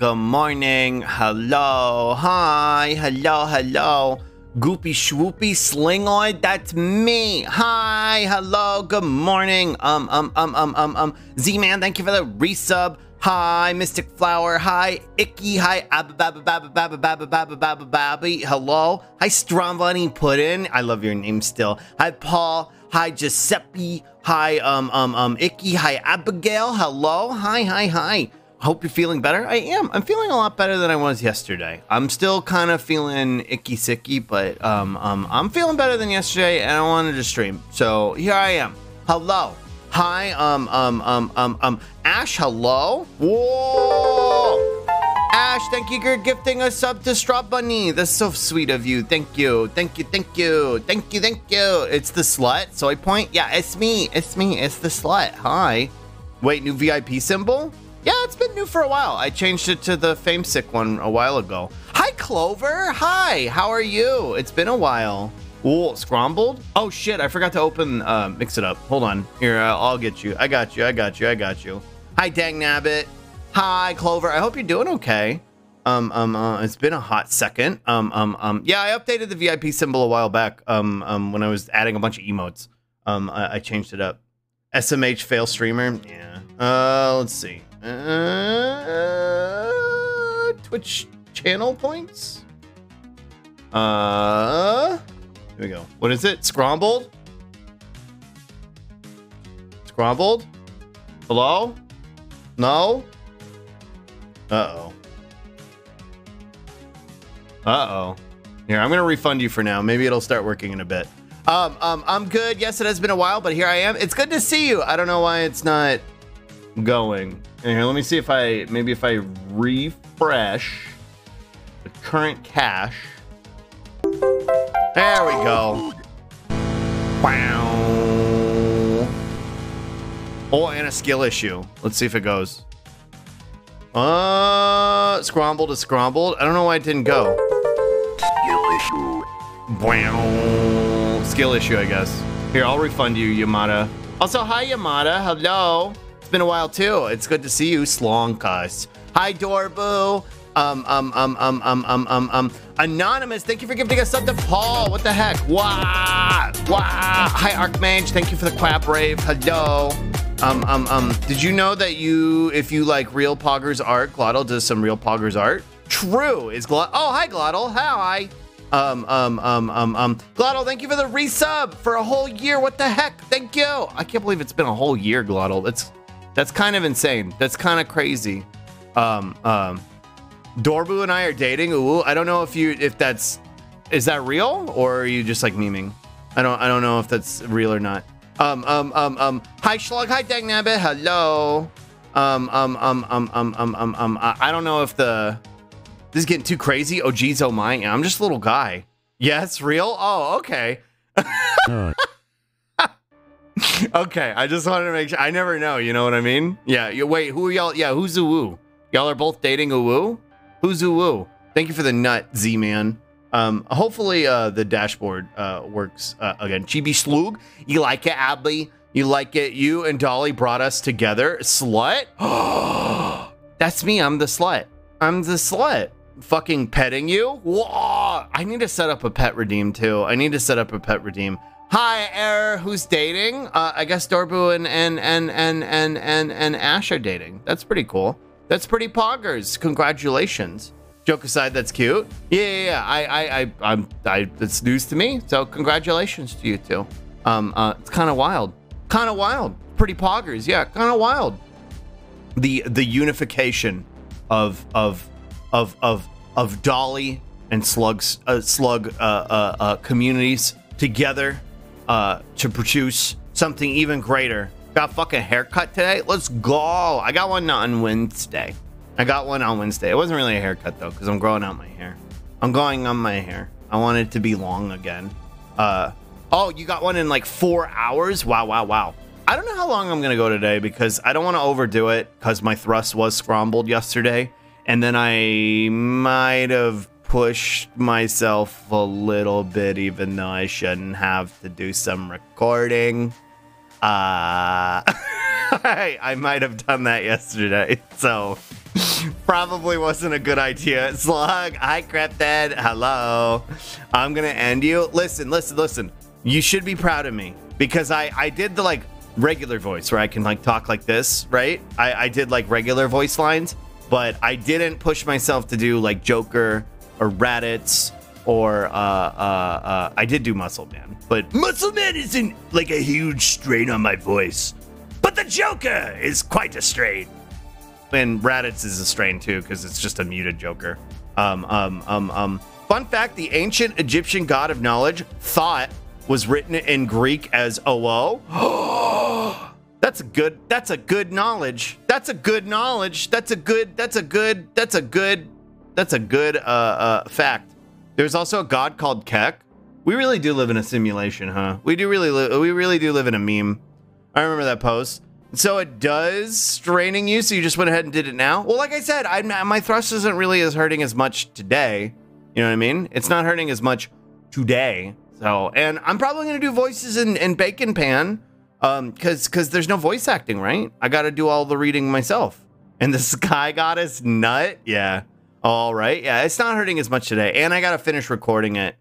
Good morning. Hello, hi, hello, hello. Goopy swoopy slingoid, that's me. Hi, hello, good morning. Um, um, um, um, um, um. Z-Man, thank you for the resub. Hi, Mystic Flower. Hi, Icky. Hi, Abba I. Hope you're feeling better. I am. I'm feeling a lot better than I was yesterday. I'm still kind of feeling icky sicky, but um, um, I'm feeling better than yesterday, and I wanted to stream. So here I am. Hello. Hi, um, um, um, um, um, Ash, hello? Whoa! Ash, thank you for gifting a sub to Straw Bunny. That's so sweet of you. Thank you. Thank you, thank you. Thank you, thank you. It's the slut, soy point? Yeah, it's me. It's me. It's the slut. Hi. Wait, new VIP symbol? Yeah, it's been new for a while. I changed it to the fame sick one a while ago. Hi, Clover. Hi, how are you? It's been a while. Ooh, scrambled? Oh shit, I forgot to open, uh, mix it up. Hold on. Here, uh, I'll get you. I got you, I got you, I got you. Hi, Dang Nabbit. Hi, Clover. I hope you're doing okay. Um, um, uh, it's been a hot second. Um, um, um, yeah, I updated the VIP symbol a while back, um, um, when I was adding a bunch of emotes. Um, I, I changed it up. SMH fail streamer? Yeah. Uh, let's see. Uh, Twitch channel points? Uh... Here we go. What is it? Scrambled? Scrambled? Hello? No? Uh-oh. Uh-oh. Here, I'm gonna refund you for now. Maybe it'll start working in a bit. Um, um, I'm good. Yes, it has been a while, but here I am. It's good to see you. I don't know why it's not going. Here, let me see if I maybe if I refresh the current cache. There we go. Wow. Oh, and a skill issue. Let's see if it goes. Uh, scrambled to scrambled. I don't know why it didn't go. Skill issue. Wow. Skill issue, I guess. Here, I'll refund you, Yamada. Also, hi, Yamada. Hello. Been a while, too. It's good to see you, Slonkus. Hi, Dorbu. Um, um, um, um, um, um, um, um, Anonymous, thank you for giving us sub to Paul. What the heck? Wow. Wow. Hi, Archmage. Thank you for the quap rave. Hello. Um, um, um, did you know that you, if you like real Poggers art, Glottal does some real Poggers art? True. Is Glottal, oh, hi, Glottal. Hi. Um, um, um, um, um, Glottal, thank you for the resub for a whole year. What the heck? Thank you. I can't believe it's been a whole year, Glottal. That's, that's kind of insane. That's kind of crazy. Um, um, Dorbu and I are dating. Ooh, I don't know if you if that's is that real or are you just like memeing? I don't I don't know if that's real or not. Um um um um hi Schlug, hi Dagnabbit, hello. Um um um um um um um um I, don't know if the this is getting too crazy. Oh geez, oh my, I'm just a little guy. Yeah, real. Oh, okay. okay, I just wanted to make sure. I never know. You know what I mean? Yeah. You, wait, who y'all? Yeah, who's Uwu? Y'all are both dating Uwu? Who's Uwu? Thank you for the nut, Z man. Um, hopefully, uh, the dashboard uh, works uh, again. Chibi Slug, you like it, Adley? You like it? You and Dolly brought us together. Slut? That's me. I'm the slut. I'm the slut. Fucking petting you? Whoa! I need to set up a pet redeem too. I need to set up a pet redeem. Hi, Er, Who's dating? Uh, I guess Dorbu and and and and and and and Ash are dating. That's pretty cool. That's pretty poggers. Congratulations. Joke aside, that's cute. Yeah, yeah, yeah. I, I, I, I'm, I. It's news to me. So congratulations to you two. Um, uh, it's kind of wild. Kind of wild. Pretty poggers. Yeah, kind of wild. The the unification of of of of of Dolly and Slug's uh, Slug uh, uh, uh, communities together uh, to produce something even greater. Got a fucking haircut today. Let's go. I got one on Wednesday. I got one on Wednesday. It wasn't really a haircut though, because I'm growing out my hair. I'm going on my hair. I want it to be long again. Uh oh, you got one in like four hours? Wow, wow, wow. I don't know how long I'm gonna go today because I don't want to overdo it because my thrust was scrambled yesterday, and then I might have pushed myself a little bit, even though I shouldn't have to do some recording. Uh I, I might have done that yesterday. So Probably wasn't a good idea. Slug, hi, Cryptid. Hello. I'm gonna end you. Listen, listen, listen. You should be proud of me because I I did the like regular voice where I can like talk like this, right? I I did like regular voice lines, but I didn't push myself to do like Joker or Raditz or uh, uh, uh, I did do Muscle Man, but Muscle Man isn't like a huge strain on my voice. But the Joker is quite a strain. And Raditz is a strain too, because it's just a muted Joker. Um, um, um, um. Fun fact: the ancient Egyptian god of knowledge, Thoth, was written in Greek as OO. that's a good. That's a good knowledge. That's a good knowledge. That's a good. That's a good. That's a good. That's a good uh, uh, fact. There's also a god called Kek. We really do live in a simulation, huh? We do really. Li- we really do live in a meme. I remember that post. So it does straining you, so you just went ahead and did it now? Well, like I said, I'm, my thrust isn't really as hurting as much today. You know what I mean? It's not hurting as much today. So, and I'm probably gonna do voices in, in Beacon Pines, um, cause cause there's no voice acting, right? I gotta do all the reading myself. And the Sky Goddess nut, yeah. All right, yeah, it's not hurting as much today, and I gotta finish recording it.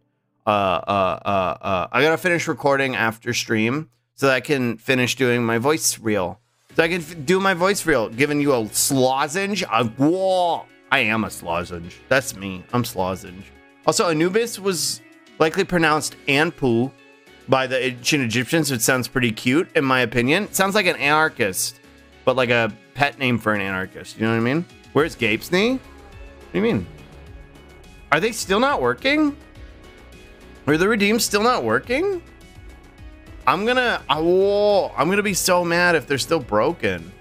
Uh, uh, uh, uh, I gotta finish recording after stream so that I can finish doing my voice reel. So I can do my voice reel, giving you a slozenge. A, whoa, I am a slozenge. That's me. I'm slozenge. Also, Anubis was likely pronounced Anpu by the ancient Egyptians, which sounds pretty cute, in my opinion. It sounds like an anarchist, but like a pet name for an anarchist. You know what I mean? Where's Gapesney? What do you mean? Are they still not working? Are the redeems still not working? I'm gonna, whoa, I'm gonna be so mad if they're still broken.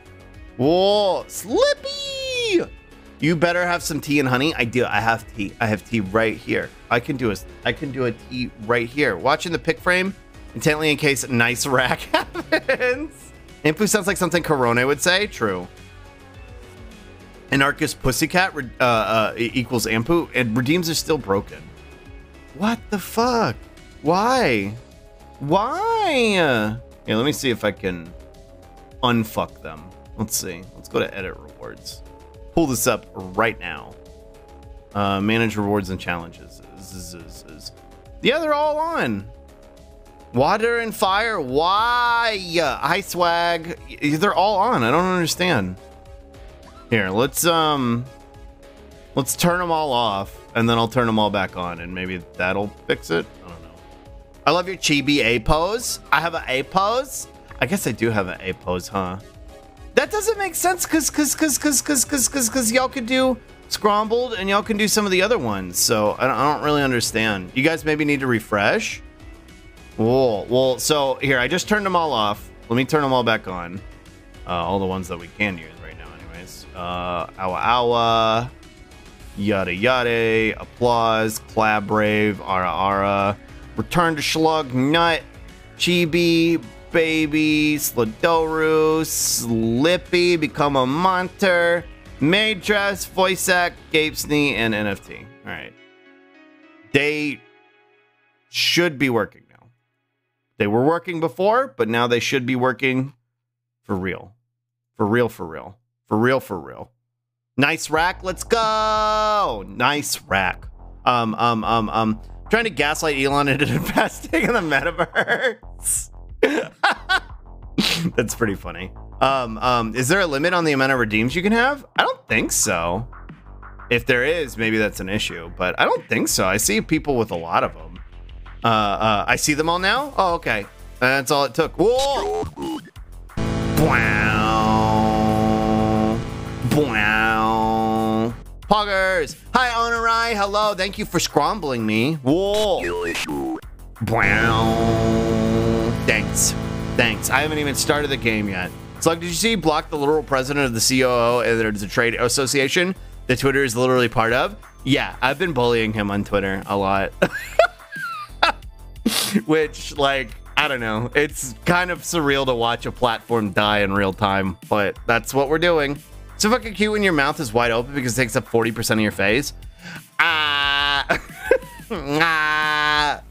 Whoa, Slippy! You better have some tea and honey. I do. I have tea. I have tea right here. I can do a, I can do a tea right here. Watching the pick frame intently in case nice rack happens. Impu sounds like something Corona would say. True. Anarchist Pussycat uh, uh, equals Ampu, and redeems are still broken. What the fuck? Why? Why? Yeah, let me see if I can unfuck them. Let's see. Let's go to edit rewards. Pull this up right now. Uh, manage rewards and challenges. Yeah, they're all on. Water and fire. Why? Hi, swag. They're all on. I don't understand. Here, let's um, let's turn them all off, and then I'll turn them all back on, and maybe that'll fix it. I don't know. I love your chibi A pose. I have an A pose. I guess I do have an A pose, huh? That doesn't make sense because because because because because because because because y'all could do Scrombled and y'all can do some of the other ones. So I don't, I don't really understand. You guys maybe need to refresh. Whoa. Well, so here I just turned them all off. Let me turn them all back on. Uh, all the ones that we can use. Uh, Awa Awa, yada yada, applause, Clab Brave, Ara Ara. Return to Slug, Nut, Chibi, Baby, Sladoru, Slippy, Become a Monster, Maid Dress, Voice Act, Gapesney, and NFT. All right. They should be working now. They were working before, but now they should be working for real. For real, for real. For real, for real. Nice rack. Let's go. Nice rack. Um, um, um, um trying to gaslight Elon into investing in the metaverse. That's pretty funny. Um, um, is there a limit on the amount of redeems you can have? I don't think so. If there is, maybe that's an issue, but I don't think so. I see people with a lot of them. Uh, uh, I see them all now. Oh, okay. That's all it took. Whoa! Wow! Wow! Poggers! Hi, Onarai. Hello. Thank you for scrambling me. Whoa. Thanks. Thanks. I haven't even started the game yet. Slug, did you see block the literal president of the COO and there's a trade association that Twitter is literally part of? Yeah, I've been bullying him on Twitter a lot. Which, like, I don't know. It's kind of surreal to watch a platform die in real time, but that's what we're doing. So fucking cute when your mouth is wide open because it takes up 40% of your face. Ah. ah.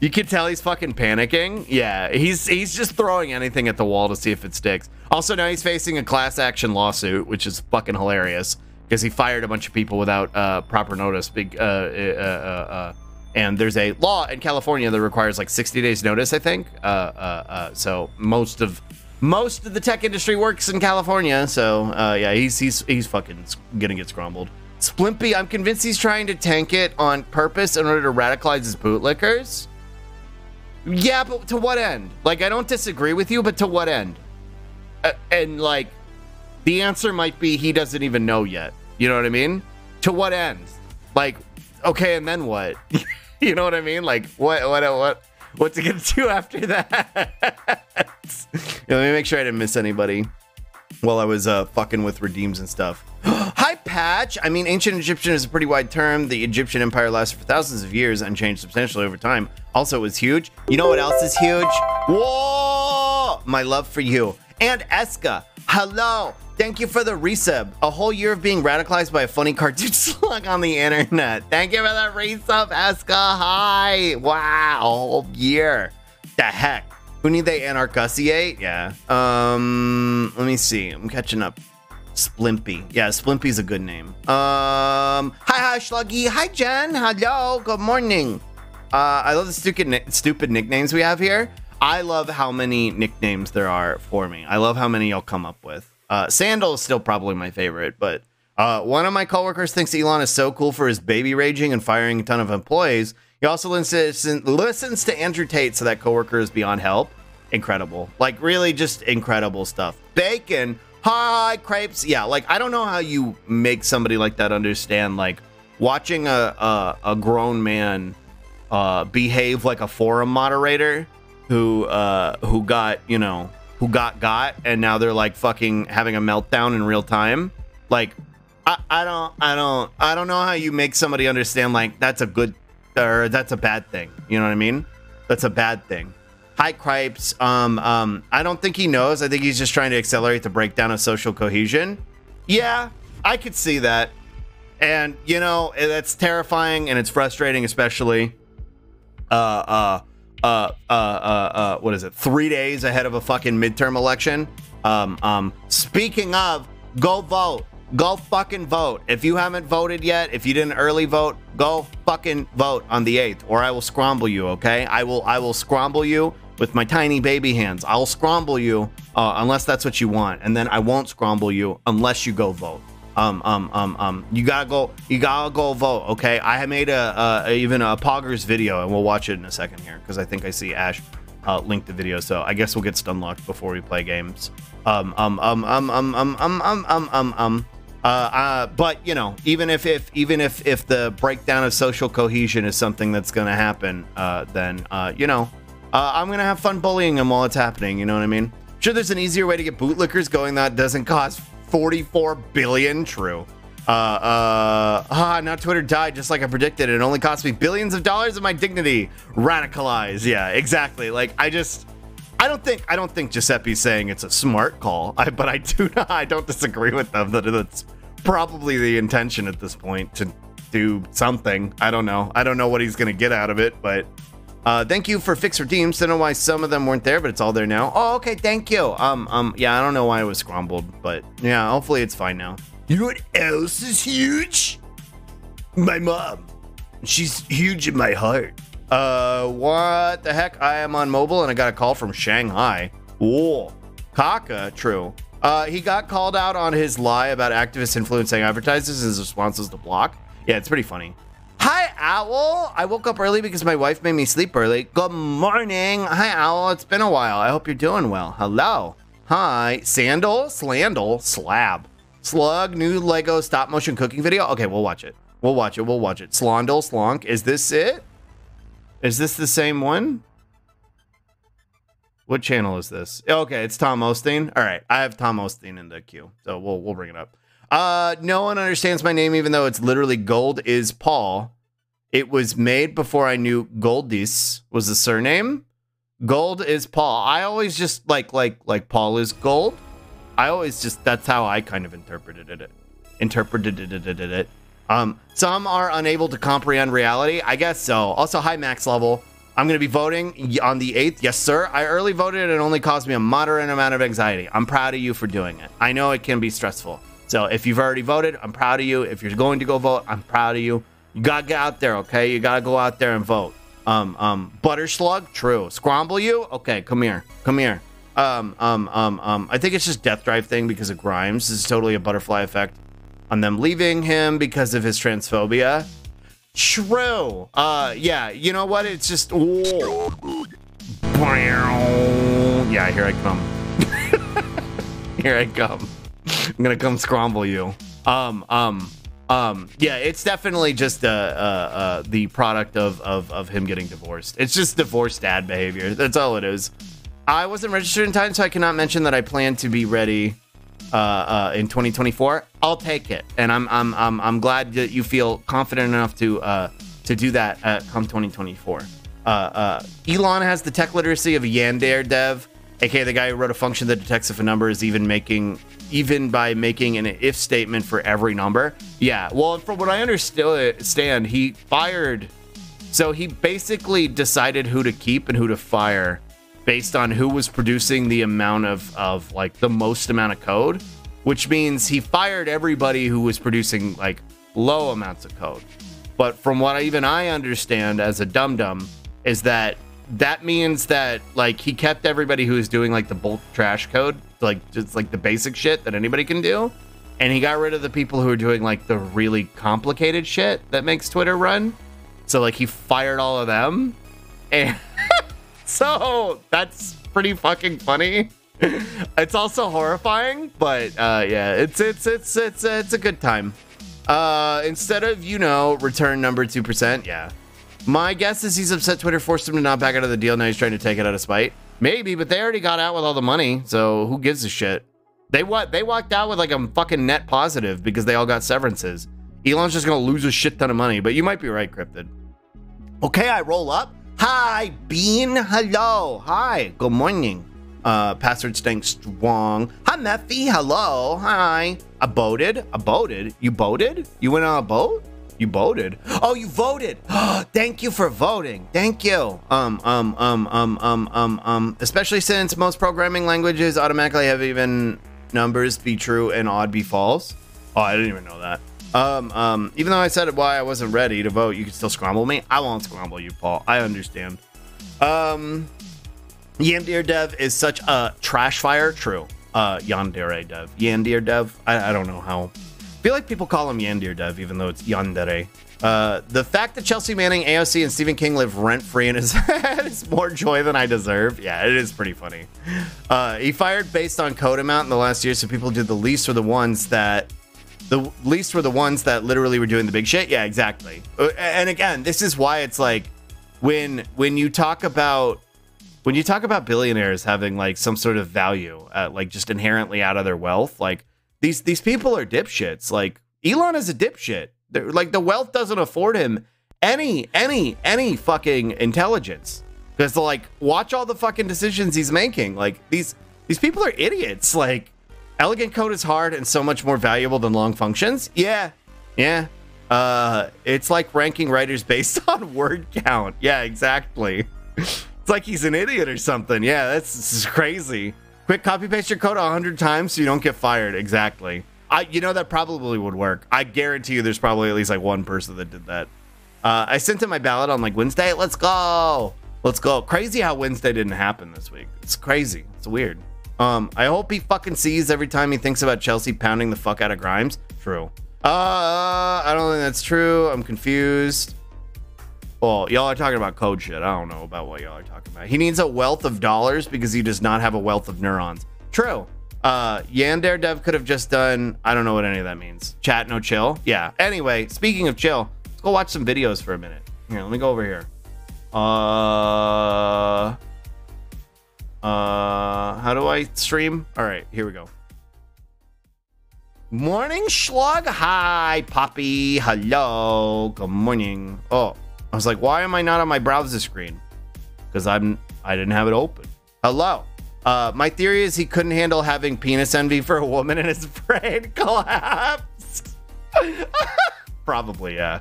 You can tell he's fucking panicking. Yeah, he's he's just throwing anything at the wall to see if it sticks. Also, now he's facing a class action lawsuit, which is fucking hilarious because he fired a bunch of people without uh, proper notice. Big, uh, uh, uh, uh, and there's a law in California that requires like 60 days notice, I think. Uh, uh, uh, so most of most of the tech industry works in California. So uh, yeah, he's he's he's fucking gonna get scrambled. Splimpy, I'm convinced he's trying to tank it on purpose in order to radicalize his bootlickers. Yeah, but to what end? Like, I don't disagree with you, but to what end? Uh, and like, the answer might be he doesn't even know yet. You know what I mean? To what end? Like, okay, and then what? you know what I mean? Like, what, what, what, what's he gonna do after that? Let me make sure I didn't miss anybody while I was uh, fucking with redeems and stuff. Hi, Patch. I mean, ancient Egyptian is a pretty wide term. The Egyptian Empire lasted for thousands of years and changed substantially over time. Also, it was huge. You know what else is huge? Whoa! My love for you. And Eska. Hello. Thank you for the resub. A whole year of being radicalized by a funny cartoon slug on the internet. Thank you for the resub, Eska. Hi. Wow. A whole year. The heck? Who need they anarchusiate? Yeah. Um, let me see. I'm catching up. Splimpy. Yeah, Splimpy's a good name. Um, hi, hi, Sluggy. Hi, Jen. Hello. Good morning. Uh, I love the stupid, stupid nicknames we have here. I love how many nicknames there are for me. I love how many y'all come up with. Uh, Sandal is still probably my favorite, but uh, one of my coworkers thinks Elon is so cool for his baby raging and firing a ton of employees. Also listens, listens to Andrew Tate so that coworker is beyond help. Incredible. Like, really just incredible stuff. Bacon. Hi, crepes. Yeah, like, I don't know how you make somebody like that understand, like, watching a, a, a grown man uh, behave like a forum moderator who uh, who got, you know, who got got, and now they're, like, fucking having a meltdown in real time. Like, I, I don't I don't I don't know how you make somebody understand like that's a good or that's a bad thing. You know what I mean? That's a bad thing. Hi Cripes. Um um I don't think he knows. I think he's just trying to accelerate the breakdown of social cohesion. Yeah, I could see that. And you know, that's terrifying and it's frustrating especially uh uh uh uh uh, uh what is it? 3 days ahead of a fucking midterm election. Um um speaking of go vote go fucking vote. If you haven't voted yet, if you didn't early vote, go fucking vote on the 8th or I will scramble you, okay? I will I will scramble you with my tiny baby hands. I'll scramble you uh, unless that's what you want and then I won't scramble you unless you go vote. Um um um um you got to go you got to go vote, okay? I have made a, a even a poggers video and we'll watch it in a second here cuz I think I see Ash uh, link the video. So I guess we'll get stun locked before we play games. Um um um um um um um um um um um uh, uh, but you know, even if, if even if if the breakdown of social cohesion is something that's going to happen, uh, then uh, you know, uh, I'm going to have fun bullying them while it's happening. You know what I mean? Sure, there's an easier way to get bootlickers going that doesn't cost 44 billion. True. Uh, ah, now Twitter died just like I predicted. It only cost me billions of dollars of my dignity. Radicalize. Yeah, exactly. Like I just. I don't think I don't think Giuseppe's saying it's a smart call, I, but I do not. I don't disagree with them that it's probably the intention at this point to do something. I don't know. I don't know what he's gonna get out of it, but uh, thank you for fix redeems. I don't know why some of them weren't there, but it's all there now. Oh, okay. Thank you. Um, um, yeah, I don't know why it was scrambled, but yeah, hopefully it's fine now. You know what else is huge? My mom. She's huge in my heart. Uh, what the heck? I am on mobile and I got a call from Shanghai. Whoa. Kaka, true. Uh, he got called out on his lie about activists influencing advertisers. His response was to block. Yeah, it's pretty funny. Hi, Owl. I woke up early because my wife made me sleep early. Good morning. Hi, Owl. It's been a while. I hope you're doing well. Hello. Hi. Sandal, Slandal, Slab. Slug, new Lego stop motion cooking video. Okay, we'll watch it. We'll watch it. We'll watch it. Slondal, Slonk. Is this it? Is this the same one? What channel is this? Okay, it's Tom Osteen. All right, I have Tom Osteen in the queue, so we'll we'll bring it up. Uh, no one understands my name, even though it's literally Gold is Paul. It was made before I knew Goldis was the surname. Gold is Paul. I always just like like like Paul is gold. I always just that's how I kind of interpreted it. Interpreted it. it, it, it. Um, some are unable to comprehend reality. I guess so. Also, high max level. I'm going to be voting on the 8th. Yes, sir. I early voted and it only caused me a moderate amount of anxiety. I'm proud of you for doing it. I know it can be stressful. So if you've already voted, I'm proud of you. If you're going to go vote, I'm proud of you. You gotta get out there, okay? You gotta go out there and vote. Um, um, butter slug, true. Scramble you, okay? Come here, come here. Um, um, um, um. I think it's just death drive thing because of Grimes. This is totally a butterfly effect on them leaving him because of his transphobia. True. Uh, yeah. You know what? It's just. Yeah, here I come. here I come. I'm gonna come scramble you. Um, um, um, yeah, it's definitely just uh, uh, uh, the product of, of of him getting divorced. It's just divorced dad behavior. That's all it is. I wasn't registered in time, so I cannot mention that I plan to be ready uh, uh, in 2024. I'll take it, and I'm I'm I'm I'm glad that you feel confident enough to uh, to do that uh, come 2024. Uh, uh, Elon has the tech literacy of a Yandere dev, aka the guy who wrote a function that detects if a number is even making even by making an if statement for every number. Yeah, well, from what I understand, he fired. So he basically decided who to keep and who to fire based on who was producing the amount of, of like the most amount of code, which means he fired everybody who was producing like low amounts of code. But from what even I understand as a dum dum, is that that means that like he kept everybody who was doing like the bulk trash code, like just like the basic shit that anybody can do, and he got rid of the people who are doing like the really complicated shit that makes Twitter run. So like he fired all of them, and so that's pretty fucking funny. it's also horrifying, but uh, yeah, it's it's it's it's it's a good time. Uh, instead of you know return number two percent, yeah. My guess is he's upset Twitter forced him to not back out of the deal. Now he's trying to take it out of spite. Maybe, but they already got out with all the money, so who gives a shit? They what? They walked out with like a fucking net positive because they all got severances. Elon's just gonna lose a shit ton of money, but you might be right, Cryptid. Okay, I roll up. Hi, Bean. Hello. Hi. Good morning. Uh, password staying strong. Hi, Mephi. Hello. Hi. I boated. I boated. You boated? You went on a boat? You voted. Oh, you voted. Thank you for voting. Thank you. Um, um, um, um, um, um, um. Especially since most programming languages automatically have even numbers be true and odd be false. Oh, I didn't even know that. Um, um. Even though I said why I wasn't ready to vote, you can still scramble me. I won't scramble you, Paul. I understand. Um, Yandere Dev is such a trash fire. True. Uh, Yandere Dev. Yandere Dev. I, I don't know how I feel like people call him Yandir Dev, even though it's Yandere. Uh, the fact that Chelsea Manning, AOC, and Stephen King live rent free in his head is more joy than I deserve. Yeah, it is pretty funny. Uh, he fired based on code amount in the last year, so people did the least were the ones that the least were the ones that literally were doing the big shit. Yeah, exactly. Uh, and again, this is why it's like when when you talk about when you talk about billionaires having like some sort of value, uh, like just inherently out of their wealth, like these these people are dipshits. Like Elon is a dipshit. They're, like the wealth doesn't afford him any any any fucking intelligence because like watch all the fucking decisions he's making. Like these these people are idiots. Like elegant code is hard and so much more valuable than long functions. Yeah, yeah. Uh, it's like ranking writers based on word count. Yeah, exactly. It's like he's an idiot or something. Yeah, that's, crazy. Quick copy paste your code 100 times so you don't get fired. Exactly. I, you know, that probably would work. I guarantee you there's probably at least like one person that did that. Uh, I sent him my ballot on like Wednesday. Let's go. Let's go. Crazy how Wednesday didn't happen this week. It's crazy. It's weird. Um, I hope he fucking sees every time he thinks about Chelsea pounding the fuck out of Grimes. True. Uh, I don't think that's true. I'm confused. Well, y'all are talking about code shit. I don't know about what y'all are talking about. He needs a wealth of dollars because he does not have a wealth of neurons. True. Uh, Yandere Dev could have just done, I don't know what any of that means. Chat, no chill. Yeah. Anyway, speaking of chill, let's go watch some videos for a minute. Here, let me go over here. Uh, uh, how do I stream? All right, here we go. Morning, Schlug. Hi, Poppy. Hello. Good morning. Oh, I was like, why am I not on my browser screen? Because I'm I didn't have it open. Hello. Uh, my theory is he couldn't handle having penis envy for a woman and his brain collapsed. Probably, yeah.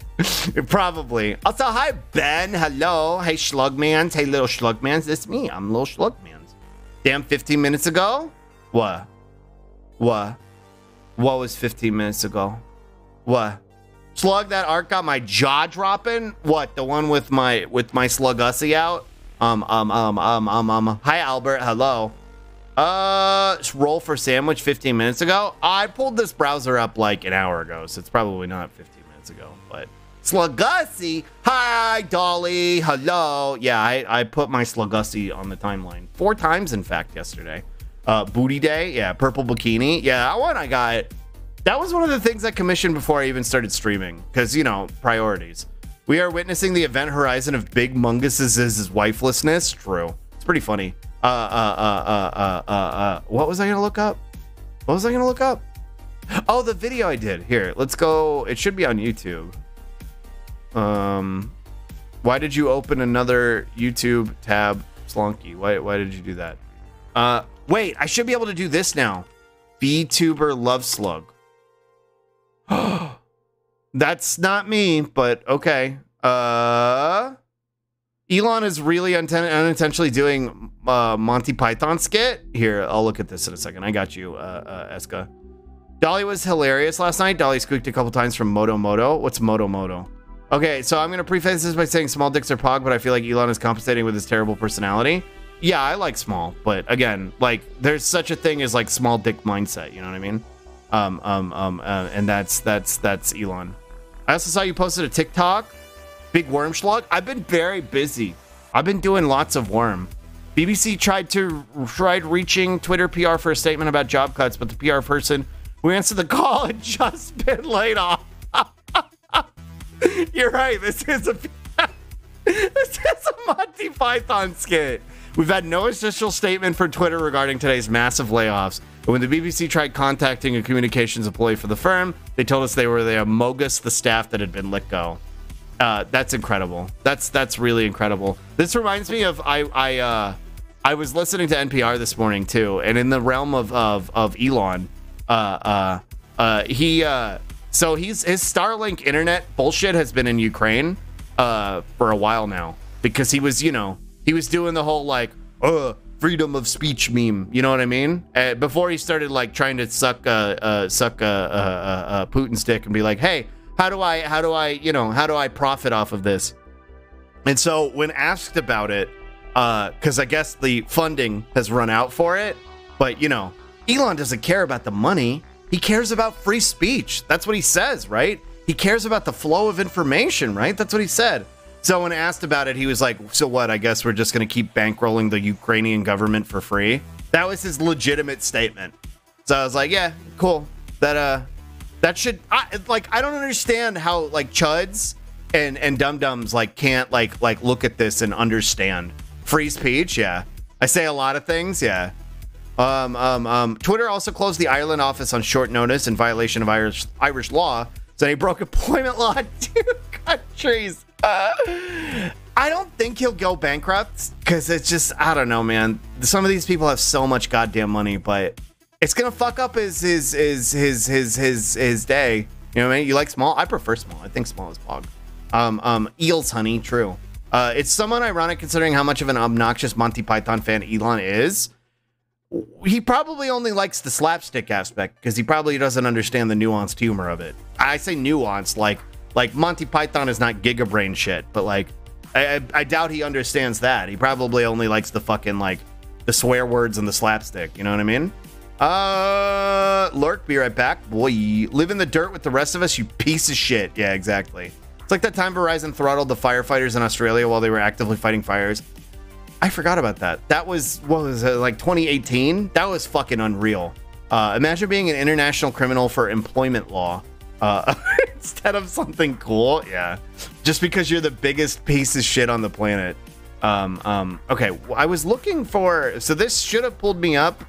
Probably. Also, hi, Ben. Hello. Hey, Schlugmans. Hey, little Schlugmans. It's me. I'm little Schlugmans. Damn, 15 minutes ago? What? What? What was 15 minutes ago? What? Slug, that art got my jaw dropping. What? The one with my with my Slugussie out? Um, um, um, um, um, um. Hi, Albert. Hello. Uh, roll for sandwich 15 minutes ago. I pulled this browser up like an hour ago, so it's probably not 15 minutes ago. But Slugussie, hi, Dolly. Hello. Yeah, I, I put my Slugussie on the timeline four times, in fact, yesterday. Uh, Booty Day, yeah, Purple Bikini, yeah, that one I got. That was one of the things I commissioned before I even started streaming, because you know priorities. We are witnessing the event horizon of Big Mungus's wifelessness. True, it's pretty funny. Uh, uh, uh, uh, uh, uh, uh, what was I gonna look up? What was I gonna look up? Oh, the video I did. Here, let's go. It should be on YouTube. Um, why did you open another YouTube tab, Slonky? Why, why did you do that? Uh, Wait, I should be able to do this now. VTuber Love Slug. That's not me, but okay. Uh, Elon is really unintentionally doing uh, Monty Python skit. Here, I'll look at this in a second. I got you, uh, uh, Eska. Dolly was hilarious last night. Dolly squeaked a couple times from Moto Moto. What's Moto Moto? Okay, so I'm going to preface this by saying small dicks are pog, but I feel like Elon is compensating with his terrible personality yeah, I like small, but again, like there's such a thing as like small dick mindset. You know what I mean? Um, um, um, uh, and that's that's that's Elon. I also saw you posted a TikTok, big worm schlug. I've been very busy. I've been doing lots of worm. BBC tried to tried reaching Twitter PR for a statement about job cuts, but the PR person who answered the call had just been laid off. You're right. This is a this is a Monty Python skit. We've had no official statement from Twitter regarding today's massive layoffs. But when the BBC tried contacting a communications employee for the firm, they told us they were the Amogus, the staff that had been let go. Uh, that's incredible. That's that's really incredible. This reminds me of I I uh, I was listening to NPR this morning too, and in the realm of of, of Elon, uh, uh, uh, he uh, so he's his Starlink internet bullshit has been in Ukraine uh, for a while now because he was you know he was doing the whole like, uh, freedom of speech meme. You know what I mean? Uh, before he started like trying to suck, uh, uh suck a, uh, uh, uh, Putin's dick and be like, hey, how do I, how do I, you know, how do I profit off of this? And so when asked about it, because I guess the funding has run out for it, but you know, Elon doesn't care about the money. He cares about free speech. That's what he says, right? He cares about the flow of information, right? That's what he said. So when asked about it, he was like, "So what? I guess we're just going to keep bankrolling the Ukrainian government for free." That was his legitimate statement. So I was like, "Yeah, cool. That uh, that should I, like I don't understand how like chuds and and dum dums like can't like like look at this and understand free speech. Yeah, I say a lot of things. Yeah." Um, um, um, Twitter also closed the Ireland office on short notice in violation of Irish Irish law. So he broke employment law in two countries. I don't think he'll go bankrupt because it's just I don't know, man. Some of these people have so much goddamn money, but it's gonna fuck up his his his his his his, his day. You know what I mean? You like small? I prefer small. I think small is pog. Um, um, eels, honey, true. Uh, it's somewhat ironic considering how much of an obnoxious Monty Python fan Elon is. He probably only likes the slapstick aspect because he probably doesn't understand the nuanced humor of it. I say nuanced, like like Monty Python is not Gigabrain shit, but like I, I, I doubt he understands that. He probably only likes the fucking like the swear words and the slapstick. You know what I mean? Uh, Lurk, be right back. Boy, live in the dirt with the rest of us, you piece of shit. Yeah, exactly. It's like that time Verizon throttled the firefighters in Australia while they were actively fighting fires. I forgot about that. That was, what was it, like 2018? That was fucking unreal. Uh, imagine being an international criminal for employment law uh, instead of something cool. Yeah, just because you're the biggest piece of shit on the planet. Um, um, okay, I was looking for. So this should have pulled me up,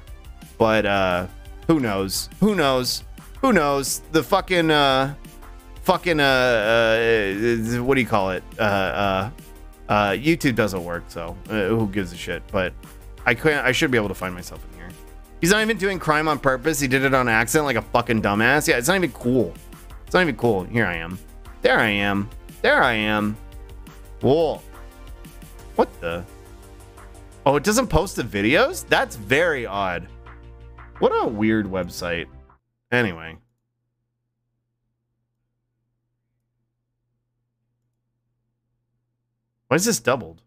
but uh, who knows? Who knows? Who knows? The fucking uh, fucking uh, uh what do you call it? Uh, uh, uh, YouTube doesn't work, so uh, who gives a shit? But I can't. I should be able to find myself in here. He's not even doing crime on purpose. He did it on accident, like a fucking dumbass. Yeah, it's not even cool. It's not even cool. Here I am. There I am. There I am. Whoa. What the? Oh, it doesn't post the videos? That's very odd. What a weird website. Anyway. Why is this doubled?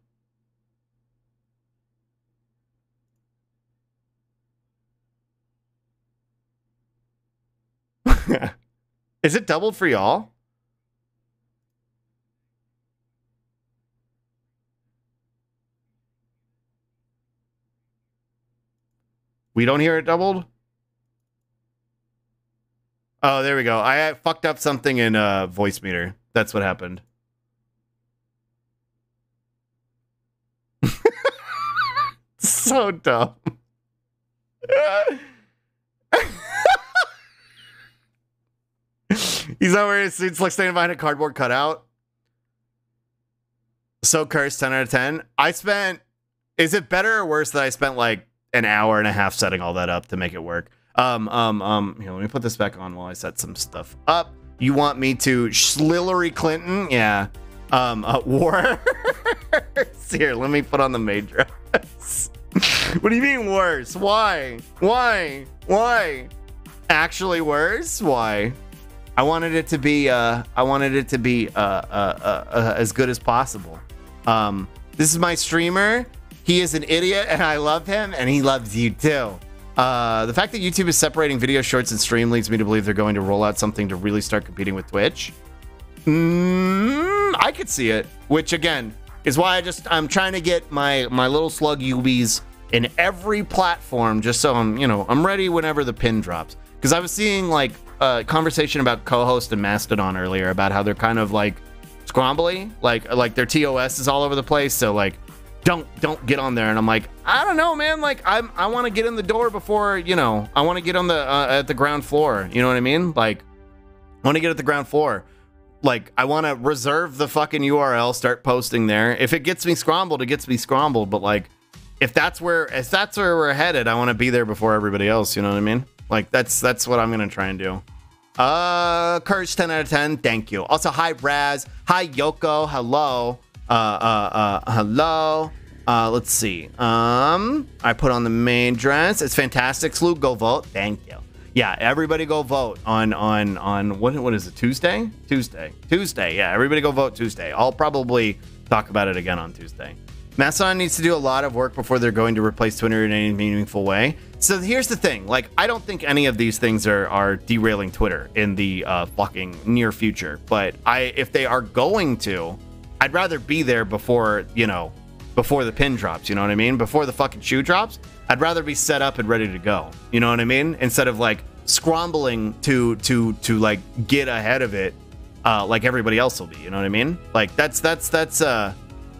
is it doubled for y'all? We don't hear it doubled? Oh, there we go. I fucked up something in uh, Voicemeeter. That's what happened. so dumb. He's over his suit's like standing behind a cardboard cutout. So cursed, 10 out of 10. I spent is it better or worse that I spent like an hour and a half setting all that up to make it work? Um, um, um, here, let me put this back on while I set some stuff up. You want me to Hillary Clinton? Yeah. Um, uh, war. here, let me put on the maid dress. What do you mean worse? Why? Why? Why? Actually worse? Why? I wanted it to be uh I wanted it to be uh, uh, uh, uh, as good as possible. Um this is my streamer. He is an idiot and I love him and he loves you too. Uh, the fact that YouTube is separating video shorts and stream leads me to believe they're going to roll out something to really start competing with Twitch. Mm, I could see it, which again is why I just I'm trying to get my my little slug UBs in every platform just so I'm you know I'm ready whenever the pin drops. Because I was seeing like a conversation about co-host and Mastodon earlier about how they're kind of like scrombly, like like their TOS is all over the place. So like don't don't get on there. And i'm like i don't know man. Like i'm i want to get in the door before you know i want to get on the uh, at the ground floor. You know what i mean? Like want to get at the ground floor like i want to reserve the fucking url start posting there if it gets me scrambled it gets me scrambled but like if that's where if that's where we're headed i want to be there before everybody else you know what i mean like that's that's what i'm gonna try and do uh courage 10 out of 10 thank you also hi raz hi yoko hello uh, uh, uh, hello. Uh, let's see. Um, I put on the main dress. It's fantastic. Slew, go vote. Thank you. Yeah, everybody go vote on on on what what is it? Tuesday? Tuesday. Tuesday. Yeah, everybody go vote Tuesday. I'll probably talk about it again on Tuesday. Mastodon needs to do a lot of work before they're going to replace Twitter in any meaningful way. So here's the thing: like, I don't think any of these things are are derailing Twitter in the uh, fucking near future. But I, if they are going to, I'd rather be there before, you know, before the pin drops, you know what I mean? Before the fucking shoe drops, I'd rather be set up and ready to go. You know what I mean? Instead of like scrambling to to to like get ahead of it uh like everybody else will be, you know what I mean? Like that's that's that's uh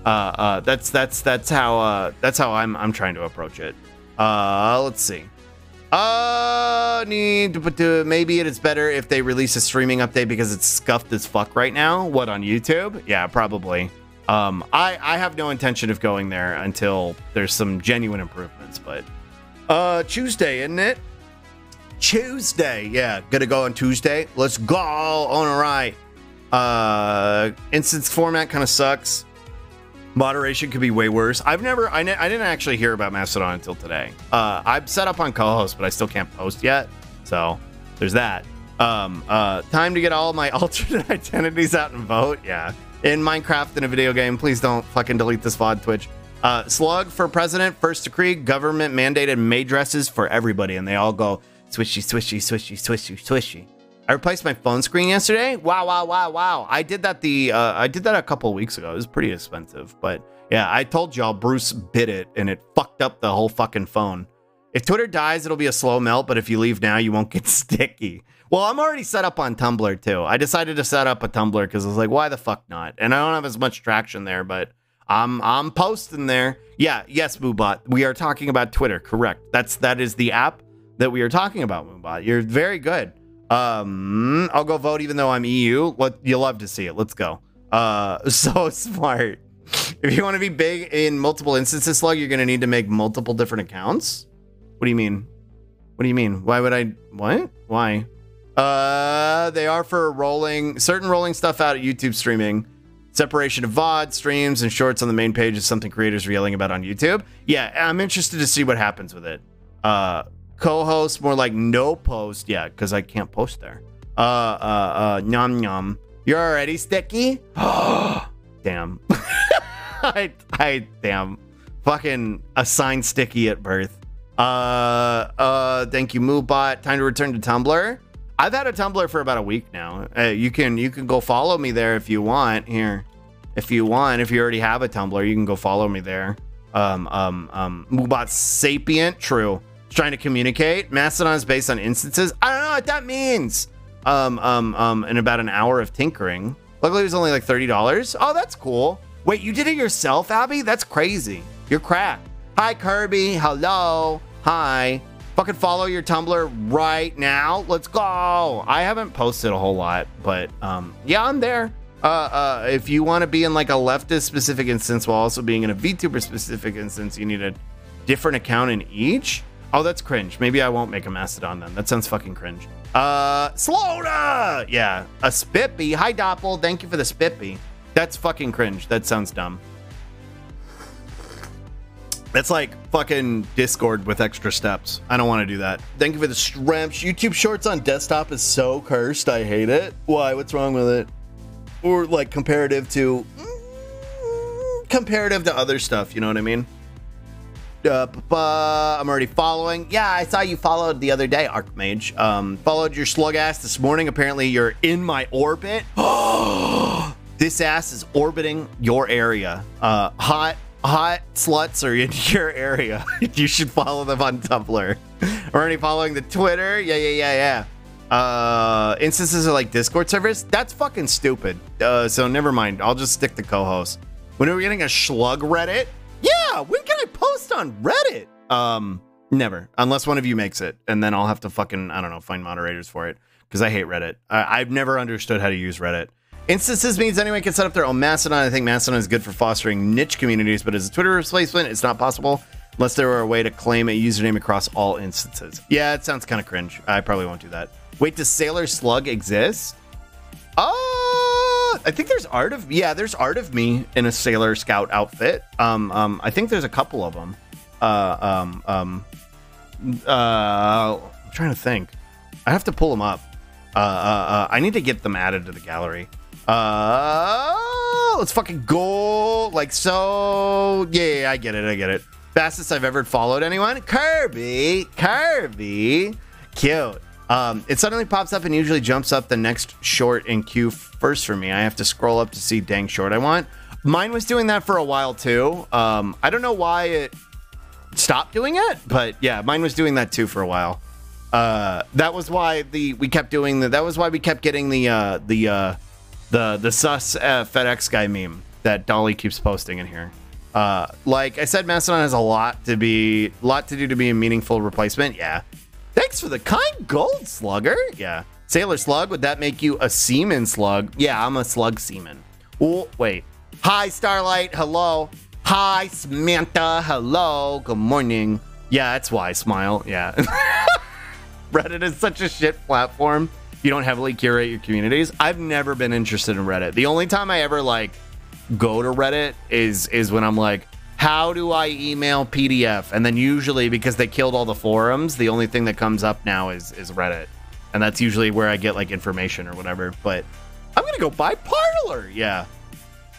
uh uh that's that's that's how uh that's how I'm I'm trying to approach it. Uh let's see. Uh, need to to maybe it is better if they release a streaming update because it's scuffed as fuck right now. What on YouTube? Yeah, probably. Um, I I have no intention of going there until there's some genuine improvements. But uh, Tuesday, isn't it? Tuesday, yeah, gonna go on Tuesday. Let's go. All right. Uh, instance format kind of sucks. Moderation could be way worse. I've never, I, ne- I didn't actually hear about Mastodon until today. Uh, I'm set up on co-host, but I still can't post yet. So there's that. Um, uh, time to get all my alternate identities out and vote. Yeah, in Minecraft in a video game. Please don't fucking delete this VOD Twitch. Uh, slug for president, first decree, government mandated maid dresses for everybody, and they all go swishy, swishy, swishy, swishy, swishy. I replaced my phone screen yesterday. Wow, wow, wow, wow. I did that the uh, I did that a couple weeks ago. It was pretty expensive, but yeah, I told y'all Bruce bit it and it fucked up the whole fucking phone. If Twitter dies, it'll be a slow melt, but if you leave now, you won't get sticky. Well, I'm already set up on Tumblr too. I decided to set up a Tumblr because I was like, why the fuck not? And I don't have as much traction there, but I'm I'm posting there. Yeah, yes, Moobot. We are talking about Twitter. Correct. That's that is the app that we are talking about, Moobot. You're very good. Um, I'll go vote even though I'm EU. What you'll love to see it. Let's go. Uh, so smart. If you want to be big in multiple instances, slug, you're gonna need to make multiple different accounts. What do you mean? What do you mean? Why would I? What? Why? Uh, they are for rolling certain rolling stuff out at YouTube streaming. Separation of VOD, streams, and shorts on the main page is something creators are yelling about on YouTube. Yeah, I'm interested to see what happens with it. Uh, Co-host, more like no post. Yeah, because I can't post there. Uh, uh, uh, nom nom. You're already sticky? damn. I, I, damn. Fucking assigned sticky at birth. Uh, uh, thank you, Moobot. Time to return to Tumblr. I've had a Tumblr for about a week now. Uh, you can you can go follow me there if you want. Here, if you want, if you already have a Tumblr, you can go follow me there. Um, um, um, Moobot sapient. True. Trying to communicate. Mastodon is based on instances. I don't know what that means. Um, um, um, in about an hour of tinkering. Luckily, it was only like thirty dollars. Oh, that's cool. Wait, you did it yourself, Abby? That's crazy. You're cracked. Hi, Kirby. Hello. Hi. Fucking follow your Tumblr right now. Let's go. I haven't posted a whole lot, but um, yeah, I'm there. Uh, uh, if you want to be in like a leftist specific instance while also being in a VTuber specific instance, you need a different account in each. Oh, that's cringe. Maybe I won't make a Mastodon then. That sounds fucking cringe. Uh, Sloda! Yeah, a Spippy. Hi, Doppel. Thank you for the Spippy. That's fucking cringe. That sounds dumb. That's like fucking Discord with extra steps. I don't want to do that. Thank you for the shrimps. YouTube Shorts on desktop is so cursed. I hate it. Why? What's wrong with it? Or like comparative to mm, comparative to other stuff. You know what I mean? Uh, I'm already following. Yeah, I saw you followed the other day, Archmage. Um, followed your slug ass this morning. Apparently, you're in my orbit. this ass is orbiting your area. Uh, hot hot sluts are in your area, you should follow them on Tumblr. Already following the Twitter? Yeah, yeah, yeah, yeah. Uh, instances of like Discord servers? That's fucking stupid. Uh, so never mind. I'll just stick to co-host. When are we getting a Schlug Reddit? Yeah, when can I post on Reddit? Um, never. Unless one of you makes it. And then I'll have to fucking, I don't know, find moderators for it. Because I hate Reddit. I- I've never understood how to use Reddit. Instances means anyone can set up their own Mastodon. I think Mastodon is good for fostering niche communities, but as a Twitter replacement, it's not possible unless there were a way to claim a username across all instances. Yeah, it sounds kind of cringe. I probably won't do that. Wait, does Sailor Slug exist? Oh, I think there's art of yeah, there's art of me in a Sailor Scout outfit. Um, um, I think there's a couple of them. Uh, um, um, uh, I'm trying to think. I have to pull them up. Uh, uh, uh, I need to get them added to the gallery. Uh, let's fucking go. Like so. Yeah, yeah, I get it. I get it. Fastest I've ever followed anyone. Kirby. Kirby. Cute. Um, it suddenly pops up and usually jumps up the next short in queue first for me. I have to scroll up to see dang short I want. Mine was doing that for a while too. Um, I don't know why it stopped doing it, but yeah, mine was doing that too for a while. Uh, that was why the we kept doing the. That was why we kept getting the uh, the uh, the the sus uh, FedEx guy meme that Dolly keeps posting in here. Uh, like I said, Mastodon has a lot to be, lot to do to be a meaningful replacement. Yeah. Thanks for the kind gold, Slugger. Yeah. Sailor Slug, would that make you a seaman slug? Yeah, I'm a slug seaman. Oh, wait. Hi, Starlight. Hello. Hi, Samantha. Hello. Good morning. Yeah, that's why I smile. Yeah. Reddit is such a shit platform. You don't heavily curate your communities. I've never been interested in Reddit. The only time I ever like go to Reddit is is when I'm like, how do I email PDF? And then usually because they killed all the forums, the only thing that comes up now is is Reddit. And that's usually where I get like information or whatever. But I'm gonna go buy Parler. Yeah.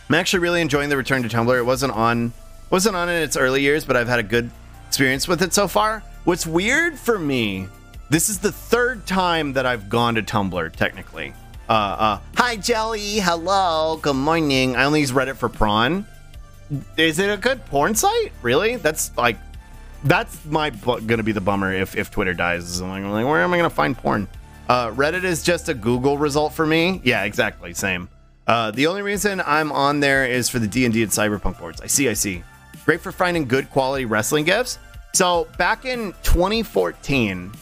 I'm actually really enjoying the return to Tumblr. It wasn't on wasn't on in its early years, but I've had a good experience with it so far. What's weird for me, this is the third time that I've gone to Tumblr, technically. Uh, uh, hi Jelly, hello, good morning. I only use Reddit for prawn. Is it a good porn site? Really? That's like, that's my bu- gonna be the bummer if if Twitter dies. I'm like, I'm like, where am I gonna find porn? Uh, Reddit is just a Google result for me. Yeah, exactly, same. Uh, the only reason I'm on there is for the D and D and Cyberpunk boards. I see, I see. Great for finding good quality wrestling gifs. So back in 2014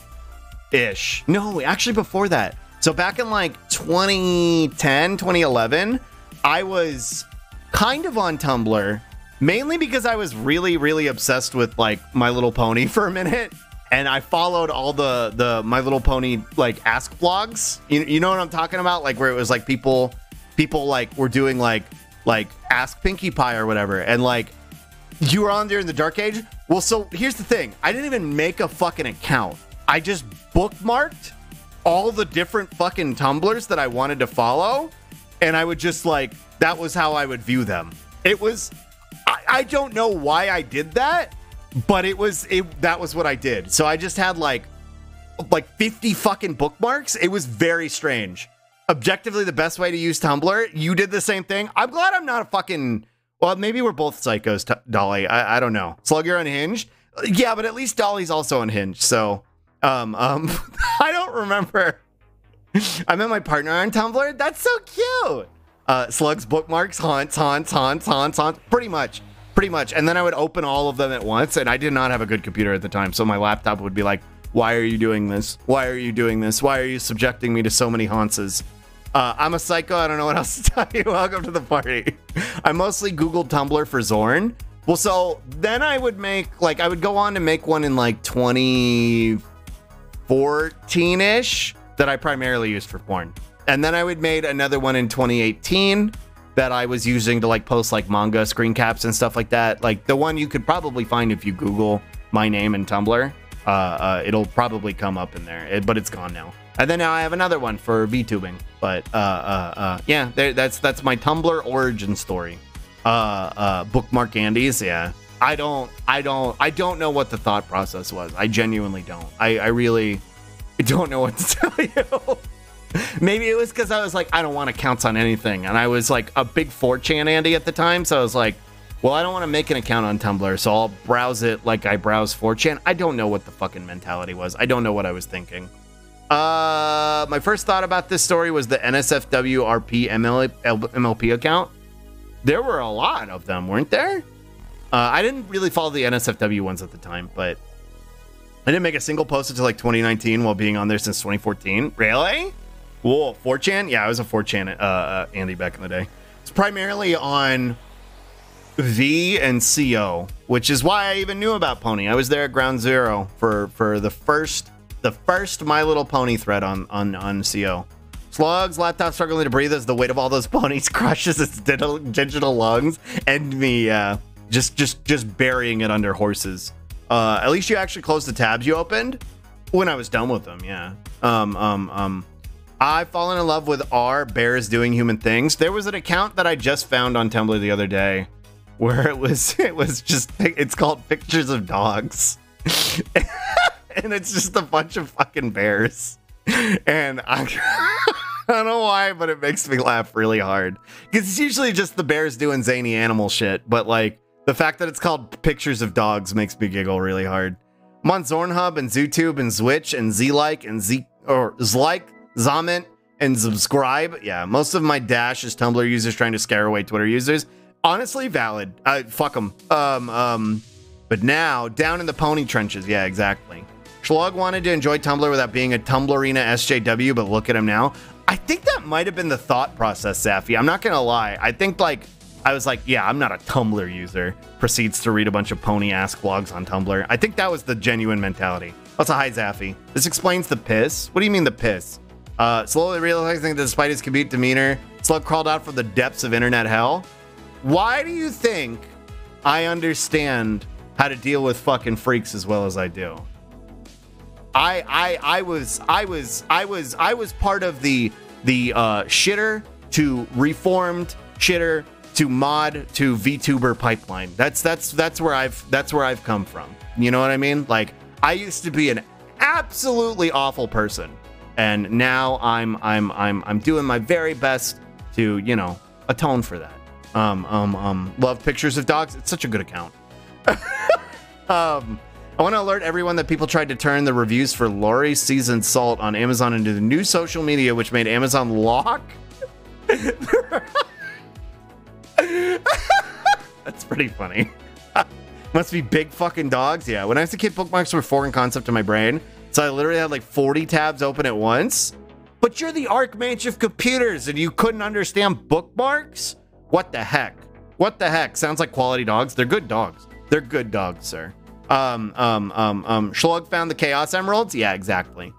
ish, no, actually before that. So back in like 2010, 2011, I was kind of on Tumblr, mainly because I was really, really obsessed with like My Little Pony for a minute. And I followed all the the My Little Pony like ask blogs. You, you know what I'm talking about? Like where it was like people people like were doing like like ask Pinkie Pie or whatever. And like you were on there in the dark age. Well, so here's the thing. I didn't even make a fucking account. I just bookmarked all the different fucking tumblers that I wanted to follow, and I would just like that was how I would view them. It was I, I don't know why I did that, but it was it that was what I did. So I just had like like 50 fucking bookmarks. It was very strange. Objectively, the best way to use Tumblr. You did the same thing. I'm glad I'm not a fucking. Well, maybe we're both psychos, Dolly. I, I don't know. Slug, you're unhinged. Uh, yeah, but at least Dolly's also unhinged. So, um, um, I don't remember. I met my partner on Tumblr. That's so cute. Uh, Slug's bookmarks, haunts, haunts, haunts, haunts, haunts. Pretty much, pretty much. And then I would open all of them at once. And I did not have a good computer at the time, so my laptop would be like, "Why are you doing this? Why are you doing this? Why are you subjecting me to so many haunts?" Uh, I'm a psycho. I don't know what else to tell you. Welcome to the party. I mostly Googled Tumblr for Zorn. Well, so then I would make, like, I would go on to make one in like 2014 ish that I primarily used for porn. And then I would made another one in 2018 that I was using to like post like manga screen caps and stuff like that. Like the one you could probably find if you Google my name and Tumblr. Uh, uh, it'll probably come up in there, it, but it's gone now. And then now I have another one for VTubing. But uh, uh, uh, yeah, that's that's my Tumblr origin story. Uh, bookmark Andes, yeah. I don't, I don't, I don't know what the thought process was. I genuinely don't. I, I really don't know what to tell you. Maybe it was because I was like, I don't want accounts on anything, and I was like a big 4chan Andy at the time, so I was like, well, I don't want to make an account on Tumblr, so I'll browse it like I browse 4chan. I don't know what the fucking mentality was. I don't know what I was thinking. Uh, my first thought about this story was the NSFW RP MLP account. There were a lot of them, weren't there? Uh, I didn't really follow the NSFW ones at the time, but I didn't make a single post until like 2019 while being on there since 2014. Really? Cool. 4chan? Yeah, I was a 4chan uh, uh, Andy back in the day. It's primarily on V and CO, which is why I even knew about Pony. I was there at Ground Zero for for the first the first My Little Pony thread on on on CO. Slug's laptop struggling to breathe as the weight of all those ponies crushes its digital, digital lungs, and me uh, just just just burying it under horses. Uh, at least you actually closed the tabs you opened when I was done with them. Yeah. Um um um. I've fallen in love with R Bears Doing Human Things. There was an account that I just found on Tumblr the other day where it was it was just it's called Pictures of Dogs. and it's just a bunch of fucking bears. And I, I don't know why, but it makes me laugh really hard. Because it's usually just the bears doing zany animal shit, but like the fact that it's called Pictures of Dogs makes me giggle really hard. I'm on Zornhub and ZooTube and Zwitch and Z-Like and Z or Zlike, Zomment, and subscribe. Yeah, most of my dash is Tumblr users trying to scare away Twitter users. Honestly, valid. Uh, fuck them. Um, um, but now down in the pony trenches. Yeah, exactly. Schlog wanted to enjoy Tumblr without being a Tumblrina SJW, but look at him now. I think that might have been the thought process, Safi. I'm not gonna lie. I think like I was like, yeah, I'm not a Tumblr user. Proceeds to read a bunch of pony ass blogs on Tumblr. I think that was the genuine mentality. Also, hi Zaffy. This explains the piss. What do you mean the piss? Uh, slowly realizing that despite his commute demeanor, Slug crawled out from the depths of internet hell. Why do you think I understand how to deal with fucking freaks as well as I do? I I I was I was I was I was part of the the uh, shitter to reformed shitter to mod to VTuber pipeline. That's that's that's where I've that's where I've come from. You know what I mean? Like I used to be an absolutely awful person, and now I'm I'm I'm I'm doing my very best to you know atone for that. Um um um love pictures of dogs. It's such a good account. um I want to alert everyone that people tried to turn the reviews for Lawry's Seasoned Salt on Amazon into the new social media, which made Amazon lock. That's pretty funny. Must be big fucking dogs. Yeah. When I was a kid, bookmarks were foreign concept to my brain. So I literally had like 40 tabs open at once. But you're the Archmage of computers and you couldn't understand bookmarks? What the heck? What the heck? Sounds like quality dogs. They're good dogs. They're good dogs, sir. Um, um, um, um, Schlug found the Chaos Emeralds? Yeah, exactly.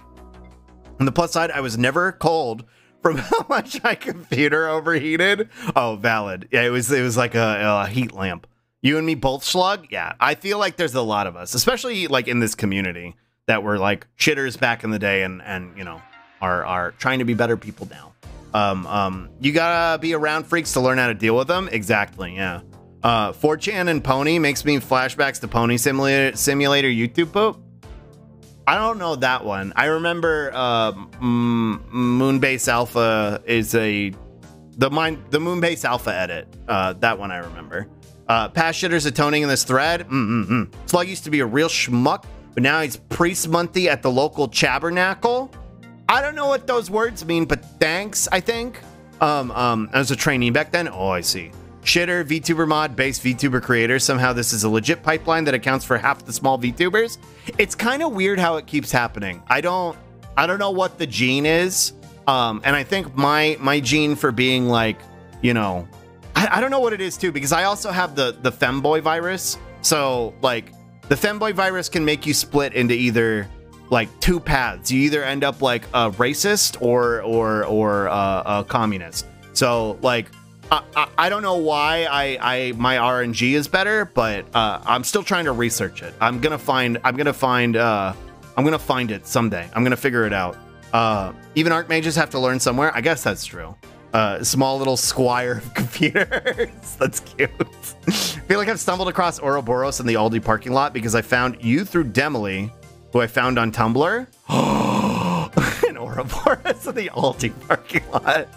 On the plus side, I was never cold from how much my computer overheated. Oh, valid. Yeah, it was it was like a, a heat lamp. You and me both, slug. Yeah. I feel like there's a lot of us, especially like in this community, that were like shitters back in the day and and you know are are trying to be better people now. Um, um, you gotta be around freaks to learn how to deal with them. Exactly, yeah. Uh, 4chan and Pony makes me flashbacks to Pony Simulator Simulator YouTube poop. I don't know that one. I remember uh, M- Moonbase Alpha is a the mind the Moonbase Alpha edit. Uh, that one I remember. Uh, past shitters atoning in this thread. Mm-mm-mm. Slug used to be a real schmuck, but now he's priest monthy at the local chabernacle. I don't know what those words mean, but thanks. I think. Um, um, as a trainee back then. Oh, I see. Shitter, VTuber mod, base VTuber creator. Somehow this is a legit pipeline that accounts for half the small VTubers. It's kind of weird how it keeps happening. I don't I don't know what the gene is. Um, and I think my my gene for being like, you know, I, I don't know what it is too, because I also have the the femboy virus. So like the femboy virus can make you split into either like two paths. You either end up like a racist or or or uh, a communist. So like I, I, don't know why I, I my RNG is better, but uh, I'm still trying to research it. I'm gonna find I'm gonna find uh, I'm gonna find it someday. I'm gonna figure it out. Uh, even archmages have to learn somewhere. I guess that's true. Uh, small little squire of computers. that's cute. I feel like I've stumbled across Ouroboros in the Aldi parking lot because I found you through Demily, who I found on Tumblr. Ouroboros in the Aldi parking lot.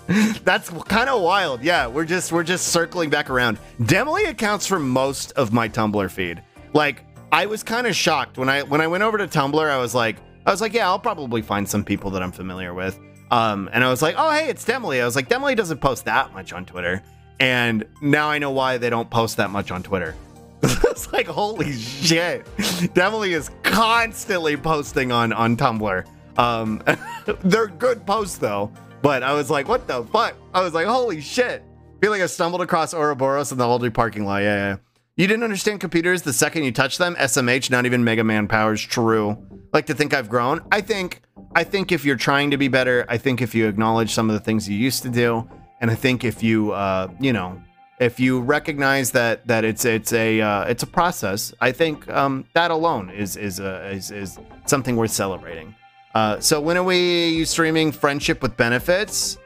That's kind of wild. Yeah, we're just we're just circling back around. Demily accounts for most of my Tumblr feed. Like, I was kind of shocked when I when I went over to Tumblr. I was like, I was like, yeah, I'll probably find some people that I'm familiar with. Um, and I was like, oh hey, it's Demily. I was like, Demily doesn't post that much on Twitter, and now I know why they don't post that much on Twitter. it's like holy shit, Demily is constantly posting on on Tumblr. Um, they're good posts though, but I was like, what the fuck? I was like, holy shit. I feel like I stumbled across Ouroboros in the Aldi parking lot. Yeah, yeah. You didn't understand computers the second you touched them. SMH, not even Mega Man powers. True. Like to think I've grown. I think. I think if you're trying to be better, I think if you acknowledge some of the things you used to do, and I think if you, uh, you know, if you recognize that that it's it's a uh, it's a process, I think um, that alone is is, uh, is is something worth celebrating. Uh, so when are we you streaming Friendship with Benefits?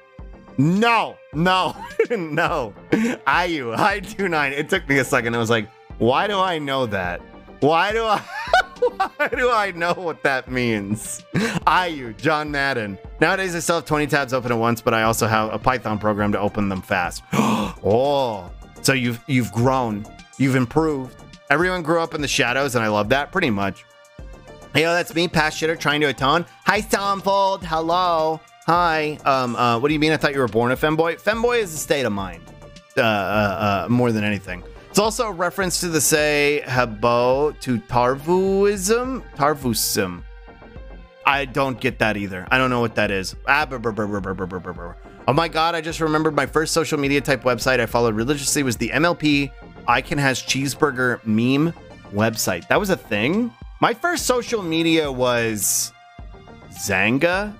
No, no, no. IU, I do nine. It took me a second. I was like, why do I know that? Why do I? why do I know what that means? IU, John Madden. Nowadays, I still have 20 tabs open at once, but I also have a Python program to open them fast. oh, so you've you've grown, you've improved. Everyone grew up in the shadows, and I love that pretty much. Hey, yo, that's me, Past Shitter, trying to atone. Hi, Tomfold. Hello. Hi. Um, uh, what do you mean? I thought you were born a femboy. Femboy is a state of mind, uh, uh, uh, more than anything. It's also a reference to the say habo to Tarvuism. Tarvusism. I don't get that either. I don't know what that is. Ah, oh my god, I just remembered my first social media type website I followed religiously was the MLP I Can has Cheezburger meme website. That was a thing? My first social media was Xanga.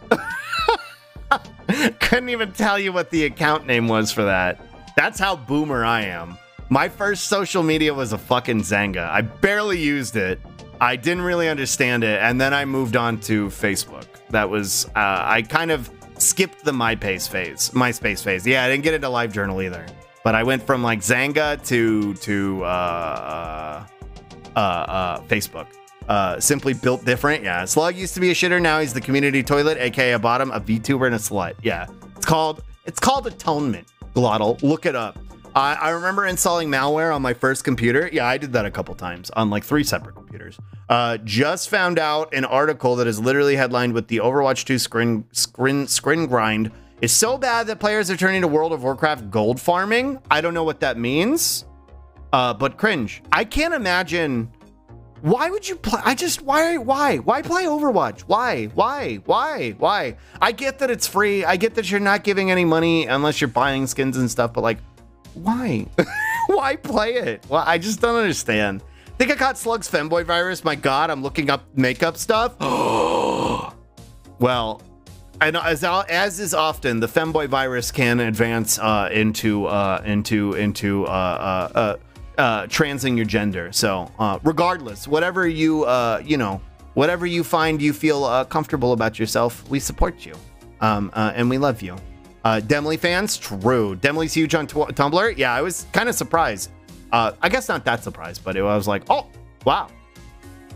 Couldn't even tell you what the account name was for that. That's how boomer I am. My first social media was a fucking Xanga. I barely used it. I didn't really understand it, and then I moved on to Facebook. That was uh, I kind of skipped the MySpace phase. MySpace phase. Yeah, I didn't get into LiveJournal either. But I went from like Xanga to to uh, uh, uh, Facebook. Uh, simply built different. Yeah, Slug used to be a shitter. Now he's the community toilet, aka a bottom, a VTuber, and a slut. Yeah, it's called it's called atonement. Glottal, look it up. I, I remember installing malware on my first computer. Yeah, I did that a couple times on like three separate computers. Uh, just found out an article that is literally headlined with the Overwatch 2 screen screen screen grind is so bad that players are turning to World of Warcraft gold farming. I don't know what that means, uh, but cringe. I can't imagine why would you play? I just why why why play Overwatch? Why why why why? I get that it's free. I get that you're not giving any money unless you're buying skins and stuff. But like, why? why play it? Well, I just don't understand. Think I caught Slug's femboy virus? My God, I'm looking up makeup stuff. well, know as as is often, the femboy virus can advance uh, into uh, into into uh, uh, transing your gender. So, uh, regardless, whatever you, uh, you know, whatever you find you feel uh, comfortable about yourself, we support you. Um, uh, and we love you. Uh, Demley fans, true. Demley's huge on tw- Tumblr. Yeah, I was kind of surprised. Uh, I guess not that surprised, but it, I was like, oh, wow.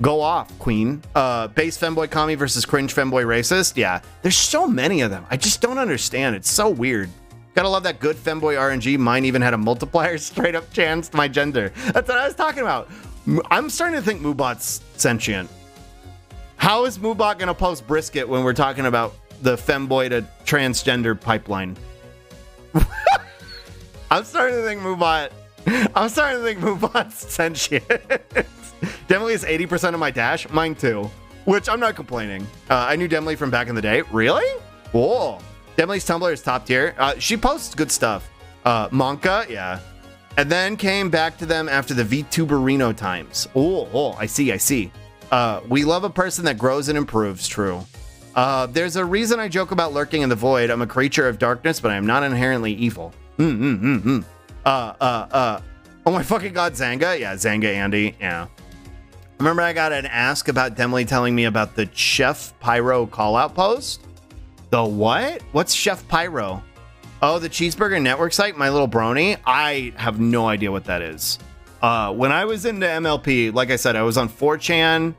Go off, Queen. Uh, base femboy commie versus cringe femboy racist. Yeah, there's so many of them. I just don't understand. It's so weird. Gotta love that good femboy RNG. Mine even had a multiplier straight up chance to my gender. That's what I was talking about. I'm starting to think Moobot's sentient. How is Moobot gonna post brisket when we're talking about the femboy to transgender pipeline? I'm starting to think Moobot. I'm starting to think Moobot's sentient. Demley is 80% of my dash. Mine too. Which I'm not complaining. Uh, I knew Demley from back in the day. Really? Whoa. Demley's Tumblr is top tier. Uh, she posts good stuff. Uh, Monka, yeah. And then came back to them after the VTuberino times. Oh, oh, I see, I see. Uh, we love a person that grows and improves, true. Uh, there's a reason I joke about lurking in the void. I'm a creature of darkness, but I am not inherently evil. Mm, mm, mm, mm. Uh, uh, uh. Oh my fucking god, Xanga? Yeah, Xanga Andy. Yeah. Remember I got an ask about Demley telling me about the Chef Pyro call-out post? The what? What's Chef Pyro? Oh, the Cheezburger Network site, My Little Brony? I have no idea what that is. Uh, when I was into MLP, like I said, I was on 4chan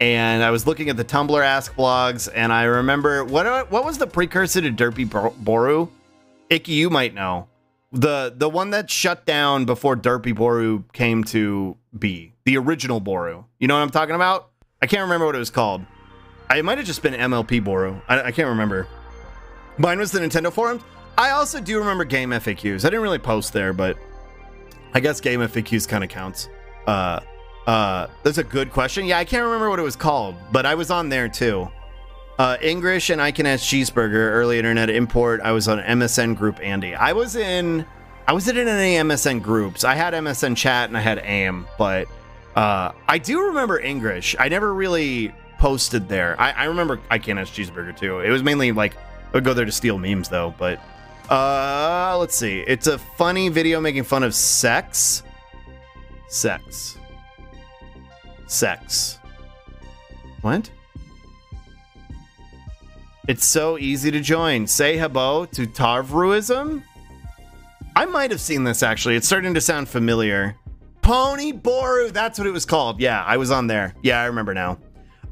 and I was looking at the Tumblr Ask blogs, and I remember what what was the precursor to Derpy Boru? Icky, you might know the the one that shut down before Derpibooru came to be the original Boru. You know what I'm talking about? I can't remember what it was called. I might have just been MLP Boru. I, I can't remember. Mine was the Nintendo forums. I also do remember GameFAQs. I didn't really post there, but I guess GameFAQs kind of counts. Uh, uh, that's a good question. Yeah, I can't remember what it was called, but I was on there too. Uh, English and I can ask cheeseburger early internet import. I was on MSN group Andy. I was in, I was in any MSN groups. I had MSN chat and I had AIM, but uh, I do remember English. I never really posted there. I, I remember I can't ask cheeseburger too. It was mainly like I would go there to steal memes though. But uh, let's see. It's a funny video making fun of sex. Sex. Sex. What? It's so easy to join. Say hello to Tarvruism? I might have seen this actually. It's starting to sound familiar. Ponibooru, that's what it was called. Yeah, I was on there. Yeah, I remember now.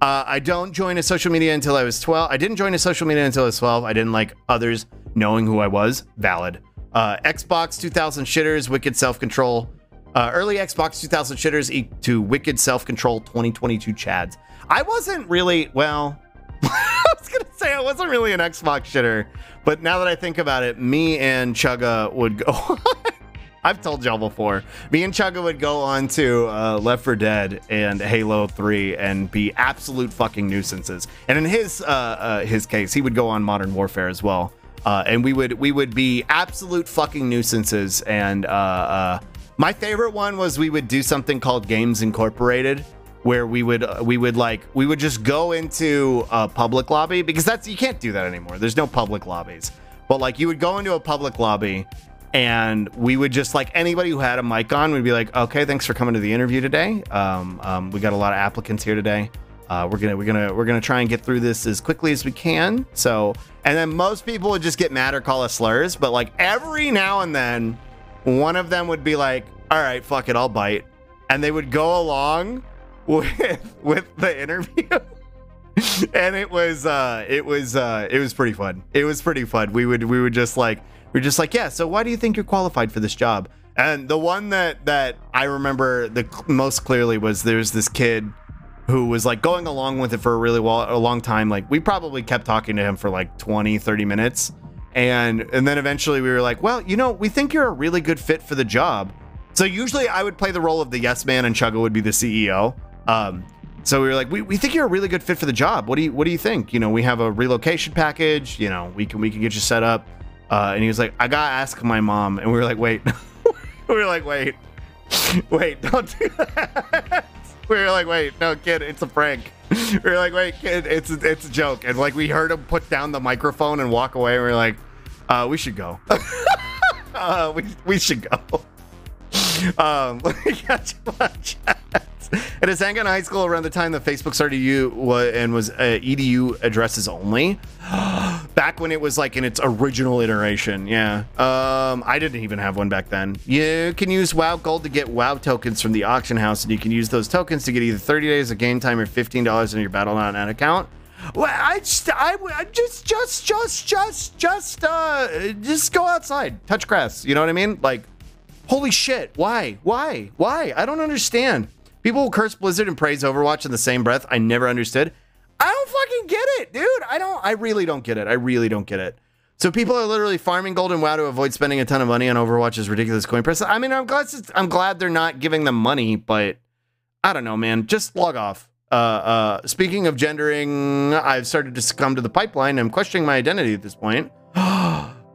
Uh, I don't join a social media until I was 12. I didn't join a social media until I was 12. I didn't like others knowing who I was. Valid. Uh, Xbox 2000 shitters, wicked self control. Uh, early Xbox 2000 shitters to wicked self control 2022 chads. I wasn't really, well, I was gonna say I wasn't really an Xbox shitter, but now that I think about it, me and Chugga would go. I've told y'all before. Me and Chugga would go on to uh, Left 4 Dead and Halo 3 and be absolute fucking nuisances. And in his uh, uh, his case, he would go on Modern Warfare as well. Uh, and we would we would be absolute fucking nuisances. And uh, uh, my favorite one was we would do something called Games Incorporated, where we would we would like we would just go into a public lobby because that's you can't do that anymore. There's no public lobbies. But like you would go into a public lobby and we would just like anybody who had a mic on we'd be like, okay, thanks for coming to the interview today. Um, um, we got a lot of applicants here today. Uh, we're gonna we're gonna we're gonna try and get through this as quickly as we can. So and then most people would just get mad or call us slurs, but like every now and then, one of them would be like, all right, fuck it, I'll bite, and they would go along with with the interview. and it was uh it was uh it was pretty fun. It was pretty fun. We would we would just like we are just like, "Yeah, so why do you think you're qualified for this job?" And the one that that I remember the most clearly was there's this kid who was like going along with it for a really a long time. Like we probably kept talking to him for like 20, 30 minutes. And and then eventually we were like, "Well, you know, we think you're a really good fit for the job." So usually I would play the role of the yes man and Chugga would be the CEO. Um, so we were like, we, we think you're a really good fit for the job. What do you what do you think? You know, we have a relocation package. You know, we can we can get you set up. Uh, and he was like, I gotta ask my mom. And we were like, wait. we were like, wait, wait, don't do that. we were like, wait, no, kid, it's a prank. we were like, wait, kid, it's it's a joke. And like we heard him put down the microphone and walk away. And we are like, uh, we should go. uh, we we should go. Um, let me catch is Hang High School around the time that Facebook started you and was uh, edu addresses only. back when it was like in its original iteration. Yeah. Um, I didn't even have one back then. You can use WoW Gold to get WoW tokens from the auction house, and you can use those tokens to get either 30 days of game time or $15 in your Battle.net account. Well, I just, I, I just, just, just, just, just, uh, just go outside, touch grass. You know what I mean? Like, holy shit, why, why, why? I don't understand. People will curse Blizzard and praise Overwatch in the same breath. I never understood. I don't fucking get it, dude. I don't. I really don't get it. I really don't get it. So people are literally farming golden WoW to avoid spending a ton of money on Overwatch's ridiculous coin price. I mean, I'm glad. I'm glad they're not giving them money, but I don't know, man. Just log off. Uh, uh, speaking of gendering, I've started to succumb to the pipeline. I'm questioning my identity at this point.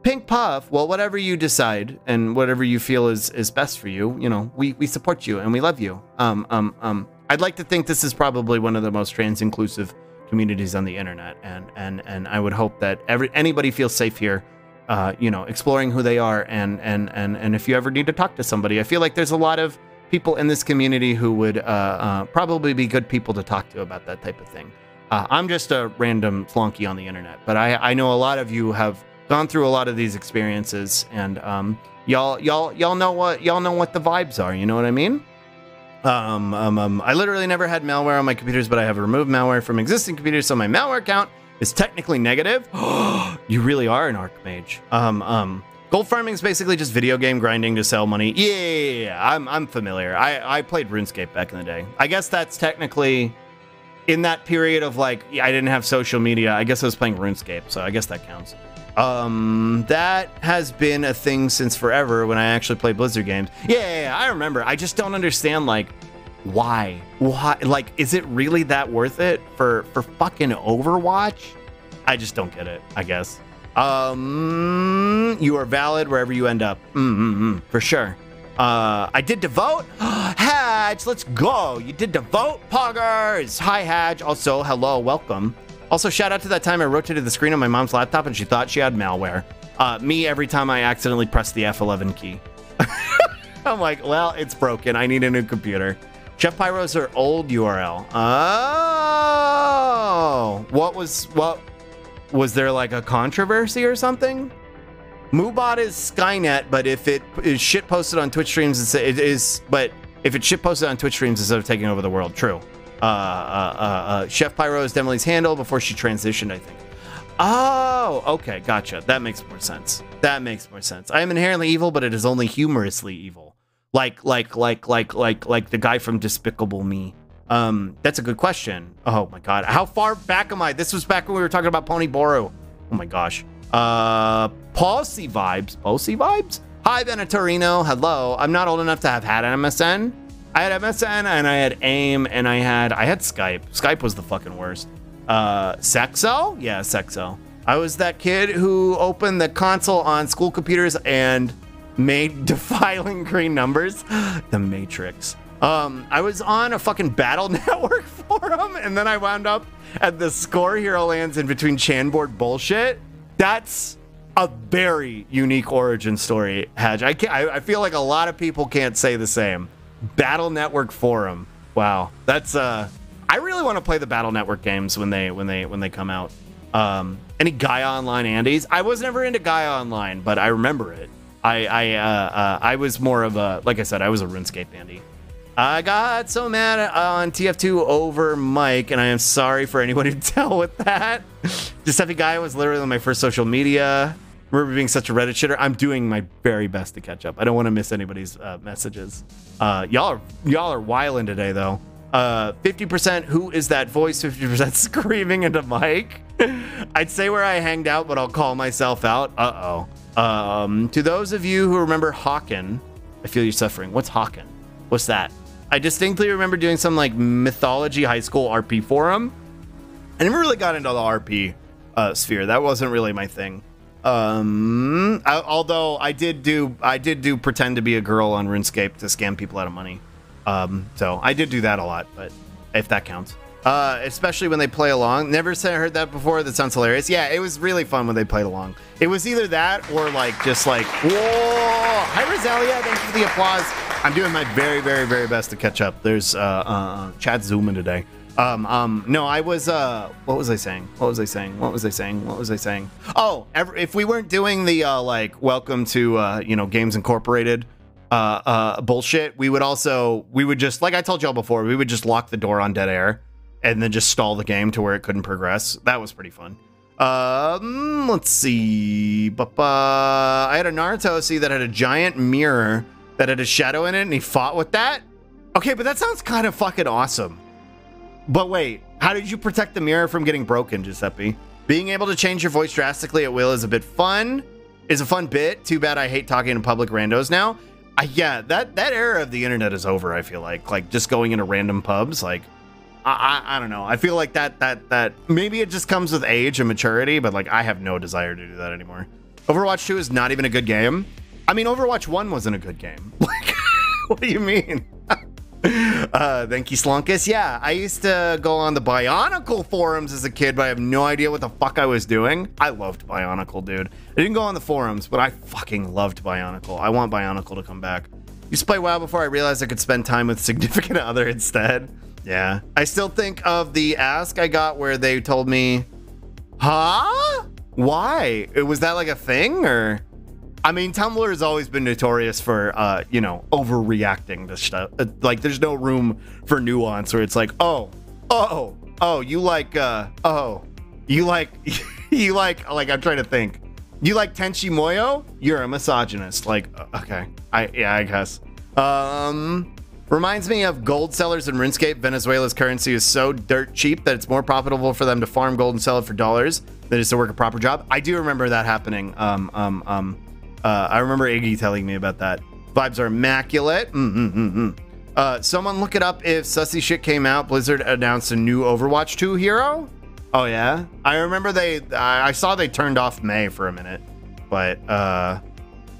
Pink Puff, well, whatever you decide and whatever you feel is is best for you, you know, we we support you and we love you. Um, um, um, I'd like to think this is probably one of the most trans inclusive communities on the internet, and and and I would hope that every anybody feels safe here. Uh, you know, exploring who they are, and and and and if you ever need to talk to somebody, I feel like there's a lot of people in this community who would uh, uh, probably be good people to talk to about that type of thing. Uh, I'm just a random flunky on the internet, but I, I know a lot of you have gone through a lot of these experiences, and um, y'all y'all y'all know what y'all know what the vibes are. You know what I mean? Um, um, um, I literally never had malware on my computers, but I have removed malware from existing computers, so my malware count is technically negative. you really are an archmage. Um, um, gold farming is basically just video game grinding to sell money. Yeah, yeah, yeah, I'm, I'm familiar. I, I played RuneScape back in the day. I guess that's technically in that period of like, I didn't have social media. I guess I was playing RuneScape, so I guess that counts. Um, that has been a thing since forever when I actually play Blizzard games. Yeah, yeah, yeah, I remember. I just don't understand like why? Why like is it really that worth it for for fucking Overwatch? I just don't get it, I guess. Um, you are valid wherever you end up. Mm-hmm, for sure. Uh, I did devote. Hadge, let's go. You did devote, poggers. Hi, Hadge. Also, hello, welcome. Also, shout out to that time I rotated the screen on my mom's laptop and she thought she had malware. Uh, me every time I accidentally press the F11 key. I'm like, well, it's broken. I need a new computer. Chef Pyro's her old URL. Oh, what was what? Was there like a controversy or something? Moobot is Skynet, but if it is shit posted on Twitch streams, it is. But if it's shit posted on Twitch streams instead of taking over the world, true. Uh, uh, uh, uh, Chef Pyro is Demily's handle before she transitioned, I think. Oh, okay, gotcha. That makes more sense. That makes more sense. I am inherently evil, but it is only humorously evil. Like, like, like, like, like, like the guy from Despicable Me. Um, that's a good question. Oh my god, how far back am I? This was back when we were talking about Ponibooru. Oh my gosh. Uh, Palsy vibes. Palsy vibes. Hi, Venetorino. Hello. I'm not old enough to have had an MSN. I had MSN and I had AIM and I had I had Skype. Skype was the fucking worst. Uh, Sexo? Yeah, Sexo. I was that kid who opened the console on school computers and made defiling green numbers. the Matrix. Um, I was on a fucking Battle Network forum and then I wound up at the Score Hero Lands in between Chanboard bullshit. That's a very unique origin story, Hedge. I, I, I feel like a lot of people can't say the same. Battle Network forum. Wow, that's uh, I really want to play the Battle Network games when they when they when they come out. Um, any Gaia Online Andes? I was never into Gaia Online, but I remember it. I I uh, uh, I was more of a like I said, I was a RuneScape Andy. I got so mad on TF2 over Mike, and I am sorry for anyone who dealt with that. Giuseppe Gaia was literally on my first social media remember being such a Reddit shitter. I'm doing my very best to catch up. I don't want to miss anybody's uh, messages. Uh, y'all are y'all are wiling today though. Uh, 50% who is that voice? 50% screaming into mic. I'd say where I hanged out, but I'll call myself out. Uh oh. Um, to those of you who remember Hawken, I feel you're suffering. What's Hawken? What's that? I distinctly remember doing some like mythology high school RP forum. I never really got into the RP uh, sphere. That wasn't really my thing. Um, I, although I did do, I did do pretend to be a girl on RuneScape to scam people out of money. Um, so I did do that a lot, but if that counts. Uh, especially when they play along. Never said I heard that before. That sounds hilarious. Yeah, it was really fun when they played along. It was either that or like just like, whoa, hi Rosalia, thank you for the applause. I'm doing my very, very, very best to catch up. There's uh, uh, Chad zooming today. Um, um, no, I was. Uh, what was I saying? What was I saying? What was I saying? What was I saying? Oh, every, if we weren't doing the uh, like welcome to uh, you know Games Incorporated uh, uh, bullshit, we would also we would just like I told y'all before, we would just lock the door on dead air and then just stall the game to where it couldn't progress. That was pretty fun. Um, let's see. But I had a Naruto see that had a giant mirror that had a shadow in it, and he fought with that. Okay, but that sounds kind of fucking awesome. But wait, how did you protect the mirror from getting broken, Giuseppe? Being able to change your voice drastically at will is a bit fun. Is a fun bit. Too bad I hate talking to public randos now. Uh, yeah, that that era of the internet is over. I feel like like just going into random pubs. Like, I, I I don't know. I feel like that that that maybe it just comes with age and maturity. But like, I have no desire to do that anymore. Overwatch 2 is not even a good game. I mean, Overwatch 1 wasn't a good game. Like, what do you mean? uh, thank you, Slunkus. Yeah, I used to go on the Bionicle forums as a kid, but I have no idea what the fuck I was doing. I loved Bionicle, dude. I didn't go on the forums, but I fucking loved Bionicle. I want Bionicle to come back. Used to play WoW before I realized I could spend time with significant other instead. Yeah. I still think of the ask I got where they told me, huh? Why? Was that like a thing or? I mean, Tumblr has always been notorious for, uh, you know, overreacting to stuff. Uh, like, there's no room for nuance where it's like, oh, oh, oh, you like, uh, oh, you like, you like, like, I'm trying to think. You like Tenchi Muyo? You're a misogynist. Like, uh, okay, I, yeah, I guess. Um, reminds me of gold sellers in RuneScape. Venezuela's currency is so dirt cheap that it's more profitable for them to farm gold and sell it for dollars than it is to work a proper job. I do remember that happening. Um, um, um uh, I remember Iggy telling me about that. Vibes are immaculate. Mm-mm-mm-mm. Uh, someone look it up if Sussy shit came out. Blizzard announced a new Overwatch 2 hero. Oh yeah, I remember they. I saw they turned off Mei for a minute, but uh,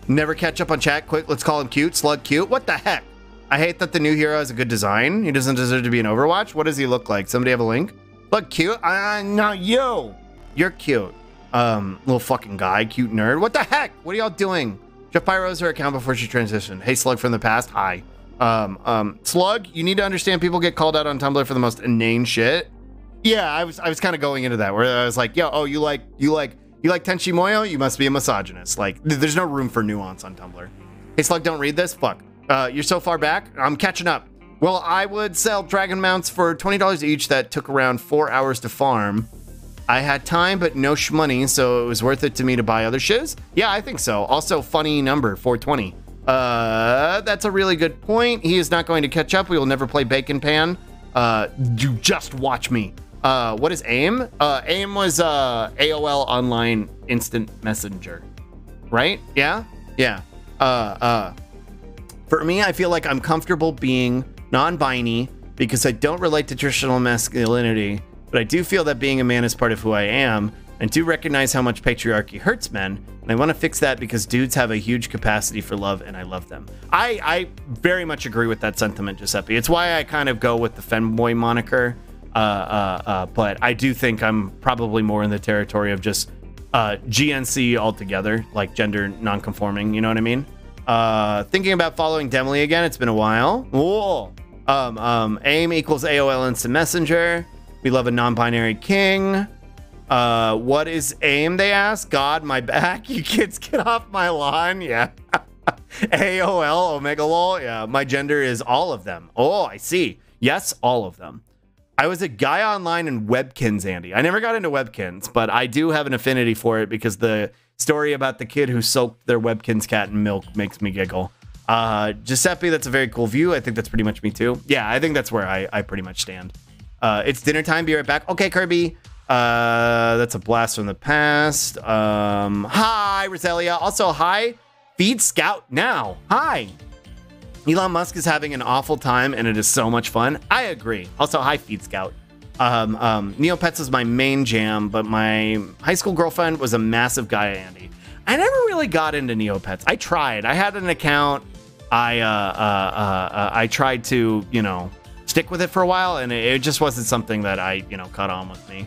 never catch up on chat. Quick, let's call him cute. Slug cute. What the heck? I hate that the new hero has a good design. He doesn't deserve to be an Overwatch. What does he look like? Somebody have a link? Look cute. Uh, not you. You're cute. Um, little fucking guy, cute nerd. What the heck? What are y'all doing? Chef Pyro's her account before she transitioned. Hey, Slug from the past. Hi. Um, um, Slug, you need to understand people get called out on Tumblr for the most inane shit. Yeah, I was I was kind of going into that where I was like, yo, oh, you like you like you like Tenchi Muyo? You must be a misogynist. Like, th there's no room for nuance on Tumblr. Hey, Slug, don't read this. Fuck. Uh, you're so far back. I'm catching up. Well, I would sell dragon mounts for twenty dollars each. That took around four hours to farm. I had time but no money, so it was worth it to me to buy other shiz. Yeah, I think so. Also, funny number 420. Uh, that's a really good point. He is not going to catch up. We will never play Bacon Pan. Uh, you just watch me. Uh, what is AIM? Uh, AIM was uh, AOL Online Instant Messenger, right? Yeah, yeah. Uh, uh, for me, I feel like I'm comfortable being non-binary because I don't relate to traditional masculinity but I do feel that being a man is part of who I am, and do recognize how much patriarchy hurts men, and I want to fix that because dudes have a huge capacity for love, and I love them. I, I very much agree with that sentiment, Giuseppe. It's why I kind of go with the femboy moniker, uh, uh, uh, but I do think I'm probably more in the territory of just uh, GNC altogether, like gender nonconforming, you know what I mean? Uh, thinking about following Demily again, it's been a while. Whoa. Um, um, AIM equals AOL Instant Messenger. We love a non-binary king. Uh, what is aim? They ask. God, my back. You kids get off my lawn. Yeah. AOL, Omega lol. Yeah. My gender is all of them. Oh, I see. Yes, all of them. I was a guy online in Webkinz, Andy. I never got into Webkinz, but I do have an affinity for it because the story about the kid who soaked their Webkinz cat in milk makes me giggle. Uh, Giuseppe, that's a very cool view. I think that's pretty much me too. Yeah, I think that's where I, I pretty much stand. Uh, it's dinner time. Be right back. Okay, Kirby. Uh, that's a blast from the past. Um, hi, Roselia. Also, hi, Feed Scout now. Hi. Elon Musk is having an awful time and it is so much fun. I agree. Also, hi, Feed Scout. Um, um, Neopets is my main jam, but my high school girlfriend was a massive Gaia Andy. I never really got into Neopets. I tried. I had an account. I uh, uh, uh, uh I tried to, you know, stick with it for a while, and it, just wasn't something that I, you know, caught on with me.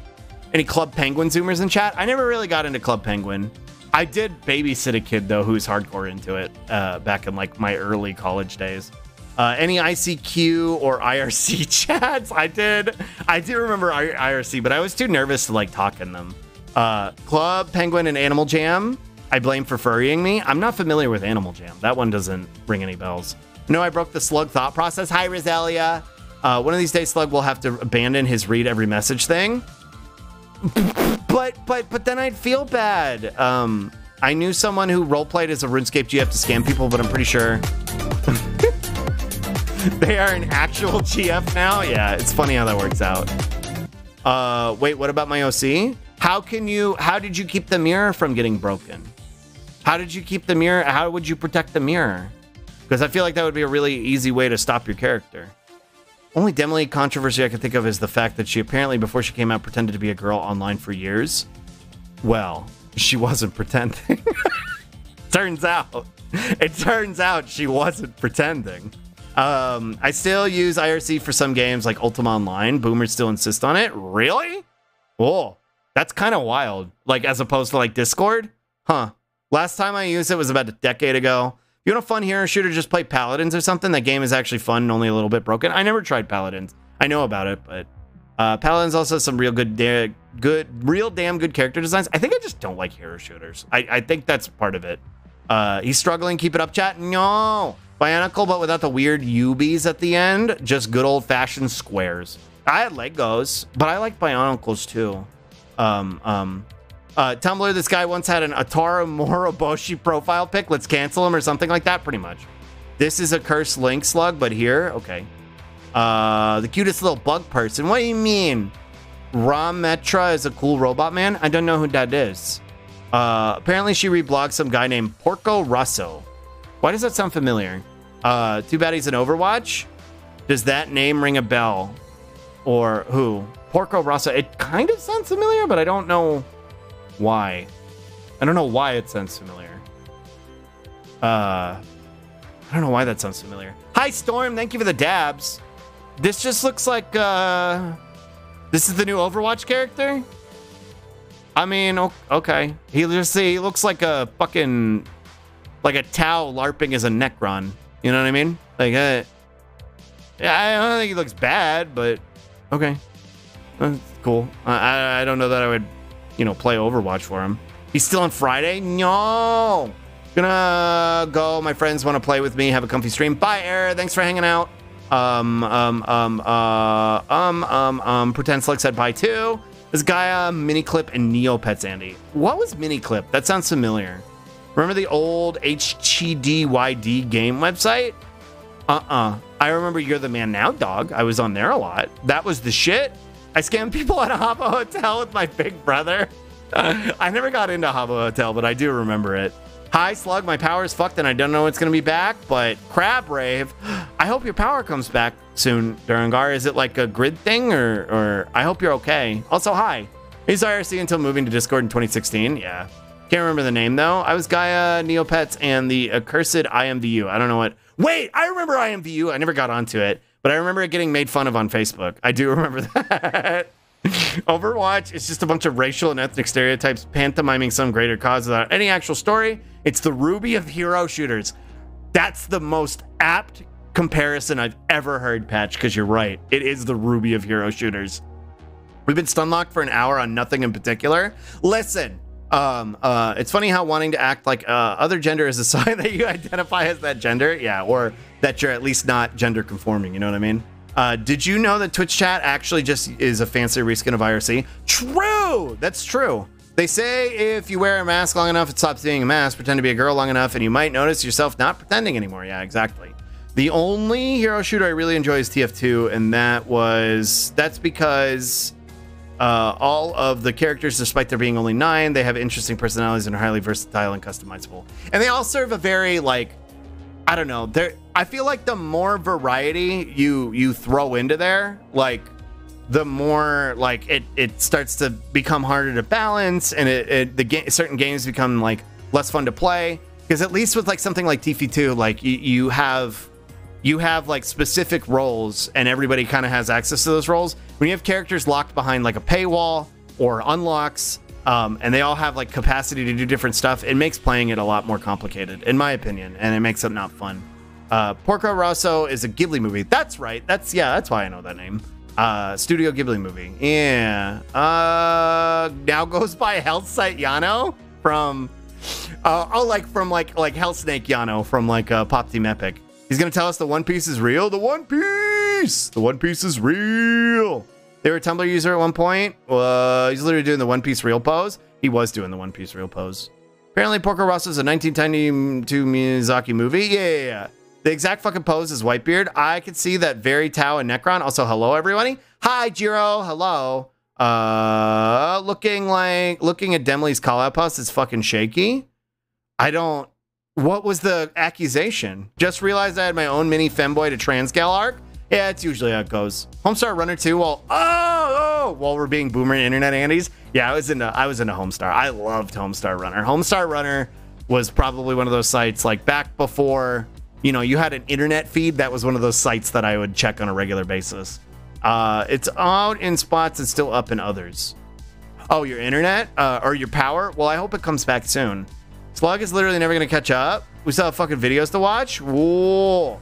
Any Club Penguin Zoomers in chat? I never really got into Club Penguin. I did babysit a kid though who's hardcore into it uh, back in like my early college days. Uh, any ICQ or IRC chats? I did. I do remember IRC, but I was too nervous to like talk in them. Uh, Club, Penguin, and Animal Jam. I blame for furrying me. I'm not familiar with Animal Jam. That one doesn't ring any bells. No, I broke the slug thought process. Hi, Roselia. Uh, one of these days, Slug will have to abandon his read every message thing. but but but then I'd feel bad. Um, I knew someone who roleplayed as a RuneScape GF to scam people, but I'm pretty sure they are an actual GF now. Yeah, it's funny how that works out. Uh, wait, what about my OC? How can you? How did you keep the mirror from getting broken? How did you keep the mirror? How would you protect the mirror? Because I feel like that would be a really easy way to stop your character. Only Demily controversy I can think of is the fact that she apparently, before she came out, pretended to be a girl online for years. Well, she wasn't pretending. turns out, it turns out she wasn't pretending. Um, I still use IRC for some games like Ultima Online. Boomers still insist on it. Really? Oh, that's kind of wild. Like as opposed to like Discord? Huh. Last time I used it was about a decade ago you want a fun hero shooter, just play Paladins or something. That game is actually fun and only a little bit broken. I never tried Paladins. I know about it, but uh, Paladins also some real good, good, real damn good character designs. I think I just don't like hero shooters. I, I think that's part of it. Uh, he's struggling. Keep it up, chat. No. Bionicle, but without the weird UBs at the end. Just good old fashioned squares. I had Legos, but I like Bionicles too. Um, um, uh, Tumblr, this guy once had an Ataru Moroboshi profile pic. Let's cancel him or something like that, pretty much. This is a cursed link slug, but here, okay. Uh, the cutest little bug person. What do you mean? Ramattra is a cool robot man? I don't know who that is. Uh, apparently she reblogged some guy named Porco Rosso. Why does that sound familiar? Uh, too bad he's an Overwatch. Does that name ring a bell? Or who? Porco Rosso. It kind of sounds familiar, but I don't know why. I don't know why it sounds familiar. Uh, I don't know why that sounds familiar. Hi, Storm. Thank you for the dabs. This just looks like, uh, this is the new Overwatch character? I mean, okay. He just he looks like a fucking, like a Tau LARPing as a Necron. You know what I mean? Like, uh, yeah, I don't think he looks bad, but okay. That's cool. I, I don't know that I would you know, play Overwatch for him. He's still on Friday? No. Gonna go. My friends want to play with me. Have a comfy stream. Bye, Era. Thanks for hanging out. Um, um, um, uh, um, um, um, Pretend Slick said bye too. This guy, uh, Miniclip and Neopets Andy. What was Miniclip? That sounds familiar. Remember the old HTDYD game website? Uh-uh. I remember You're the Man Now, dog. I was on there a lot. That was the shit. I scammed people at a Habbo Hotel with my big brother. I never got into Habbo Hotel, but I do remember it. Hi, Slug. My power is fucked and I don't know it's going to be back, but Crab Rave, I hope your power comes back soon, Durangar. Is it like a grid thing or, or I hope you're okay. Also, hi. He's IRC until moving to Discord in 2016. Yeah. Can't remember the name though. I was Gaia, Neopets, and the accursed IMVU. I don't know what. Wait, I remember IMVU. I never got onto it. But I remember it getting made fun of on Facebook. I do remember that. Overwatch is just a bunch of racial and ethnic stereotypes pantomiming some greater cause without any actual story. It's the Ruby of hero shooters. That's the most apt comparison I've ever heard, Patch, because you're right. It is the Ruby of hero shooters. We've been stunlocked for an hour on nothing in particular. Listen, um, uh, it's funny how wanting to act like uh, other gender is a sign that you identify as that gender. Yeah, or that you're at least not gender conforming. You know what I mean? Uh, did you know that Twitch chat actually just is a fancy reskin of IRC? True! That's true. They say if you wear a mask long enough, it stops being a mask. Pretend to be a girl long enough, and you might notice yourself not pretending anymore. Yeah, exactly. The only hero shooter I really enjoy is TF2, and that was that's because uh, all of the characters, despite there being only nine, they have interesting personalities and are highly versatile and customizable. And they all serve a very like, I don't know. There, I feel like the more variety you you throw into there, like the more like it it starts to become harder to balance, and it, it the game certain games become like less fun to play. Because at least with like something like TF2, like you have you have like specific roles and everybody kind of has access to those roles. When you have characters locked behind like a paywall or unlocks, um, and they all have like capacity to do different stuff, it makes playing it a lot more complicated, in my opinion, and it makes it not fun. Uh, Porco Rosso is a Ghibli movie. That's right. That's yeah. That's why I know that name. Uh, Studio Ghibli movie. Yeah. Uh, now goes by Health Site Yano from. Uh, oh, like from like like Hellshake Yano from like uh, Pop Team Epic. He's gonna tell us the One Piece is real. The One Piece. The One Piece is real. They were a Tumblr user at one point. Uh, he's literally doing the One Piece real pose. He was doing the One Piece real pose. Apparently, Porco Rosso is a 1992 Miyazaki movie. Yeah, yeah, yeah. The exact fucking pose is Whitebeard. I could see that very Tau and Necron. Also, hello everybody. Hi, Jiro. Hello. Uh, looking like looking at Demley's call out post is fucking shaky. I don't. What was the accusation? Just realized I had my own mini femboy to transgal arc. Yeah, it's usually how it goes. Homestar Runner 2 while oh, oh while we're being boomer internet Andes. Yeah, I was into I was into Homestar. I loved Homestar Runner. Homestar Runner was probably one of those sites like back before you know you had an internet feed. That was one of those sites that I would check on a regular basis. Uh, it's out in spots and still up in others. Oh, your internet uh, or your power? Well, I hope it comes back soon. Slug is literally never gonna catch up. We still have fucking videos to watch. Whoa.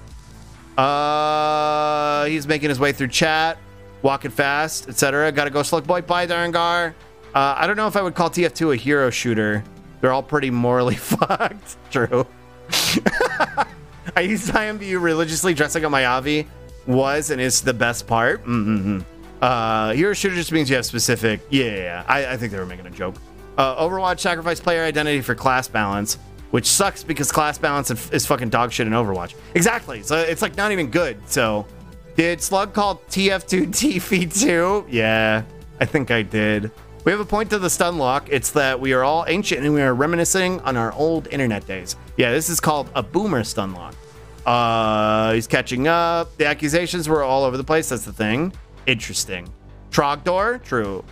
Uh, he's making his way through chat, walking fast, etc. Gotta go, Slug Boy. Bye, Darangar. Uh, I don't know if I would call TF2 a hero shooter. They're all pretty morally fucked. True. I used IMVU religiously dressing up my Avi was and is the best part. Mm-hmm. Uh, hero shooter just means you have specific. Yeah. I, I think they were making a joke. Uh, Overwatch sacrifice player identity for class balance, which sucks because class balance is fucking dog shit in Overwatch. Exactly. So it's like not even good. So did Slug call TF2 TF2? Yeah, I think I did. We have a point to the stun lock. It's that we are all ancient and we are reminiscing on our old internet days. Yeah, this is called a boomer stun lock. Uh, he's catching up. The accusations were all over the place. That's the thing. Interesting. Trogdor, true.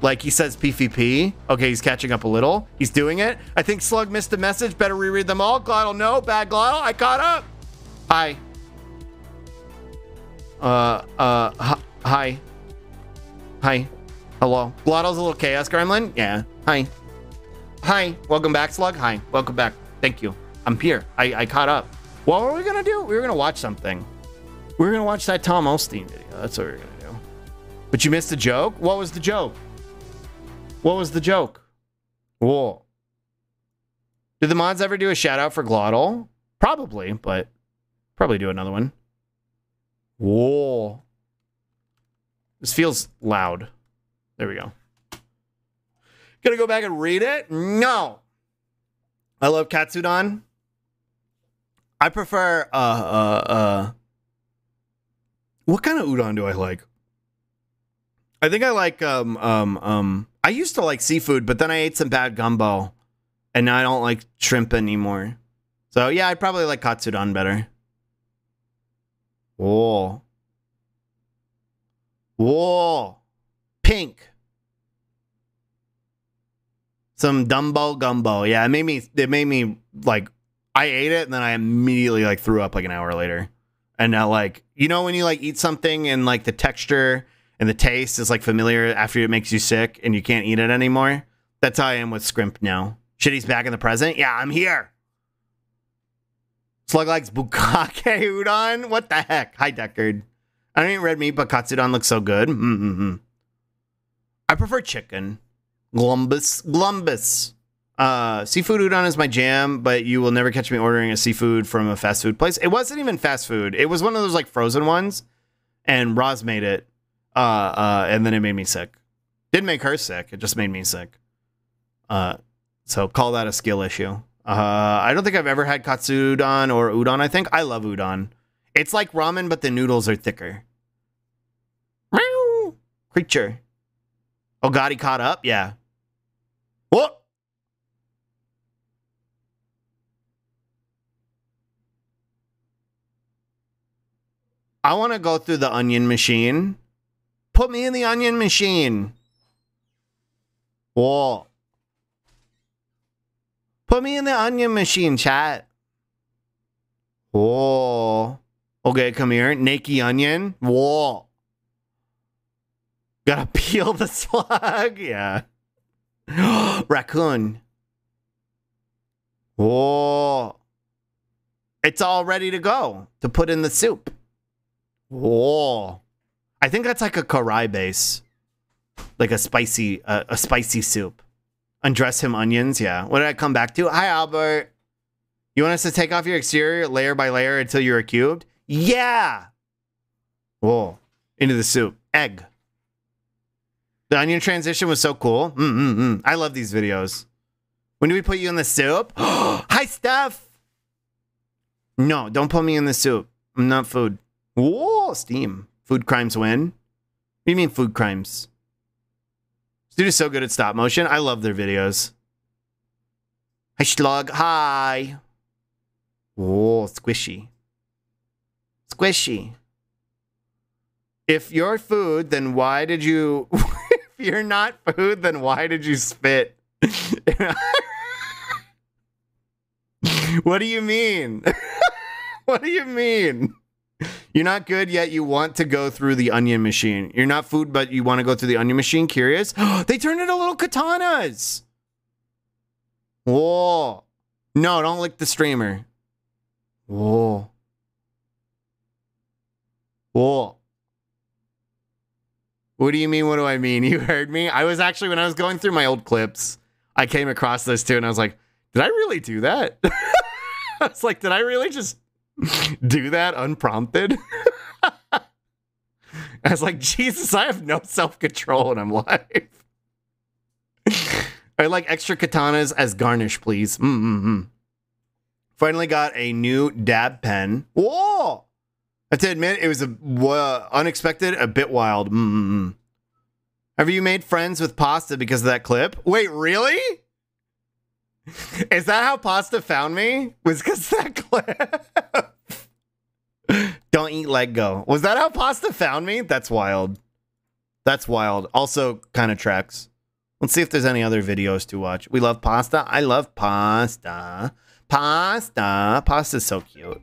Like he says PvP. Okay, he's catching up a little. He's doing it. I think Slug missed a message. Better reread them all. Glottal, no. Bad Glottal. I caught up. Hi. Uh, uh, hi. Hi. Hello. Glottal's a little chaos gremlin. Yeah. Hi. Hi. Welcome back, Slug. Hi. Welcome back. Thank you. I'm here. I, I caught up. What were we gonna do? We were gonna watch something. We were gonna watch that Tom Osteen video. That's what we were gonna do. But you missed the joke? What was the joke? What was the joke? Whoa. Did the mods ever do a shout out for Glottal? Probably, but probably do another one. Whoa. This feels loud. There we go. Gonna go back and read it? No. I love Katsudon. I prefer uh uh uh what kind of udon do I like? I think I like um um um I used to like seafood, but then I ate some bad gumbo and now I don't like shrimp anymore. So yeah, I'd probably like katsudon better. Whoa. Whoa pink. Some Dumbo gumbo. Yeah, it made me it made me like I ate it and then I immediately like threw up like an hour later. And now like you know when you like eat something and like the texture and the taste is like familiar after it makes you sick and you can't eat it anymore? That's how I am with scrimp now. Shitty's back in the present. Yeah, I'm here. Slug likes bukkake udon. What the heck? Hi, Deckard. I don't eat red meat, but katsudon looks so good. Mm-hmm. I prefer chicken. Glumbus. Glumbus. Uh, seafood udon is my jam, but you will never catch me ordering a seafood from a fast food place. It wasn't even fast food. It was one of those like frozen ones, and Roz made it, uh, uh, and then it made me sick. Didn't make her sick. It just made me sick. Uh, so call that a skill issue. Uh, I don't think I've ever had katsudon or udon. I think I love udon. It's like ramen, but the noodles are thicker. Meow. Creature. Oh God, he caught up. Yeah. What? I want to go through the onion machine. Put me in the onion machine. Whoa. Put me in the onion machine, chat. Whoa. Okay, come here. Naked onion. Whoa. Gotta peel the slug. Yeah. Raccoon. Whoa. It's all ready to go to put in the soup. Whoa. I think that's like a karai base. Like a spicy uh, a spicy soup. Undress him onions, yeah. What did I come back to? Hi Albert. You want us to take off your exterior layer by layer until you're a cubed? Yeah. Whoa. Into the soup. Egg. The onion transition was so cool. Mm-mm-mm. I love these videos. When do we put you in the soup? Hi, Steph. No, don't put me in the soup. I'm not food. Whoa, steam. Food crimes win. What do you mean food crimes? This dude is so good at stop motion. I love their videos. Hi, Schlug. Hi. Whoa, squishy. Squishy. If you're food, then why did you... if you're not food, then why did you spit? what do you mean? what do you mean? You're not good yet. You want to go through the onion machine. You're not food, but you want to go through the onion machine. Curious? they turned into little katanas. Whoa. No, don't lick the streamer. Whoa. Whoa. What do you mean? What do I mean? You heard me? I was actually, when I was going through my old clips, I came across this too, and I was like, did I really do that? I was like, did I really just do that unprompted? I was like, Jesus, I have no self control and I'm live. I like extra katanas as garnish, please. Mm-mm-mm. Finally got a new dab pen. Whoa! I have to admit, it was a uh, unexpected, a bit wild. Mm-mm-mm. Have you made friends with Pasta because of that clip? Wait, really? Is that how Pasta found me? Was because that clip? Don't eat Lego. Was that how Pasta found me? That's wild. That's wild. Also, kind of tracks. Let's see if there's any other videos to watch. We love pasta. I love pasta. Pasta. Pasta's so cute.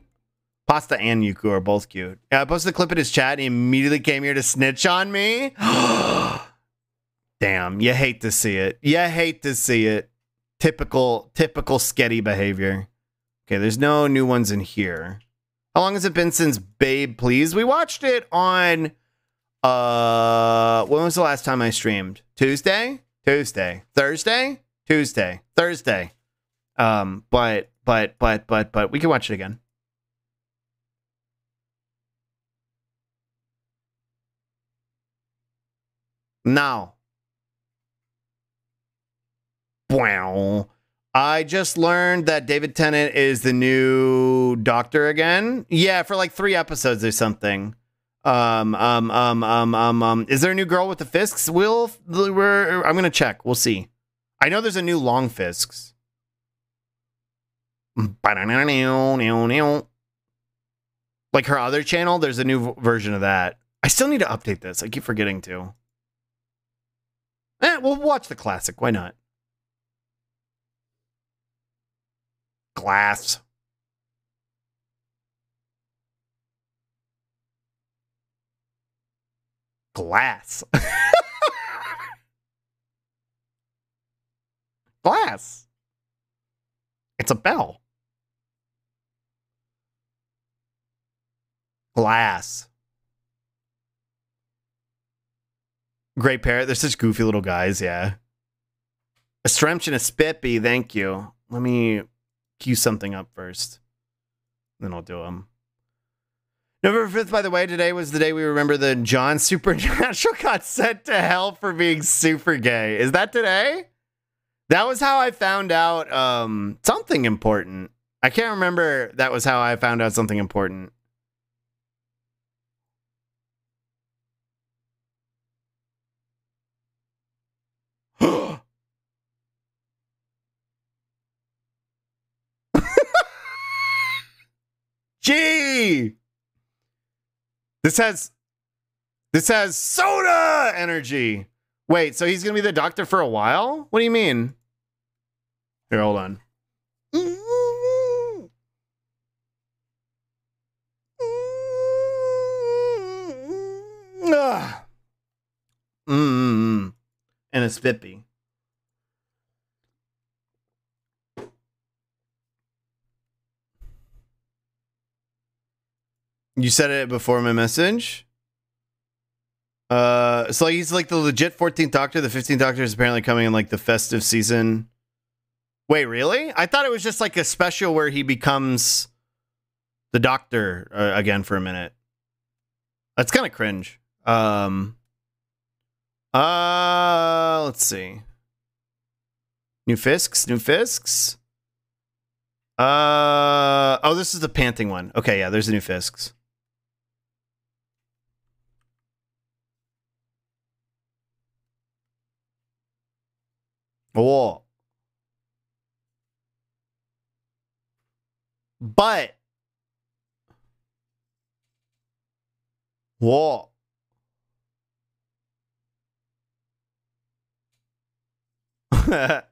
Pasta and Yuku are both cute. Yeah, I posted a clip in his chat and he immediately came here to snitch on me. Damn, you hate to see it. You hate to see it. Typical, typical sketty behavior. Okay, there's no new ones in here. How long has it been since Babe Please? We watched it on uh when was the last time I streamed? Tuesday? Tuesday. Thursday? Tuesday. Thursday. Um, but but but but but we can watch it again. Now. Wow. I just learned that David Tennant is the new Doctor again. Yeah, for like three episodes or something. Um, um, um, um, um, um. Is there a new girl with the Fisks? We'll, we're, I'm gonna check. We'll see. I know there's a new Long Fisks. Like her other channel, there's a new version of that. I still need to update this. I keep forgetting to. Eh, we'll watch the classic. Why not? Glass. Glass. Glass. It's a bell. Glass. Great parrot. They're such goofy little guys, yeah. A Stremch and a Spippy, thank you. Let me cue something up first. Then I'll do them. November 5th, by the way, today was the day we remember the John Supernatural got sent to hell for being super gay. Is that today? That was how I found out um, something important. I can't remember that was how I found out something important. Gee! This has this has soda energy. Wait, so he's gonna be the doctor for a while? What do you mean? Here, hold on. Mm-hmm. And a spippy. You said it before my message. Uh, so he's like the legit 14th Doctor. The 15th Doctor is apparently coming in like the festive season. Wait, really? I thought it was just like a special where he becomes the Doctor uh, again for a minute. That's kind of cringe. Um. Uh, let's see. New Fisks, new Fisks. Uh oh, this is the panting one. Okay, yeah, there's the new Fisks. Oh. But Whoa.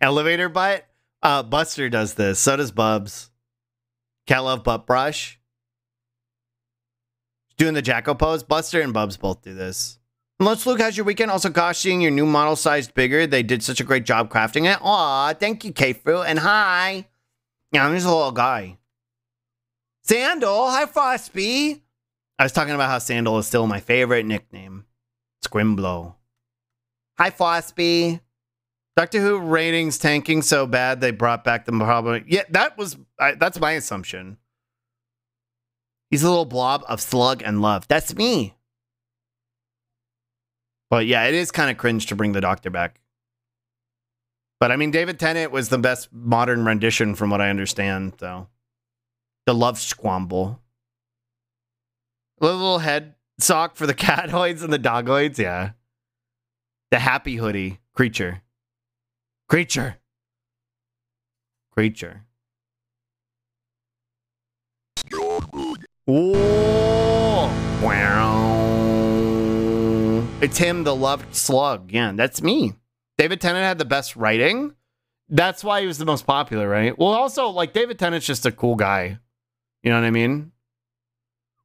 Elevator butt? Uh, Buster does this. So does Bubs. Cat love butt brush. Doing the Jacko pose. Buster and Bubs both do this. Let's Luke, how's your weekend? Also, gosh, seeing your new model sized bigger. They did such a great job crafting it. Aw, thank you, K-Fu. And hi. Yeah, I'm just a little guy. Sandal, hi, Frostby. I was talking about how Sandal is still my favorite nickname. Squimblow. Hi, Frostby. Doctor Who ratings tanking so bad they brought back the problem. Yeah, that was I, that's my assumption. He's a little blob of slug and love. That's me. But yeah, it is kind of cringe to bring the Doctor back. But I mean, David Tennant was the best modern rendition, from what I understand. Though the love squamble, a little head sock for the catoids and the dogoids. Yeah, the happy hoodie creature. Creature. Creature. Wow. It's him, the loved slug. Yeah, that's me. David Tennant had the best writing. That's why he was the most popular, right? Well, also, like, David Tennant's just a cool guy. You know what I mean?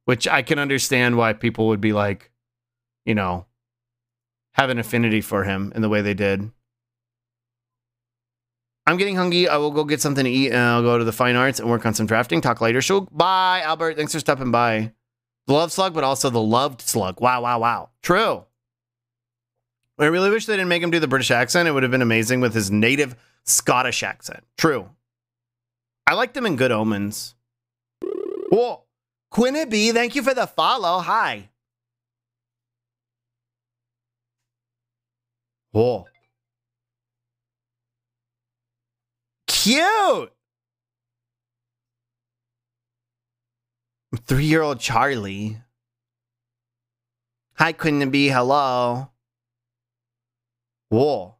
Which I can understand why people would be like, you know, have an affinity for him in the way they did. I'm getting hungry. I will go get something to eat and I'll go to the fine arts and work on some drafting. Talk later. Shuk. Bye, Albert. Thanks for stopping by. The love slug, but also the loved slug. Wow, wow, wow. True. I really wish they didn't make him do the British accent. It would have been amazing with his native Scottish accent. True. I liked him in Good Omens. Whoa. Quinneby, thank you for the follow. Hi. Whoa. Cute. Three year old Charlie. Hi, couldn't it be? Hello. Whoa.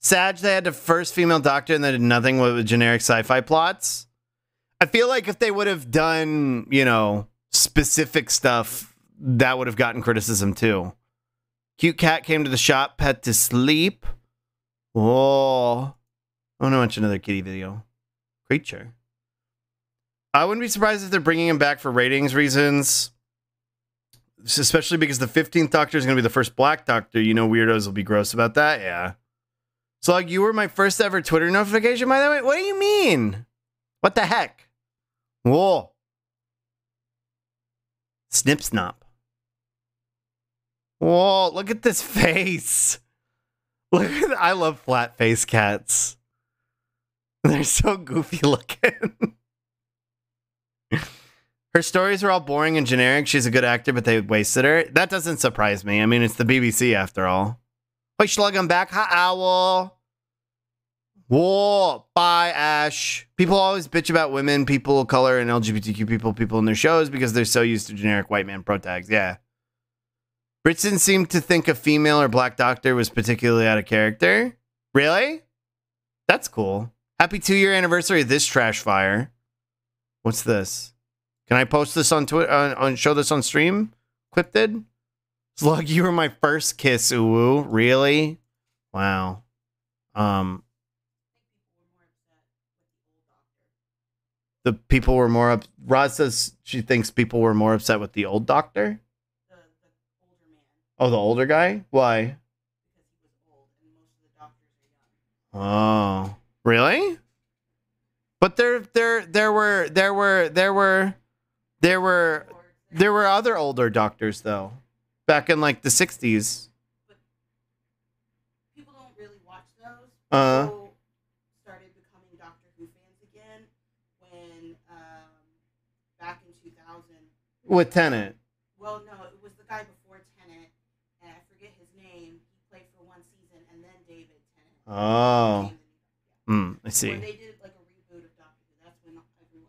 Sag, they had the first female doctor and they did nothing with generic sci fi plots. I feel like if they would have done, you know, specific stuff, that would have gotten criticism too. Cute cat came to the shop, pet to sleep. Whoa. I want to watch another kitty video. Creature. I wouldn't be surprised if they're bringing him back for ratings reasons. Especially because the 15th Doctor is going to be the first Black Doctor. You know, weirdos will be gross about that. Yeah. So, like, you were my first ever Twitter notification, by the way? What do you mean? What the heck? Whoa. Snip snop. Whoa, look at this face. Look at I love flat face cats. They're so goofy looking. her stories are all boring and generic. She's a good actor, but they wasted her. That doesn't surprise me. I mean, it's the BBC after all. Wait, Schlug, I'm back. Hi, Owl. Whoa, bye, Ash. People always bitch about women, people of color, and LGBTQ people, people in their shows because they're so used to generic white man pro tags. Yeah. Britson seemed to think a female or black doctor was particularly out of character. Really? That's cool. Happy two year anniversary of this trash fire. What's this? Can I post this on Twitter? Uh, on show this on stream? Quipted. Slug, you were my first kiss, uwu. Really? Wow. Um. The people were more up. Roz says she thinks people were more upset with the old doctor. The, the older man. Oh, the older guy. Why? Because he was old, and most of the doctors are young. Oh. Really? But there there there were there were there were there were there were other older doctors though. Back in like the 60s. People don't really watch those. Uh People started becoming Doctor Who fans again when um, back in 2000. with Tennant. Well, no, it was the guy before Tennant, and I forget his name. He played for one season, and then David Tennant. Oh. Became the new Mm, I see. When they did like a reboot of Doctor Who, that's when everyone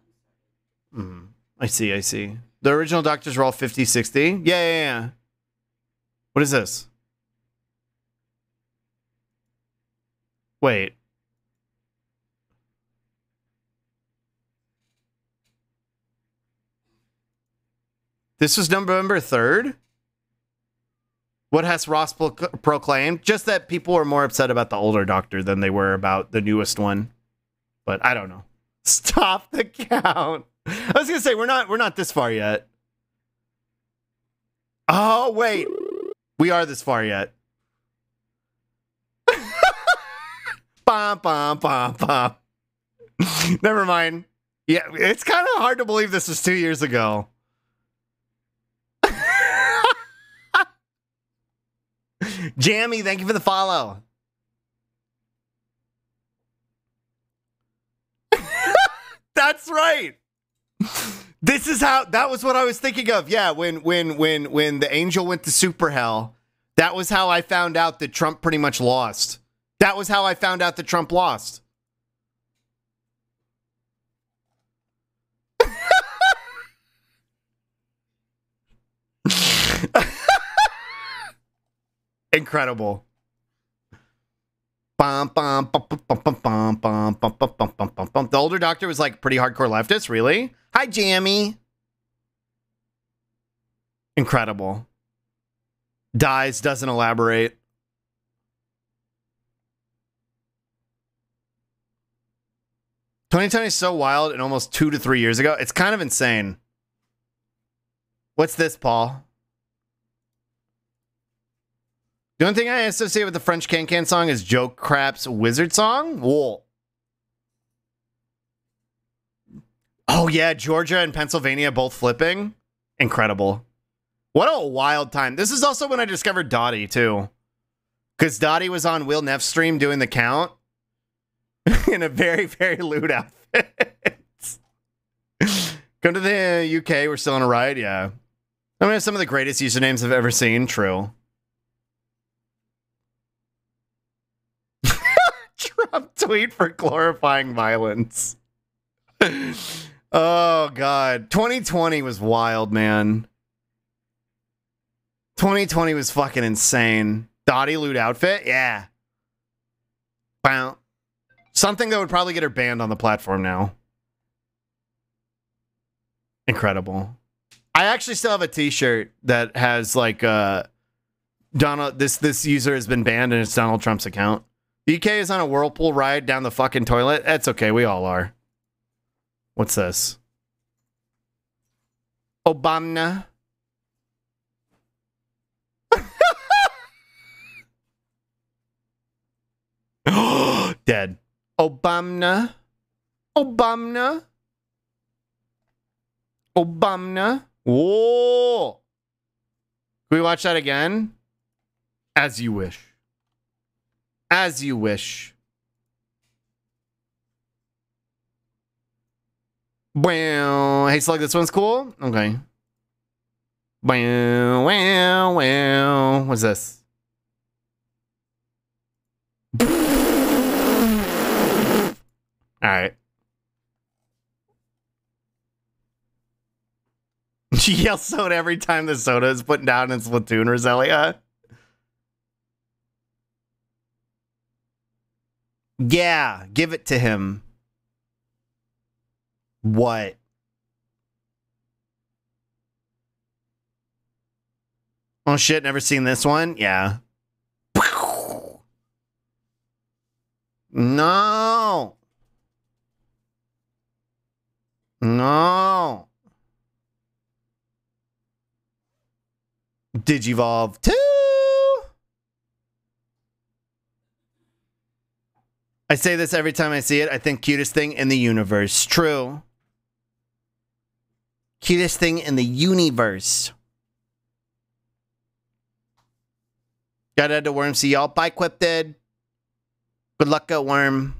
started. Mm, I see, I see. The original doctors were all 50, 60. Yeah, yeah, yeah. What is this? Wait. This was November 3rd? What has Roz pro- proclaimed? Just that people were more upset about the older doctor than they were about the newest one. But I don't know. Stop the count. I was gonna say we're not we're not this far yet. Oh wait, we are this far yet. bum bum bum bum. Never mind. Yeah, it's kind of hard to believe this was two years ago. Jammy, thank you for the follow. That's right. This is how that was what I was thinking of. Yeah, when when when when the angel went to super hell, that was how I found out that Trump pretty much lost. That was how I found out that Trump lost. Bum. The older doctor was like pretty hardcore leftist, really? Hi, Jammy. Incredible. Dies, doesn't elaborate. Twenty twenty is so wild and almost two to three years ago. It's kind of insane. What's this, Paul? The only thing I associate with the French Can Can song is Joe Crap's Wizard song. Whoa. Oh yeah, Georgia and Pennsylvania both flipping. Incredible. What a wild time. This is also when I discovered Dottie too. Cause Dottie was on Will Neff's stream doing the count in a very, very lewd outfit. Come to the UK, we're still on a ride, yeah. I mean some of the greatest usernames I've ever seen, true. Tweet for glorifying violence. oh god, 2020 was wild, man. 2020 was fucking insane. Dottie Loot outfit, yeah. Wow. Something that would probably get her banned on the platform now. Incredible. I actually still have a T-shirt that has like uh Donald. This this user has been banned and it's Donald Trump's account. UK is on a whirlpool ride down the fucking toilet. That's okay. We all are. What's this? Obama. Dead. Obama. Obama. Obama. Whoa. Can we watch that again? As you wish. As you wish. Well, hey Slug, this one's cool. Okay. Wow, wow, wow. What's this? All right. She yells soda every time the soda is put down in Splatoon, Roselia. Yeah, give it to him. What? Oh shit, never seen this one? Yeah. No. No. Digivolve 2. I say this every time I see it. I think cutest thing in the universe. True. Cutest thing in the universe. Gotta head to Worm. See y'all. Bye, Quipted. Good luck at Worm.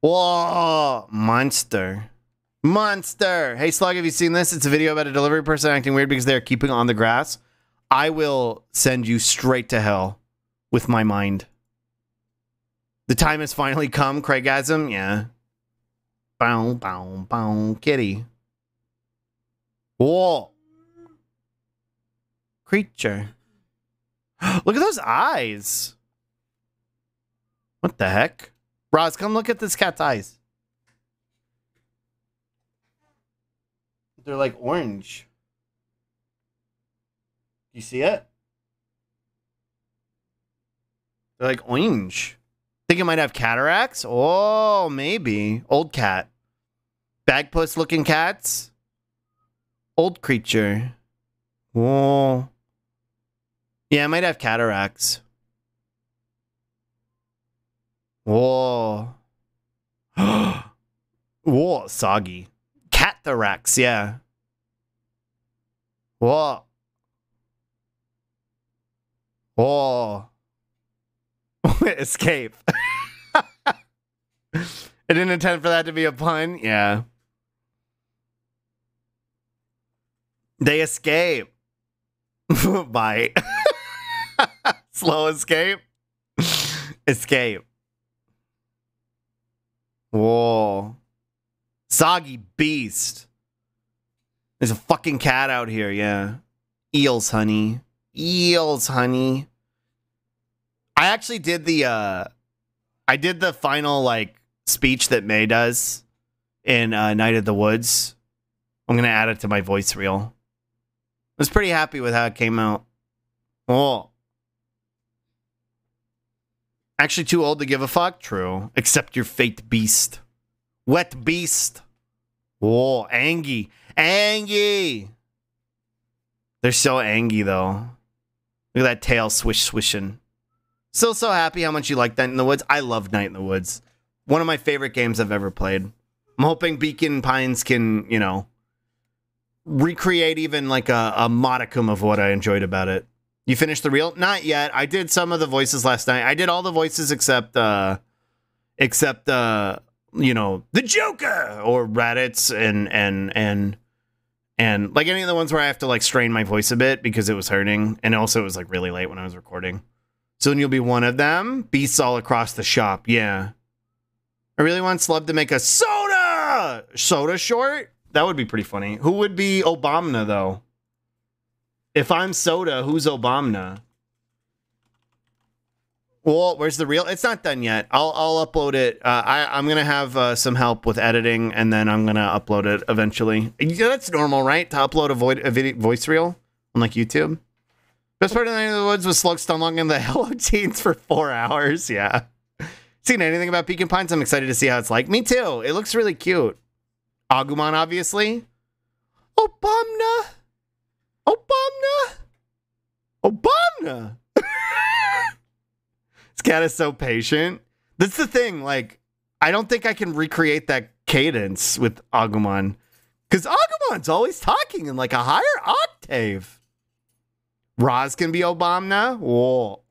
Whoa, monster. Monster. Hey, Slug, have you seen this? It's a video about a delivery person acting weird because they're keeping on the grass. I will send you straight to hell with my mind. The time has finally come, Craigasm. Yeah. Bow, bow, bow, kitty. Whoa. Creature. Look at those eyes. What the heck? Roz, come look at this cat's eyes. They're like orange. You see it? They're like orange. Think it might have cataracts? Oh, maybe. Old cat. Bagpuss looking cats. Old creature. Whoa. Yeah, it might have cataracts. Whoa. Whoa, soggy. Catharax, yeah. Whoa. Whoa. Escape. I didn't intend for that to be a pun. Yeah. They escape. Bye. Slow escape. Escape. Whoa. Soggy beast. There's a fucking cat out here, yeah. Eels, honey. Eels, honey. I actually did the uh I did the final like speech that Mae does in uh, Night of the Woods. I'm gonna add it to my voice reel. I was pretty happy with how it came out. Oh. Actually too old to give a fuck? True. Except your fate beast. Wet beast. Oh, Angie. Angie. They're so angry though. Look at that tail swish swishing. Still so happy how much you like Night in the Woods. I love Night in the Woods. One of my favorite games I've ever played. I'm hoping Beacon Pines can, you know, recreate even like a, a modicum of what I enjoyed about it. You finished the reel? Not yet. I did some of the voices last night. I did all the voices except uh except uh you know, the Joker or Raditz and and and and like any of the ones where I have to like strain my voice a bit because it was hurting and also it was like really late when I was recording. So then you'll be one of them. Beasts all across the shop. Yeah. I really want Slub to make a soda soda short. That would be pretty funny. Who would be Obama though? If I'm Soda, who's Obama? Well, where's the real? It's not done yet. I'll I'll upload it. Uh, I I'm gonna have uh, some help with editing, and then I'm gonna upload it eventually. Yeah, that's normal, right? To upload a, vo- a video, voice reel on like YouTube. Best part of Night in the Woods was Slug stunlong in the Hello Teens for four hours. Yeah. Seen anything about Beacon Pines? I'm excited to see how it's like. Me too. It looks really cute. Agumon, obviously. Obama. Obama. Obama. Cat is so patient. That's the thing. Like, I don't think I can recreate that cadence with Agumon. Because Agumon's always talking in like a higher octave. Roz can be Obama. Whoa.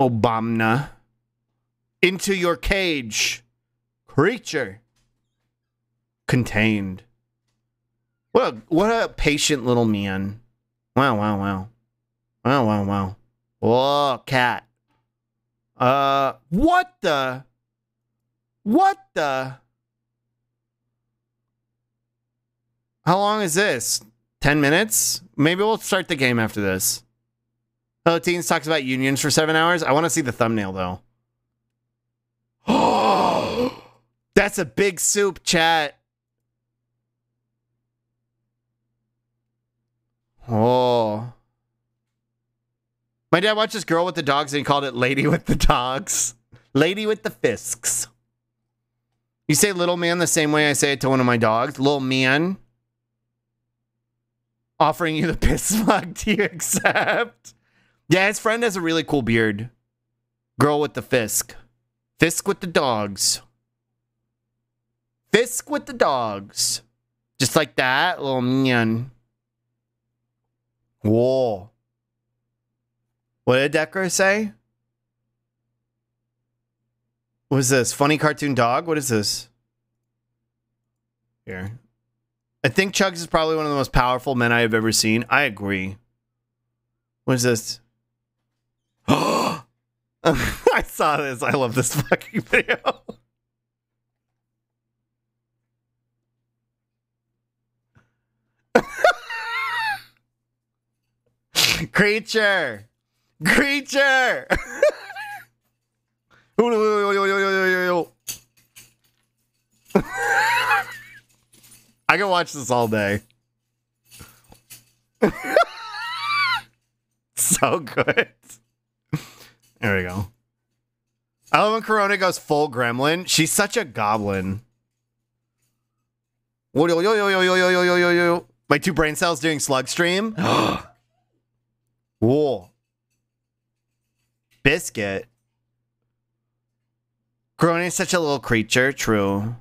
Obama. Into your cage. Creature. Contained. What a, what a patient little man. Wow, wow, wow. Wow, wow, wow. Whoa, cat. Uh, what the? What the? How long is this? 10 minutes? Maybe we'll start the game after this. Hello Teens talks about unions for seven hours. I want to see the thumbnail though. Oh, that's a big soup, chat. Oh. My dad watched this girl with the dogs and he called it Lady with the Dogs. Lady with the Fisks. You say little man the same way I say it to one of my dogs. Little man. offering you the piss mug. Do you accept? Yeah, his friend has a really cool beard. Girl with the Fisk. Fisk with the dogs. Fisk with the dogs. Just like that, little man. Whoa. What did Decker say? What is this? Funny cartoon dog? What is this? Here. I think Chugs is probably one of the most powerful men I have ever seen. I agree. What is this? I saw this. I love this fucking video. Creature! creature. I can watch this all day. so good. There we go. I love when Korone goes full gremlin. She's such a goblin. My two brain cells doing slug stream. Whoa. Biscuit. Korone is such a little creature. True.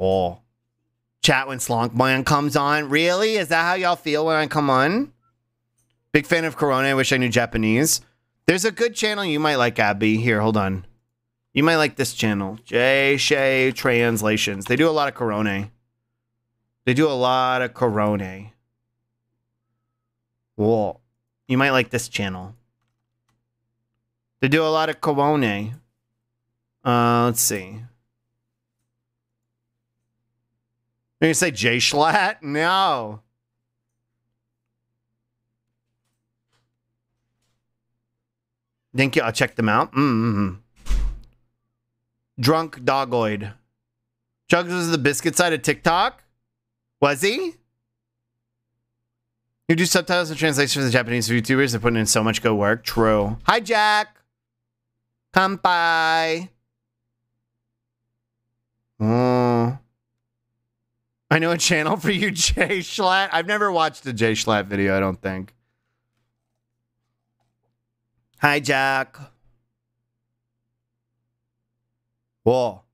Oh. Chat when Slonkman comes on. Really? Is that how y'all feel when I come on? Big fan of Korone. I wish I knew Japanese. There's a good channel you might like, Abby. Here, hold on. You might like this channel. J Shay Translations. They do a lot of Korone. They do a lot of Korone. Whoa. You might like this channel. They do a lot of Korone. Uh, let's see. You're gonna say J Schlatt? No. Thank you. I'll check them out. Mm-hmm. Drunk Dogoid. Chugs was the biscuit side of TikTok? Was he? You do subtitles and translations for the Japanese YouTubers. They're putting in so much good work. True. Hi, Jack. Kampai. Oh. I know a channel for you, Jay Schlatt. I've never watched a Jay Schlatt video, I don't think. Hi, Jack. Whoa.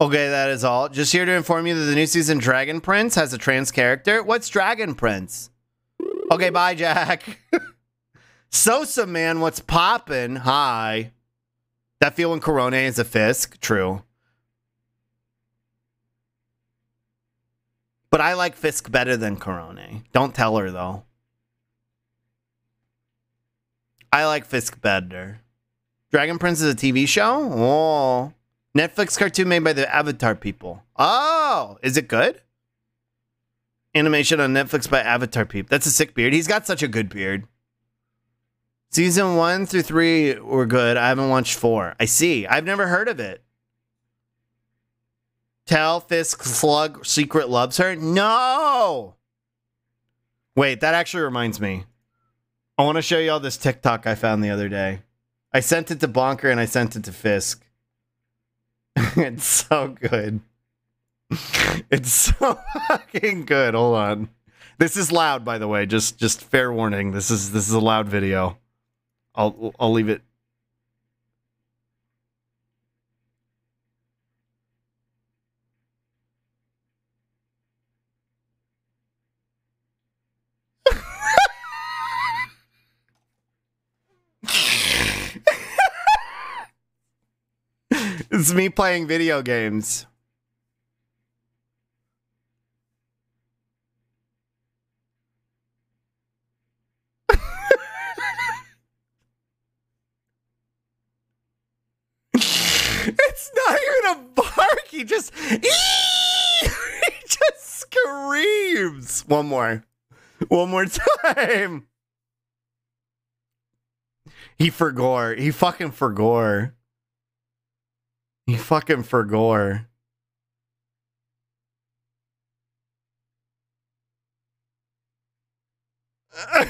Okay, that is all. Just here to inform you that the new season Dragon Prince has a trans character. What's Dragon Prince? Okay, bye, Jack. Sosa man, what's poppin'? Hi. That feel when Korone is a Fisk? True. But I like Fisk better than Korone. Don't tell her though. I like Fisk better. Dragon Prince is a TV show? Oh. Netflix cartoon made by the Avatar people. Oh, is it good? Animation on Netflix by Avatar people. That's a sick beard. He's got such a good beard. Season one through three were good. I haven't watched four. I see. I've never heard of it. Tell Fisk Slug secret loves her? No! Wait, that actually reminds me. I want to show you all this TikTok I found the other day. I sent it to Bonker and I sent it to Fisk. it's so good. It's so fucking good. Hold on. This is loud, by the way. Just just fair warning. This is this is a loud video. I'll I'll leave it. It's me playing video games. it's not even a bark. He just he just screams. One more. One more time. He forgore. He fucking forgore. Fucking forgore.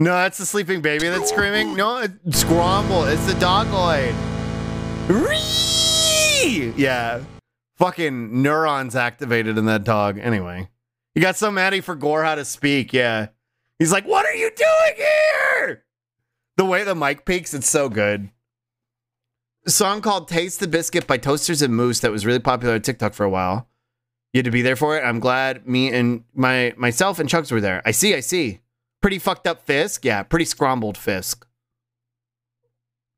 No, that's the sleeping baby that's screaming. No, it's Grumble. It's the dogoid. Ree! Yeah. Fucking neurons activated in that dog. Anyway. He got so mad he forgot how to speak. Yeah. He's like, what are you doing here? The way the mic peaks, it's so good. A song called Taste the Biscuit by Toasters and Moose that was really popular on TikTok for a while. You had to be there for it. I'm glad me and my myself and Chugs were there. I see, I see. Pretty fucked up Fisk. Yeah, pretty scrambled Fisk.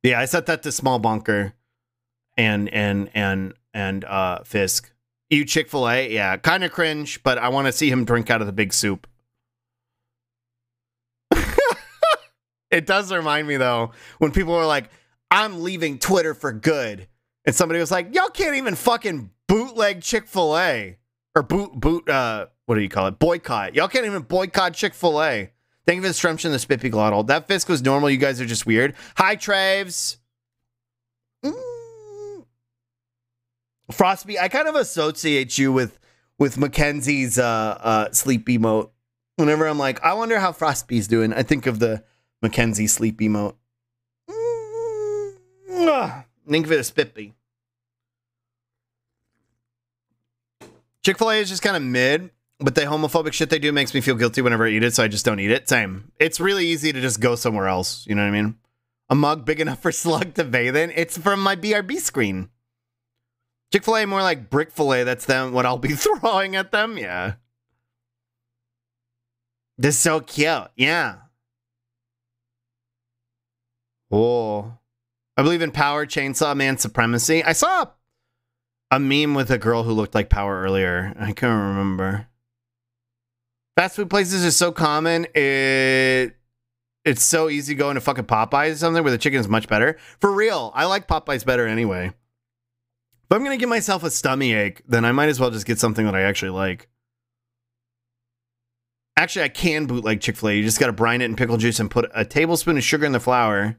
Yeah, I set that to small bunker and and and and uh Fisk. You Chick-fil-A, yeah, kind of cringe, but I want to see him drink out of the big soup. It does remind me though when people were like, "I'm leaving Twitter for good," and somebody was like, "Y'all can't even fucking bootleg Chick-fil-A or boot boot uh what do you call it? Boycott. Y'all can't even boycott Chick-fil-A." Thank you for the strumption, the spippy glottal. That Fisk was normal. You guys are just weird. Hi, Traves. Mm. Frostby, I kind of associate you with with Mackenzie's uh, uh, sleep emote. Whenever I'm like, I wonder how Frostby's doing, I think of the Mackenzie sleep emote. Mm. Think of it as spippy. Chick fil A is just kind of mid. But the homophobic shit they do makes me feel guilty whenever I eat it, so I just don't eat it. Same. It's really easy to just go somewhere else. You know what I mean? A mug big enough for Slug to bathe in. It's from my BRB screen. Chick fil A more like brick fillet. That's them. What I'll be throwing at them. Yeah. They're so cute. Yeah. Oh. I believe in power, chainsaw man supremacy. I saw a meme with a girl who looked like power earlier. I can't remember. Fast food places are so common. It it's so easy going to fucking Popeyes or something where the chicken is much better. For real, I like Popeyes better anyway. If I'm gonna give myself a stomach ache, then I might as well just get something that I actually like. Actually, I can bootleg Chick Fil A. You just gotta brine it in pickle juice and put a tablespoon of sugar in the flour,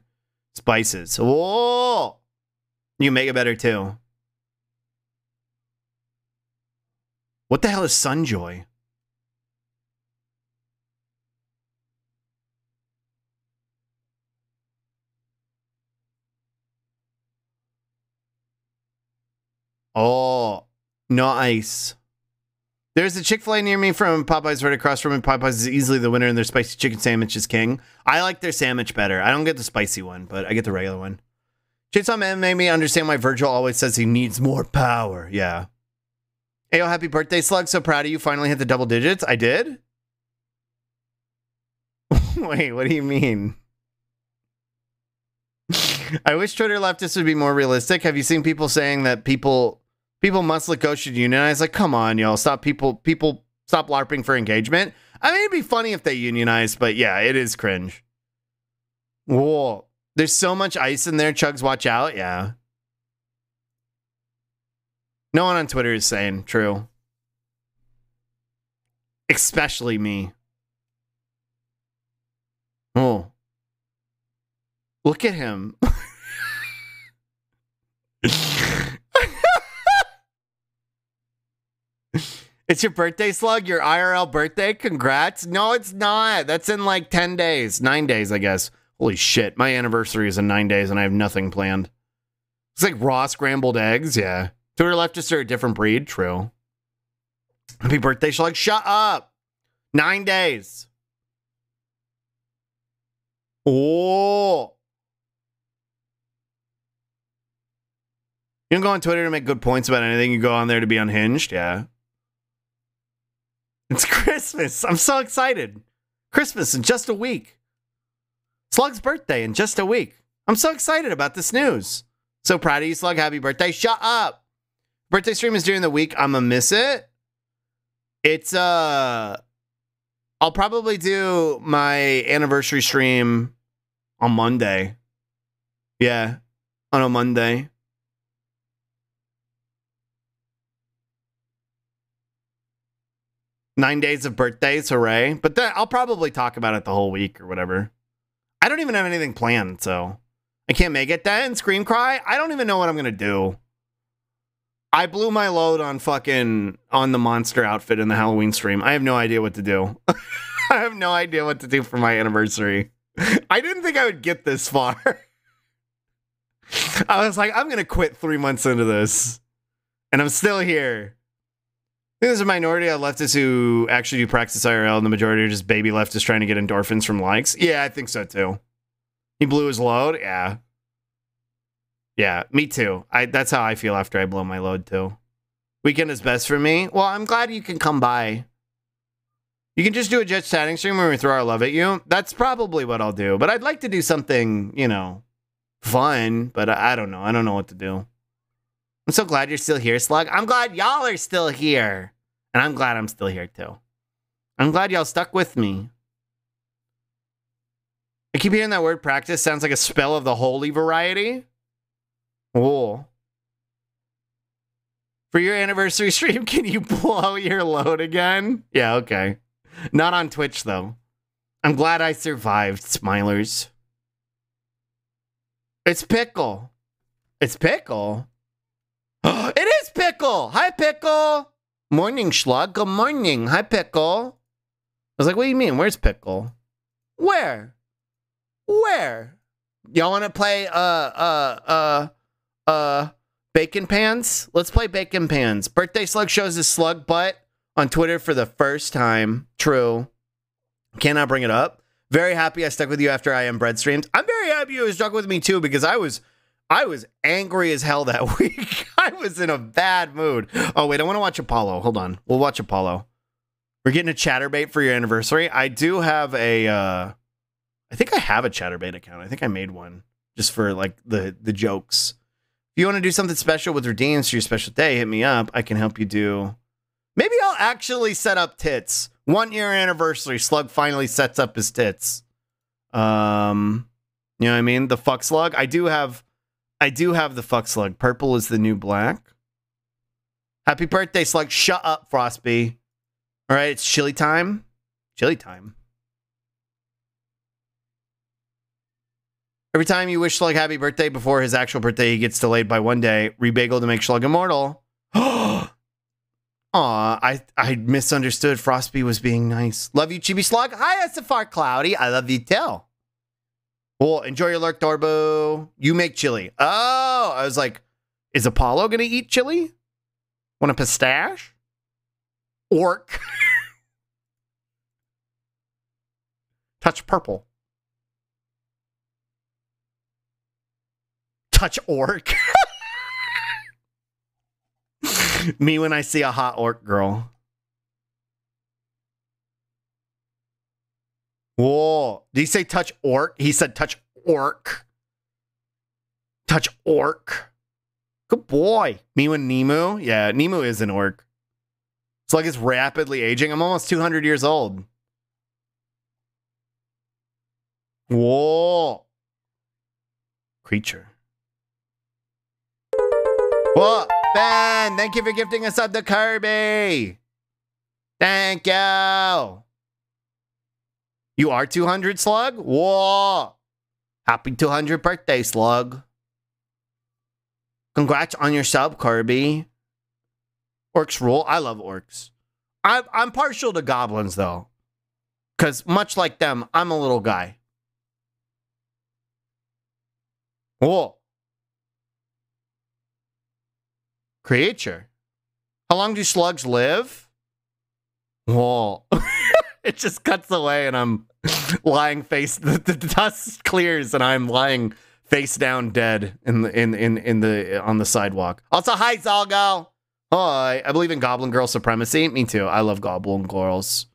spices. Whoa! You make it better too. What the hell is Sunjoy? Oh, nice. There's a Chick fil A near me from Popeyes right across from me. Popeyes is easily the winner, and their spicy chicken sandwich is king. I like their sandwich better. I don't get the spicy one, but I get the regular one. Chainsaw Man made me understand why Virgil always says he needs more power. Yeah. Oh, happy birthday, Slug. So proud of you. Finally hit the double digits. I did? Wait, what do you mean? I wish Twitter leftists would be more realistic. Have you seen people saying that people people must let go should unionize. Like, come on, y'all, stop people people stop larping for engagement. I mean, it'd be funny if they unionize, but yeah, it is cringe. Whoa, there's so much ice in there. Chugs, watch out. Yeah. No one on Twitter is saying true. Especially me. Oh. Look at him. It's your birthday slug, your IRL birthday. Congrats. No, it's not. That's in like 10 days, nine days, I guess. Holy shit. My anniversary is in nine days and I have nothing planned. It's like raw scrambled eggs. Yeah. Twitter leftists are a different breed. True. Happy birthday, slug. Shut up. Nine days. Oh. You don't go on Twitter to make good points about anything. You go on there to be unhinged. Yeah. It's Christmas. I'm so excited. Christmas in just a week. Slug's birthday in just a week. I'm so excited about this news. So proud of you, Slug. Happy birthday. Shut up. Birthday stream is during the week. I'm gonna miss it. It's uh I'll probably do my anniversary stream on Monday. Yeah, on a Monday. Nine days of birthdays, hooray. But then I'll probably talk about it the whole week or whatever. I don't even have anything planned, so I can't make it. Then Scream Cry, I don't even know what I'm gonna do. I blew my load on fucking on the monster outfit in the Halloween stream. I have no idea what to do. I have no idea what to do for my anniversary. I didn't think I would get this far. I was like, I'm gonna quit three months into this, and I'm still here. I think there's a minority of leftists who actually do practice IRL, and the majority are just baby leftists trying to get endorphins from likes. Yeah, I think so too. He blew his load. Yeah, yeah, me too. I that's how I feel after I blow my load too. Weekend is best for me. Well, I'm glad you can come by. You can just do a Jets chatting stream where we throw our love at you. That's probably what I'll do. But I'd like to do something, you know, fun. But I, I don't know. I don't know what to do. I'm so glad you're still here, Slug. I'm glad y'all are still here. And I'm glad I'm still here too. I'm glad y'all stuck with me. I keep hearing that word practice. Sounds like a spell of the holy variety. Oh. For your anniversary stream, can you blow your load again? Yeah, okay. Not on Twitch, though. I'm glad I survived, Smilers. It's Pickle. It's Pickle. it is Pickle. Hi, Pickle. Morning, Schlug. Good morning. Hi, Pickle. I was like, what do you mean? Where's Pickle? Where? Where? Y'all want to play, uh, uh, uh, uh, Bacon Pans? Let's play Bacon Pans. Birthday Slug shows his slug butt on Twitter for the first time. True. Cannot bring it up. Very happy I stuck with you after I am bread streams. I'm very happy you stuck with me too because I was I was angry as hell that week. I was in a bad mood. Oh wait, I want to watch Apollo. Hold on. We'll watch Apollo. We're getting a Chaturbate for your anniversary. I do have a uh I think I have a Chaturbate account. I think I made one just for like the the jokes. If you want to do something special with redeems for your special day, hit me up. I can help you do Maybe I'll actually set up tits. One year anniversary. Slug finally sets up his tits. Um, you know what I mean? The fuck slug. I do have, I do have the fuck slug. Purple is the new black. Happy birthday, slug. Shut up, Frostby. All right, it's chili time. Chili time. Every time you wish Slug happy birthday before his actual birthday, he gets delayed by one day. Rebagel to make Slug immortal. Aw, I, I misunderstood. Frostby was being nice. Love you, Chibi Slug. Hi, SFR Cloudy. I love you too. Well, enjoy your lurk, Dorbo. You make chili. Oh, I was like, is Apollo going to eat chili? Want a pistache? Orc. Touch purple. Touch orc. Me when I see a hot orc girl. Whoa. Did he say touch orc? He said touch orc. Touch orc. Good boy. Me when Nemu? Yeah, Nemu is an orc. It's like it's rapidly aging. I'm almost 200 years old. Whoa. Creature. What? Ben, thank you for gifting us up the Kirby. Thank you. You are 200, Slug? Whoa. Happy 200 birthday, Slug. Congrats on your sub, Kirby. Orcs rule. I love orcs. I, I'm partial to goblins, though. Because much like them, I'm a little guy. Whoa. creature. How long do slugs live? Whoa. it just cuts away and I'm lying face the, the, dust clears and I'm lying face down dead in the in in in the on the sidewalk. Also, hi Zalgal. Hi. I believe in Goblin Girl supremacy. Me too. I love Goblin Girls.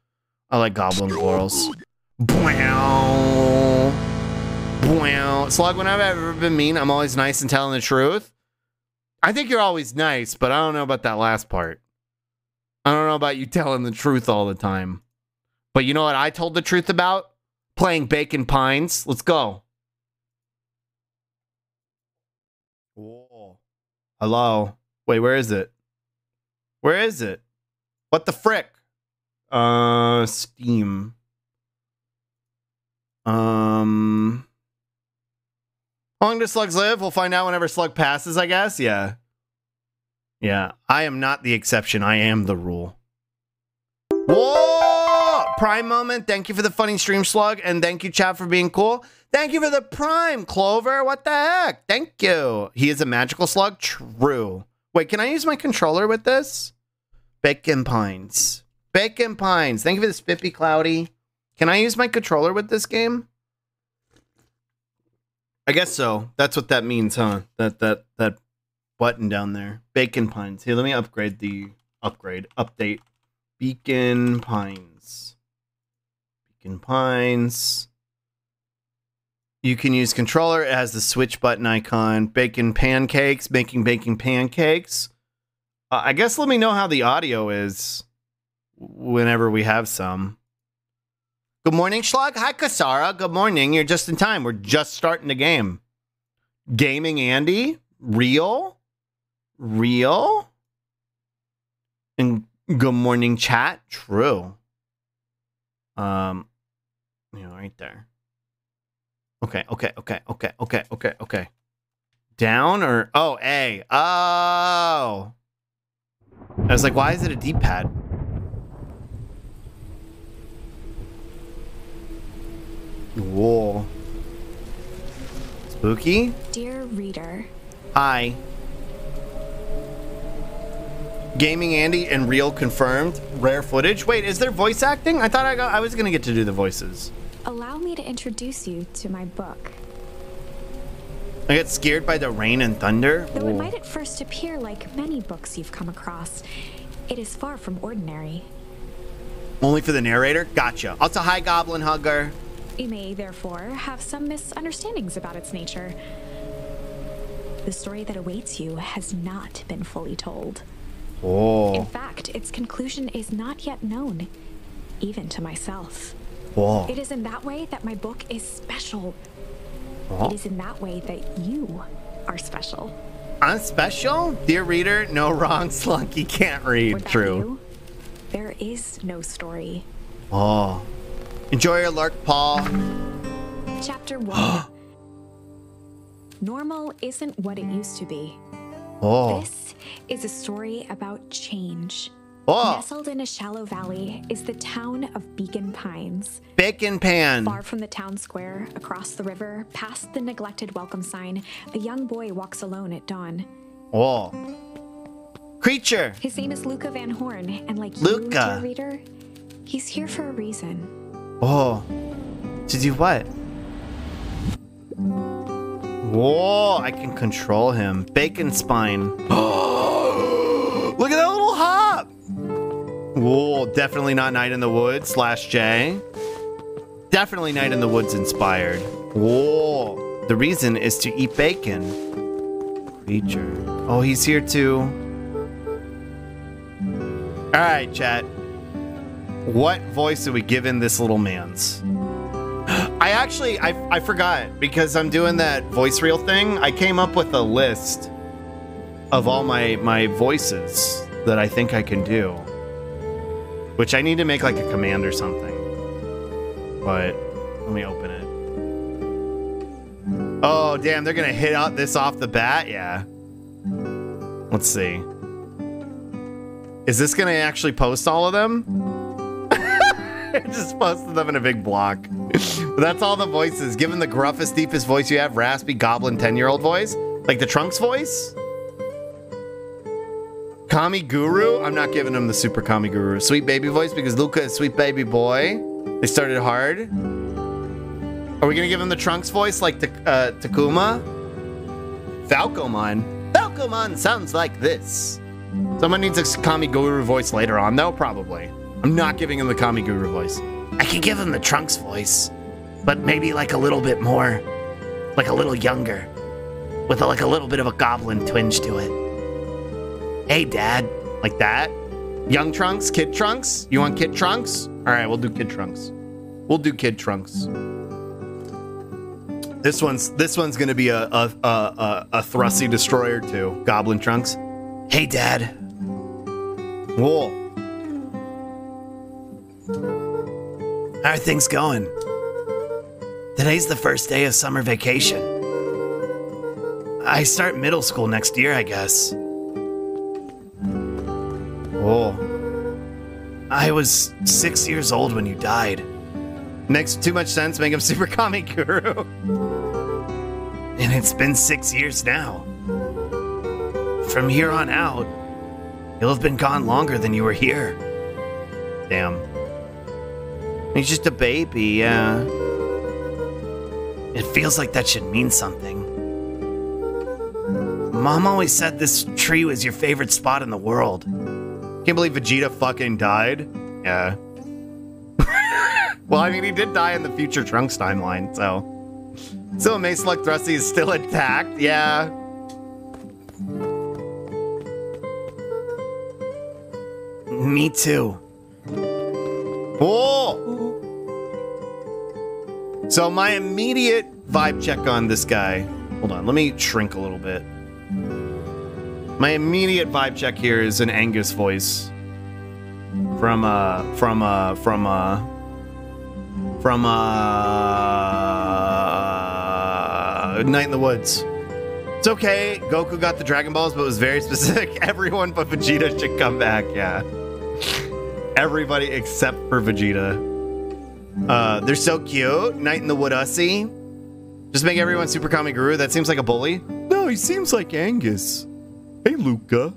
I like Goblin Girls. Bow. Bow. Slug, when I've ever been mean, I'm always nice and telling the truth. I think you're always nice, but I don't know about that last part. I don't know about you telling the truth all the time. But you know what I told the truth about? Playing Bacon Pines. Let's go. Whoa. Hello. Wait, where is it? Where is it? What the frick? Uh, Steam. Um, how long does slugs live? We'll find out whenever slug passes, I guess. Yeah. Yeah. I am not the exception. I am the rule. Whoa! Prime moment. Thank you for the funny stream slug. And thank you, chat, for being cool. Thank you for the Prime, Clover. What the heck? Thank you. He is a magical slug? True. Wait, can I use my controller with this? Bacon Pines. Bacon Pines. Thank you for this Fippy Cloudy. Can I use my controller with this game? I guess so. That's what that means, huh? That that that button down there. Bacon Pines. Here, let me upgrade the upgrade update. Beacon Pines. Beacon Pines. You can use controller. It has the switch button icon. Bacon pancakes. Making baking pancakes. Uh, I guess let me know how the audio is whenever we have some. Good morning, Schlag. Hi, Kasara. Good morning. You're just in time. We're just starting the game. Gaming Andy? Real? Real? And good morning, chat? True. Um, you know, right there. Okay, okay, okay, okay, okay, okay, okay. Down or oh A. Oh. I was like, why is it a D-pad? Whoa. Spooky? Dear reader, Hi. Gaming Andy and real confirmed. Rare footage. Wait, is there voice acting? I thought I got I was gonna get to do the voices. Allow me to introduce you to my book. I get scared by the rain and thunder. Though it might at first appear like many books you've come across, it is far from ordinary. Only for the narrator? Gotcha. Also, hi, Goblin Hugger. You may therefore have some misunderstandings about its nature. The story that awaits you has not been fully told. Oh. In fact, its conclusion is not yet known, even to myself. Whoa. It is in that way that my book is special. It is in that way that you are special. I'm special? Dear reader, no wrong slunky can't read. Without True. you, there is no story. Oh. Enjoy your lurk, Paul. Chapter 1 Normal isn't what it used to be. Oh. This is a story about change. Oh. Nestled in a shallow valley is the town of Beacon Pines. Bacon pan. Far from the town square, across the river, past the neglected welcome sign, a young boy walks alone at dawn. Oh. Creature. His name is Luka Van Horn, and like you, Luka. dear reader, he's here for a reason. Oh. To do what? Whoa, I can control him. Bacon spine. Look at that. Whoa, definitely not Night in the Woods slash J. Definitely Night in the Woods inspired. Whoa. The reason is to eat bacon. Creature. Oh, he's here too. All right, chat. What voice are we giving this little man's? I actually I, I forgot because I'm doing that voice reel thing. I came up with a list of all my my voices that I think I can do. Which I need to make like a command or something. But let me open it. Oh damn, they're gonna hit out this off the bat? Yeah. Let's see. Is this gonna actually post all of them? I just posted them in a big block. That's all the voices. Given the gruffest, deepest voice you have, raspy goblin 10 year old voice, like the Trunks voice. Kami Guru, I'm not giving him the super Kami Guru. Sweet baby voice because Luka is sweet baby boy. They started hard. Are we gonna give him the Trunks voice like uh, Takuma? Falcomon. Falcomon sounds like this. Someone needs a Kami Guru voice later on, though, probably. I'm not giving him the Kami Guru voice. I could give him the Trunks voice, but maybe like a little bit more, like a little younger, with a, like a little bit of a goblin twinge to it. Hey, Dad, like that. Young Trunks, Kid Trunks. You want Kid Trunks? All right, we'll do Kid Trunks. We'll do Kid Trunks. This one's this one's gonna be a a a, a, a thrusty destroyer too. Goblin Trunks. Hey, Dad. Whoa. How are things going? Today's the first day of summer vacation. I start middle school next year, I guess. Oh. I was six years old when you died. Makes too much sense, make him Super Kami Guru. and it's been six years now. From here on out, you'll have been gone longer than you were here. Damn. He's just a baby, yeah. It feels like that should mean something. Mom always said this tree was your favorite spot in the world. Can't believe Vegeta fucking died. Yeah. well, I mean, he did die in the future Trunks timeline, so. So Mace Luck Thrusty is still intact, yeah. Me too. Oh! So my immediate vibe check on this guy. Hold on, let me shrink a little bit. My immediate vibe check here is an Angus voice from uh from uh from uh from uh Night in the Woods. It's okay. Goku got the Dragon Balls, but was very specific. Everyone but Vegeta should come back. Yeah. Everybody except for Vegeta. Uh, they're so cute. Night in the Wood Ussy. Just make everyone Super Kami Guru. That seems like a bully. No, he seems like Angus. Hey, Luka.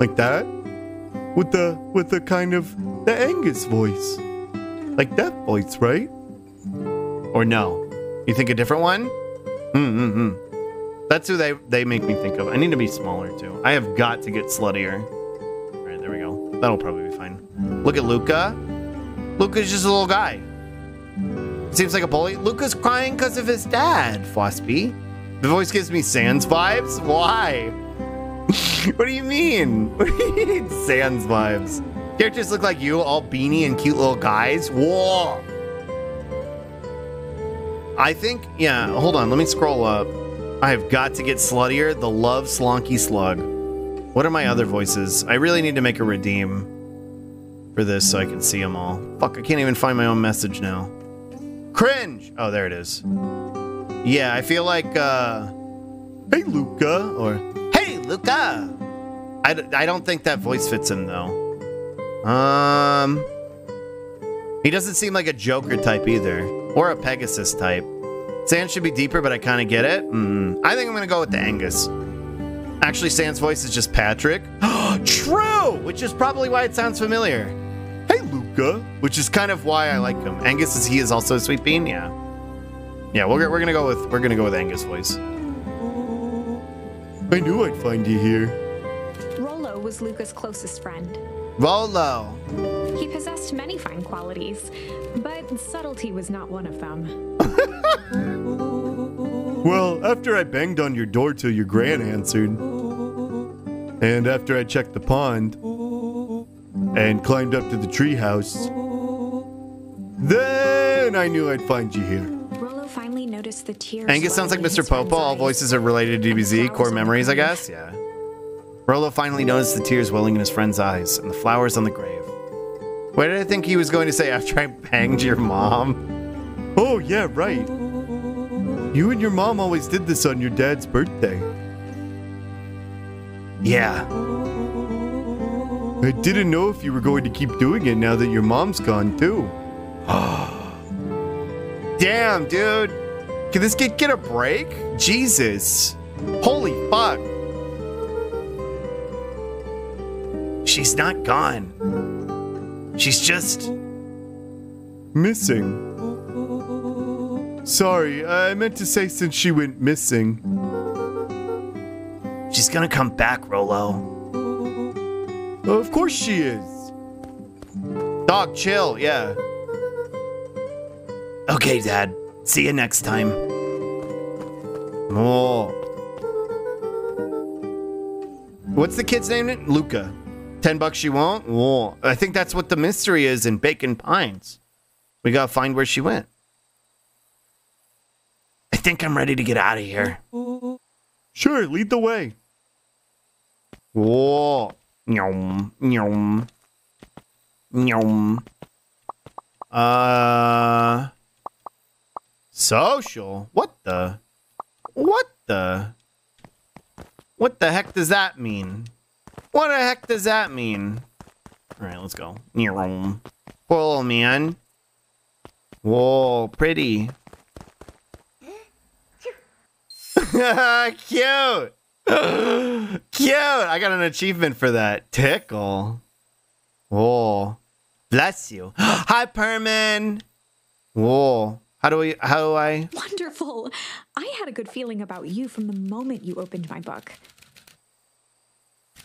Like that? With the with the kind of the Angus voice. Like that voice, right? Or no? You think a different one? Mm-hmm. That's who they they make me think of. I need to be smaller too. I have got to get sluttier. All right, there we go. That'll probably be fine. Look at Luka. Luka's just a little guy. Seems like a bully. Luka's crying because of his dad, Fosby. The voice gives me Sans vibes. Why? what do you mean? What Sans vibes? Characters look like you, all beanie and cute little guys. Whoa. I think, yeah, hold on. Let me scroll up. I have got to get sluttier. The Love Slonky Slug. What are my other voices? I really need to make a redeem for this so I can see them all. Fuck, I can't even find my own message now. Cringe! Oh, there it is. Yeah, I feel like, uh, hey, Luka, or Luka! I, I don't think that voice fits him, though. Um, he doesn't seem like a Joker type either, or a Pegasus type. Sans should be deeper, but I kind of get it. Mm, I think I'm gonna go with the Angus. Actually, Sans voice is just Patrick. True! Which is probably why it sounds familiar. Hey, Luka. Which is kind of why I like him. Angus is he is also a sweet bean. Yeah. Yeah, we're, we're gonna go with we're gonna go with Angus voice. I knew I'd find you here. Rolo was Luka's closest friend. Rolo. He possessed many fine qualities, but subtlety was not one of them. Well, after I banged on your door till your gran answered, and after I checked the pond, and climbed up to the treehouse, then I knew I'd find you here. Noticed the tears. Angus sounds like Mr. Popo. All voices are related to DBZ, core memories, I guess. Yeah. Rolo finally noticed the tears welling in his friend's eyes and the flowers on the grave. What did I think he was going to say after I banged your mom? Oh, yeah, right. You and your mom always did this on your dad's birthday. Yeah. I didn't know if you were going to keep doing it now that your mom's gone, too. Damn, dude. Can this kid get a break? Jesus. Holy fuck. She's not gone. She's just missing. Sorry, uh, I meant to say since she went missing. She's gonna come back, Rolo. Of course she is. Dog, chill, yeah. Okay, Dad. See you next time. Oh. What's the kid's name? Luka. Ten bucks she won't? Oh. I think that's what the mystery is in Bacon Pines. We gotta find where she went. I think I'm ready to get out of here. Sure, lead the way. Whoa. Nyom. Nyom. Nyom. Uh. Social? What the? What the? What the heck does that mean? What the heck does that mean? All right, let's go. Poor little man. Whoa, pretty. Cute. Cute. I got an achievement for that. Tickle. Whoa. Bless you. Hi, Perman. Whoa. How do we, how do I? Wonderful. I had a good feeling about you from the moment you opened my book.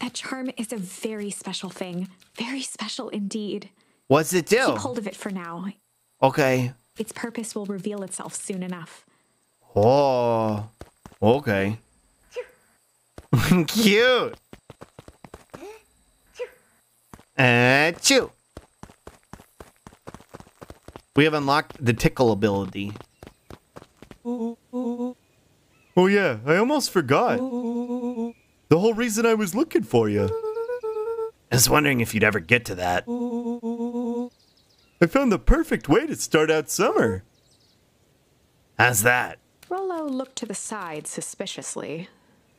That charm is a very special thing. Very special indeed. What's it do? Keep hold of it for now. Okay. Its purpose will reveal itself soon enough. Oh. Okay. Cute. And eh, chew. We have unlocked the tickle ability. Oh yeah, I almost forgot. The whole reason I was looking for you. I was wondering if you'd ever get to that. I found the perfect way to start out summer. How's that? Rolo looked to the side suspiciously.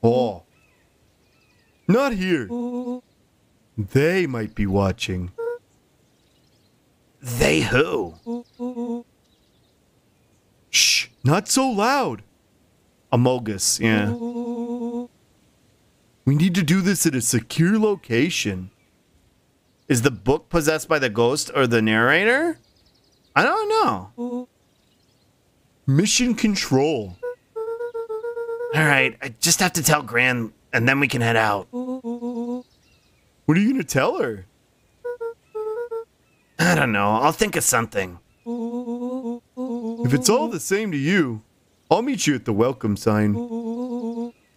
Oh. Not here. They might be watching. They who? Shh, not so loud. Amogus, yeah. We need to do this at a secure location. Is the book possessed by the ghost or the narrator? I don't know. Mission control. All right, I just have to tell Gran, and then we can head out. What are you gonna tell her? I don't know. I'll think of something. If it's all the same to you, I'll meet you at the welcome sign.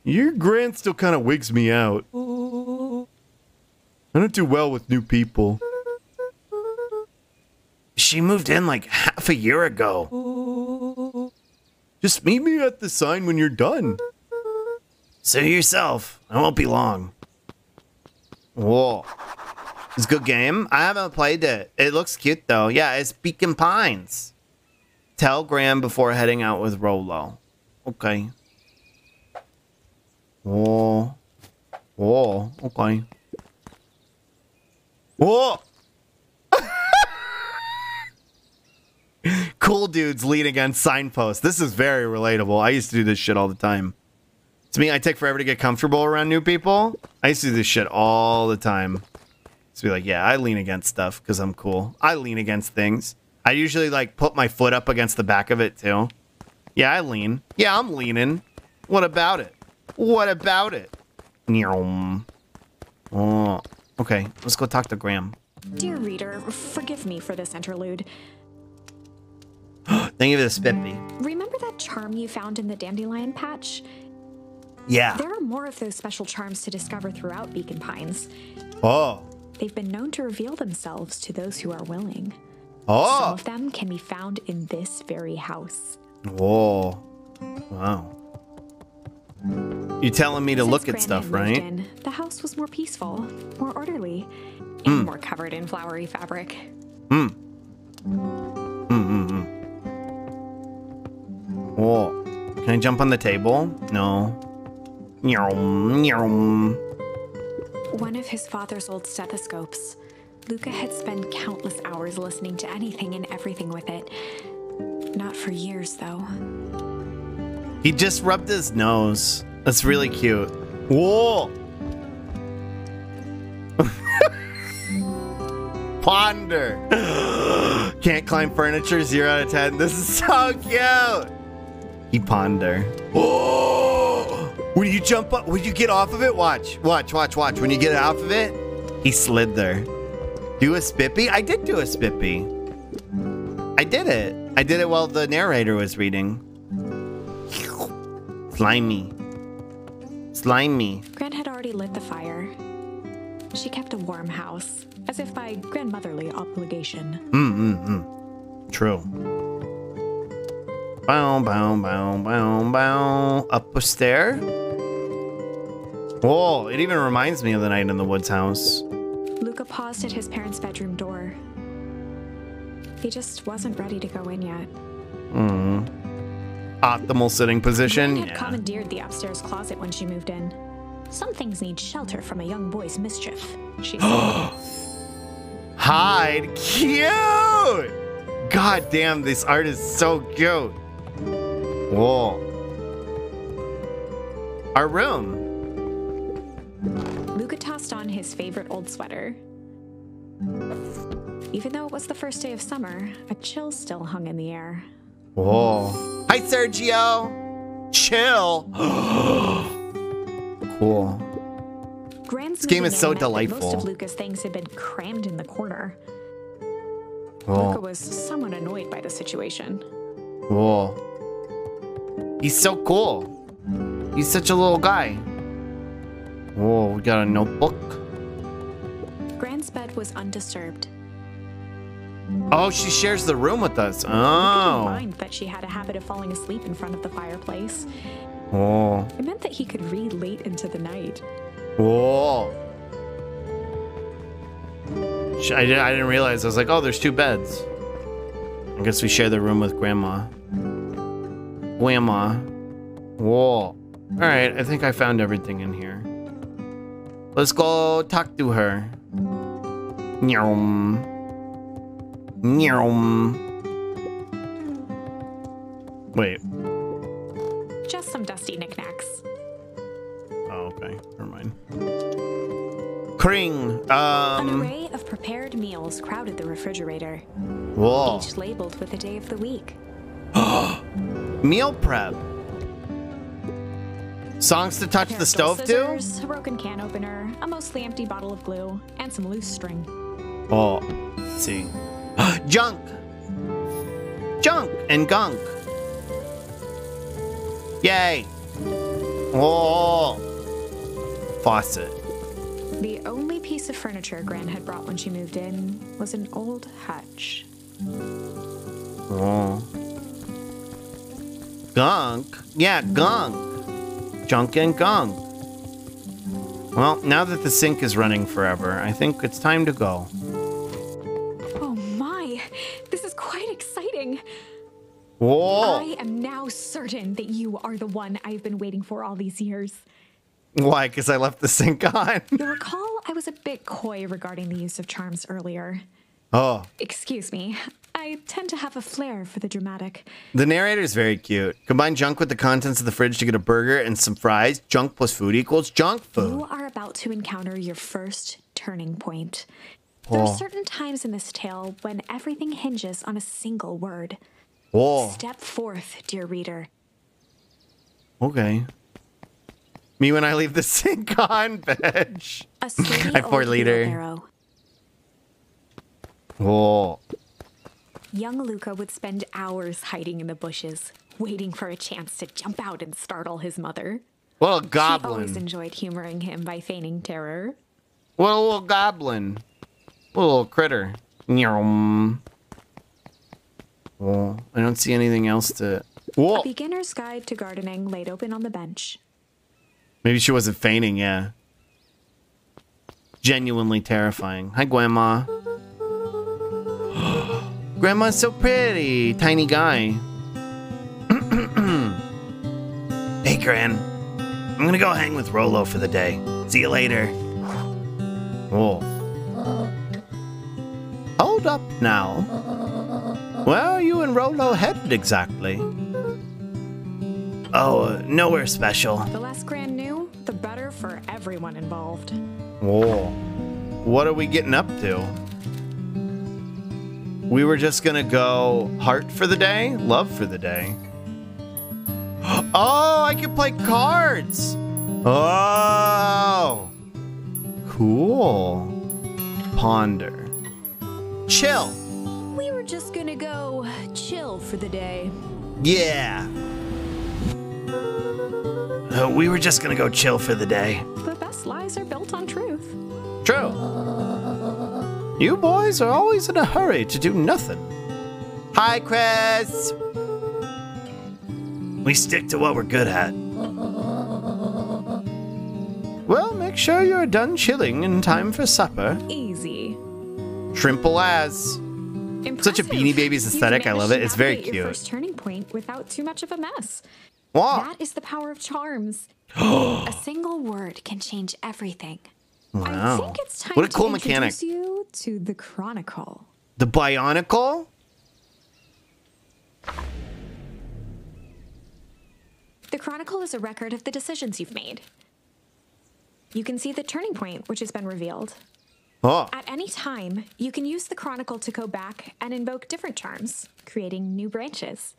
Your grand still kind of wigs me out. I don't do well with new people. She moved in like half a year ago. Just meet me at the sign when you're done. Suit yourself. I won't be long. Whoa. It's a good game. I haven't played it. It looks cute though. Yeah, it's Beacon Pines. Tell Gran before heading out with Rolo. Okay. Whoa. Whoa. Okay. Whoa. cool dudes lean against signposts. This is very relatable. I used to do this shit all the time. To me, I take forever to get comfortable around new people. I used to do this shit all the time. To be like, yeah, I lean against stuff because I'm cool. I lean against things. I usually like put my foot up against the back of it too. Yeah, I lean. Yeah, I'm leaning. What about it? What about it? Oh, okay. Let's go talk to Gran. Dear reader, forgive me for this interlude. Thank you for the spippy. Remember that charm you found in the dandelion patch? Yeah. There are more of those special charms to discover throughout Beacon Pines. Oh. They've been known to reveal themselves to those who are willing. Some Oh. of them can be found in this very house. Whoa. Wow. You're telling me to Since look at stuff, right? in, the house was more peaceful, more orderly, Hmm. and more covered in flowery fabric. Mm, mm, mm. Whoa. Can I jump on the table? No. Nyom, nyom. One of his father's old stethoscopes. Luka had spent countless hours listening to anything and everything with it. Not for years, though. He just rubbed his nose. That's really cute. Whoa. Ponder. Can't climb furniture, zero out of ten. This is so cute. He ponder. Oh, when you jump up, when you get off of it, watch, watch, watch, watch. When you get off of it, he slid there. Do a spippy? I did do a spippy. I did it. I did it while the narrator was reading. Slimy. Slimy. Gran had already lit the fire. She kept a warm house, as if by grandmotherly obligation. Mm mm mm. True. Bow, bow, bow, bow, bow. Up a stair. Whoa, it even reminds me of the night in the woods house. Luka paused at his parents' bedroom door. He just wasn't ready to go in yet. Mm. Optimal sitting position. Gran had Yeah. commandeered the upstairs closet when she moved in. Some things need shelter from a young boy's mischief, she said. Hide. Cute. God damn, this art is so cute. Whoa. Our room. Luka tossed on his favorite old sweater. Even though it was the first day of summer, a chill still hung in the air. Whoa. Hi, Sergio. Chill. cool. Gran's game is so in meant that Most of Luka's things had been crammed in the corner. Luka was somewhat annoyed by the situation. Whoa. He's so cool. He's such a little guy. Whoa, we got a notebook. Gran's bed was undisturbed. Oh, she shares the room with us. Oh. mind that she had a habit of falling asleep in front of the fireplace. Whoa. It meant that he could read late into the night. Whoa. Sh- I, did, I didn't realize. I was like, oh, there's two beds. I guess we share the room with Grandma. Grandma. Whoa. All right, I think I found everything in here. Let's go talk to her. Nyum. Nyum. Wait. Just some dusty knickknacks. Oh, okay. Never mind. Kring. An Um. array of prepared meals crowded the refrigerator, Whoa. each labeled with the day of the week. Meal prep. Songs to touch the stove too? scissors, a broken can opener, a mostly empty bottle of glue, and some loose string. Oh, see. Junk. Junk and gunk. Yay. Oh. Faucet. The only piece of furniture Gran had brought when she moved in was an old hutch. Oh. Gunk? Yeah, gunk. Junk and gunk. Well, now that the sink is running forever, I think it's time to go. Oh my! This is quite exciting! Whoa! I am now certain that you are the one I've been waiting for all these years. Why? Because I left the sink on? You'll recall I was a bit coy regarding the use of charms earlier. oh. Excuse me, I tend to have a flair for the dramatic. The narrator is very cute. Combine junk with the contents of the fridge to get a burger and some fries. Junk plus food equals junk food. You are about to encounter your first turning point. There are certain times in this tale when everything hinges on a single word. Whoa. Step forth, dear reader. Okay. Me when I leave the sink on, bitch. A sturdy Hi, poor old leader. Whoa. Young Luka would spend hours hiding in the bushes, waiting for a chance to jump out and startle his mother. Well, a She always goblin. enjoyed humoring him by feigning terror. What a little goblin. What a little critter. Whoa. I don't see anything else to. Whoa. A beginner's guide to gardening laid open on the bench. Maybe she wasn't feigning, yeah. Genuinely terrifying. Hi, Grandma. Grandma's so pretty. Tiny guy. hey, Gran. I'm gonna go hang with Rolo for the day. See you later. Whoa. Hold up now. Where are you and Rolo headed exactly? Oh, uh, nowhere special. The less Gran knew, the better for everyone involved. Whoa. What are we getting up to? We were just gonna go heart for the day, love for the day. Oh, I can play cards. Oh. Cool. Ponder. Chill. We were just gonna go chill for the day. Yeah. Uh, we were just gonna go chill for the day. The best lies are built on truth. True. You boys are always in a hurry to do nothing. Hi, Chris. We stick to what we're good at. Well, make sure you're done chilling in time for supper. Easy. Shrimple as. Such a Beanie Babies aesthetic. I love it. It's very cute. Your first turning point without too much of a mess. What? That is the power of charms. a single word can change everything. Wow. I think it's time What a to cool mechanic. introduce you to the Chronicle. The Bionicle? The Chronicle is a record of the decisions you've made. You can see the turning point, which has been revealed. Oh. At any time, you can use the Chronicle to go back and invoke different charms, creating new branches.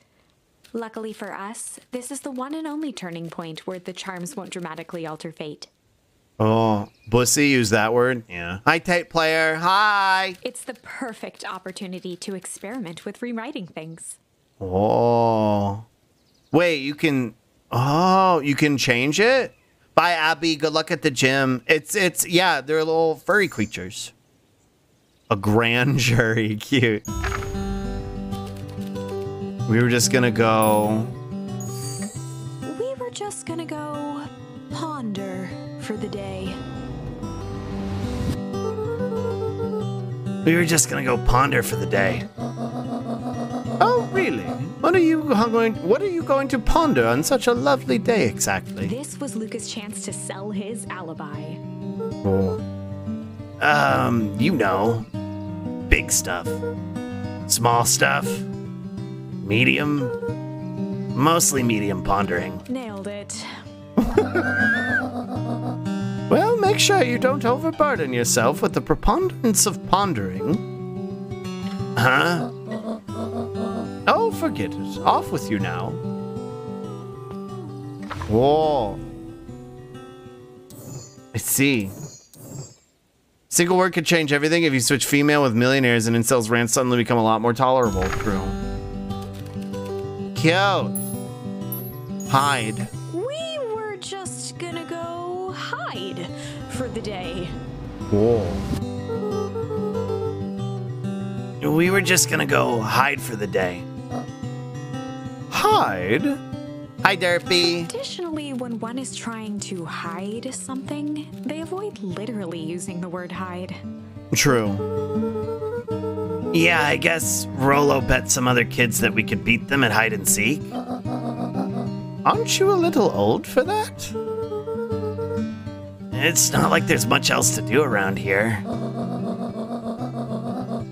Luckily for us, this is the one and only turning point where the charms won't dramatically alter fate. Oh. Bussy use that word? Yeah. Hi, tape player. Hi. It's the perfect opportunity to experiment with rewriting things. Oh. Wait, you can. Oh, you can change it? Bye, Abby. Good luck at the gym. It's, it's, yeah, they're little furry creatures. A grand jury. Cute. We were just gonna go. We were just gonna go ponder for the day. We were just gonna go ponder for the day. Oh, really? What are you going? What are you going to ponder on such a lovely day exactly? This was Luka's chance to sell his alibi. Oh. Um, you know, big stuff, small stuff, medium, mostly medium pondering. Nailed it. Make sure you don't overburden yourself with the preponderance of pondering. Huh? Oh, forget it. Off with you now. Whoa. I see. Single word could change everything if you switch female with millionaires and incels rants suddenly become a lot more tolerable. True. Cute. Hide. For the day. Whoa. We were just gonna go hide for the day. Hide? Hi, Derpy. Additionally, when one is trying to hide something, they avoid literally using the word hide. True. Yeah, I guess Rolo bet some other kids that we could beat them at hide and seek. Aren't you a little old for that? It's not like there's much else to do around here.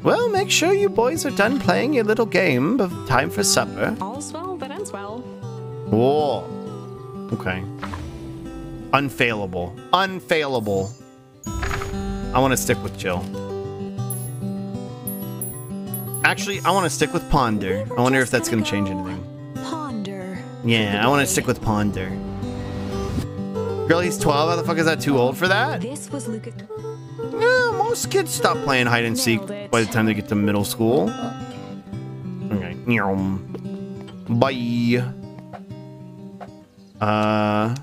Well, make sure you boys are done playing your little game of time for supper. All's well that ends well. Whoa. Okay. Unfailable. Unfailable. I want to stick with chill. Actually, I want to stick with ponder. I wonder if that's going to change anything. Ponder. Yeah, I want to stick with ponder. Girl, he's 12. How the fuck is that too old for that? This was Luka. Yeah, most kids stop playing hide and seek by the time they get to middle school. Okay. Bye. Uh.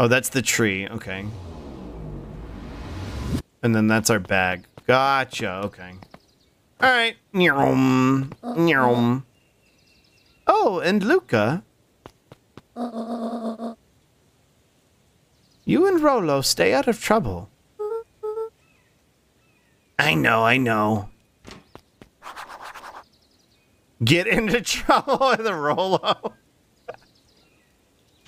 Oh, that's the tree. Okay. And then that's our bag. Gotcha. Okay. All right. Nyom. Nyom. Oh, and Luka. You and Rolo stay out of trouble. I know, I know. Get into trouble with a Rolo.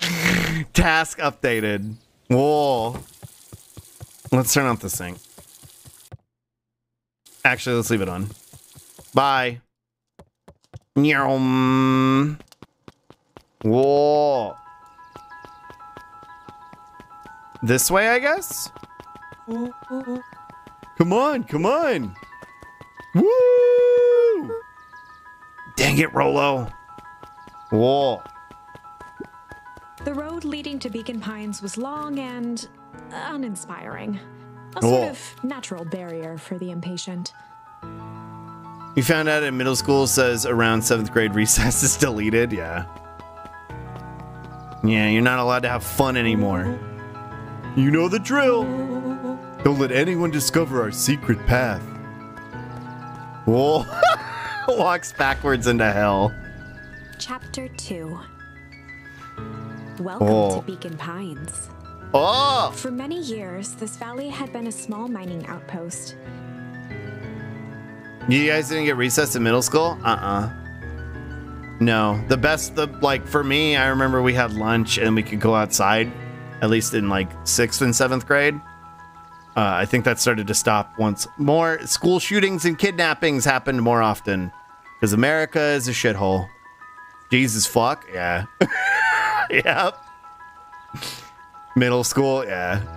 Task updated. Whoa. Let's turn off the sink. Actually, let's leave it on. Bye. Nyom. Whoa. This way, I guess? Come on, come on. Woo! Dang it, Rolo. Whoa. The road leading to Beacon Pines was long and uninspiring. A Whoa. sort of natural barrier for the impatient. You found out in middle school says around seventh grade recess is deleted? Yeah. Yeah, you're not allowed to have fun anymore. You know the drill. Don't let anyone discover our secret path. Whoa. Walks backwards into hell. Chapter 2 Welcome Oh. to Beacon Pines. Oh! For many years, this valley had been a small mining outpost. You guys didn't get recess in middle school? Uh-uh. No. The best, the like for me, I remember we had lunch and we could go outside at least in like sixth and seventh grade. Uh, I think that started to stop once more school shootings and kidnappings happened more often because America is a shithole. Jesus fuck, yeah. yep. Middle school, yeah.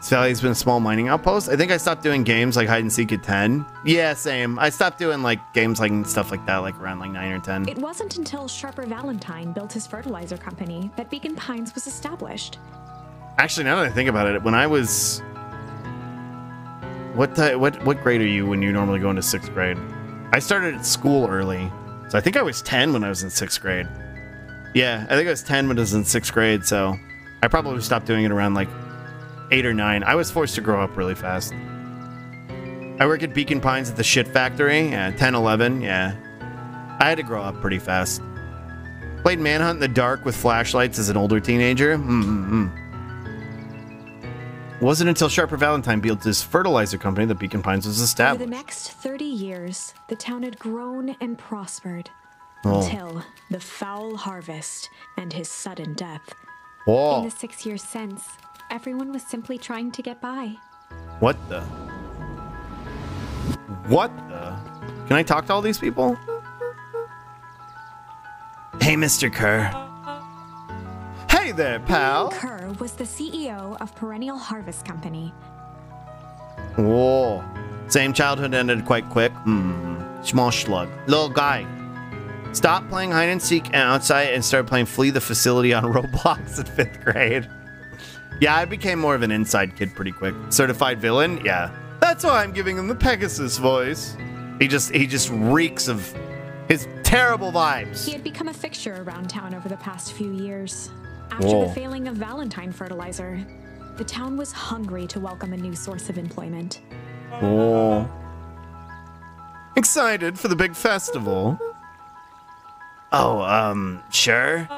Sally's been a small mining outpost. I think I stopped doing games like hide and seek at 10. Yeah, same. I stopped doing like games like stuff like that, like around like 9 or 10. It wasn't until Sharper Valentine built his fertilizer company that Beacon Pines was established. Actually, now that I think about it, when I was what ti- what what grade are you when you normally go into sixth grade? I started at school early, so I think I was 10 when I was in sixth grade. Yeah, I think I was 10 when I was in sixth grade, so I probably stopped doing it around like eight or nine. I was forced to grow up really fast. I work at Beacon Pines at the shit factory. Yeah, 10, 11. Yeah. I had to grow up pretty fast. Played Manhunt in the dark with flashlights as an older teenager. Mm-mm-mm. Wasn't until Sharper Valentine built his fertilizer company that Beacon Pines was established. For the next 30 years, the town had grown and prospered Oh. until the foul harvest and his sudden death. Whoa. In the six years since, everyone was simply trying to get by. What the? What the? Can I talk to all these people? Hey, Mr. Kerr. Hey there, pal. Kerr was the CEO of Perennial Harvest Company. Whoa. Same childhood ended quite quick. Hmm. Small slug. Little guy. Stop playing hide and seek outside and start playing Flee the Facility on Roblox in fifth grade. Yeah, I became more of an inside kid pretty quick. Certified villain? Yeah. That's why I'm giving him the Pegasus voice. He just he just reeks of his terrible vibes. He had become a fixture around town over the past few years. After Whoa. the failing of Valentine fertilizer, the town was hungry to welcome a new source of employment. Oh. Excited for the big festival. Oh, um, sure.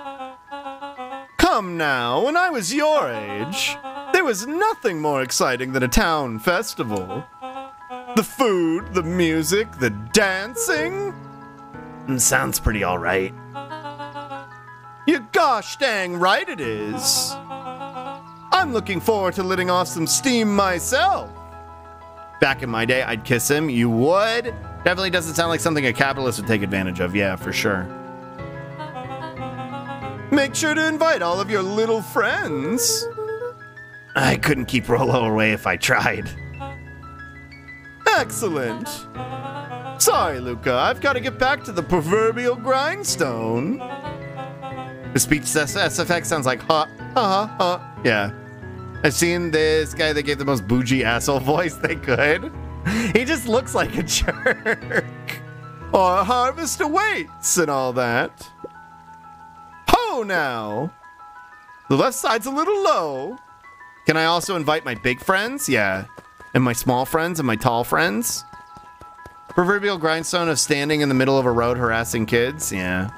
Come now, when I was your age, there was nothing more exciting than a town festival. The food, the music, the dancing. Mm, Sounds pretty alright. You gosh dang right it is. I'm looking forward to letting off some steam myself. Back in my day, I'd kiss him. You would? Definitely doesn't sound like something a capitalist would take advantage of. Yeah, for sure. Make sure to invite all of your little friends. I couldn't keep Rolo away if I tried. Excellent. Sorry, Luka. I've got to get back to the proverbial grindstone. The speech SFX sounds like ha ha ha ha. Yeah. I've seen this guy that gave the most bougie asshole voice they could. He just looks like a jerk. Our harvest awaits and all that. Ho now! The left side's a little low. Can I also invite my big friends? Yeah. And my small friends and my tall friends? Proverbial grindstone of standing in the middle of a road harassing kids? Yeah.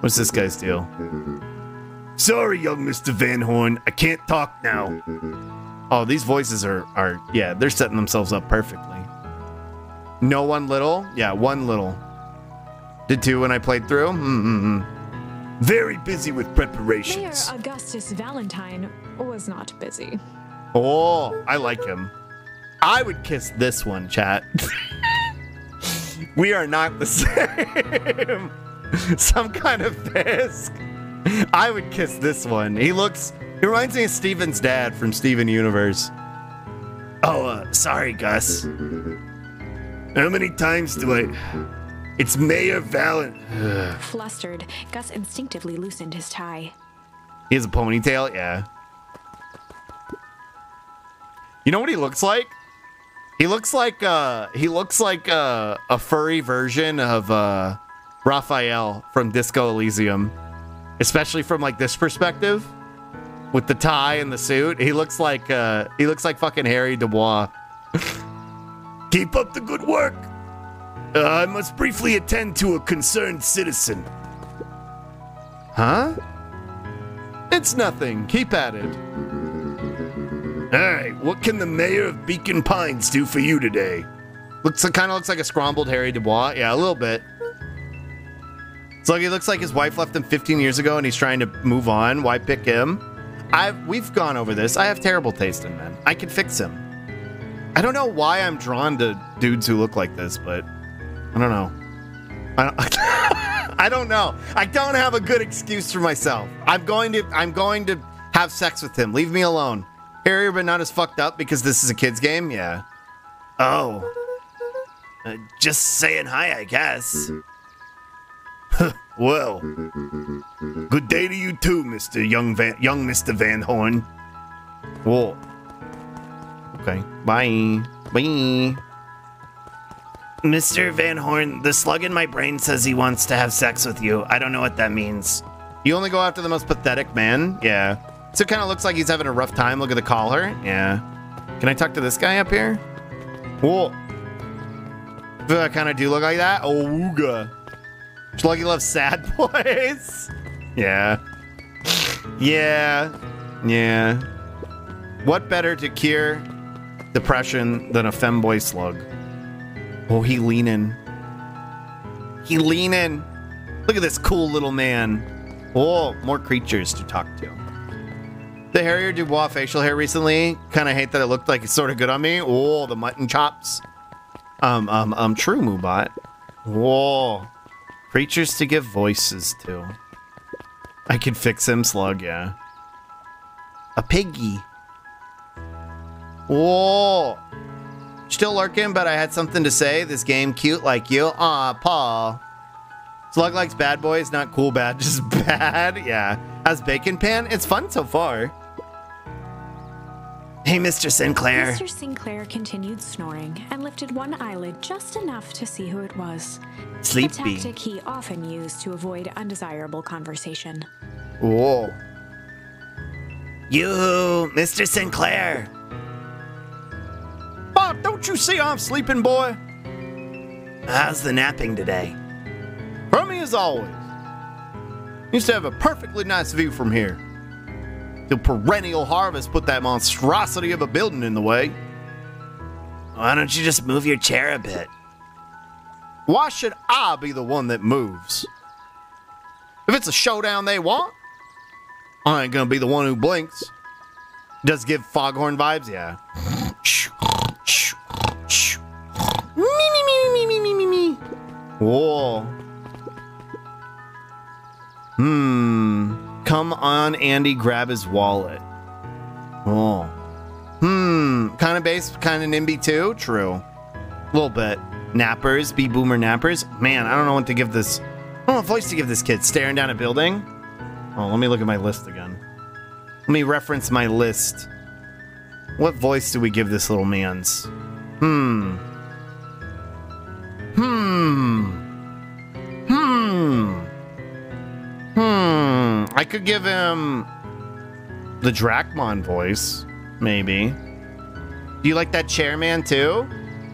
What's this guy's deal? Sorry, young Mr. Van Horn. I can't talk now. Oh, these voices are, are yeah, they're setting themselves up perfectly. No one little? Yeah, one little. Did two when I played through? Mm-mm-mm. Very busy with preparations. Mayor preparations. Augustus Valentine was not busy. Oh, I like him. I would kiss this one, chat. we are not the same. Some kind of Fisk. I would kiss this one. He looks. He reminds me of Steven's dad from Steven Universe. Oh, uh, sorry, Gus. How many times do I? It's Mayor Valen. Flustered, Gus instinctively loosened his tie. He has a ponytail, yeah. You know what he looks like? He looks like uh he looks like uh, a furry version of uh Raphael from Disco Elysium. Especially from like this perspective. With the tie and the suit. He looks like uh he looks like fucking Harry Dubois. Keep up the good work. Uh, I must briefly attend to a concerned citizen. Huh? It's nothing. Keep at it. Alright, what can the mayor of Beacon Pines do for you today? Looks like, kind of looks like a scrambled Harry Dubois. Yeah, a little bit. It's like he looks like his wife left him 15 years ago and he's trying to move on. Why pick him? I've we've gone over this. I have terrible taste in men. I can fix him. I don't know why I'm drawn to dudes who look like this, but I don't know. I don't, I don't know. I don't have a good excuse for myself. I'm going to I'm going to have sex with him. Leave me alone. Harrier, but not as fucked up because this is a kid's game. Yeah. Oh. Uh, just saying hi, I guess. well, good day to you too, Mister Young Van, Young Mister Van Horn. Whoa. Okay. Bye. Bye. Mr. Van Horn, the slug in my brain says he wants to have sex with you. I don't know what that means. You only go after the most pathetic man? Yeah. So it kind of looks like he's having a rough time. Look at the collar. Yeah. Can I talk to this guy up here? Whoa. I kind of do look like that? Oh, ooga. Sluggy loves sad boys. yeah. Yeah. Yeah. What better to cure depression than a femboy slug? Oh, he leaning. He leaning. Look at this cool little man. Oh, more creatures to talk to. The Harrier Dubois facial hair recently. Kind of hate that it looked like it's sort of good on me. Oh, the mutton chops. Um, um, um, true Moobot. Whoa. Creatures to give voices to. I can fix him, Slug, yeah. A piggy. Whoa. Still lurking, but I had something to say. This game cute like you. Aw, Paul. Slug likes bad boys, not cool bad, just bad. Yeah. As Bacon Pan, it's fun so far. Hey, Mr. Sinclair. Mr. Sinclair continued snoring and lifted one eyelid just enough to see who it was. A Sleepy. tactic he often used to avoid undesirable conversation. Whoa. You, Mr. Sinclair. Bob, don't you see I'm sleeping, boy? How's the napping today? Crummy as always. Used to have a perfectly nice view from here. The perennial harvest put that monstrosity of a building in the way. Why don't you just move your chair a bit? Why should I be the one that moves? If it's a showdown they want, I ain't gonna be the one who blinks. Does give foghorn vibes? Yeah. Me, me, me, me, me, me, me, me. Whoa. Hmm. Come on, Andy, grab his wallet. Oh. Hmm. Kind of base, kind of NIMBY too? True. A little bit. Nappers, be boomer nappers. Man, I don't know what to give this. I don't know voice to give this kid. Staring down a building? Oh, let me look at my list again. Let me reference my list. What voice do we give this little man's? Hmm. Hmm. Hmm. Hmm. I could give him the Dracmon voice, maybe. Do you like that chairman too?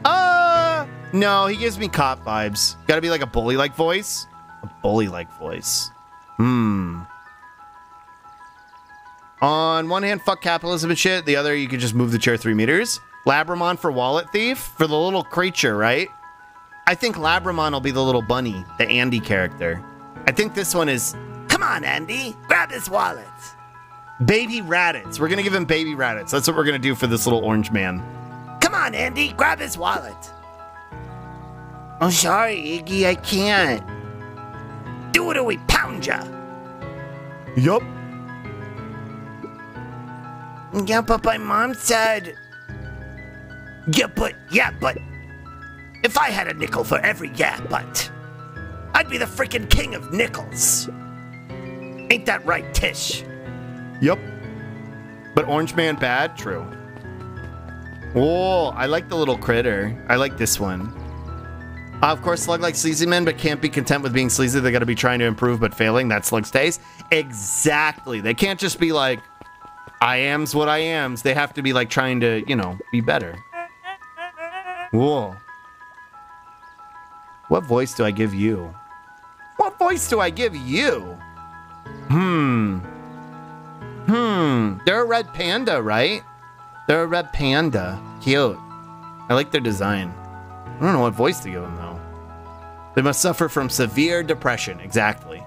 Uh, no, he gives me cop vibes. Gotta be like a bully like voice. A bully like voice. Hmm. On one hand, fuck capitalism and shit. The other, you could just move the chair three meters. Labramon for wallet thief for the little creature, right? I think Labramon will be the little bunny, the Andy character. I think this one is. Come on, Andy, grab his wallet. Baby Raditz. We're gonna give him baby Raditz. That's what we're gonna do for this little orange man. Come on, Andy, grab his wallet. I'm sorry, Iggy, I can't. Do it or we pound ya. Yup. Yeah, but my mom said. Yeah, but, yeah, but. If I had a nickel for every yeah, but. I'd be the freaking king of nickels. Ain't that right, Tish? Yep. But Orange Man bad? True. Oh, I like the little critter. I like this one. Uh, of course, Slug likes sleazy men, but can't be content with being sleazy. They gotta be trying to improve, but failing. That's Slug's taste. Exactly. They can't just be like, I am's what I am's. They have to be like trying to, you know, be better. Whoa. What voice do I give you? What voice do I give you? Hmm. Hmm. They're a red panda, right? They're a red panda. Cute. I like their design. I don't know what voice to give them though. They must suffer from severe depression. Exactly.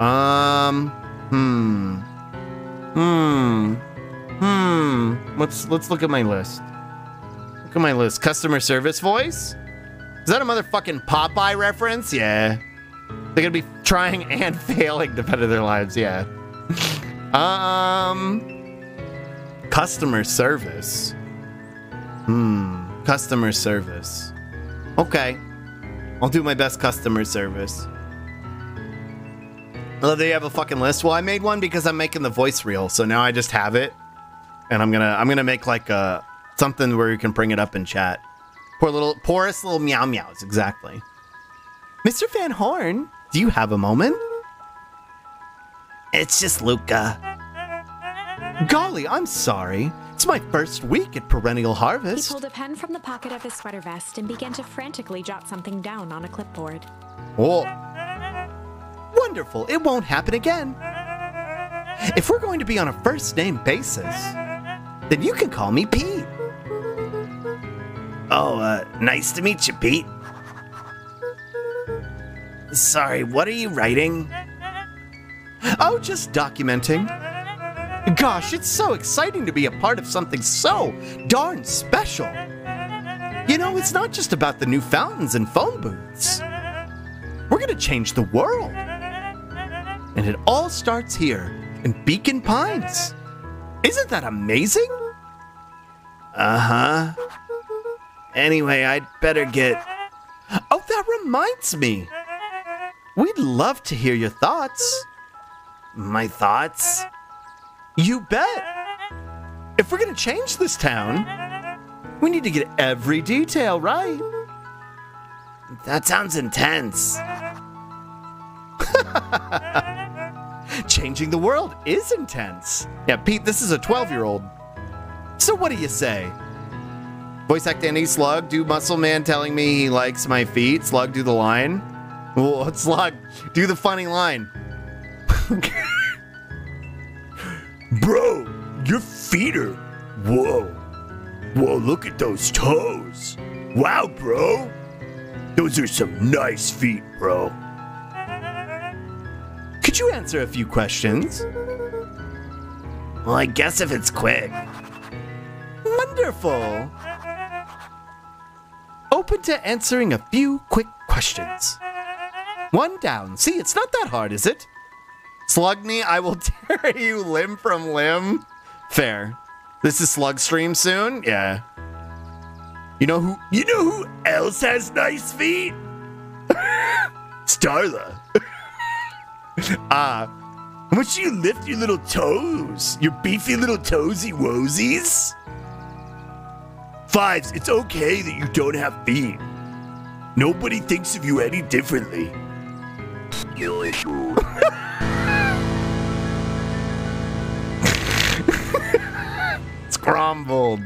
Um. Hmm. Hmm. Hmm. Let's let's look at my list. Look at my list. Customer service voice? Is that a motherfucking Popeye reference? Yeah. They're gonna be trying and failing to better their lives, yeah. um customer service. Hmm. Customer service. Okay. I'll do my best customer service. Well, they have a fucking list. Well, I made one because I'm making the voice reel, so now I just have it, and I'm gonna I'm gonna make like a something where you can bring it up in chat. Poor little porous little meow meows, exactly. Mr. Van Horn, do you have a moment? It's just Luka. Golly, I'm sorry. It's my first week at Perennial Harvest. He pulled a pen from the pocket of his sweater vest and began to frantically jot something down on a clipboard. Oh. Wonderful. It won't happen again. If we're going to be on a first name basis, then you can call me Pete. Oh, uh, nice to meet you, Pete. Sorry, what are you writing? Oh, just documenting. Gosh, it's so exciting to be a part of something so darn special. You know, it's not just about the new fountains and phone booths. We're gonna change the world. And it all starts here in Beacon Pines. Isn't that amazing? Uh huh. Anyway, I'd better get. Oh, that reminds me. We'd love to hear your thoughts. My thoughts? You bet. If we're gonna change this town, we need to get every detail right. That sounds intense. Changing the world is intense. Yeah, Pete, this is a 12 year old. So, what do you say? Voice act Andy Slug, do Muscle Man telling me he likes my feet. Slug, do the line. Well, Slug, do the funny line. Bro, your feet are. Whoa. Whoa, look at those toes. Wow, bro. Those are some nice feet, bro. Could you answer a few questions? Well, I guess if it's quick. Wonderful. Open to answering a few quick questions. One down. See, it's not that hard, is it? Slug me, I will tear you limb from limb. Fair. This is Slug stream soon? Yeah. You know who You know who else has nice feet? Starla. ah How much you lift your little toes? Your beefy little toesy woesies? Fives, it's okay that you don't have feet. Nobody thinks of you any differently. scrambled.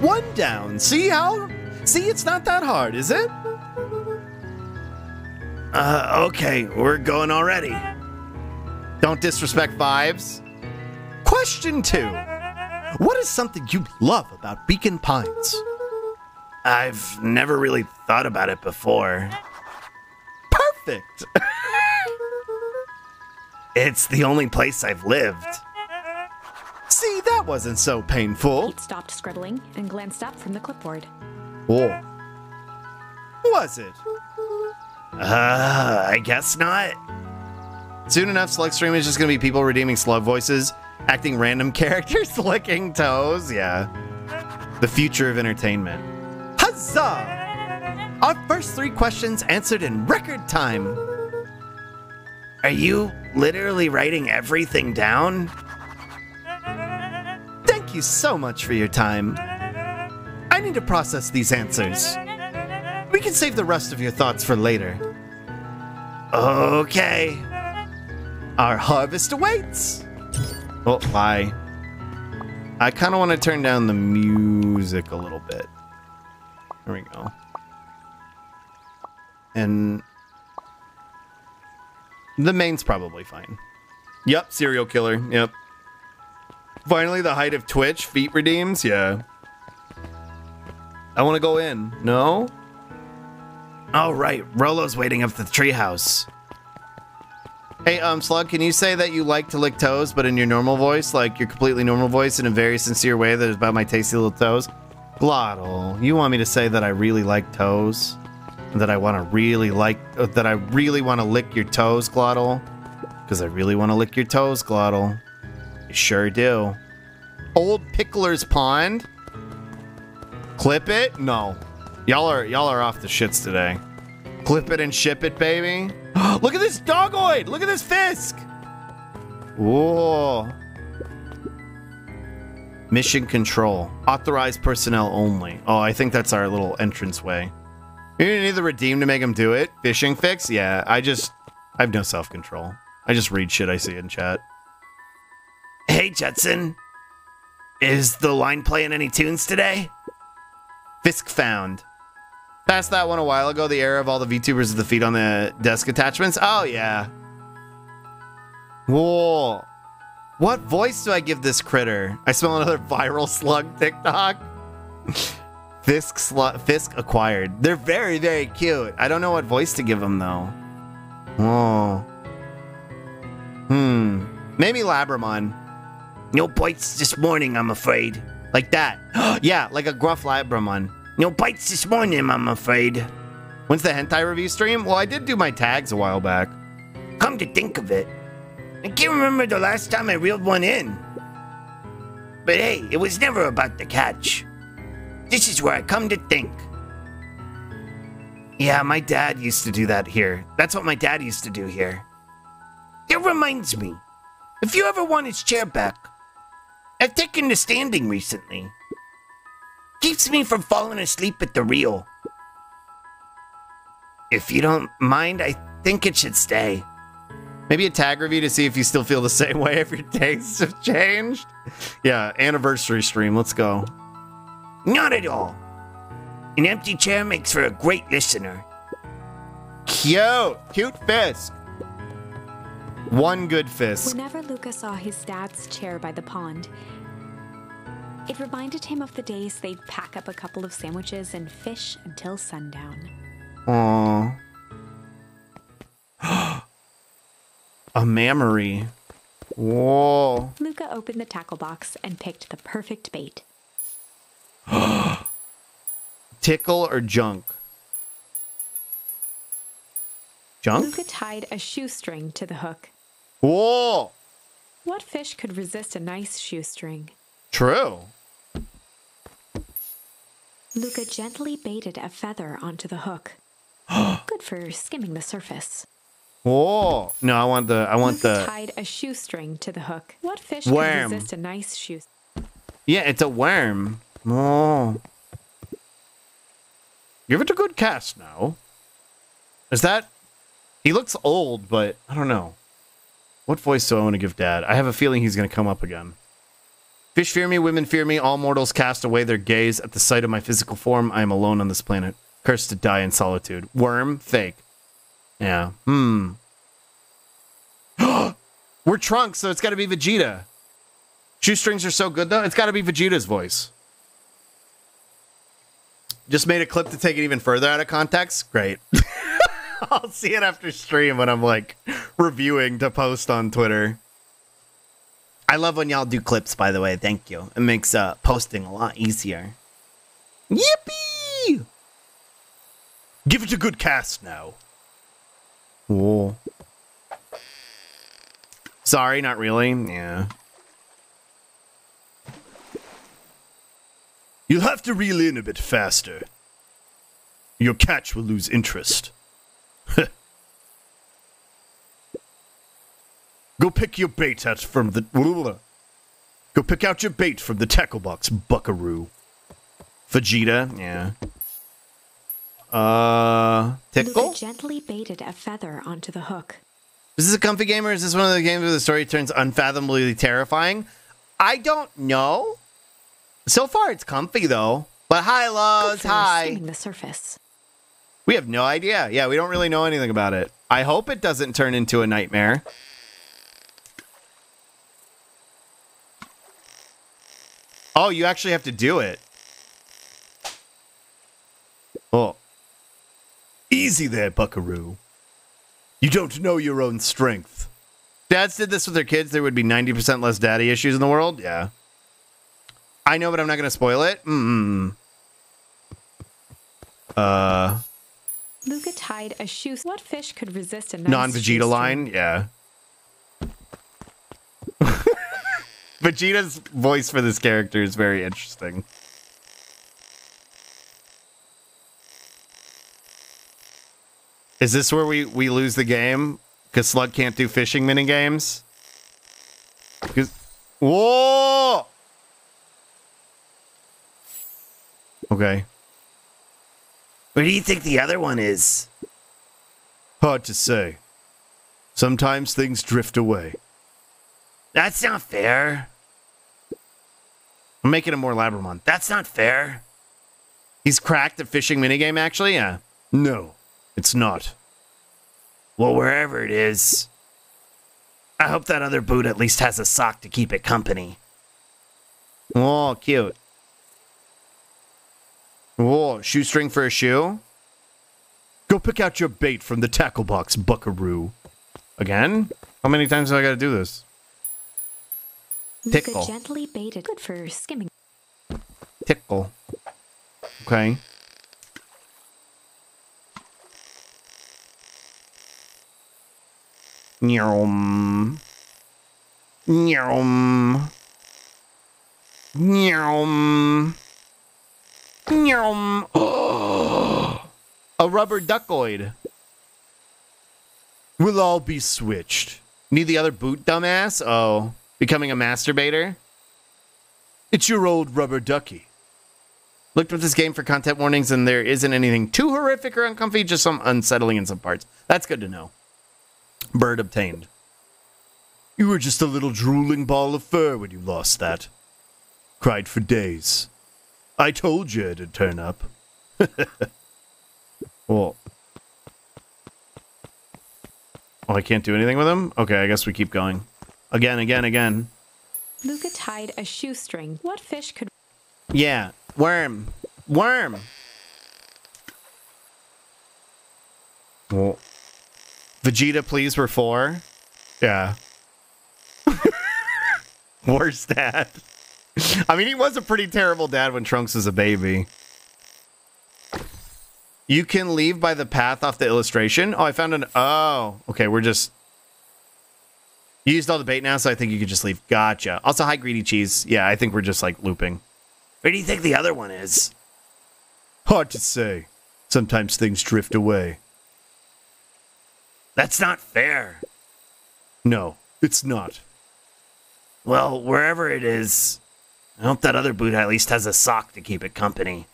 One down. See how? See, it's not that hard, is it? Uh, okay, we're going already. Don't disrespect vibes. Question two What is something you love about Beacon Pines? I've never really thought about it before. Perfect! it's the only place I've lived. See, that wasn't so painful. Pete stopped scribbling and glanced up from the clipboard. Oh. Was it? Uh, I guess not. Soon enough, Slug Stream is just gonna be people redeeming slug voices, acting random characters, licking toes. Yeah. The future of entertainment. Huzzah! Our first three questions answered in record time. Are you literally writing everything down? Thank you so much for your time. I need to process these answers. We can save the rest of your thoughts for later. Okay. Our harvest awaits. Oh, bye. I kind of want to turn down the music a little bit. There we go. And the main's probably fine. Yep, serial killer. Yep. Finally, the height of Twitch. Feet redeems. Yeah. I want to go in. No? Oh, right. Rolo's waiting up at the treehouse. Hey, um, Slug, can you say that you like to lick toes, but in your normal voice, like your completely normal voice, in a very sincere way that is about my tasty little toes? Glottal, you want me to say that I really like toes? That I want to really like, uh, that I really want to lick your toes, Glottal? Because I really want to lick your toes, Glottal. You sure do. Old Pickler's Pond? Clip it? No. Y'all are y'all are off the shits today. Clip it and ship it, baby. Look at this dogoid! Look at this Fisk! Whoa. Mission control. Authorized personnel only. Oh, I think that's our little entranceway. You need the redeem to make him do it? Fishing fix? Yeah, I just I have no self-control. I just read shit I see in chat. Hey Judson. Is the line playing any tunes today? Fisk found. Passed that one a while ago, the era of all the VTubers with the feet on the desk attachments. Oh, yeah. Whoa. What voice do I give this critter? I smell another viral slug TikTok. Fisk, slu- Fisk acquired. They're very, very cute. I don't know what voice to give them, though. Whoa. Hmm. Maybe Labramon. No bites this morning, I'm afraid. Like that. yeah, like a gruff Labramon. No bites this morning, I'm afraid. When's the hentai review stream? Well, I did do my tags a while back. Come to think of it, I can't remember the last time I reeled one in. But hey, it was never about the catch. This is where I come to think. Yeah, my dad used to do that here. That's what my dad used to do here. It reminds me, if you ever want his chair back, I've taken to standing recently. Keeps me from falling asleep at the reel. If you don't mind, I think it should stay. Maybe a tag review to see if you still feel the same way if your tastes have changed. Yeah, anniversary stream. Let's go. Not at all. An empty chair makes for a great listener. Cute. Cute Fisk. One good Fisk. Whenever Luka saw his dad's chair by the pond, it reminded him of the days they'd pack up a couple of sandwiches and fish until sundown. Aww. a mammary. Whoa. Luka opened the tackle box and picked the perfect bait. Tickle or junk? Junk? Luka tied a shoestring to the hook. Whoa. What fish could resist a nice shoestring? True. Luka gently baited a feather onto the hook. Good for skimming the surface. Oh No, I want the I want Luka the tied a shoestring to the hook. What fish Worm. could resist a nice shoe? Yeah, it's a worm. Oh. Give it a good cast now. Is that he looks old, but I don't know. What voice do I want to give dad? I have a feeling he's gonna come up again. Fish fear me, women fear me, all mortals cast away their gaze at the sight of my physical form. I am alone on this planet, cursed to die in solitude. Worm, fake. Yeah. Hmm. We're Trunks, so it's got to be Vegeta. Shoestrings are so good, though. It's got to be Vegeta's voice. Just made a clip to take it even further out of context. Great. I'll see it after stream when I'm like reviewing to post on Twitter. I love when y'all do clips, by the way. Thank you. It makes uh, posting a lot easier. Yippee! Give it a good cast now. Whoa. Sorry, not really. Yeah. You'll have to reel in a bit faster. Your catch will lose interest. Go pick your bait out from the. Go pick out your bait from the tackle box, buckaroo. Vegeta, yeah. Uh, tickle. Luka gently baited a feather onto the hook. Is this a comfy game or is this one of the games where the story turns unfathomably terrifying? I don't know. So far, it's comfy though. But hi, Good lows, for hi. skimming the surface. We have no idea. Yeah, we don't really know anything about it. I hope it doesn't turn into a nightmare. Oh, you actually have to do it. Oh, Easy there, Buckaroo. You don't know your own strength. Dads did this with their kids, there would be 90% less daddy issues in the world. Yeah. I know, but I'm not going to spoil it. Mm. Uh, Luka tied a shoe. What fish could resist a nice non Vegeta line. Yeah. Vegeta's voice for this character is very interesting. Is this where we, we lose the game? Because Slug can't do fishing mini games? 'Cause- Whoa! Okay. Where do you think the other one is? Hard to say. Sometimes things drift away. That's not fair. I'm making him more Labramon. That's not fair. He's cracked at fishing minigame, actually? Yeah. No, it's not. Well, wherever it is, I hope that other boot at least has a sock to keep it company. Oh, cute. Oh, shoestring for a shoe? Go pick out your bait from the tackle box, Buckaroo. Again? How many times do I gotta do this? Tickle. gently baited. Good for skimming. Tickle. Okay. Nyom. Nyom. Nyom. Nyom. A rubber duckoid. We'll all be switched. Need the other boot, dumbass? Oh. Becoming a masturbator? It's your old rubber ducky. Looked with this game for content warnings, and there isn't anything too horrific or uncomfy, just some unsettling in some parts. That's good to know. Bird obtained. You were just a little drooling ball of fur when you lost that. Cried for days. I told you it'd turn up. Well. Oh, I can't do anything with him? Okay, I guess we keep going. Again, again, again. Luka tied a shoestring. What fish could Yeah. Worm. Worm. Well. Vegeta, please, for four. Yeah. Worst dad. I mean, he was a pretty terrible dad when Trunks was a baby. You can leave by the path off the illustration. Oh, I found an. Oh, okay. We're just. You used all the bait now, so I think you could just leave. Gotcha. Also, hi, greedy cheese. Yeah, I think we're just like looping. Where do you think the other one is? Hard to say. Sometimes things drift away. That's not fair. No, it's not. Well, wherever it is, I hope that other boot at least has a sock to keep it company.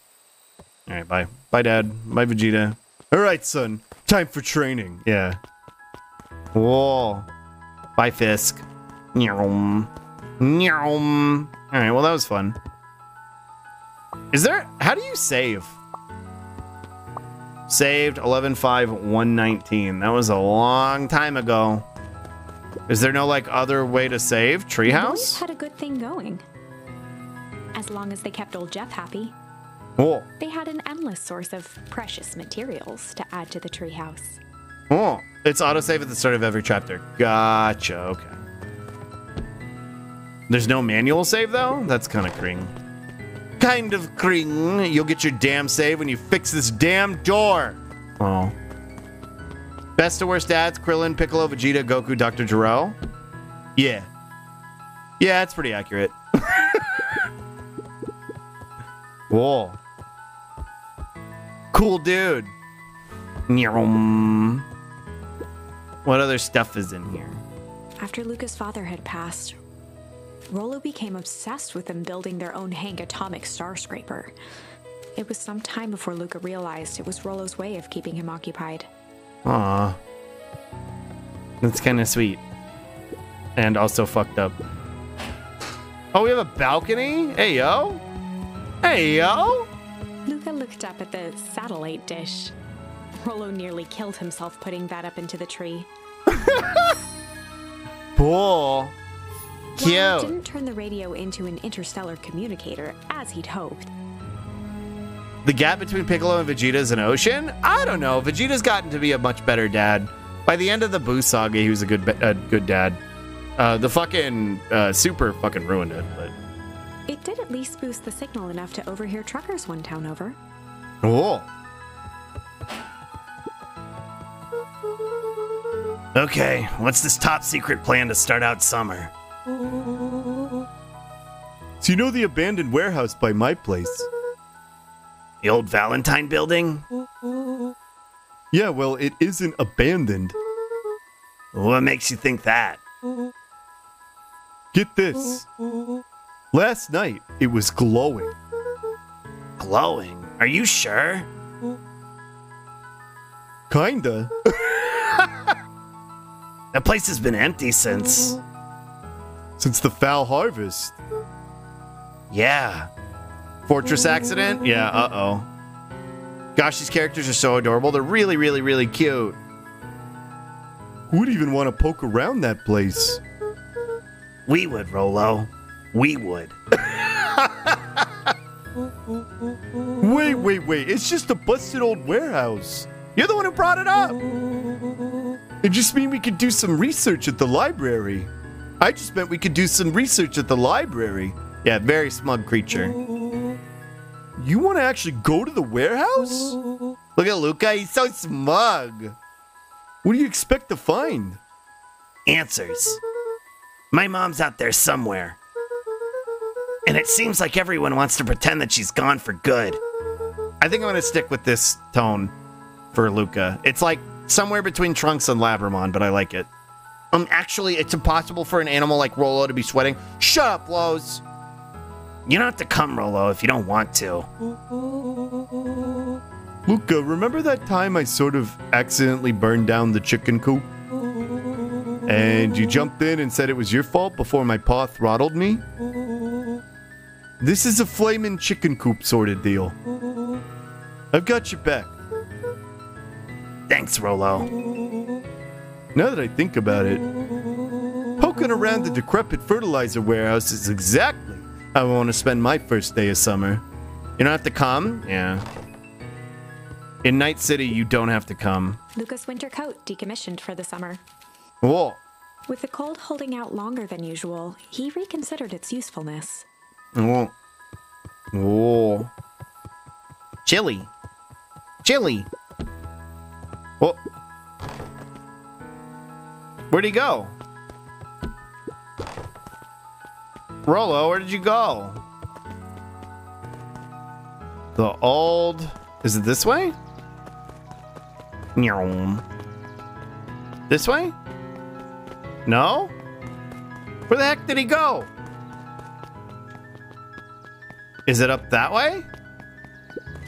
All right, bye. Bye, Dad. Bye, Vegeta. All right, son. Time for training. Yeah. Whoa. Bye, Fisk. Nyom. Nyom. All right, well, that was fun. Is there... How do you save? Saved 11-5-119. That was a long time ago. Is there no, like, other way to save? Treehouse? had a good thing going. As long as they kept old Jeff happy, Oh. they had an endless source of precious materials to add to the treehouse. Oh. It's autosave at the start of every chapter. Gotcha. Okay. There's no manual save, though? That's kind of cring. Kind of cring. You'll get your damn save when you fix this damn door. Oh. Best to worst dads, Krillin, Piccolo, Vegeta, Goku, Dr. Gero. Yeah. Yeah, that's pretty accurate. Whoa. Cool dude. Nyum. What other stuff is in here? After Luka's father had passed, Rolo became obsessed with them building their own Hank atomic star scraper. It was some time before Luka realized it was Rolo's way of keeping him occupied. Aw. That's kind of sweet. And also fucked up. Oh, we have a balcony? Hey, yo. Hey, yo. Luka looked up at the satellite dish. Rolo nearly killed himself putting that up into the tree. It Cute. didn't turn the radio into an interstellar communicator as he'd hoped, The gap between Piccolo and Vegeta is an ocean? I don't know. Vegeta's gotten to be a much better dad. By the end of the Boo saga, he was a good a good dad. Uh, the fucking uh, super fucking ruined it, but It did at least boost the signal enough to overhear truckers one town over. oh. Okay, what's this top secret plan to start out summer? So you know the abandoned warehouse by my place? The old Valentine building? Yeah, well, it isn't abandoned. What makes you think that? Get this. Last night, it was glowing. Glowing? Are you sure? Kinda. That place has been empty since. Since the foul harvest. Yeah. Fortress accident? Yeah, uh oh. Gosh, these characters are so adorable. They're really, really, really cute. Who would even want to poke around that place? We would, Rolo. We would. Wait, wait, wait. It's just a busted old warehouse. You're the one who brought it up. It just mean we could do some research at the library. I just meant we could do some research at the library. Yeah, very smug creature. You want to actually go to the warehouse? Look at Luka, he's so smug. What do you expect to find? Answers. My mom's out there somewhere. And it seems like everyone wants to pretend that she's gone for good. I think I'm gonna stick with this tone for Luka. It's like somewhere between Trunks and Labramon, but I like it. Um, actually, it's impossible for an animal like Rolo to be sweating. Shut up, Lowe's. You don't have to come, Rolo, if you don't want to. Luka, remember that time I sort of accidentally burned down the chicken coop? And you jumped in and said it was your fault before my paw throttled me? This is a flamin' chicken coop sort of deal. I've got your back. Thanks, Rolo. Now that I think about it, poking around the decrepit fertilizer warehouse is exactly how I want to spend my first day of summer. You don't have to come? Yeah. In Night City, you don't have to come. Luka's winter coat decommissioned for the summer. Whoa. With the cold holding out longer than usual, he reconsidered its usefulness. Whoa. Whoa. Chili. Chili. Where'd he go? Rolo, where did you go? The old. Is it this way? This way? No? Where the heck did he go? Is it up that way?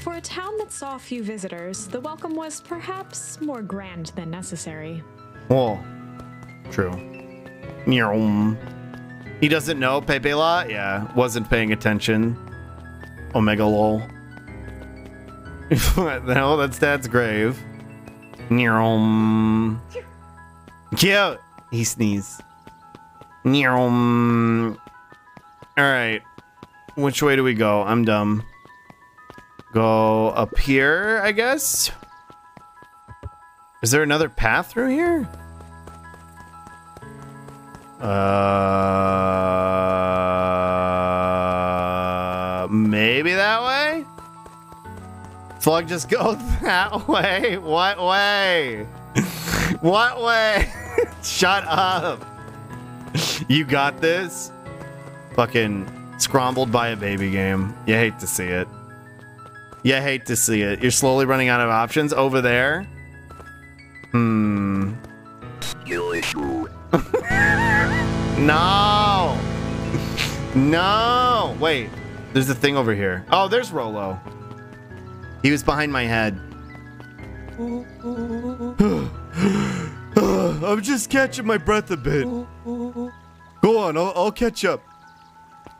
For a town that saw few visitors, the welcome was perhaps more grand than necessary. Well, true. He doesn't know Pepe La? Yeah, wasn't paying attention. Omega lol. hell? That's Dad's grave. Cute. He sneezed. Alright. Which way do we go? I'm dumb. Go up here, I guess? Is there another path through here? Uh, maybe that way? Slug just go that way? What way? what way? Shut up. You got this? Fucking scrambled by a baby game. You hate to see it. You hate to see it. You're slowly running out of options over there. Hmm. No. no. Wait. There's a thing over here. Oh, there's Rolo. He was behind my head. I'm just catching my breath a bit. Go on, I'll, I'll catch up.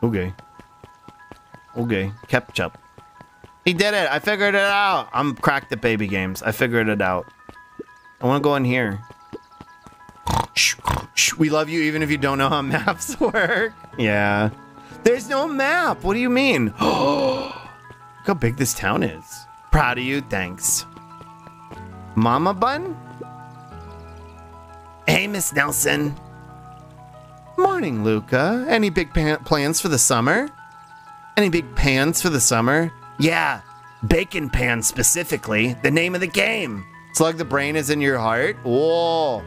Okay. Okay. catch up. He did it. I figured it out. I'm cracked at baby games. I figured it out. I want to go in here. We love you even if you don't know how maps work. Yeah. There's no map. What do you mean? Look how big this town is. Proud of you, thanks. Mama Bun? Hey, Miss Nelson. Morning, Luka. Any big plans for the summer? Any big pans for the summer? Yeah, bacon pan specifically. The name of the game. Slug the brain is in your heart. Whoa.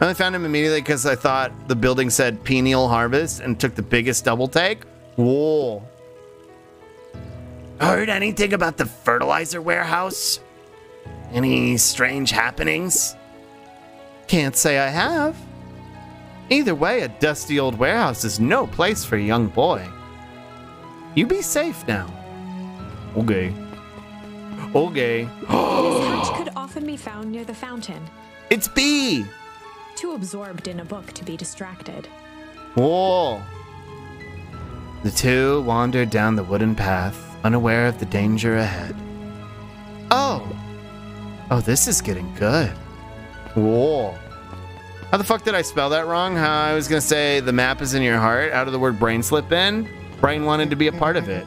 I only found him immediately because I thought the building said Penial Harvest and took the biggest double take. Whoa. Heard anything about the fertilizer warehouse? Any strange happenings? Can't say I have. Either way, a dusty old warehouse is no place for a young boy. You be safe now. Okay. Okay. This hutch could often be found near the fountain, It's B. too absorbed in a book to be distracted. Whoa. The two wandered down the wooden path, unaware of the danger ahead. Oh. Oh, this is getting good. Whoa. How the fuck did I spell that wrong? How I was gonna say the map is in your heart out of the word brain slip in? Brain wanted to be a part of it.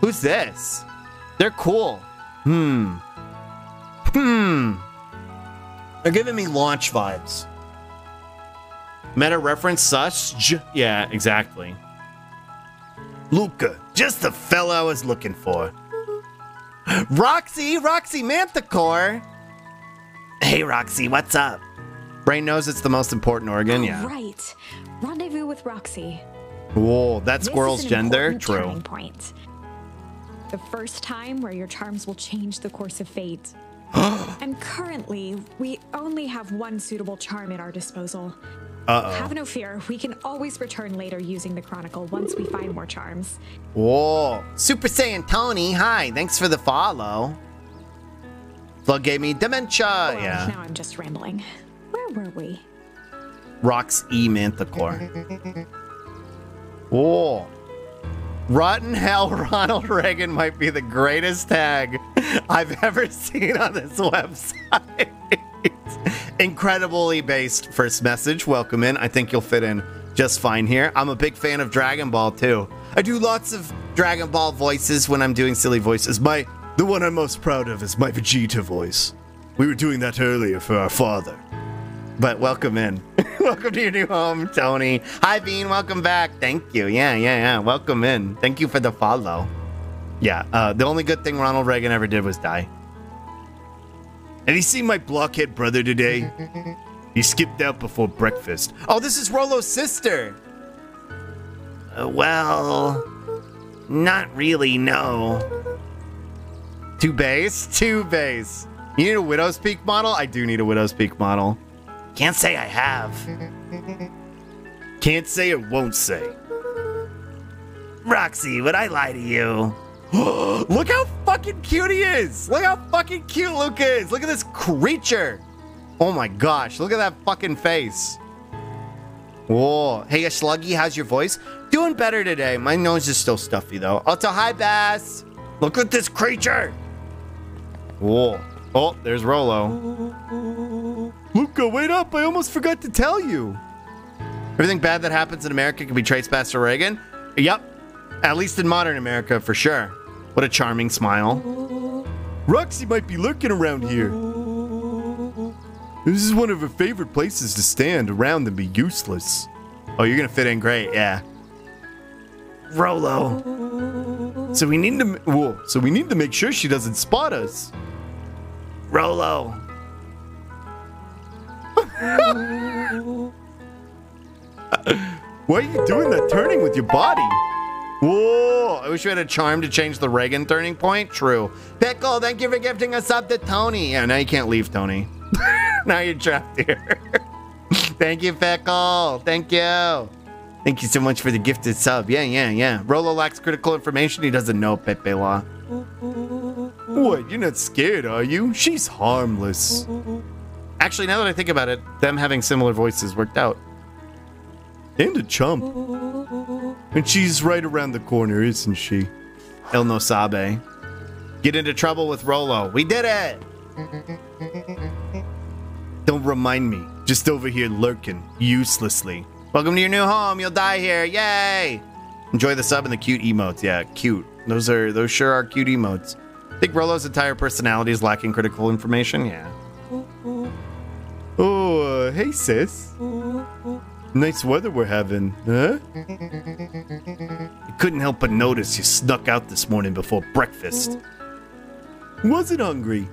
Who's this? They're cool. Hmm. Hmm. They're giving me launch vibes. Meta reference such? Yeah, exactly. Luka, just the fella I was looking for. Roxy, Roxy Manticore. Hey, Roxy, what's up? Brain knows it's the most important organ, Oh, yeah. Right. Rendezvous with Roxy. Whoa, that This squirrel's is an gender? True. Point. The first time where your charms will change the course of fate. and currently, we only have one suitable charm at our disposal. Uh Have no fear, we can always return later using the Chronicle once we find more charms. oh. Whoa. Super Saiyan Tony, hi. Thanks for the follow. Slug gave me dementia. Well, yeah. now I'm just rambling. Where were we? Rocks E Manticore. Whoa. Rotten Hell Ronald Reagan might be the greatest tag I've ever seen on this website. Incredibly based first message. Welcome in. I think you'll fit in just fine here. I'm a big fan of Dragon Ball too. I do lots of Dragon Ball voices when I'm doing silly voices. My The one I'm most proud of is my Vegeta voice. We were doing that earlier for our father. But welcome in. welcome to your new home, Tony. Hi, Bean. Welcome back. Thank you. Yeah, yeah, yeah. Welcome in. Thank you for the follow. Yeah, uh, the only good thing Ronald Reagan ever did was die. Have you seen my blockhead brother today? He skipped out before breakfast. Oh, this is Rolo's sister. Uh, well, not really, no. Two base? Two base. You need a Widow's Peak model? I do need a Widow's Peak model. Can't say I have. Can't say or won't say. Roxy, would I lie to you? Look how fucking cute he is! Look how fucking cute Luke is! Look at this creature! Oh my gosh, look at that fucking face. Whoa. Hey, Sluggy, how's your voice? Doing better today. My nose is still stuffy though. Oh, also, hi, Bass! Look at this creature! Whoa. Oh, there's Rolo. Luka, wait up! I almost forgot to tell you. Everything bad that happens in America can be traced back to Reagan? Yep. At least in modern America, for sure. What a charming smile. Roxy might be lurking around here. This is one of her favorite places to stand around and be useless. Oh, you're gonna fit in great, yeah. Rolo. So we need to. Whoa! So we need to make sure she doesn't spot us. Rolo. Why are you doing that turning with your body? Whoa! I wish we had a charm to change the Reagan turning point. True. Pickle, thank you for gifting us up to Tony. Yeah, now you can't leave, Tony. now you're trapped here. thank you, Pickle. Thank you. Thank you so much for the gifted sub. Yeah, yeah, yeah. Rolo lacks critical information. He doesn't know Pepe Law. What? You're not scared, are you? She's harmless. Actually, now that I think about it, them having similar voices worked out. And a chump. And she's right around the corner, isn't she? El No Sabe. Get into trouble with Rolo. We did it! Don't remind me. Just over here lurking, uselessly. Welcome to your new home. You'll die here. Yay! Enjoy the sub and the cute emotes. Yeah, cute. Those are those sure are cute emotes. Think Rolo's entire personality is lacking critical information? Yeah. Oh, uh, hey, sis. Nice weather we're having, huh? I couldn't help but notice you snuck out this morning before breakfast. Wasn't hungry.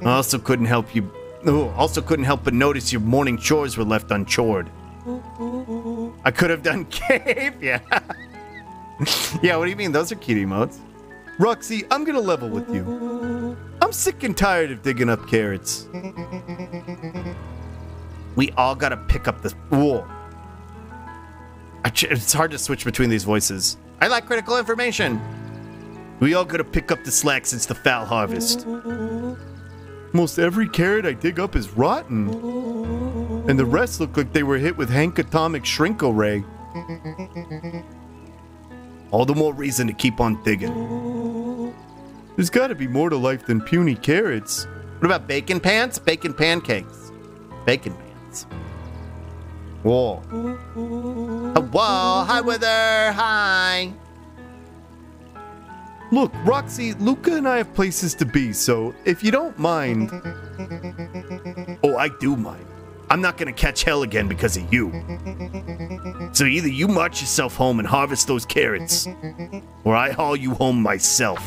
I also couldn't help you. Oh, also couldn't help but notice your morning chores were left unchored. I could have done cave. Yeah. yeah. What do you mean? Those are cute emotes. Roxy, I'm gonna level with you. I'm sick and tired of digging up carrots. We all gotta pick up. I ch- It's hard to switch between these voices. I like critical information. We all gotta pick up the slack since the foul harvest. Most every carrot I dig up is rotten. And the rest look like they were hit with Hank Atomic Shrink Array. All the more reason to keep on digging. There's gotta be more to life than puny carrots. What about bacon pants? Bacon pancakes. Bacon pants. Whoa. Whoa. Hi, Wither. Hi. Look, Roxy, Luka and I have places to be, so if you don't mind, Oh, I do mind. I'm not gonna catch hell again because of you. So either you march yourself home and harvest those carrots, or I haul you home myself.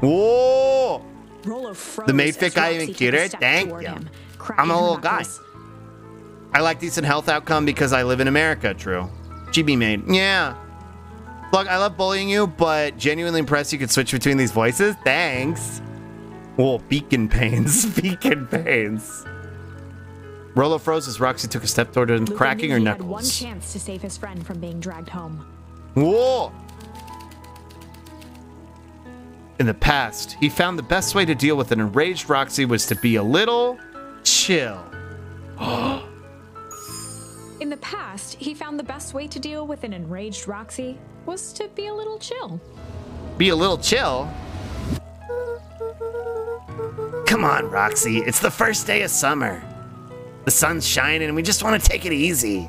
Whoa. The maid fit guy even cuter? Thank you. him, I'm a little guy. I like decent health outcome because I live in America. True. GB made. Yeah. Look, I love bullying you, but genuinely impressed you could switch between these voices. Thanks. Whoa, beacon pains. beacon pains. Rolo froze as Roxy took a step toward him, cracking her he had one knuckles. chance to save his friend from being dragged home. Whoa! In the past, he found the best way to deal with an enraged Roxy was to be a little chill. In the past, he found the best way to deal with an enraged Roxy was to be a little chill. Be a little chill. Come on, Roxy. It's the first day of summer. The sun's shining and we just want to take it easy.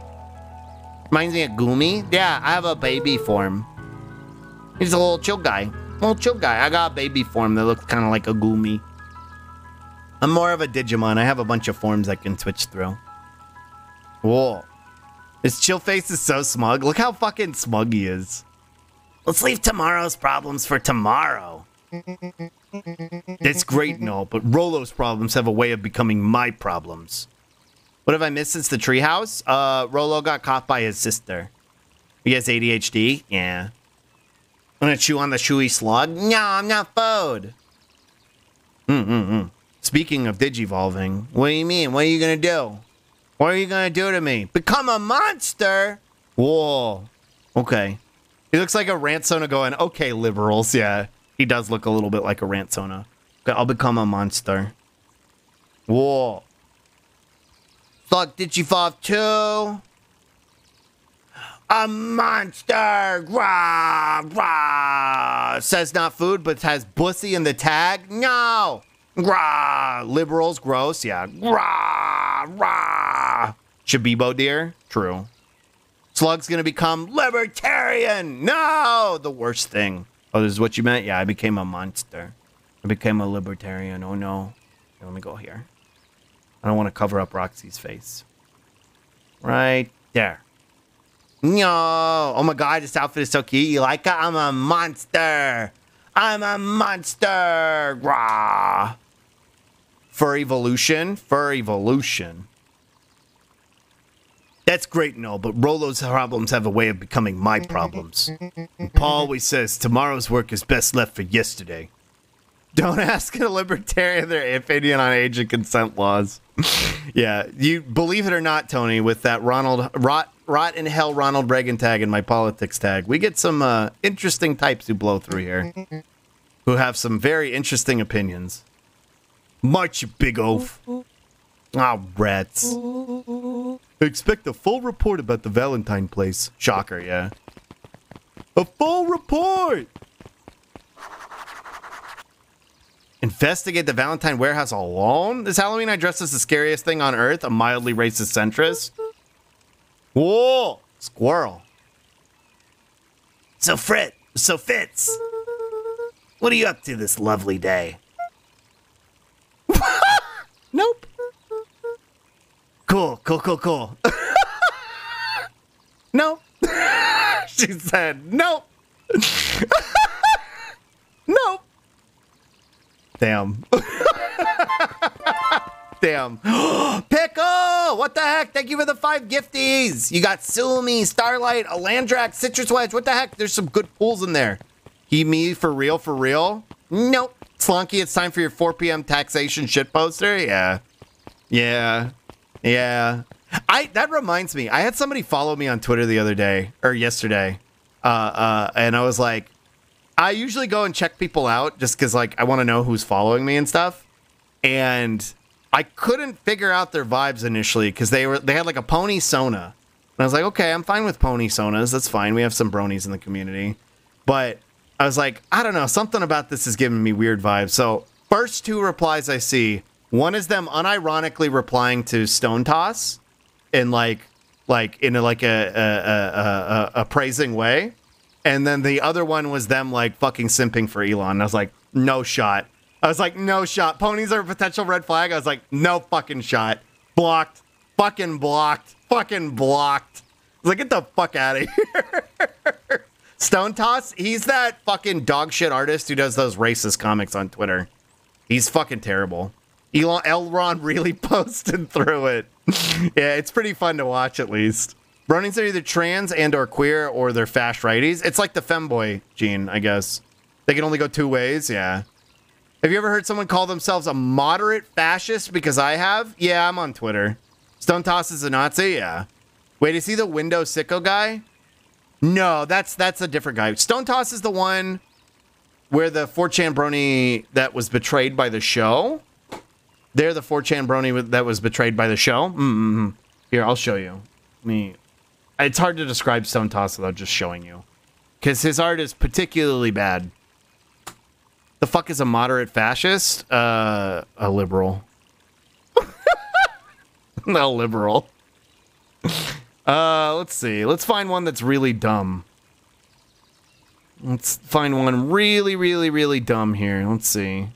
Reminds me of Goomy. Yeah, I have a baby form. He's a little chill guy. Little chill guy. I got a baby form that looks kind of like a Goomy. I'm more of a Digimon. I have a bunch of forms I can switch through. Whoa. His chill face is so smug. Look how fucking smug he is. Let's leave tomorrow's problems for tomorrow. That's great and all, but Rolo's problems have a way of becoming my problems. What have I missed since the treehouse? Uh, Rolo got caught by his sister. He has ADHD? Yeah. I'm gonna chew on the chewy slug? No, I'm not food. Mm-mm-mm. Speaking of digivolving, what do you mean? What are you gonna do? What are you gonna do to me? Become a monster? Whoa. Okay. He looks like a Rantsona going, okay, liberals. Yeah, he does look a little bit like a Rantsona. Okay, I'll become a monster. Whoa. You fall too? A monster! Rah, rah. Says not food, but has bussy in the tag? No! Rah! Liberals, gross, yeah. Rah, rah. Shabibo deer? True. Slug's gonna become libertarian. No, the worst thing. Oh, this is what you meant? Yeah, I became a monster. I became a libertarian. Oh no. Let me go here. I don't want to cover up Roxy's face. Right there. No. Oh my god, this outfit is so cute. You like it? I'm a monster. I'm a monster. Rah. Fur evolution. Fur evolution. That's great and all, but Rolo's problems have a way of becoming my problems. Paul always says tomorrow's work is best left for yesterday. Don't ask a libertarian their opinion on age and consent laws. yeah, you believe it or not, Tony, with that Ronald rot rot in hell Ronald Reagan tag in my politics tag, we get some uh, interesting types who blow through here, who have some very interesting opinions. March, you big oaf. Ah, rats. expect a full report about the Valentine place. Shocker, yeah. A full report! Investigate the Valentine warehouse alone? This Halloween I dressed as the scariest thing on earth, a mildly racist centrist. Whoa! Squirrel. So Frit, so Fitz, what are you up to this lovely day? Nope. Cool, cool, cool, cool. Nope. she said nope. nope. Damn. Damn. Pickle! What the heck? Thank you for the five gifties. You got Sumi, Starlight, Alandrak, Citrus Wedge. What the heck? There's some good pools in there. He, me, for real, for real? Nope. Slunky, it's time for your 4 p.m. taxation shit poster? Yeah. Yeah. Yeah. I that reminds me. I had somebody follow me on Twitter the other day or yesterday. Uh uh and I was like I usually go and check people out just cuz like I want to know who's following me and stuff. And I couldn't figure out their vibes initially cuz they were they had like a pony sona. And I was like, "Okay, I'm fine with pony sonas. That's fine. We have some bronies in the community." But I was like, I don't know, something about this is giving me weird vibes. So, first two replies I see, one is them unironically replying to Stone Toss in like like in a, like a a, a, a a praising way, and then the other one was them like fucking simping for Elon. And I was like, no shot. I was like, no shot. Ponies are a potential red flag. I was like, no fucking shot. Blocked. Fucking blocked. Fucking blocked. I was like, get the fuck out of here. Stone Toss, he's that fucking dog shit artist who does those racist comics on Twitter. He's fucking terrible. Elon Elron really posted through it. yeah, it's pretty fun to watch at least. Bronings are either trans and or queer or they're fash righties. It's like the femboy gene, I guess. They can only go two ways, yeah. Have you ever heard someone call themselves a moderate fascist? Because I have. Yeah, I'm on Twitter. Stone Toss is a Nazi, yeah. Wait, is he the window sicko guy? No, that's that's a different guy. Stone Toss is the one where the 4chan brony that was betrayed by the show. They're the 4chan brony that was betrayed by the show. Mm-hmm. Here, I'll show you. Me, it's hard to describe Stone Toss without just showing you, because his art is particularly bad. The fuck is a moderate fascist? Uh, a liberal. a liberal. Uh, let's see. Let's find one that's really dumb. Let's find one really, really, really dumb here. Let's see.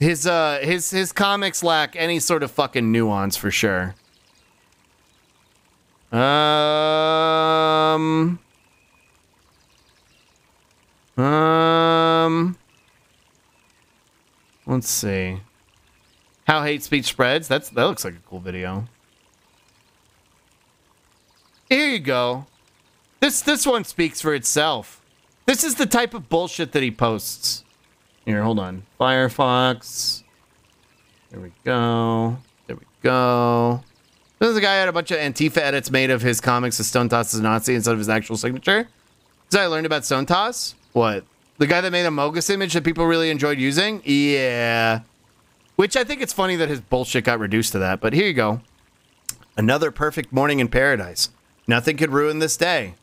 His uh his his comics lack any sort of fucking nuance for sure. Um Um Let's see. How hate speech spreads. That's that looks like a cool video. Here you go. This this one speaks for itself. This is the type of bullshit that he posts. Here, hold on. Firefox. There we go. There we go. This is a guy had a bunch of Antifa edits made of his comics of Stone Toss as a Nazi instead of his actual signature. So I learned about Stone Toss. What? The guy that made a Mogus image that people really enjoyed using? Yeah. Which I think it's funny that his bullshit got reduced to that, but here you go. Another perfect morning in paradise. Nothing could ruin this day.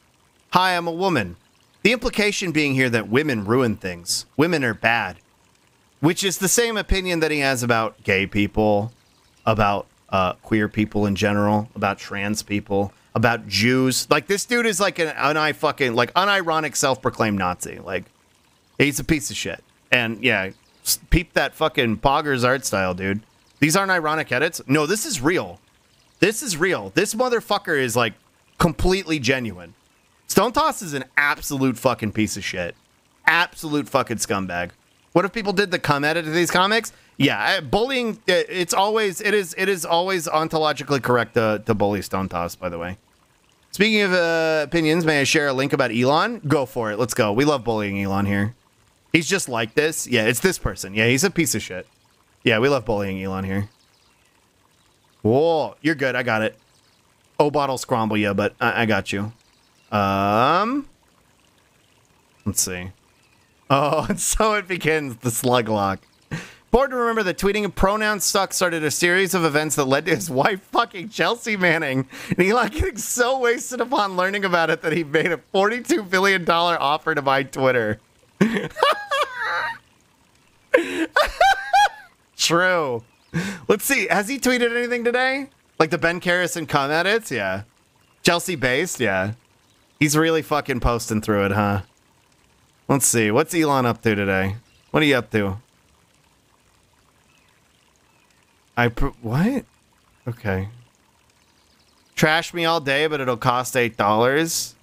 Hi, I'm a woman. The implication being here that women ruin things. Women are bad. Which is the same opinion that he has about gay people, about uh, queer people in general, about trans people, about Jews. Like this dude is like an un fucking like unironic self-proclaimed Nazi. Like he's a piece of shit. And yeah, peep that fucking Poggers art style, dude. These aren't ironic edits. No, this is real. This is real. This motherfucker is like completely genuine. Stone Toss is an absolute fucking piece of shit. Absolute fucking scumbag. What if people did the cum edit of these comics? Yeah, bullying. uh, It's always it is it is always ontologically correct to, to bully Stone Toss. By the way. Speaking of uh, opinions, may I share a link about Elon? Go for it. Let's go. We love bullying Elon here. He's just like this. Yeah, it's this person. Yeah, he's a piece of shit. Yeah, we love bullying Elon here. Whoa, you're good. I got it. Oh, bottle scramble you, but I, I got you. Um, let's see. Oh, and so it begins the slug lock. Bored to remember that tweeting pronouns suck started a series of events that led to his wife fucking Chelsea Manning, and Elon getting so wasted upon learning about it that he made a $42 billion offer to buy Twitter. True. Let's see. Has he tweeted anything today? Like the Ben Garrison and com edits? Yeah. Chelsea based? Yeah. He's really fucking posting through it, huh? Let's see. What's Elon up to today? What are you up to? I what? Okay. Trash me all day, but it'll cost eight dollars.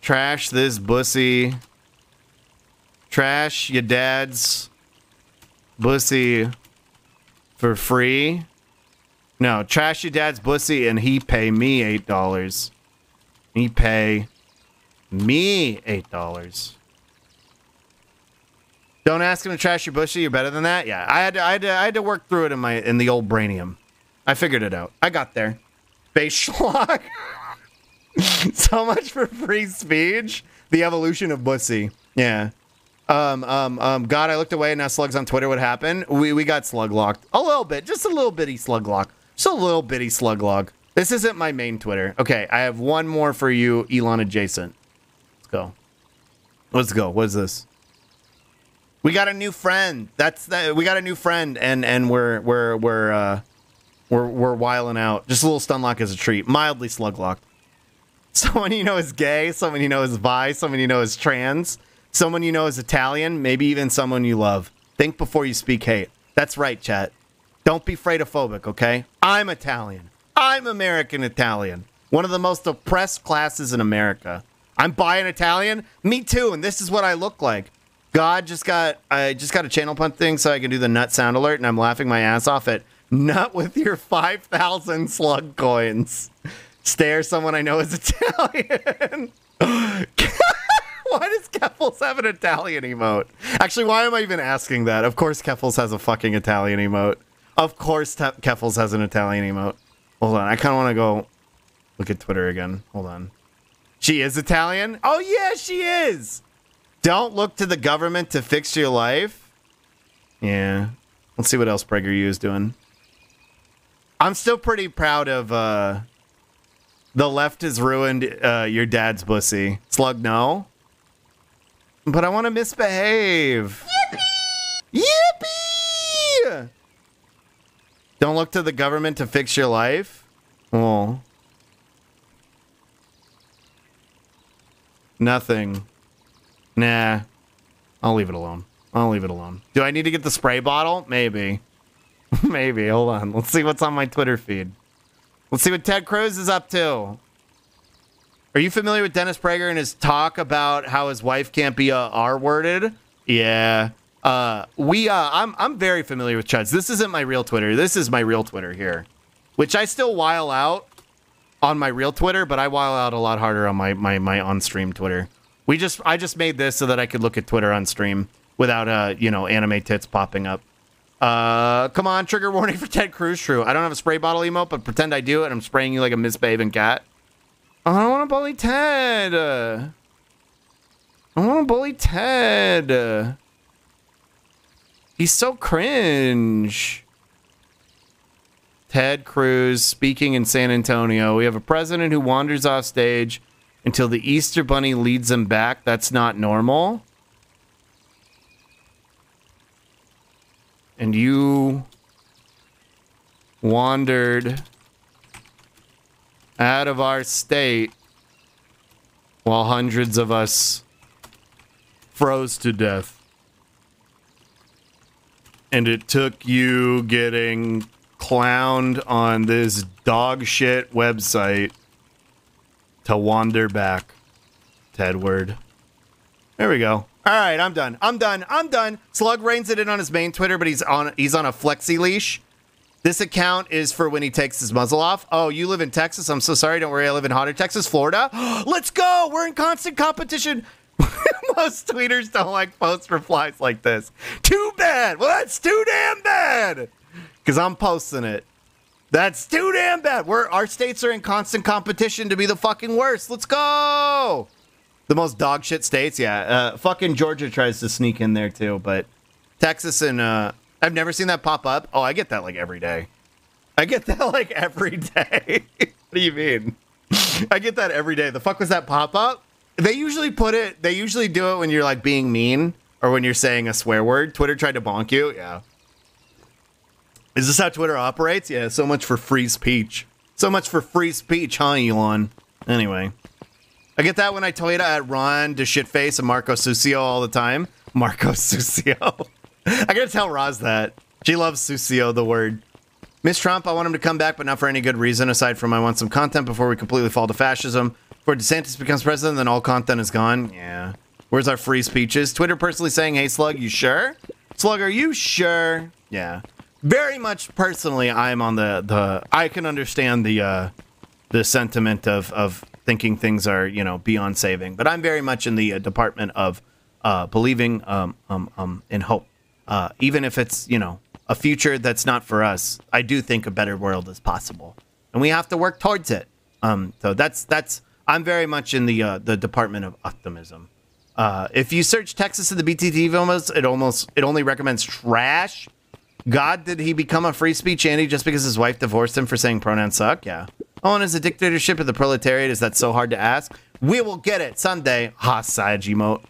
Trash this bussy. Trash your dad's bussy for free. No, trash your dad's bussy and he pay me eight dollars. He pay me eight dollars. Don't ask him to trash your bushy. You're better than that. Yeah, I had to, I had to, I had to work through it in my in the old brainium. I figured it out. I got there. Base schlock. so much for free speech. The evolution of bussy. Yeah. Um, um, um, God, I looked away and now slugs on Twitter. What happened? We we got slug locked. A little bit, just a little bitty slug lock. Just a little bitty slug log. This isn't my main Twitter. Okay, I have one more for you, Elon adjacent. Let's go. Let's go. What is this? We got a new friend. That's that. We got a new friend, and and we're we're we're uh we're we're wiling out. Just a little stun lock as a treat. Mildly slug locked. Someone you know is gay. Someone you know is bi. Someone you know is trans. Someone you know is Italian. Maybe even someone you love. Think before you speak hate. That's right, chat. Don't be phobic, okay? I'm Italian. I'm American Italian. One of the most oppressed classes in America. I'm buying Italian. Me too. And this is what I look like. God just got I just got a channel punt thing so I can do the nut sound alert, and I'm laughing my ass off at nut with your five thousand slug coins. Stare someone I know is Italian. why does Keffals have an Italian emote? Actually, why am I even asking that? Of course, Keffals has a fucking Italian emote. Of course, Te- Keffals has an Italian emote. Hold on, I kind of want to go look at Twitter again. Hold on. She is Italian? Oh yeah, she is. Don't look to the government to fix your life. Yeah. Let's see what else PragerU is doing. I'm still pretty proud of uh the left has ruined uh, your dad's pussy. Slug, no. But I want to misbehave. Yippee! Yippee! Don't look to the government to fix your life. Oh. Nothing. Nah. I'll leave it alone. I'll leave it alone. Do I need to get the spray bottle? Maybe. Maybe. Hold on. Let's see what's on my Twitter feed. Let's see what Ted Cruz is up to. Are you familiar with Dennis Prager and his talk about how his wife can't be uh, R-worded? Yeah. Uh, we uh, I'm I'm very familiar with Chuds. This isn't my real Twitter. This is my real Twitter here, which I still while out on my real Twitter, but I while out a lot harder on my my my on stream Twitter. We just I just made this so that I could look at Twitter on stream without uh you know anime tits popping up. Uh, come on, trigger warning for Ted Cruz. True, I don't have a spray bottle emote, but pretend I do, and I'm spraying you like a misbehaving cat. I don't want to bully Ted. I want to bully Ted. He's so cringe. Ted Cruz speaking in San Antonio. We have a president who wanders off stage until the Easter Bunny leads him back. That's not normal. And you wandered out of our state while hundreds of us froze to death. And it took you getting clowned on this dog shit website to wander back, Tedward. There we go. All right, I'm done. I'm done. I'm done. Slug reigns it in on his main Twitter, but he's on he's on a flexi leash. This account is for when he takes his muzzle off. Oh, you live in Texas? I'm so sorry. Don't worry. I live in hotter Texas, Florida. Let's go. We're in constant competition. Most tweeters don't like post replies like this. Too bad. Well, that's too damn bad. Because I'm posting it. That's too damn bad. We're our states are in constant competition to be the fucking worst. Let's go. The most dog shit states, yeah. Uh, fucking Georgia tries to sneak in there too, but Texas and uh, I've never seen that pop up. Oh, I get that like every day. I get that like every day. what do you mean? I get that every day. The fuck was that pop up? They usually put it. They usually do it when you're like being mean or when you're saying a swear word. Twitter tried to bonk you. Yeah. Is this how Twitter operates? Yeah. So much for free speech. So much for free speech, huh, Elon? Anyway, I get that when I tweet at Ron to shitface and Marco Susio all the time. Marco Susio. I gotta tell Roz that. She loves Susio, the word. Miss Trump, I want him to come back, but not for any good reason aside from I want some content before we completely fall to fascism. Before DeSantis becomes president, then all content is gone. Yeah. Where's our free speeches? Twitter personally saying, hey, Slug, you sure? Slug, are you sure? Yeah. Very much personally, I'm on the, the I can understand the uh the sentiment of of thinking things are, you know, beyond saving. But I'm very much in the uh, department of uh believing um um um in hope. Uh even if it's, you know, a future that's not for us, I do think a better world is possible, and we have to work towards it. Um, so that's that's I'm very much in the uh, the department of optimism. Uh, if you search Texas in the BTT films, it almost it only recommends trash. God, did he become a free speech Andy just because his wife divorced him for saying pronouns suck? Yeah. Oh, and is a dictatorship of the proletariat? Is that so hard to ask? We will get it someday. Ha, side emote.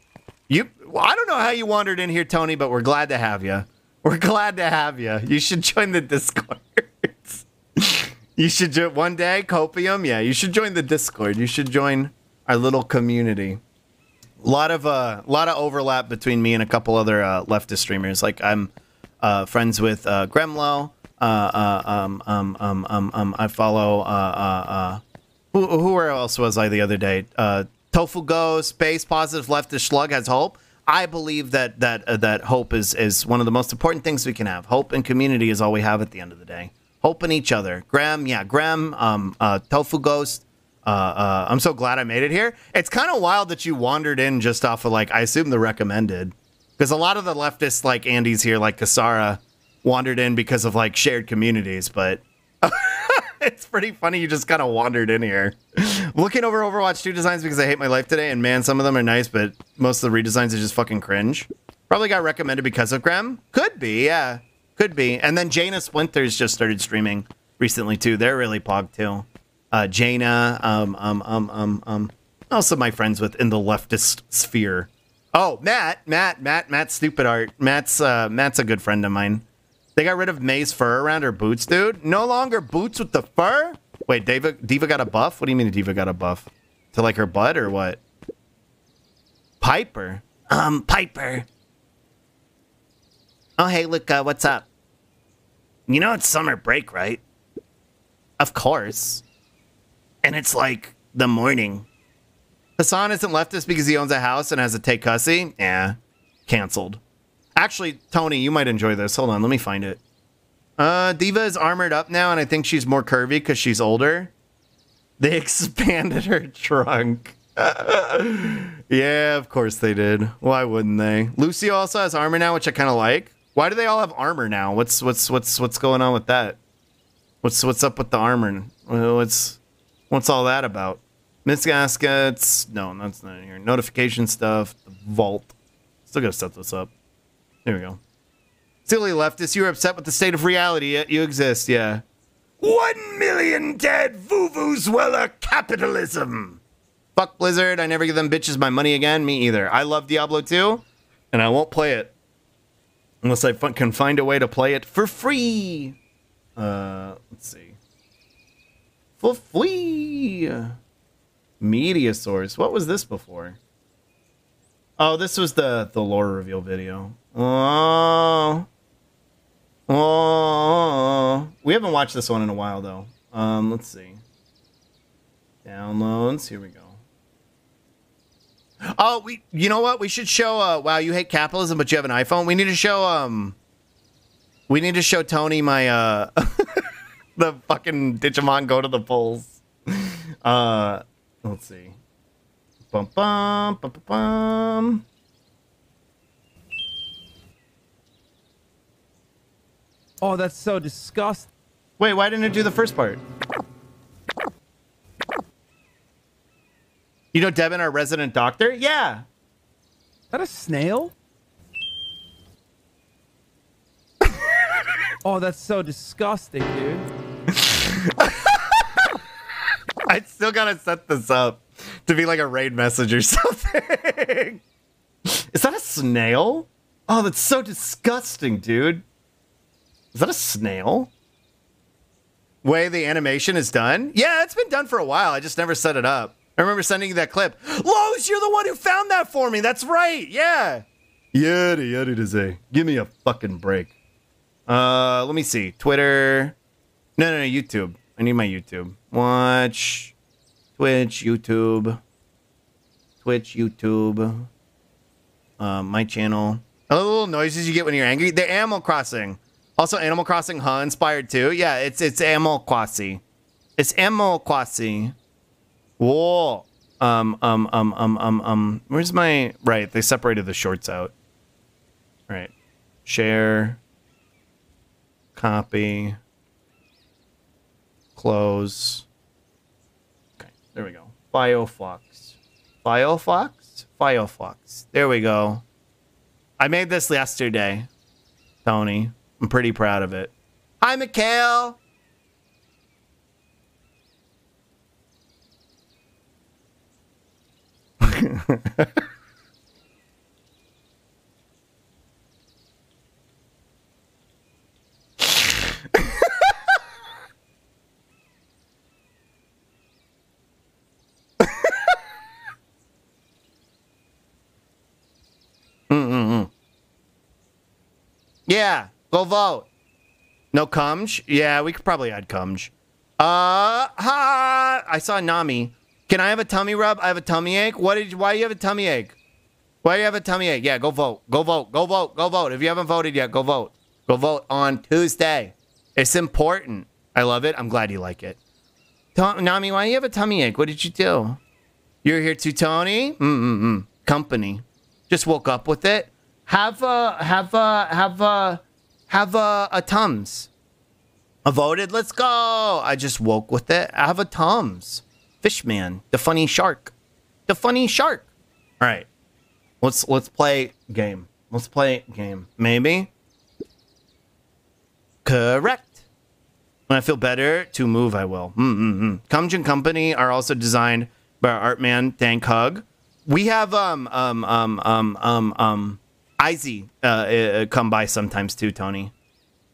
You, I don't know how you wandered in here, Tony, but we're glad to have you. We're glad to have you. You should join the Discord. you should jo- one day copium. Yeah, you should join the Discord. You should join our little community. A lot of uh, lot of overlap between me and a couple other uh, leftist streamers. Like I'm uh, friends with uh, Gremlo. Uh, uh, um, um, um, um, um, I follow. Uh, uh, uh, who, who else was I the other day? Uh, Tofu Go, Space Positive Leftist Slug has hope. I believe that that uh, that hope is is one of the most important things we can have. Hope and community is all we have at the end of the day. Hope in each other. Graham, yeah, Graham, um, uh, Tofu Ghost. Uh, uh, I'm so glad I made it here. It's kind of wild that you wandered in just off of like I assume the recommended, because a lot of the leftists like Andy's here, like Kasara, wandered in because of like shared communities. But it's pretty funny you just kind of wandered in here. Looking over Overwatch 2 designs because I hate my life today, and man, some of them are nice, but most of the redesigns are just fucking cringe. Probably got recommended because of Graham. Could be, yeah. Could be. And then Jaina Splinters just started streaming recently too. They're really pog too. Uh Jaina, um, um, um, um, um. Also my friends with in the leftist sphere. Oh, Matt, Matt, Matt, Matt Stupid Art. Matt's uh Matt's a good friend of mine. They got rid of Mei's fur around her boots, dude. No longer boots with the fur. Wait, D.Va, D.Va got a buff? What do you mean D.Va got a buff? To like her butt or what? Piper? Um, Piper. Oh, hey, Luka, what's up? You know it's summer break, right? Of course. And it's like the morning. Hasan isn't leftist because he owns a house and has a take cussy? Yeah, canceled. Actually, Tony, you might enjoy this. Hold on, let me find it. Uh, D.Va is armored up now, and I think she's more curvy because she's older. They expanded her trunk. yeah, of course they did. Why wouldn't they? Lucy also has armor now, which I kind of like. Why do they all have armor now? What's what's what's what's going on with that? What's what's up with the armor? What's what's all that about? Miss gaskets? No, that's not in here. Notification stuff. The vault. Still gotta set this up. There we go. Silly leftist, you're upset with the state of reality, yet you exist, yeah. One million dead Vuvuzela capitalism. Fuck Blizzard, I never give them bitches my money again. Me either. I love Diablo 2, and I won't play it. Unless I can find a way to play it for free. Uh, let's see. For free. Media source. What was this before? Oh, this was the the lore reveal video. Oh. Oh. We haven't watched this one in a while though. Um, let's see. Downloads. Here we go. Oh, we you know what? We should show uh wow, you hate capitalism but you have an iPhone. We need to show um we need to show Tony my uh the fucking Digimon go to the polls. Uh let's see. Bum bum bum bum bum. Oh, that's so disgusting. Wait, why didn't it do the first part? You know Devin, our resident doctor? Yeah. Is that a snail? oh, that's so disgusting, dude. Still gotta set this up to be like a raid message or something. Is that a snail? Oh, that's so disgusting, dude. Is that a snail? way the animation is done? Yeah, it's been done for a while. I just never set it up. I remember sending you that clip. Lowe's, you're the one who found that for me. That's right. Yeah. Yada yada to say. Give me a fucking break. Uh, let me see. Twitter. No, no, no. YouTube. I need my YouTube. Watch. Twitch, YouTube. Twitch, YouTube. Uh, my channel. Oh, the little noises you get when you're angry. They're Animal Crossing. Also, Animal Crossing Huh inspired too. Yeah, it's it's Animal Crossing. It's Animal Crossing. Whoa. Um, um, um, um, um, um. Where's my right? They separated the shorts out. Right. Share. Copy. Close. There we go. Firefox. Firefox? Firefox. There we go. I made this yesterday, Tony. I'm pretty proud of it. Hi, Mikhail. Mm-mm-mm. Yeah, go vote. No cumge? Yeah, we could probably add cumge. Uh, ha! I saw Nami. Can I have a tummy rub? I have a tummy ache. What did? Why do you have a tummy ache? Why do you have a tummy ache? Yeah, go vote. Go vote. Go vote. Go vote. If you haven't voted yet, go vote. Go vote on Tuesday. It's important. I love it. I'm glad you like it. To- Nami, why do you have a tummy ache? What did you do? You're here too, Tony? Mm-mm-mm. Company. Just woke up with it. Have a, have a, have a, have a, a Tums. I voted. Let's go. I just woke with it. I have a Tums. Fishman, the funny shark, the funny shark. All right, let's let's play game. Let's play game. Maybe. Correct. When I feel better to move, I will. Mm-mm-mm. And Company are also designed by our art man Dan Cug. We have um um um um um um Izzy uh, uh, come by sometimes too, Tony.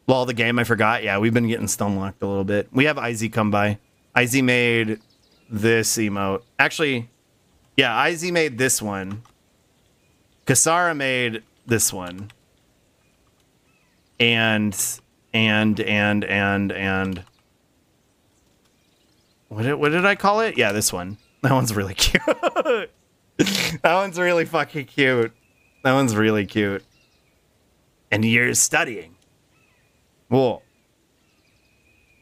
Well, the game I forgot. Yeah, we've been getting stone locked a little bit. We have Izzy come by. Izzy made this emote. Actually, yeah, Izzy made this one. Kasara made this one. And and and and and what did, what did I call it? Yeah, this one. That one's really cute. that one's really fucking cute. That one's really cute. And you're studying. Whoa.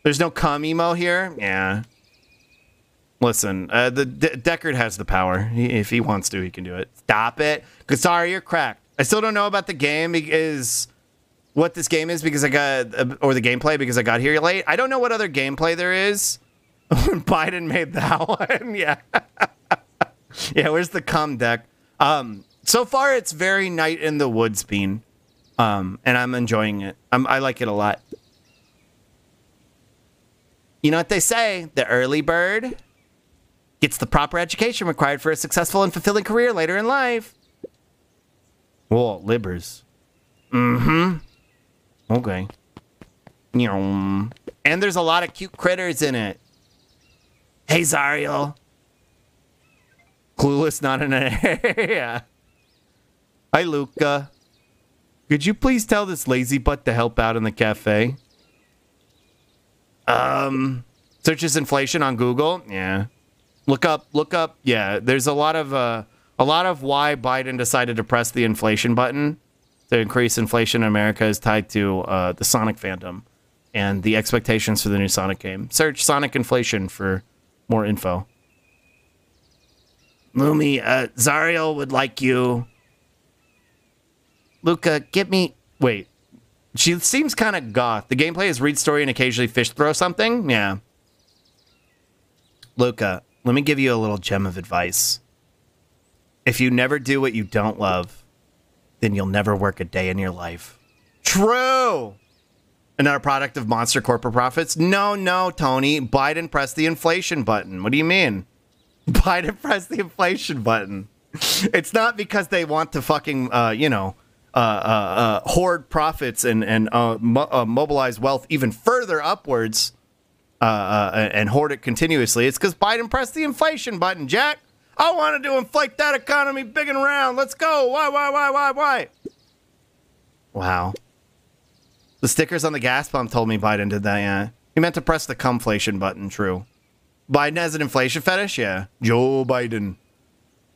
There's no cum emo here? Yeah. Listen, uh, the De- Deckard has the power. He, if he wants to, he can do it. Stop it. Sorry, you're cracked. I still don't know about the game because what this game is because I got uh, or the gameplay because I got here late. I don't know what other gameplay there is. Biden made that one, yeah, yeah. Where's the cum deck? Um, so far it's very night in the woods bean, um, and I'm enjoying it. I'm, I like it a lot. You know what they say? The early bird gets the proper education required for a successful and fulfilling career later in life. Whoa, libbers. Mm-hmm. Okay. And there's a lot of cute critters in it. Hey, Zariel. Clueless, not in an area. Hi, Luka. Could you please tell this lazy butt to help out in the cafe? Um, searches inflation on Google. Yeah. Look up, look up. Yeah, there's a lot of uh, a lot of why Biden decided to press the inflation button to increase inflation in America is tied to uh, the Sonic fandom and the expectations for the new Sonic game. Search Sonic inflation for more info. Lumi, uh, Zariel would like you. Luka, get me. Wait. She seems kind of goth. The gameplay is read story and occasionally fish throw something. Yeah. Luka, let me give you a little gem of advice. If you never do what you don't love, then you'll never work a day in your life. True. Another product of monster corporate profits? No, no, Tony. Biden pressed the inflation button. What do you mean? Biden pressed the inflation button. It's not because they want to fucking, uh, you know, uh, uh, uh, hoard profits and and uh, mo- uh, mobilize wealth even further upwards. and hoard it continuously, it's because Biden pressed the inflation button, Jack. I wanted to inflate that economy big and round. Let's go. Why, why, why, why, why? Wow. The stickers on the gas pump told me Biden did that, yeah. He meant to press the cumflation button, true. Biden has an inflation fetish? Yeah. Joe Biden.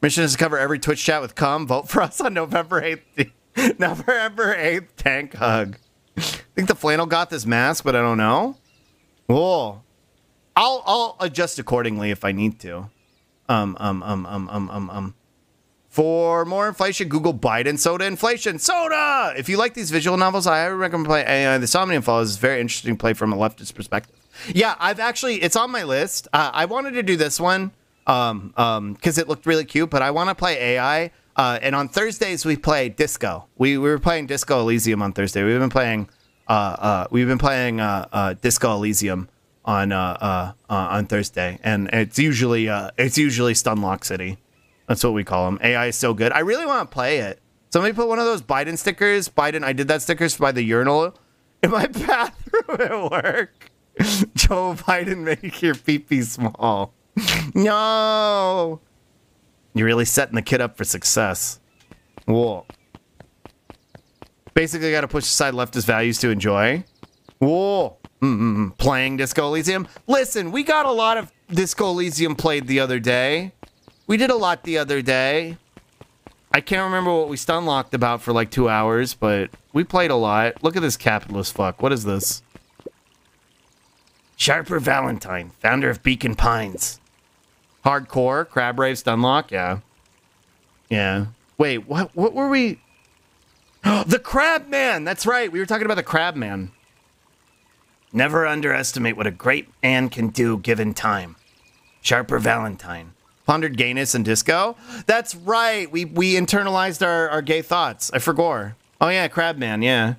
Mission is to cover every Twitch chat with cum. Vote for us on November 8th. November 8th, tank hug. I think the flannel got this mask, but I don't know. Whoa. I'll I'll adjust accordingly if I need to. Um um um um um um um. For more inflation, Google Biden soda inflation soda. If you like these visual novels, I recommend play AI. The Somnium Files is a very interesting play from a leftist perspective. Yeah, I've actually it's on my list. Uh, I wanted to do this one um um because it looked really cute, but I want to play AI. Uh, and on Thursdays we play Disco. We, we were playing Disco Elysium on Thursday. We've been playing uh, uh, we've been playing uh, uh, Disco Elysium on uh, on Thursday, and it's usually uh, it's usually Stunlock City. That's what we call them. AI is so good. I really want to play it. Somebody put one of those Biden stickers. Biden, I did that stickers by the urinal in my bathroom at work. Joe Biden, make your pee pee small. no. You're really setting the kid up for success. Whoa. Basically, got to push aside leftist values to enjoy. Whoa. Mm-mm. Playing Disco Elysium. Listen, we got a lot of Disco Elysium played the other day. We did a lot the other day. I can't remember what we stun locked about for like two hours, but we played a lot. Look at this capitalist fuck. What is this? Sharper Valentine, founder of Beacon Pines. Hardcore, Crab Rave, Stunlock, yeah. Yeah. Wait, what what were we? the Crab Man! That's right, we were talking about the Crab Man. Never underestimate what a great man can do given time. Sharper Valentine. Pondered gayness and disco? That's right. We we internalized our, our gay thoughts. I forgot. Oh yeah, Crabman, yeah.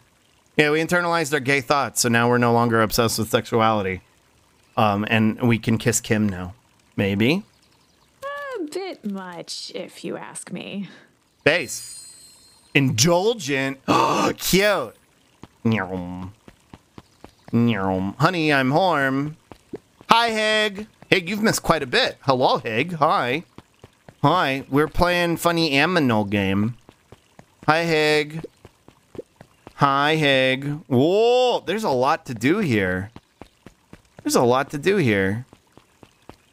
Yeah, we internalized our gay thoughts, so now we're no longer obsessed with sexuality. Um, and we can kiss Kim now. Maybe. Bit much, if you ask me. Base. Indulgent. Cute. Nyum. Nyum. Honey, I'm Horm. Hi, Hig. Hig, you've missed quite a bit. Hello, Hig. Hi. Hi. We're playing funny aminal game. Hi, Hig. Hi, Hig. Whoa, there's a lot to do here. There's a lot to do here.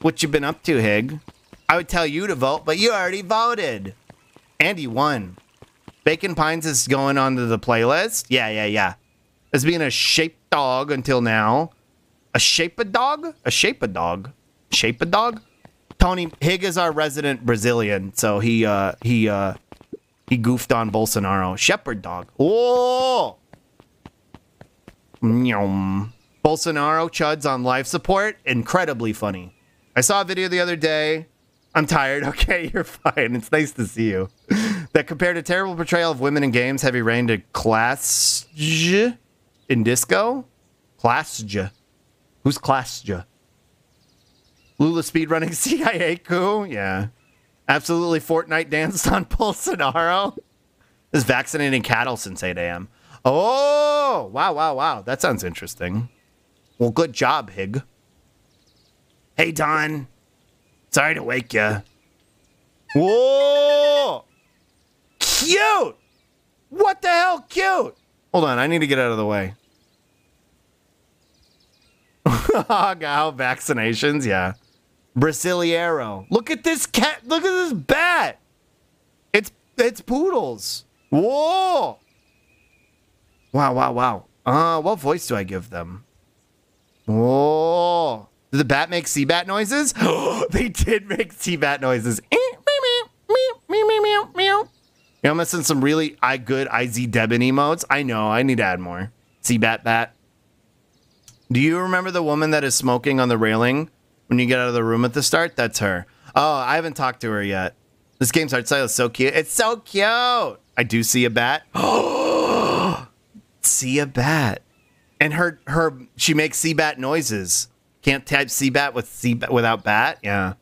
What you been up to, Hig? I would tell you to vote, but you already voted. And you won. Bacon Pines is going onto the playlist. Yeah, yeah, yeah. As being a shape dog until now. A shape a dog? A shape a dog? Shape a dog? Tony Hig is our resident Brazilian, so he uh he uh he goofed on Bolsonaro. Shepherd dog. Oh. Bolsonaro chuds on life support. Incredibly funny. I saw a video the other day. I'm tired. Okay, you're fine. It's nice to see you. that compared a terrible portrayal of women in games, Heavy Rain, to Class in Disco? Class Who's Class Lula speedrunning CIA coup? Yeah. Absolutely Fortnite danced on Bolsonaro. Is vaccinating cattle since 8 a.m. Oh, wow, wow, wow. That sounds interesting. Well, good job, Hig. Hey, Don. Sorry to wake you. Whoa! Cute! What the hell, cute? Hold on, I need to get out of the way. How vaccinations, yeah. Brasileiro. Look at this cat. Look at this bat. It's it's poodles. Whoa. Wow, wow, wow. Uh, what voice do I give them? Whoa. Did the bat make sea bat noises? they did make sea bat noises. Eh, you know, I'm missing some really I good IZ Debin emotes. I know. I need to add more. Sea bat bat. Do you remember the woman that is smoking on the railing when you get out of the room at the start? That's her. Oh, I haven't talked to her yet. This game's art style is so cute. It's so cute. I do see a bat. see a bat. And her her she makes sea bat noises. Can't type sea bat with sea bat without bat. Yeah.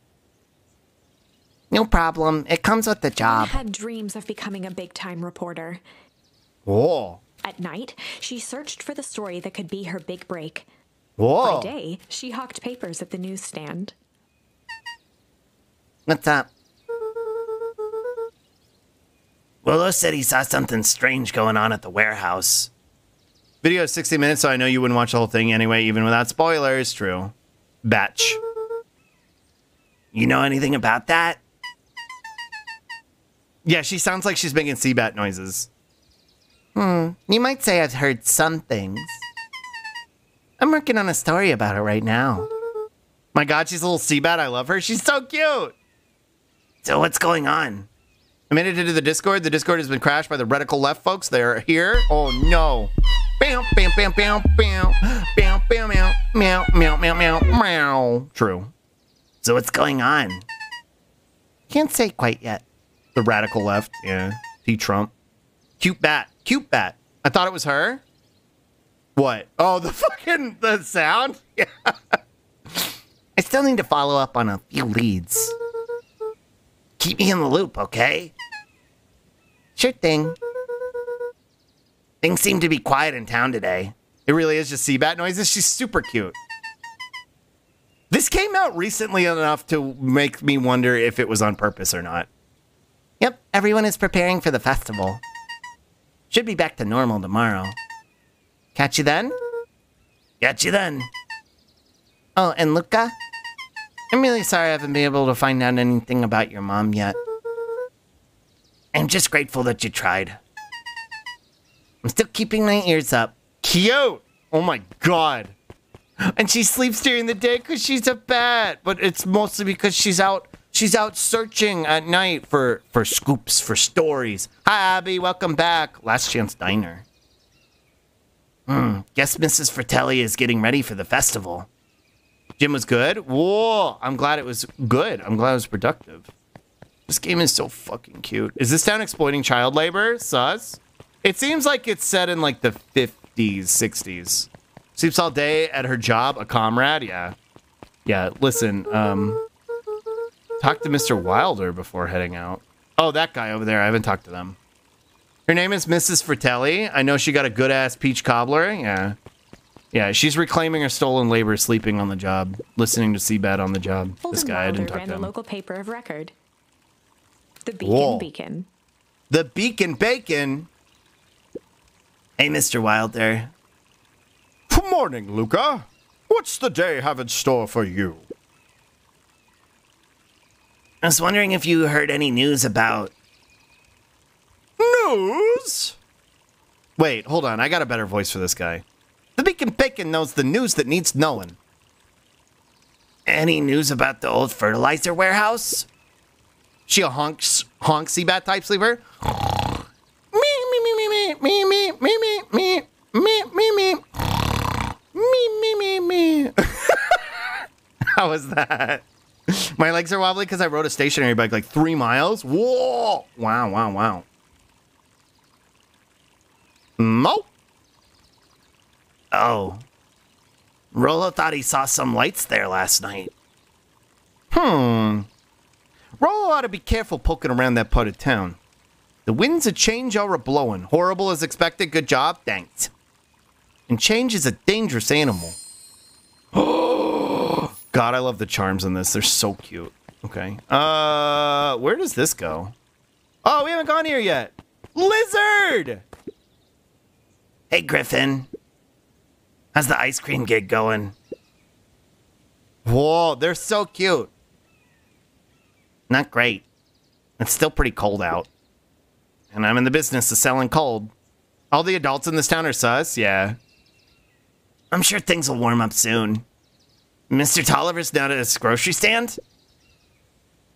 No problem. It comes with the job. I job. had dreams of becoming a big time reporter. Whoa. At night, she searched for the story that could be her big break. Whoa. By day, she hawked papers at the newsstand. What's up? Willow said he saw something strange going on at the warehouse. Video is 60 minutes, so I know you wouldn't watch the whole thing anyway, even without spoilers. True. Batch. You know anything about that? Yeah, she sounds like she's making Seabat noises. Hmm. You might say I've heard some things. I'm working on a story about it right now. My god, she's a little Seabat. I love her. She's so cute. So what's going on? I made it into the Discord. The Discord has been crashed by the radical left folks. They're here. Oh no. Bam, bam, bam, bam, bam, bam, bam, meow, meow, meow, meow, meow, meow. True. So what's going on? Can't say quite yet. The radical left. Yeah. T Trump. Cute bat. Cute bat. I thought it was her. What? Oh, the fucking the sound. Yeah. I still need to follow up on a few leads. Keep me in the loop, okay? Sure thing. Things seem to be quiet in town today. It really is just Seabat noises. She's super cute. This came out recently enough to make me wonder if it was on purpose or not. Yep, everyone is preparing for the festival. Should be back to normal tomorrow. Catch you then? Catch you then. Oh, and Luka? I'm really sorry I haven't been able to find out anything about your mom yet. I'm just grateful that you tried. I'm still keeping my ears up. Cute! Oh my god. And she sleeps during the day because she's a bat, but it's mostly because she's out she's out searching at night for for scoops, for stories. Hi Abby, welcome back. Last Chance Diner. Hmm, guess Mrs. Fratelli is getting ready for the festival. Jim was good? Whoa, I'm glad it was good. I'm glad it was productive. This game is so fucking cute. Is this town exploiting child labor? Sus? It seems like it's set in like the 50s, 60s. Sleeps all day at her job, a comrade, yeah. Yeah, listen, um, talk to Mr. Wilder before heading out. Oh, that guy over there, I haven't talked to them. Her name is Mrs. Fratelli. I know she got a good ass peach cobbler, yeah. Yeah, she's reclaiming her stolen labor sleeping on the job, listening to Seabed on the job. Holden this guy, I didn't talk ran to the local paper of record. The Beacon Whoa. Beacon. The Beacon Bacon. Hey, Mr. Wilder. Good morning, Luka. What's the day have in store for you? I was wondering if you heard any news about. News? Wait, hold on. I got a better voice for this guy. The Beacon Bacon knows the news that needs knowing. Any news about the old fertilizer warehouse? She a honks honk Seabat type sleeper? Me me me me me me me me me me me me. How was that? My legs are wobbly because I rode a stationary bike like three miles. Whoa! Wow! Wow! Wow! Nope. Oh. Rolo thought he saw some lights there last night. Hmm. Rolo ought to be careful poking around that part of town. The winds of change are a blowing. Horrible as expected. Good job. Thanks. And change is a dangerous animal. Oh, God, I love the charms in this. They're so cute. Okay. Uh, where does this go? Oh, we haven't gone here yet. Lizard! Hey, Griffin. How's the ice cream gig going? Whoa, they're so cute. Not great. It's still pretty cold out. And I'm in the business of selling cold. All the adults in this town are sus, yeah. I'm sure things will warm up soon. Mr. Tolliver's down at his grocery stand?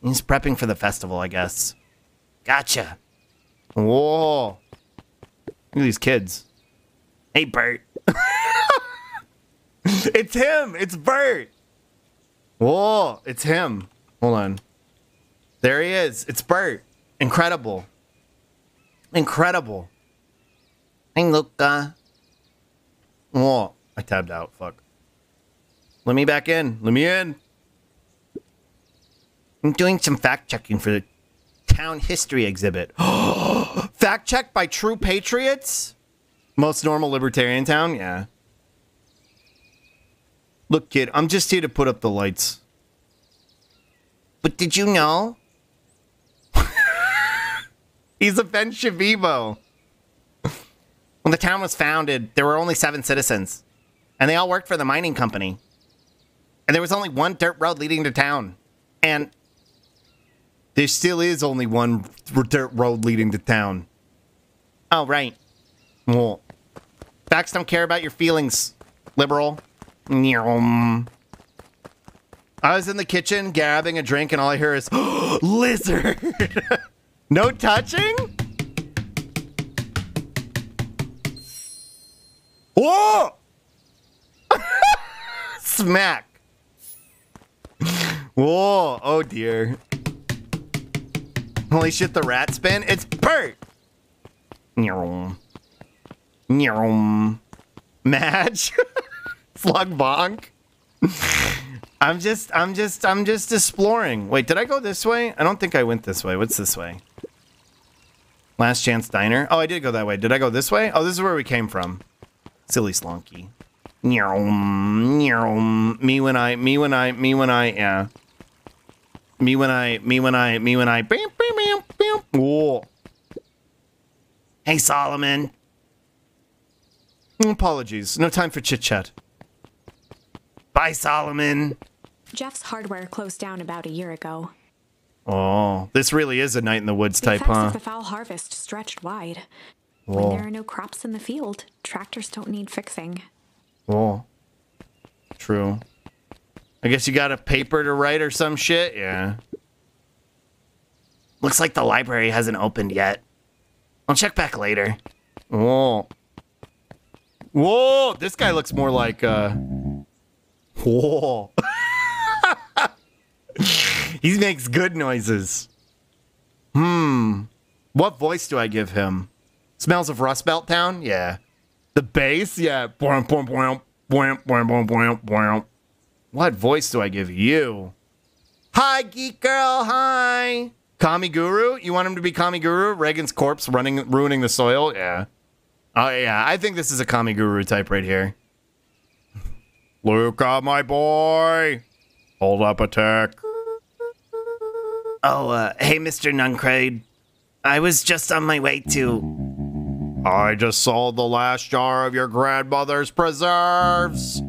He's prepping for the festival, I guess. Gotcha. Whoa. Look at these kids. Hey, Bert. It's him! It's Bert! Whoa, it's him. Hold on. There he is. It's Bert. Incredible. Incredible. Hey, Luka. Whoa. I tabbed out. Fuck. Let me back in. Let me in. I'm doing some fact checking for the town history exhibit. fact check by True Patriots? Most normal libertarian town? Yeah. Look, kid, I'm just here to put up the lights. But did you know? He's a Ben. When the town was founded, there were only seven citizens, and they all worked for the mining company. And there was only one dirt road leading to town. And there still is only one dirt road leading to town. Oh, right. Well, facts don't care about your feelings, liberal. I was in the kitchen grabbing a drink, and all I hear is lizard. no touching. Whoa! Smack. Whoa! Oh dear. Holy shit! The rat spin. It's Bert. Nyum. Nyum. Match. Slug bonk. I'm just, I'm just, I'm just exploring. Wait, did I go this way? I don't think I went this way. What's this way? Last Chance Diner. Oh, I did go that way. Did I go this way? Oh, this is where we came from. Silly Slonky. Me when I, me when I, me when I, yeah. Me when I, me when I, me when I. Bam, bam, bam, bam. Whoa. Hey, Solomon. Apologies. No time for chit chat. Bye, Solomon. Jeff's hardware closed down about a year ago. Oh, this really is a night in the woods The type, effects huh? of the foul harvest stretched wide. Whoa. When there are no crops in the field, tractors don't need fixing. Oh. True. I guess you got a paper to write or some shit? Yeah. Looks like the library hasn't opened yet. I'll check back later. Oh. Whoa! This guy looks more like, uh. Whoa. he makes good noises. Hmm. What voice do I give him? Smells of Rust Belt Town? Yeah. The bass? Yeah. What voice do I give you? Hi, Geek Girl. Hi. Kami Guru? You want him to be Kami Guru? Reagan's corpse running, ruining the soil? Yeah. Oh, yeah. I think this is a Kami Guru type right here. Luka, my boy. Hold up a tick. Oh, uh, hey, Mr. Nuncrade. I was just on my way to. I just sold the last jar of your grandmother's preserves.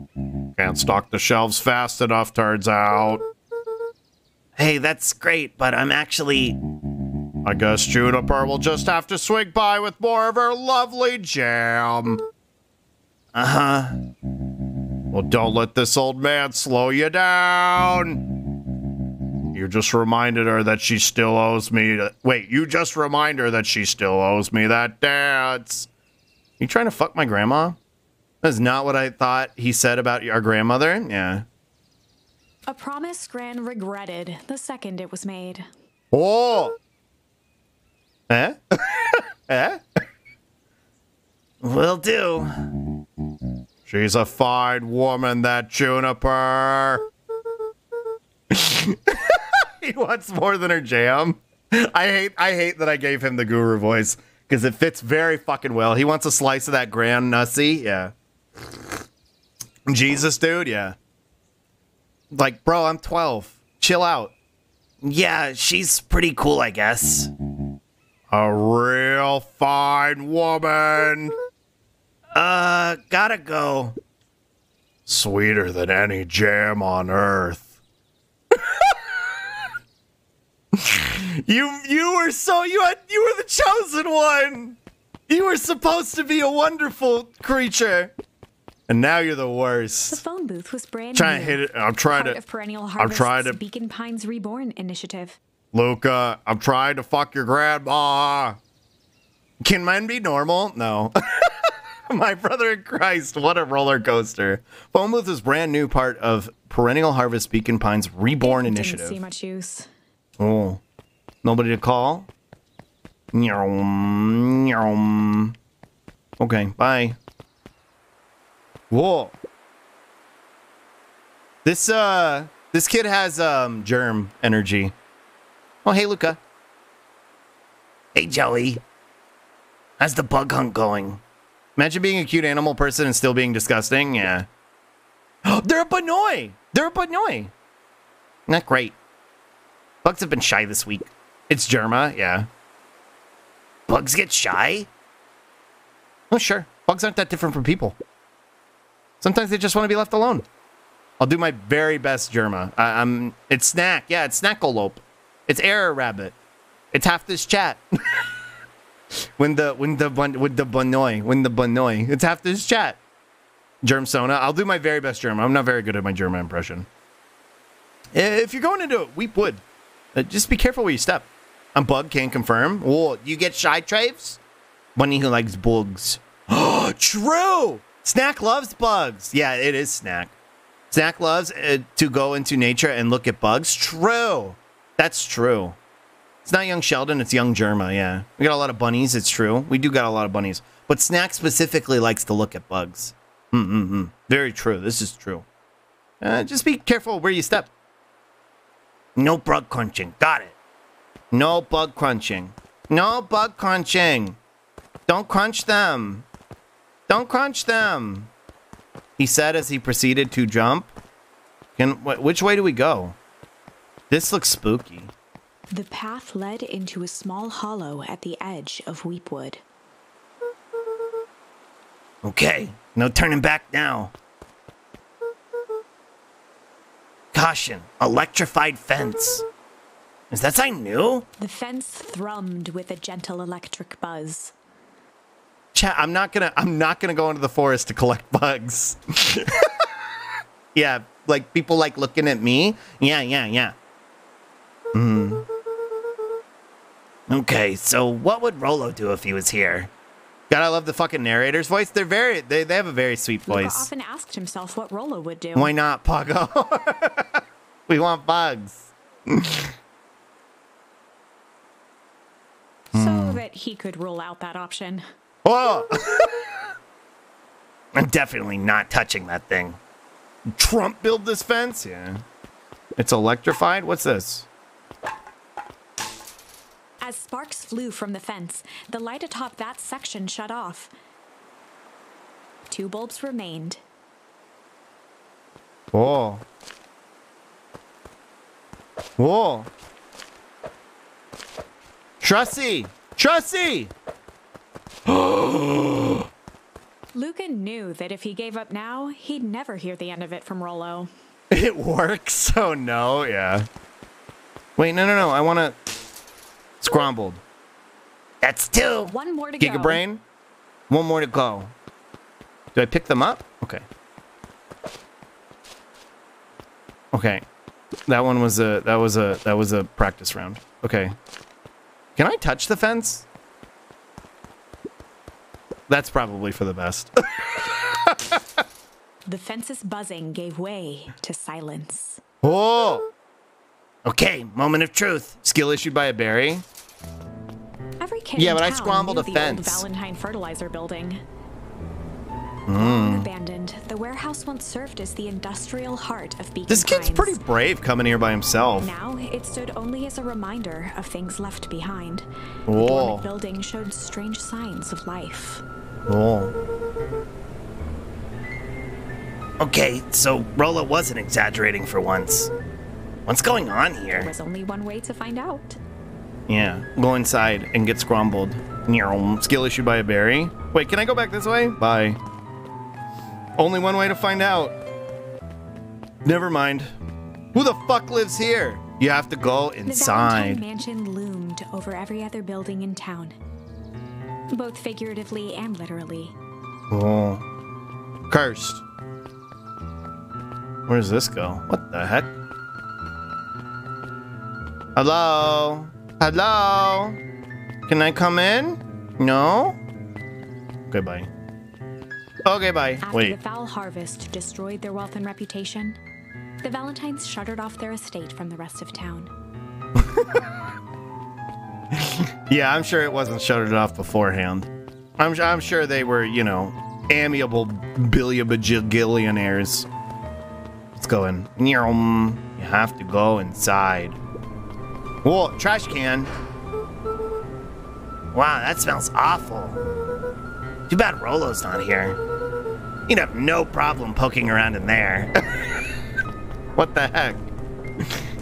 Can't stock the shelves fast enough, turns out. Hey, that's great, but I'm actually. I guess Juniper will just have to swing by with more of her lovely jam. Uh huh. Well, don't let this old man slow you down. You just reminded her that she still owes me. Wait, you just remind her that she still owes me that dance. You trying to fuck my grandma? That's not what I thought he said about our grandmother. Yeah. A promise Gran regretted the second it was made. Oh. Eh? eh? Will do. She's a fine woman, that Juniper. he wants more than her jam. I hate I hate that I gave him the guru voice because it fits very fucking well. He wants a slice of that grand nussy, yeah. Jesus, dude, yeah. Like, bro, I'm 12. Chill out. Yeah, she's pretty cool, I guess. A real fine woman. Uh, gotta go. Sweeter than any jam on earth. you you were so you had you were the chosen one. You were supposed to be a wonderful creature. And now you're the worst. The phone booth was brand Trying new. to hit it. I'm trying part to of Perennial I'm trying to Beacon Pines Reborn initiative. Luka, I'm trying to fuck your grandma. Can men be normal? No. My brother in Christ, what a roller coaster. Phone Booth is brand new part of Perennial Harvest Beacon Pines Reborn Didn't Initiative. see much use. Oh. Nobody to call? Nyum, nyum. Okay, bye. Whoa. This uh this kid has um germ energy. Oh hey Luka. Hey Joey. How's the bug hunt going? Imagine being a cute animal person and still being disgusting. Yeah. They're a Banoi. They're a Banoi. Not great. Bugs have been shy this week. It's Germa, yeah. Bugs get shy? Oh, sure. Bugs aren't that different from people. Sometimes they just want to be left alone. I'll do my very best, Germa. I, I'm. It's snack. Yeah, it's snackalope. It's error rabbit. It's half this chat. when the when the bun with the banoi when the banoi. It's half this chat. Germ Sona. I'll do my very best Germa. I'm not very good at my Germa impression. If you're going into it, Weep Wood, uh, just be careful where you step. Bug, Can't confirm. Oh, you get shy traves? Bunny who likes bugs. Oh, True! Snack loves bugs. Yeah, it is Snack. Snack loves uh, to go into nature and look at bugs. True. That's true. It's not young Sheldon, it's young Germa, yeah. We got a lot of bunnies, it's true. We do got a lot of bunnies. But Snack specifically likes to look at bugs. Mm-mm-mm. Very true. This is true. Uh, just be careful where you step. No bug crunching. Got it. No bug crunching. No bug crunching. Don't crunch them. Don't crunch them. He said as he proceeded to jump. Can wh- which way do we go? This looks spooky. The path led into a small hollow at the edge of Weepwood. Okay, no turning back now. Caution, electrified fence. Is that sign new? The fence thrummed with a gentle electric buzz. Chat, I'm not gonna I'm not gonna go into the forest to collect bugs. yeah, like people like looking at me. Yeah, yeah, yeah. Hmm. Okay, so what would Rolo do if he was here? God, I love the fucking narrator's voice. They're very they, they have a very sweet Luka voice. often asked himself what Rolo would do. Why not, Pago? we want bugs. So hmm. that he could rule out that option. Whoa! I'm definitely not touching that thing. Trump build this fence? Yeah. It's electrified? What's this? As sparks flew from the fence, the light atop that section shut off. Two bulbs remained. Whoa. Whoa. Trusty! Trusty! Luka knew that if he gave up now, he'd never hear the end of it from Rolo. It works. Oh no, yeah. Wait, no, no, no. I want to. Scrumbled. That's two. One more to go. Giga Brain. One more to go. Do I pick them up? Okay. Okay. That one was a that was a that was a practice round. Okay. Can I touch the fence? That's probably for the best. The fence's buzzing gave way to silence. oh! Okay, moment of truth. Skill issued by a berry. Every kid Yeah, but I town scrambled knew a the fence. Old Valentine fertilizer building. Hmm. Long abandoned, the warehouse once served as the industrial heart of Beacon This kid's Pines. pretty brave coming here by himself. Now it stood only as a reminder of things left behind. The Whoa. dormant building showed strange signs of life. Oh. Okay, so Rolo wasn't exaggerating for once. What's going on here? There was only one way to find out. Yeah. Go inside and get scrambled. Skill issued by a berry. Wait, can I go back this way? Bye. Only one way to find out. Never mind. Who the fuck lives here? You have to go inside. The Valentine. Mansion loomed over every other building in town, both figuratively and literally. Oh. Cursed. Where does this go? What the heck? Hello? Hello? Can I come in? No? Okay, bye. Okay, bye. After Wait. the foul harvest destroyed their wealth and reputation, the Valentines shuttered off their estate from the rest of town. Yeah, I'm sure it wasn't shuttered off beforehand. I'm, I'm sure they were, you know, amiable billionaires. Let's go in. You have to go inside. Whoa, trash can. Wow, that smells awful. Too bad Rolo's not here. You'd have no problem poking around in there. what the heck?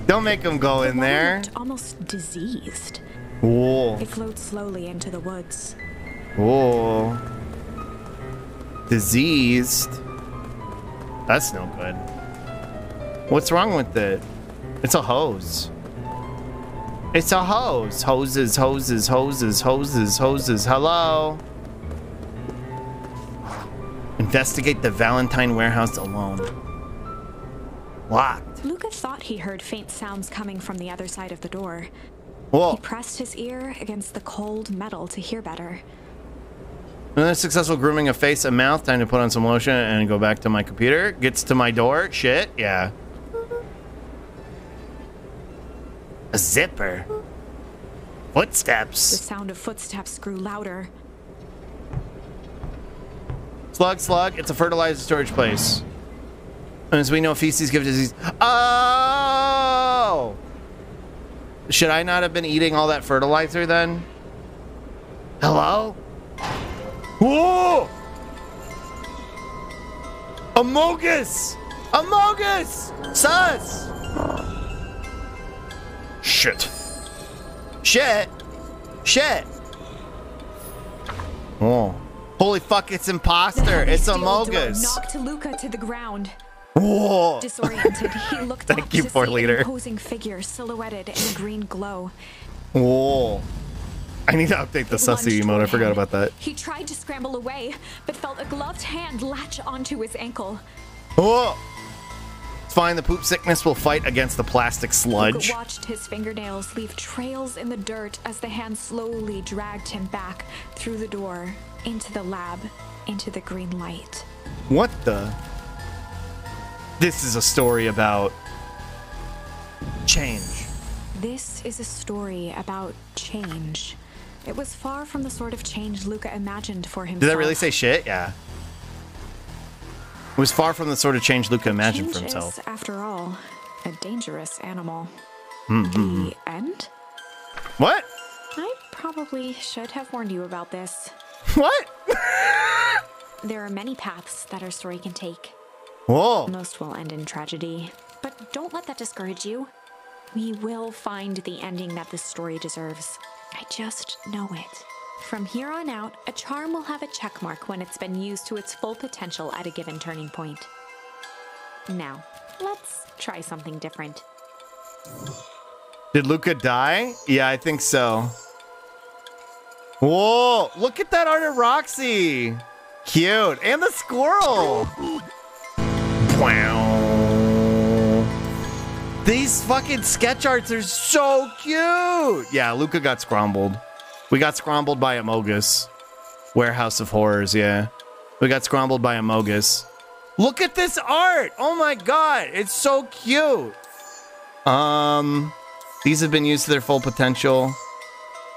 Don't make him go The in there. almost diseased. Whoa. It flowed slowly into the woods. Whoa. Diseased. That's no good. What's wrong with it? It's a hose. It's a hose. Hoses, hoses, hoses, hoses, hoses. Hello? Investigate the Valentine warehouse alone. Locked. Luka thought he heard faint sounds coming from the other side of the door. Whoa. He pressed his ear against the cold metal to hear better. Another successful grooming of face and mouth. Time to put on some lotion and go back to my computer. Gets to my door. Shit. Yeah. A zipper. Footsteps. The sound of footsteps grew louder. Slug, slug. It's a fertilizer storage place. And as we know, feces give disease. Oh! Should I not have been eating all that fertilizer then? Hello? Whoa! Amogus! Amogus! Sus! Shit. Shit. Shit. Oh. Holy fuck, it's imposter. heavy It's steel door Amogus. knocked Luka to the ground. Whoa. Disoriented, he looked Thank up you, to poor leader. an imposing figure silhouetted in a green glow. Whoa. I need to update the It sussy emote. I forgot about that. He tried to scramble away, but felt a gloved hand latch onto his ankle. Whoa. Fine. The poop sickness will fight against the plastic sludge. Luka watched his fingernails leave trails in the dirt as the hand slowly dragged him back through the door, into the lab, into the green light. What the? This is a story about change. This is a story about change. It was far from the sort of change Luka imagined for himself. Did that really say shit? Yeah. It was far from the sort of change Luka imagined for himself. is, after all, a dangerous animal. Mm-hmm. The end? What? I probably should have warned you about this. What? There are many paths that our story can take. Whoa. Most will end in tragedy. But don't let that discourage you. We will find the ending that this story deserves. I just know it. From here on out, a charm will have a checkmark when it's been used to its full potential at a given turning point. Now, let's try something different. Did Luka die? Yeah, I think so. Whoa, look at that art of Roxy. Cute. And the squirrel. These fucking sketch arts are so cute. Yeah, Luka got scrambled. We got scrambled by Amogus. Warehouse of Horrors, yeah. We got scrambled by Amogus. Look at this art. Oh my god, it's so cute. Um, these have been used to their full potential.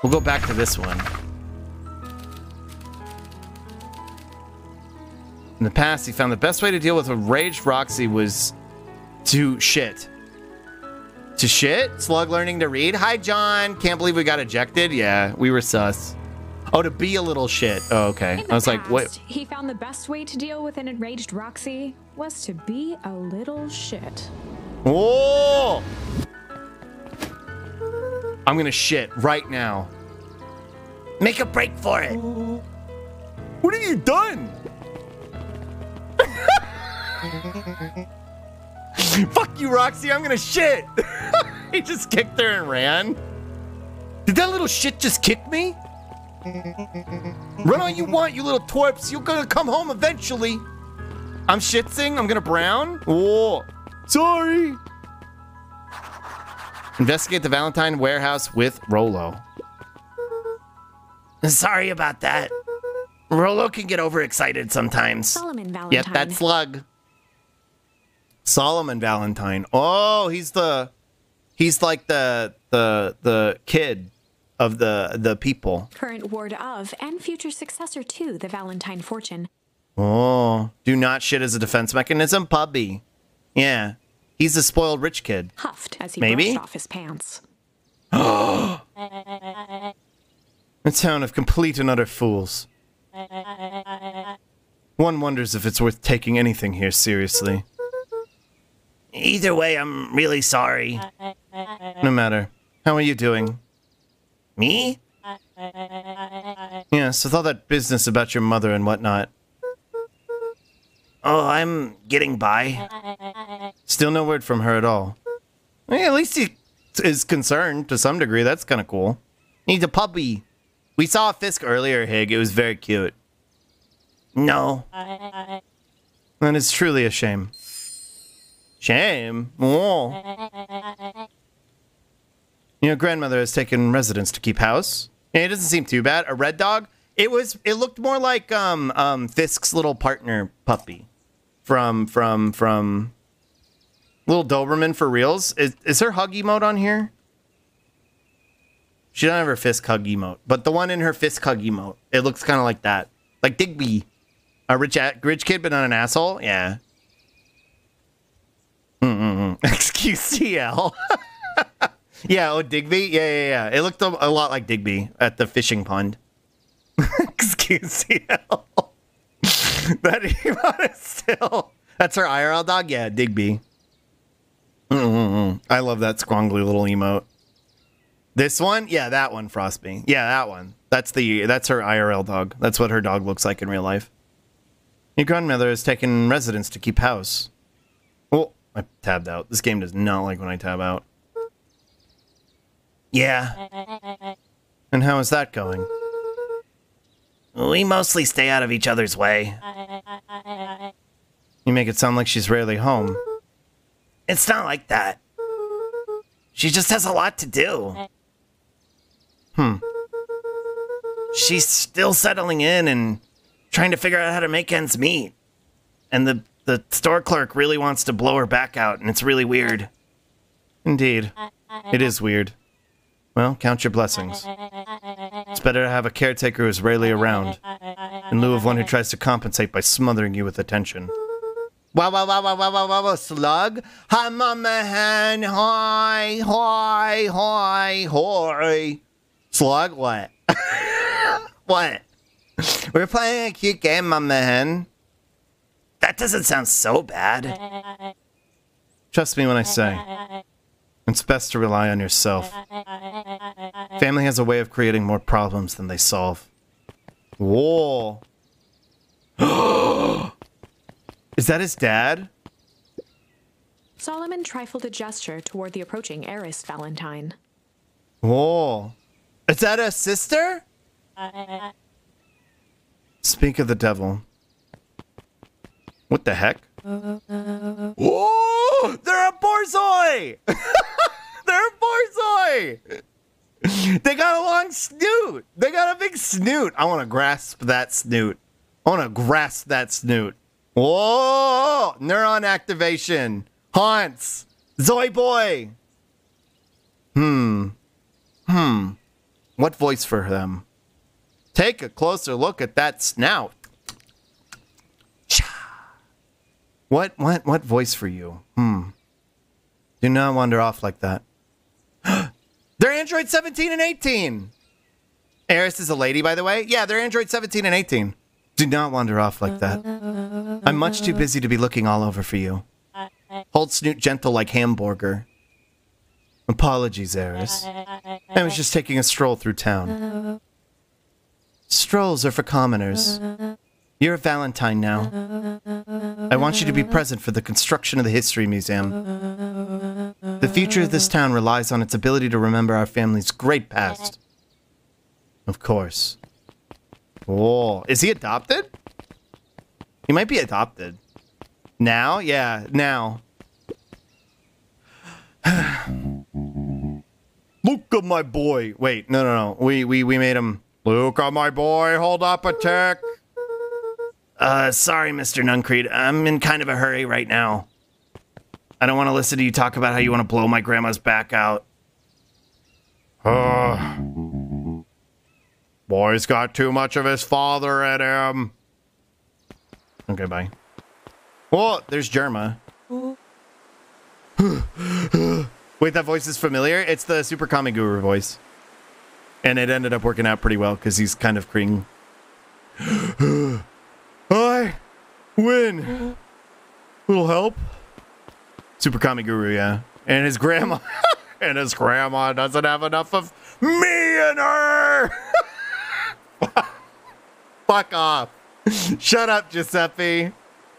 We'll go back to this one. In the past, he found the best way to deal with a raged Roxy was to shit. To shit? Slug learning to read? Hi, John. Can't believe we got ejected. Yeah, we were sus. Oh, to be a little shit. Oh, okay. I was like, what? He found the best way to deal with an enraged Roxy was to be a little shit. Oh! I'm gonna shit right now. Make a break for it. What have you done? Fuck you, Roxy. I'm gonna shit. he just kicked her and ran. Did that little shit just kick me? Run all you want, you little twerps. You're gonna come home eventually. I'm shitsing. I'm gonna brown. Whoa. Sorry. Investigate the Valentine warehouse with Rolo. Sorry about that. Rolo can get overexcited sometimes. Solomon Valentine. Yep, that's slug. Solomon Valentine. Oh, he's the he's like the the the kid of the the people. current ward of and future successor to the Valentine fortune. Oh, do not shit as a defense mechanism, puppy. Yeah, he's a spoiled rich kid. Huffed as he Maybe? brushed off his pants. A town of complete and utter fools. One wonders if it's worth taking anything here seriously. Either way, I'm really sorry. No matter. How are you doing? Me? Yes, with all that business about your mother and whatnot. Oh, I'm getting by. Still no word from her at all. At least he is concerned to some degree. That's kind of cool. He's a puppy. We saw a Fisk earlier, Hig. It was very cute. No. That is truly a shame. Shame? Oh. Your grandmother has taken residence to keep house. Yeah, it doesn't seem too bad. A red dog? It was. It looked more like um um Fisk's little partner puppy from from from little Doberman for reals. Is is her hug emote on here? She doesn't have her fist hug emote, but the one in her fist hug emote, it looks kind of like that, like Digby, a rich rich kid but not an asshole. Yeah. XQCL. yeah, oh Digby. Yeah, yeah, yeah. It looked a, lot like Digby at the fishing pond. XQCL. that emote is still. That's her IRL dog. Yeah, Digby. Mm-mm-mm. I love that squongly little emote. This one, yeah, that one, Frostby. Yeah, that one. That's the that's her IRL dog. That's what her dog looks like in real life. Your grandmother has taken residence to keep house. Oh, I tabbed out. This game does not like when I tab out. Yeah. And how is that going? We mostly stay out of each other's way. You make it sound like she's rarely home. It's not like that. She just has a lot to do. Hmm. She's still settling in and trying to figure out how to make ends meet. And the, the store clerk really wants to blow her back out, and it's really weird. Indeed. It is weird. Well, count your blessings. It's better to have a caretaker who's rarely around, in lieu of one who tries to compensate by smothering you with attention. Wow, wow, wow, wow, wow, wow, wow, wow, slug. Hi, mama hen. Hi, hi, hi, hi. Slug, what? what? We're playing a cute game, mama hen. That doesn't sound so bad. Trust me when I say. It's best to rely on yourself. Family has a way of creating more problems than they solve. Whoa. Is that his dad? Solomon trifled a gesture toward the approaching Eris Valentine. Whoa. Is that a sister? Speak of the devil. What the heck? Whoa! They're a borzoi! They're a borzoi! They got a long snoot. They got a big snoot. I want to grasp that snoot. I want to grasp that snoot. Whoa! Neuron activation. Haunts. Zoe boy. Hmm. Hmm. What voice for them? Take a closer look at that snout. What what what voice for you? Hmm. Do not wander off like that. they're Android 17 and 18. Eris is a lady, by the way. Yeah, they're Android 17 and 18. Do not wander off like that. I'm much too busy to be looking all over for you. Hold snoot gentle like hamburger. Apologies, Eris. I was just taking a stroll through town. Strolls are for commoners. You're a Valentine now. I want you to be present for the construction of the History Museum. The future of this town relies on its ability to remember our family's great past. Of course. Oh, is he adopted? He might be adopted. Now? Yeah, now. Luka, my boy. Wait, no, no, no. We we we made him. Luka, my boy, hold up a tick. Uh, sorry, Mr. Nuncreed. I'm in kind of a hurry right now. I don't want to listen to you talk about how you want to blow my grandma's back out. Uh, boy's got too much of his father in him. Okay, bye. Well, there's Germa. Wait, that voice is familiar? It's the Super Kami Guru voice. And it ended up working out pretty well because he's kind of Kring. Win. Little help? Super Kami Guru, yeah. And his grandma. and his grandma doesn't have enough of me and her. Fuck off. Shut up, Giuseppe.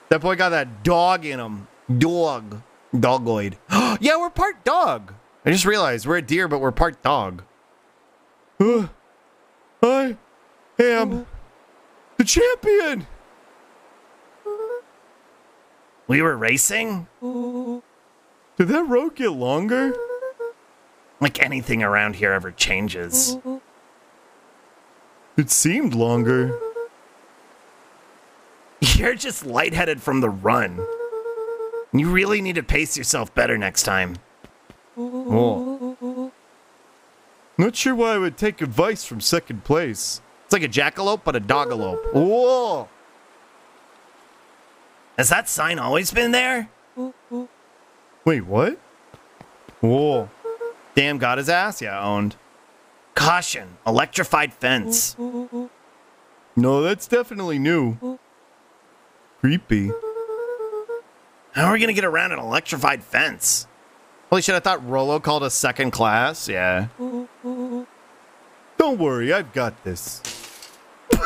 That boy got that dog in him. Dog. Dogoid. yeah, we're part dog. I just realized we're a deer, but we're part dog. I am the champion. We were racing? Did that road get longer? Like anything around here ever changes. It seemed longer. You're just lightheaded from the run. You really need to pace yourself better next time. Oh. Not sure why I would take advice from second place. It's like a jackalope, but a dogalope. Whoa! Has that sign always been there? Wait, what? Whoa. Damn, got his ass? Yeah, owned. Caution, electrified fence. No, that's definitely new. Creepy. How are we gonna get around an electrified fence? Holy shit, I thought Rolo called us second class. Yeah. Don't worry, I've got this.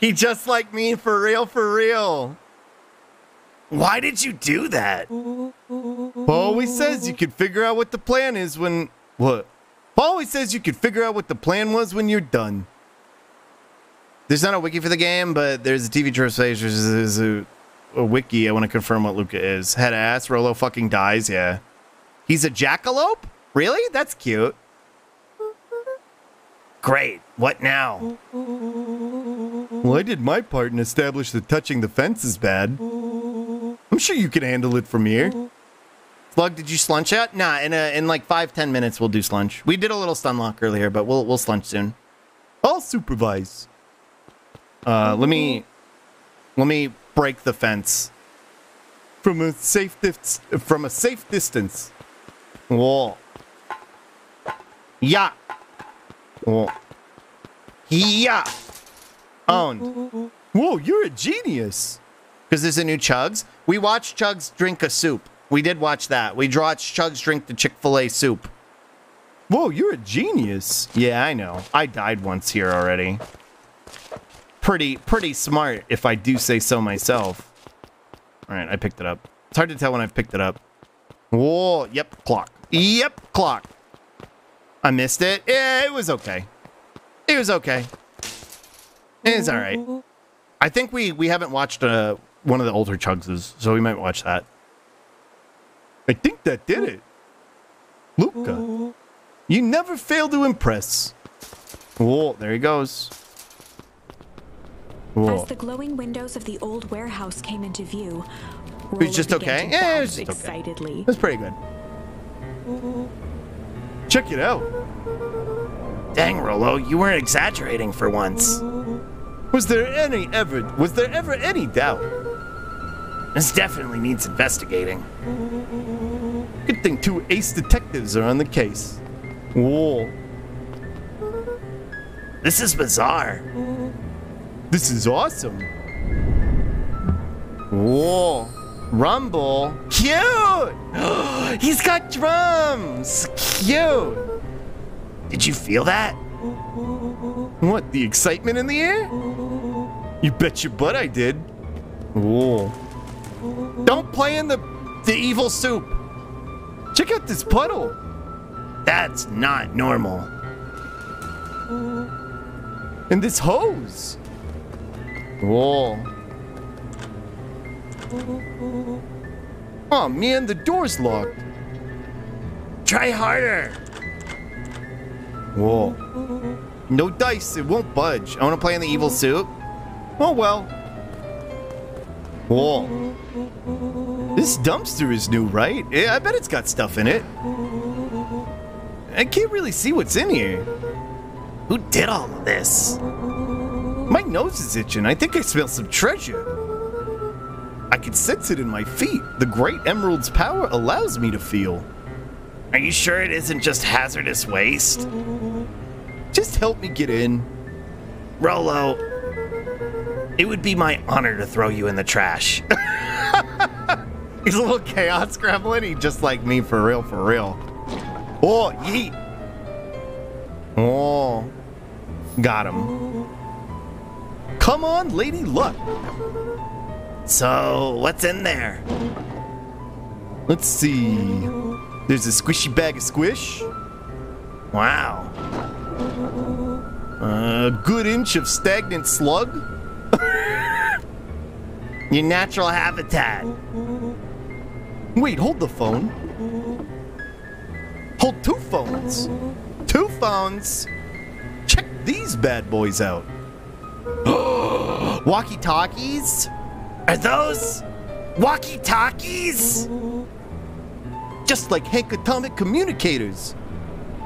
he just like me, for real, for real. Why did you do that? Paul always says you can figure out what the plan is when. What? Paul always says you can figure out what the plan was when you're done. There's not a wiki for the game, but there's a TV translation. There's a, a wiki. I want to confirm what Luka is. Head ass. Rolo fucking dies. Yeah. He's a jackalope? Really? That's cute. Great. What now? Well, I did my part and established that touching the fence is bad. I'm sure you can handle it from here. Slug, did you slunch yet? Nah, in a, in like five ten minutes we'll do slunch. We did a little stun lock earlier, but we'll we'll slunch soon. I'll supervise. Uh, let me let me break the fence from a safe dis- from a safe distance. Whoa. Yeah. Whoa. Yeah. Owned. Whoa, you're a genius. Because there's a new Chugs. We watched Chugs drink a soup. We did watch that. We watched Chugs drink the Chick fil A soup. Whoa, you're a genius. Yeah, I know. I died once here already. Pretty, pretty smart, if I do say so myself. All right, I picked it up. It's hard to tell when I've picked it up. Whoa, yep, clock. Yep, clock. I missed it. Yeah, it was okay. It was okay. It's all right. I think we we haven't watched uh, one of the older Chugses, so we might watch that. I think that did it. Luka, you never fail to impress. Whoa, there he goes. Whoa. As the glowing windows of the old warehouse came into view, it was just okay. Yeah, it was just excitedly. Okay. It was pretty good. Check it out. Dang, Rolo, you weren't exaggerating for once. Was there any ever was there ever any doubt? This definitely needs investigating. Good thing two ace detectives are on the case. Whoa. This is bizarre. This is awesome. Whoa. Rumble. Cute! He's got drums! Cute! Did you feel that? What, the excitement in the air? You bet your butt I did. Whoa. Don't play in the, the evil soup. Check out this puddle. That's not normal. And this hose. Whoa. Oh man, the door's locked. Try harder. Whoa. No dice, it won't budge. I want to play in the evil soup. Oh well. Whoa. This dumpster is new, right? Yeah, I bet it's got stuff in it. I can't really see what's in here. Who did all of this? My nose is itching. I think I smell some treasure. I can sense it in my feet. The great emerald's power allows me to feel. Are you sure it isn't just hazardous waste? Just help me get in. Rolo, It would be my honor to throw you in the trash. He's a little chaos gremlin. He just like me for real, for real. Oh, yeet. Oh, got him. Come on, Lady Luck. So, what's in there? Let's see. There's a squishy bag of squish, Wow. A good inch of stagnant slug, Your natural habitat. Wait, hold the phone. Hold two phones. Two phones. Check these bad boys out. Walkie talkies? Are those walkie talkies? Just like Hank Atomic communicators.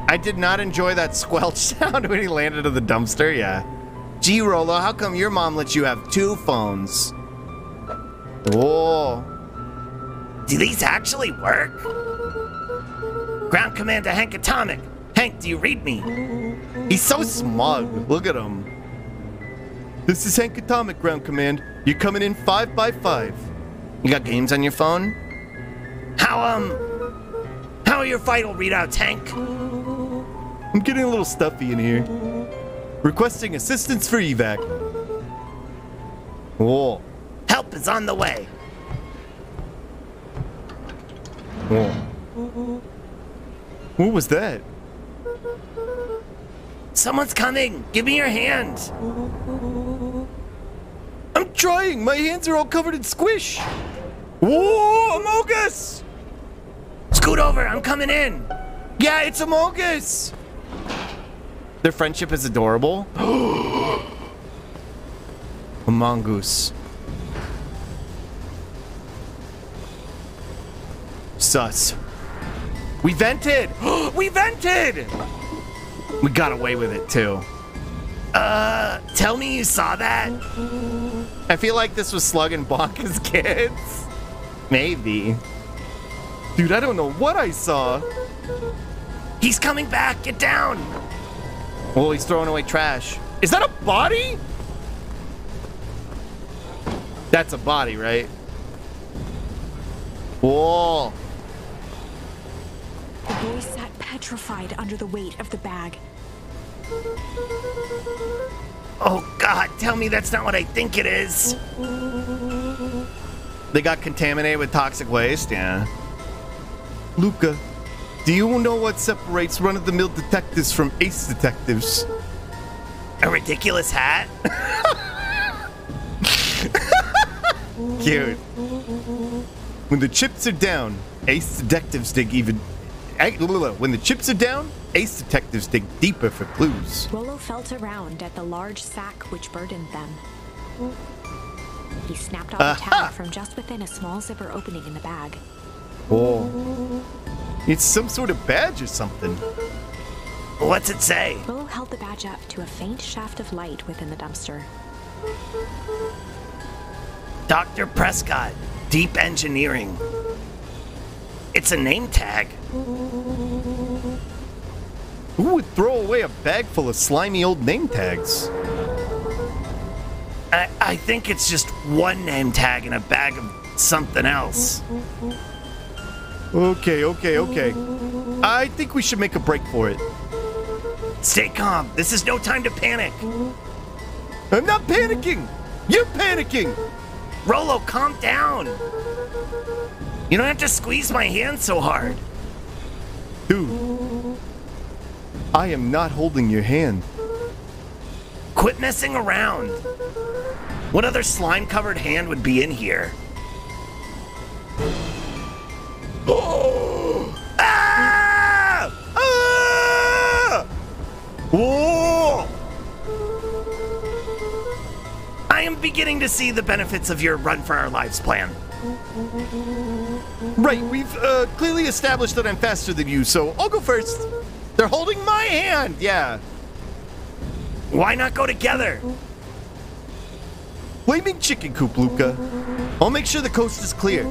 I did not enjoy that squelch sound when he landed in the dumpster. Yeah. Gee, Rolo, how come your mom lets you have two phones? Oh. Do these actually work? Ground Commander Hank Atomic. Hank, do you read me? He's so smug. Look at him. This is Hank Atomic Ground Command. You're coming in five by five. You got games on your phone? How, um, how are your vital readouts, Hank? I'm getting a little stuffy in here. Requesting assistance for evac. Oh. Help is on the way. Oh. What was that? Someone's coming. Give me your hand. I'm trying. My hands are all covered in squish. Whoa, Amogus! Scoot over. I'm coming in. Yeah, it's Among Us. Their friendship is adorable. A mongoose. Sus. We vented! we vented! We got away with it too. Uh, tell me you saw that. I feel like this was Slug and Bonka's kids. Maybe. Dude, I don't know what I saw. He's coming back. Get down. Well, he's throwing away trash. Is that a body? That's a body, right? Whoa. The boy sat petrified under the weight of the bag. Oh, God. Tell me that's not what I think it is. They got contaminated with toxic waste, yeah. Luka, do you know what separates run-of-the-mill detectives from ace detectives? A ridiculous hat? Cute. When the chips are down, ace detectives dig even. eh, When the chips are down, ace detectives dig deeper for clues. Rolo felt around at the large sack which burdened them. He snapped off a tag from just within a small zipper opening in the bag. Oh. It's some sort of badge or something. What's it say? Rolo held the badge up to a faint shaft of light within the dumpster. Dr. Prescott, Deep Engineering. It's a name tag. Who would throw away a bag full of slimy old name tags? I, I think it's just one name tag in a bag of something else. Okay, okay, okay. I think we should make a break for it. Stay calm. This is no time to panic. I'm not panicking! You're panicking! Rolo, calm down. You don't have to squeeze my hand so hard. Dude, I am not holding your hand. Quit messing around. What other slime covered hand would be in here? Ah! Ah! Whoa! I am beginning to see the benefits of your Run for Our Lives plan. Right, we've uh, clearly established that I'm faster than you, so I'll go first. They're holding my hand. Yeah. Why not go together? Flaming chicken coop, Luka. I'll make sure the coast is clear.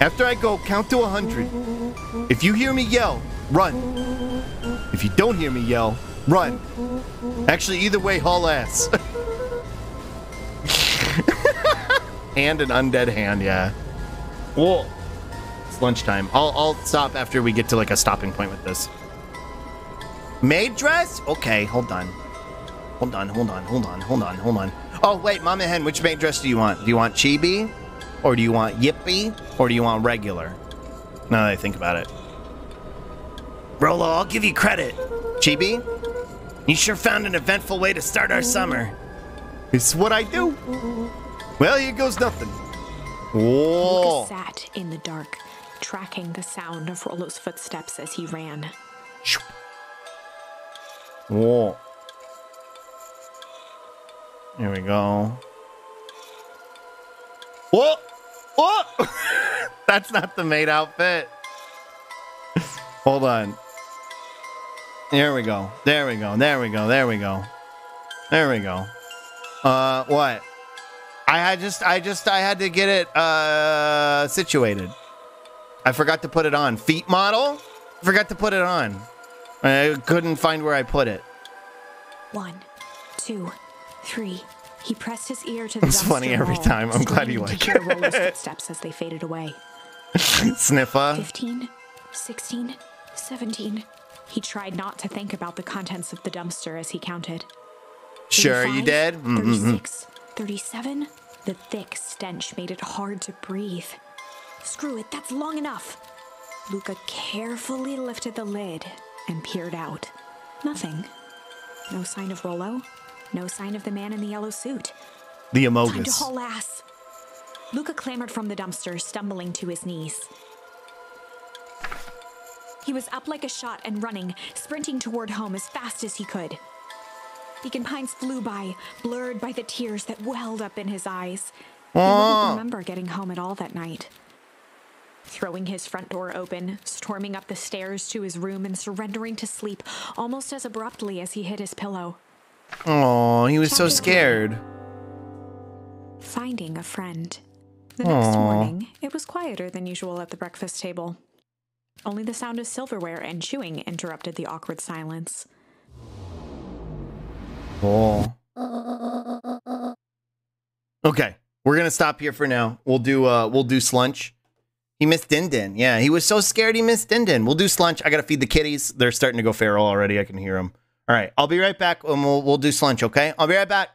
After I go, count to a 100. If you hear me yell, run. If you don't hear me yell, run. Actually, either way, haul ass. hand an undead hand. Yeah. Whoa. It's lunchtime. I'll I'll stop after we get to like a stopping point with this. Maid dress? Okay, hold on. Hold on, hold on, hold on, hold on, hold on. Oh wait, Mama Hen, which maid dress do you want? Do you want chibi? Or do you want yippee? Or do you want regular? Now that I think about it. Rolo, I'll give you credit. Chibi? You sure found an eventful way to start our summer. It's what I do. Well, here goes nothing. Whoa. Lucas sat in the dark, tracking the sound of Rolo's footsteps as he ran. Whoa. Here we go. Whoa! Whoa! That's not the maid outfit. Hold on. There we go. There we go. There we go. There we go. There we go. Uh, what? I had just, I just, I had to get it uh situated. I forgot to put it on. Feet model? Forgot to put it on. I couldn't find where I put it. One, two, three. He pressed his ear to the It's funny every time. I'm glad you like hear Rolo's footsteps as they faded away. Sniffa. 15, 16, 17. He tried not to think about the contents of the dumpster as he counted. Sure, you 35, did? Mm-hmm. 36, 37. The thick stench made it hard to breathe. Screw it, that's long enough. Luka carefully lifted the lid and peered out. Nothing. No sign of Rolo. No sign of the man in the yellow suit. The Time to Amogus. haul ass. Luka clambered from the dumpster, stumbling to his knees. He was up like a shot and running, sprinting toward home as fast as he could. Beacon Pines flew by, blurred by the tears that welled up in his eyes. He wouldn't ah. remember getting home at all that night. Throwing his front door open, storming up the stairs to his room, and surrendering to sleep almost as abruptly as he hit his pillow. Oh, he was so Chapter scared. finding a friend. The next morning, it was quieter than usual at the breakfast table. Only the sound of silverware and chewing interrupted the awkward silence. Oh. Okay, we're gonna stop here for now. We'll do uh we'll do slunch. He missed Din Din. Yeah, he was so scared he missed Din Din. We'll do slunch. I gotta feed the kitties. They're starting to go feral already. I can hear them. All right, I'll be right back and we'll we'll do slunch. Okay, I'll be right back.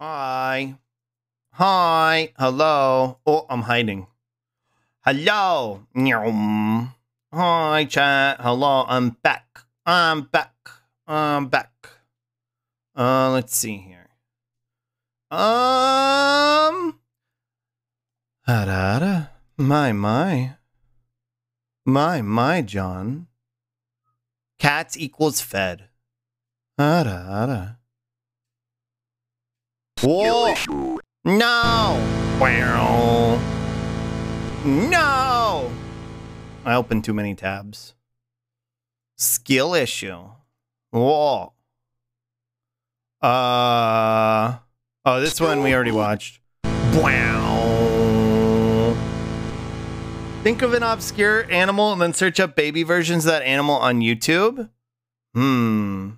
Hi. Hi. Hello. Oh, I'm hiding. Hello. Hi, chat. Hello. I'm back. I'm back. I'm back. Uh, let's see here. Um. Da-da-da. My, my. My, my, John. Cats equals fed. Da-da-da. Whoa! No! Wow. No! I opened too many tabs. Skill issue. Whoa. Uh. Oh, this one we already watched. Wow. Think of an obscure animal and then search up baby versions of that animal on YouTube. Hmm.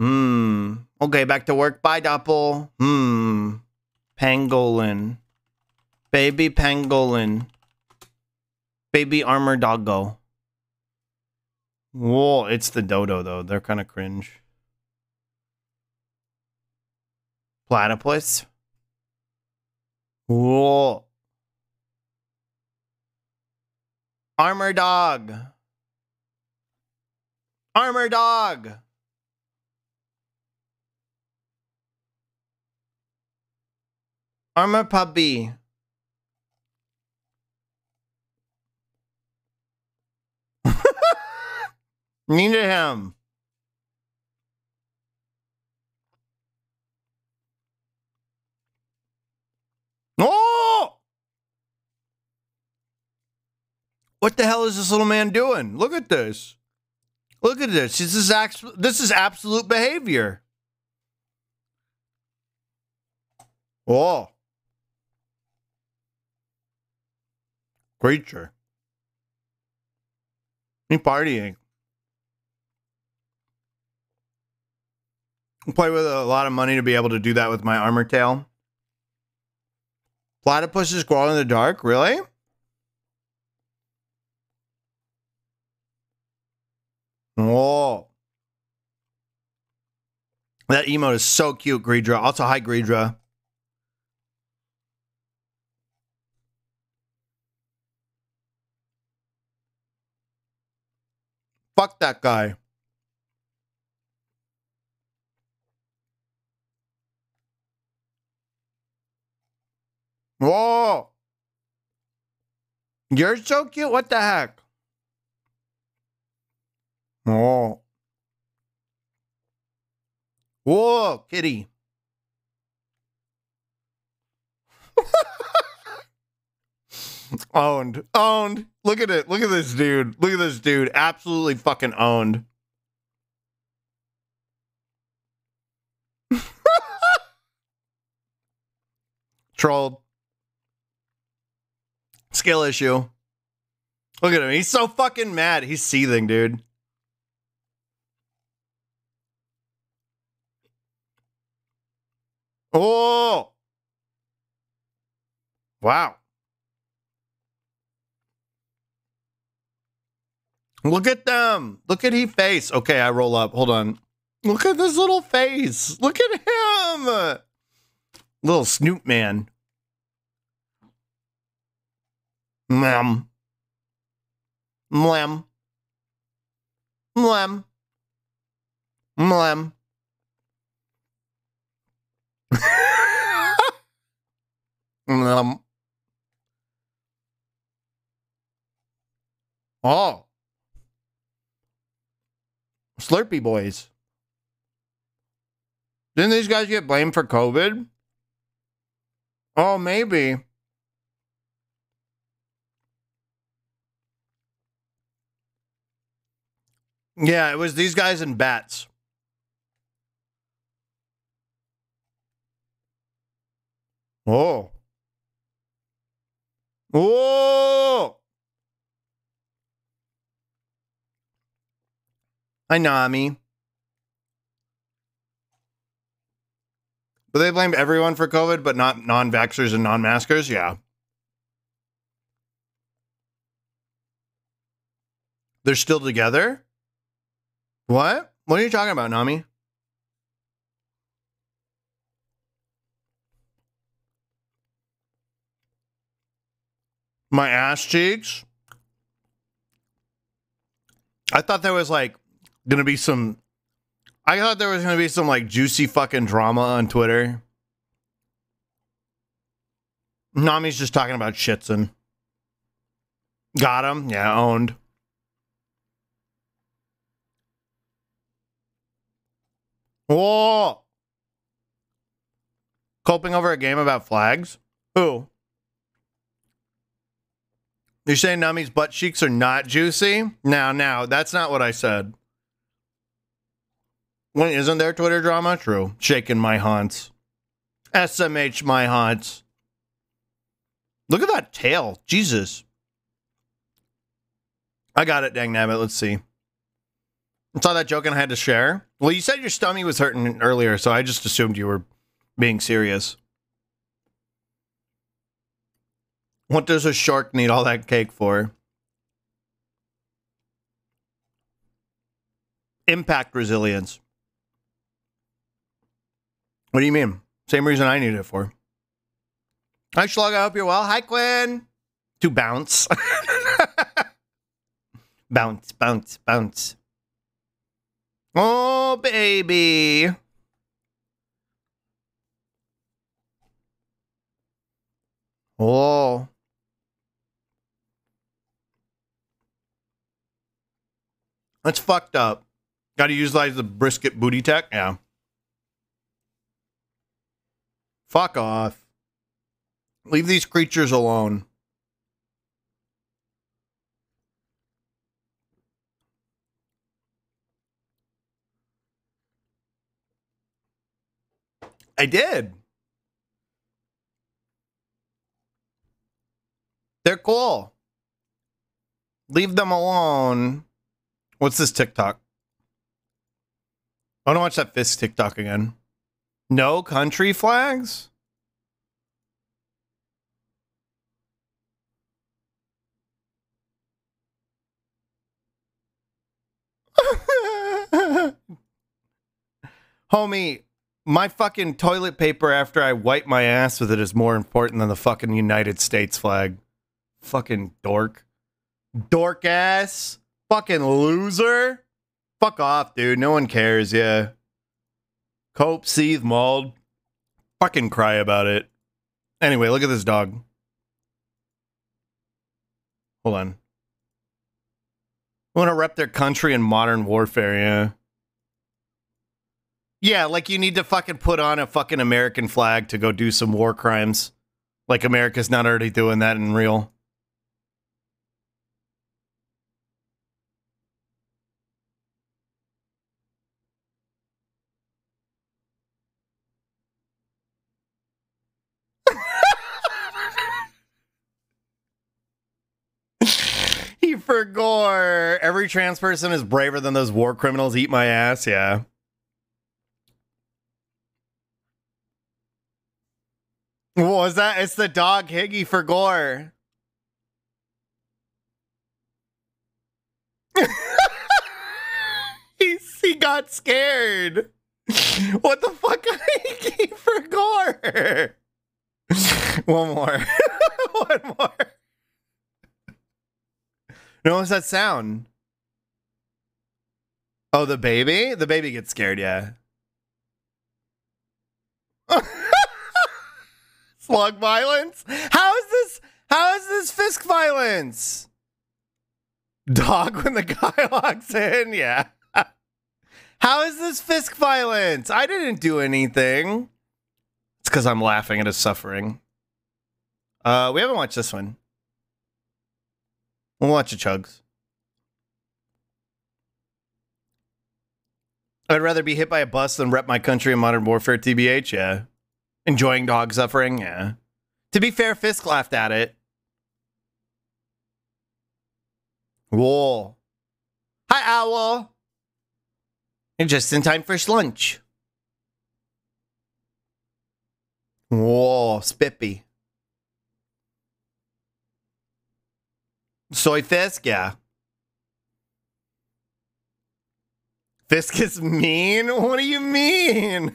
Hmm. Okay, back to work. Bye, Doppel. Hmm. Pangolin. Baby pangolin. Baby armor doggo. Whoa, it's the dodo, though. They're kind of cringe. Platypus. Whoa. Armor dog. Armor dog. Armor puppy. Needed him. Oh! What the hell is this little man doing? Look at this. Look at this. This is actual, this is absolute behavior. Oh. Creature. Me partying. Play with a lot of money to be able to do that with my armor tail. Platypuses grow in the dark? Really? Oh. That emote is so cute, Greedra. Also, hi, Greedra. Fuck that guy. Whoa. You're so cute. What the heck? Oh. Whoa, kitty. owned. Owned. Look at it. Look at this dude. Look at this dude. Absolutely fucking owned. Trolled. Skill issue. Look at him. He's so fucking mad. He's seething, dude. Oh. Wow. Look at them. Look at he face. Okay, I roll up. Hold on. Look at this little face. Look at him. Little snoot man. Mlam. Mlam. Mlam. Mlam. Mlam. Oh. Slurpee boys. Didn't these guys get blamed for COVID? Oh, maybe. Yeah, it was these guys and bats. Oh. Oh. Hi, Nami. But they blame everyone for COVID, but not non vaxxers and non maskers? Yeah. They're still together? What? What are you talking about, Nami? My ass cheeks? I thought that was like gonna be some. I thought there was gonna be some like juicy fucking drama on Twitter. Nami's just talking about Shitson. Got him. Yeah, owned. Whoa. Coping over a game about flags? Who? You're saying Nami's butt cheeks are not juicy? Now, now, that's not what I said. When isn't there Twitter drama? True. Shaking my haunts. SMH my haunts. Look at that tail. Jesus. I got it, dang nabbit. Let's see. I saw that joke and I had to share. Well, you said your stomach was hurting earlier, so I just assumed you were being serious. What does a shark need all that cake for? Impact resilience. What do you mean? Same reason I need it for. Hi, Schlug. I hope you're well. Hi, Quinn. To bounce. bounce, bounce, bounce. Oh, baby. Oh. That's fucked up. Got to utilize the brisket booty tech? Yeah. Fuck off. Leave these creatures alone. I did. They're cool. Leave them alone. What's this TikTok? I want to watch that fist TikTok again. No country flags? Homie, my fucking toilet paper after I wipe my ass with it is more important than the fucking United States flag. Fucking dork. Dork ass. Fucking loser. Fuck off, dude. No one cares, yeah. Cope, seethe, mauled. Fucking cry about it. Anyway, look at this dog. Hold on. Want to rep their country in modern warfare, yeah. Yeah, like you need to fucking put on a fucking American flag to go do some war crimes. Like America's not already doing that in real. he for gore. Every trans person is braver than those war criminals. Eat my ass, yeah. What was that? It's the dog Higgy for gore. he, he got scared. What the fuck? Higgy for gore. One more. One more. No, what's that sound? Oh, the baby? The baby gets scared, yeah. Slug violence? How is this? How is this Fisk violence? Dog when the guy walks in? Yeah. How is this Fisk violence? I didn't do anything. It's because I'm laughing at his suffering. Uh, we haven't watched this one. We'll watch the chugs. I'd rather be hit by a bus than rep my country in Modern Warfare TBH, yeah. Enjoying dog suffering, yeah. To be fair, Fisk laughed at it. Whoa. Hi, Owl. And just in time for lunch. Whoa, Spippy. Soy Fisk, yeah. Fisk is mean? What do you mean?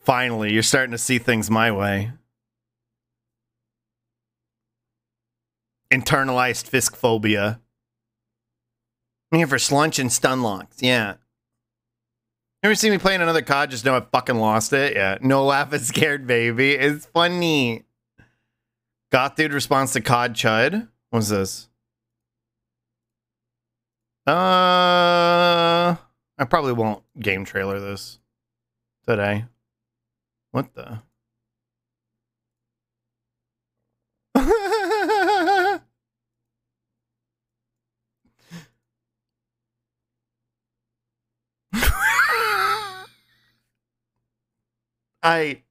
Finally, you're starting to see things my way. internalized Fisk phobia. I'm here for slunch and stun locks. Yeah. Ever see me playing another COD? Just know I fucking lost it. Yeah. No laugh at scared baby. It's funny. Goth dude responds to COD Chud. What's this? Uh, I probably won't game trailer this today. What the? I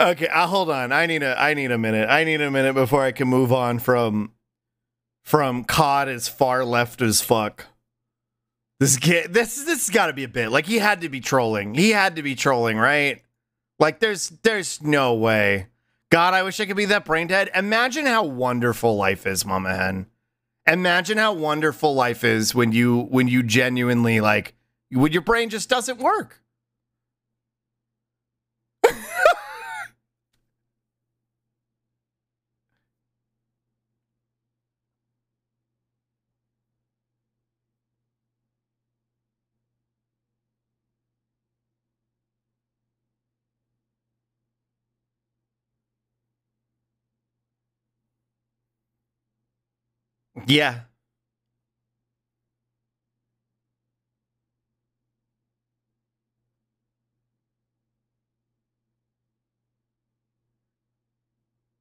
okay. I'll hold on. I need a. I need a minute. I need a minute before I can move on from from COD as far left as fuck. This kid. This this has got to be a bit. Like he had to be trolling. He had to be trolling, right? Like there's there's no way. God, I wish I could be that brain dead. Imagine how wonderful life is, Mama Hen. Imagine how wonderful life is when you when you genuinely like when your brain just doesn't work. Yeah.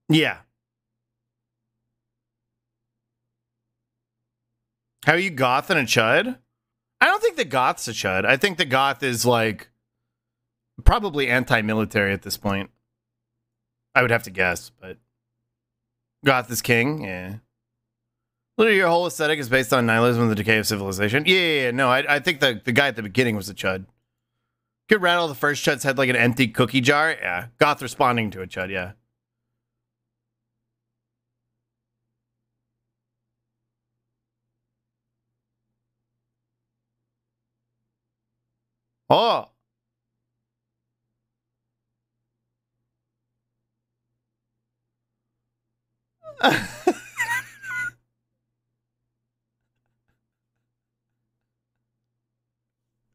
Yeah. How are you goth and a chud? I don't think the goth's a chud. I think the goth is like probably anti-military at this point. I would have to guess, but goth is king. Yeah. Literally, your whole aesthetic is based on nihilism and the decay of civilization. Yeah, yeah, yeah. no, I, I think the, the guy at the beginning was a chud. Could rattle the first chuds had like an empty cookie jar. Yeah, Goth responding to a chud. Yeah. Oh.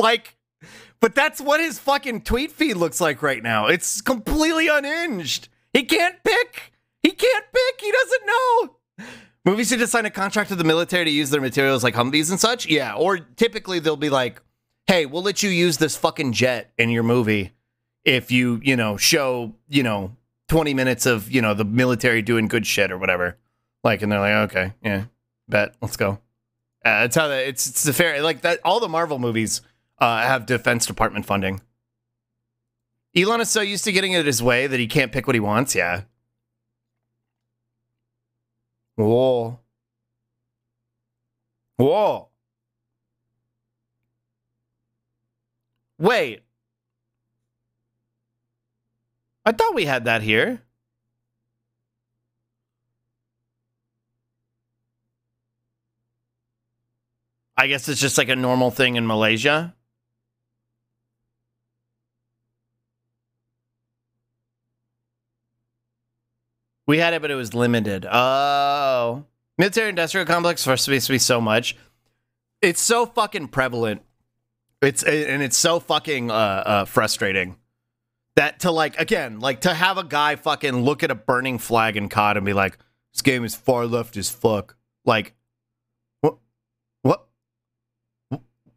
like but that's what his fucking tweet feed looks like right now. It's completely unhinged. He can't pick. He can't pick. He doesn't know. Movies need to sign a contract with the military to use their materials like Humvees and such. Yeah. Or typically they'll be like, hey, we'll let you use this fucking jet in your movie if you, you know, show, you know, 20 minutes of, you know, the military doing good shit or whatever. Like, and they're like, okay, yeah, bet, let's go. Uh, that's how that it's it's a fair like that. All the Marvel movies uh, have Defense Department funding. Elon is so used to getting it his way that he can't pick what he wants. Yeah. Whoa. Whoa. Wait. I thought we had that here. I guess it's just like a normal thing in Malaysia. We had it, but it was limited. Oh. Military industrial complex for supposed to be so much. It's so fucking prevalent. It's and it's so fucking uh, uh, frustrating that to like again like to have a guy fucking look at a burning flag in COD and be like, "This game is far left as fuck." Like, what? What?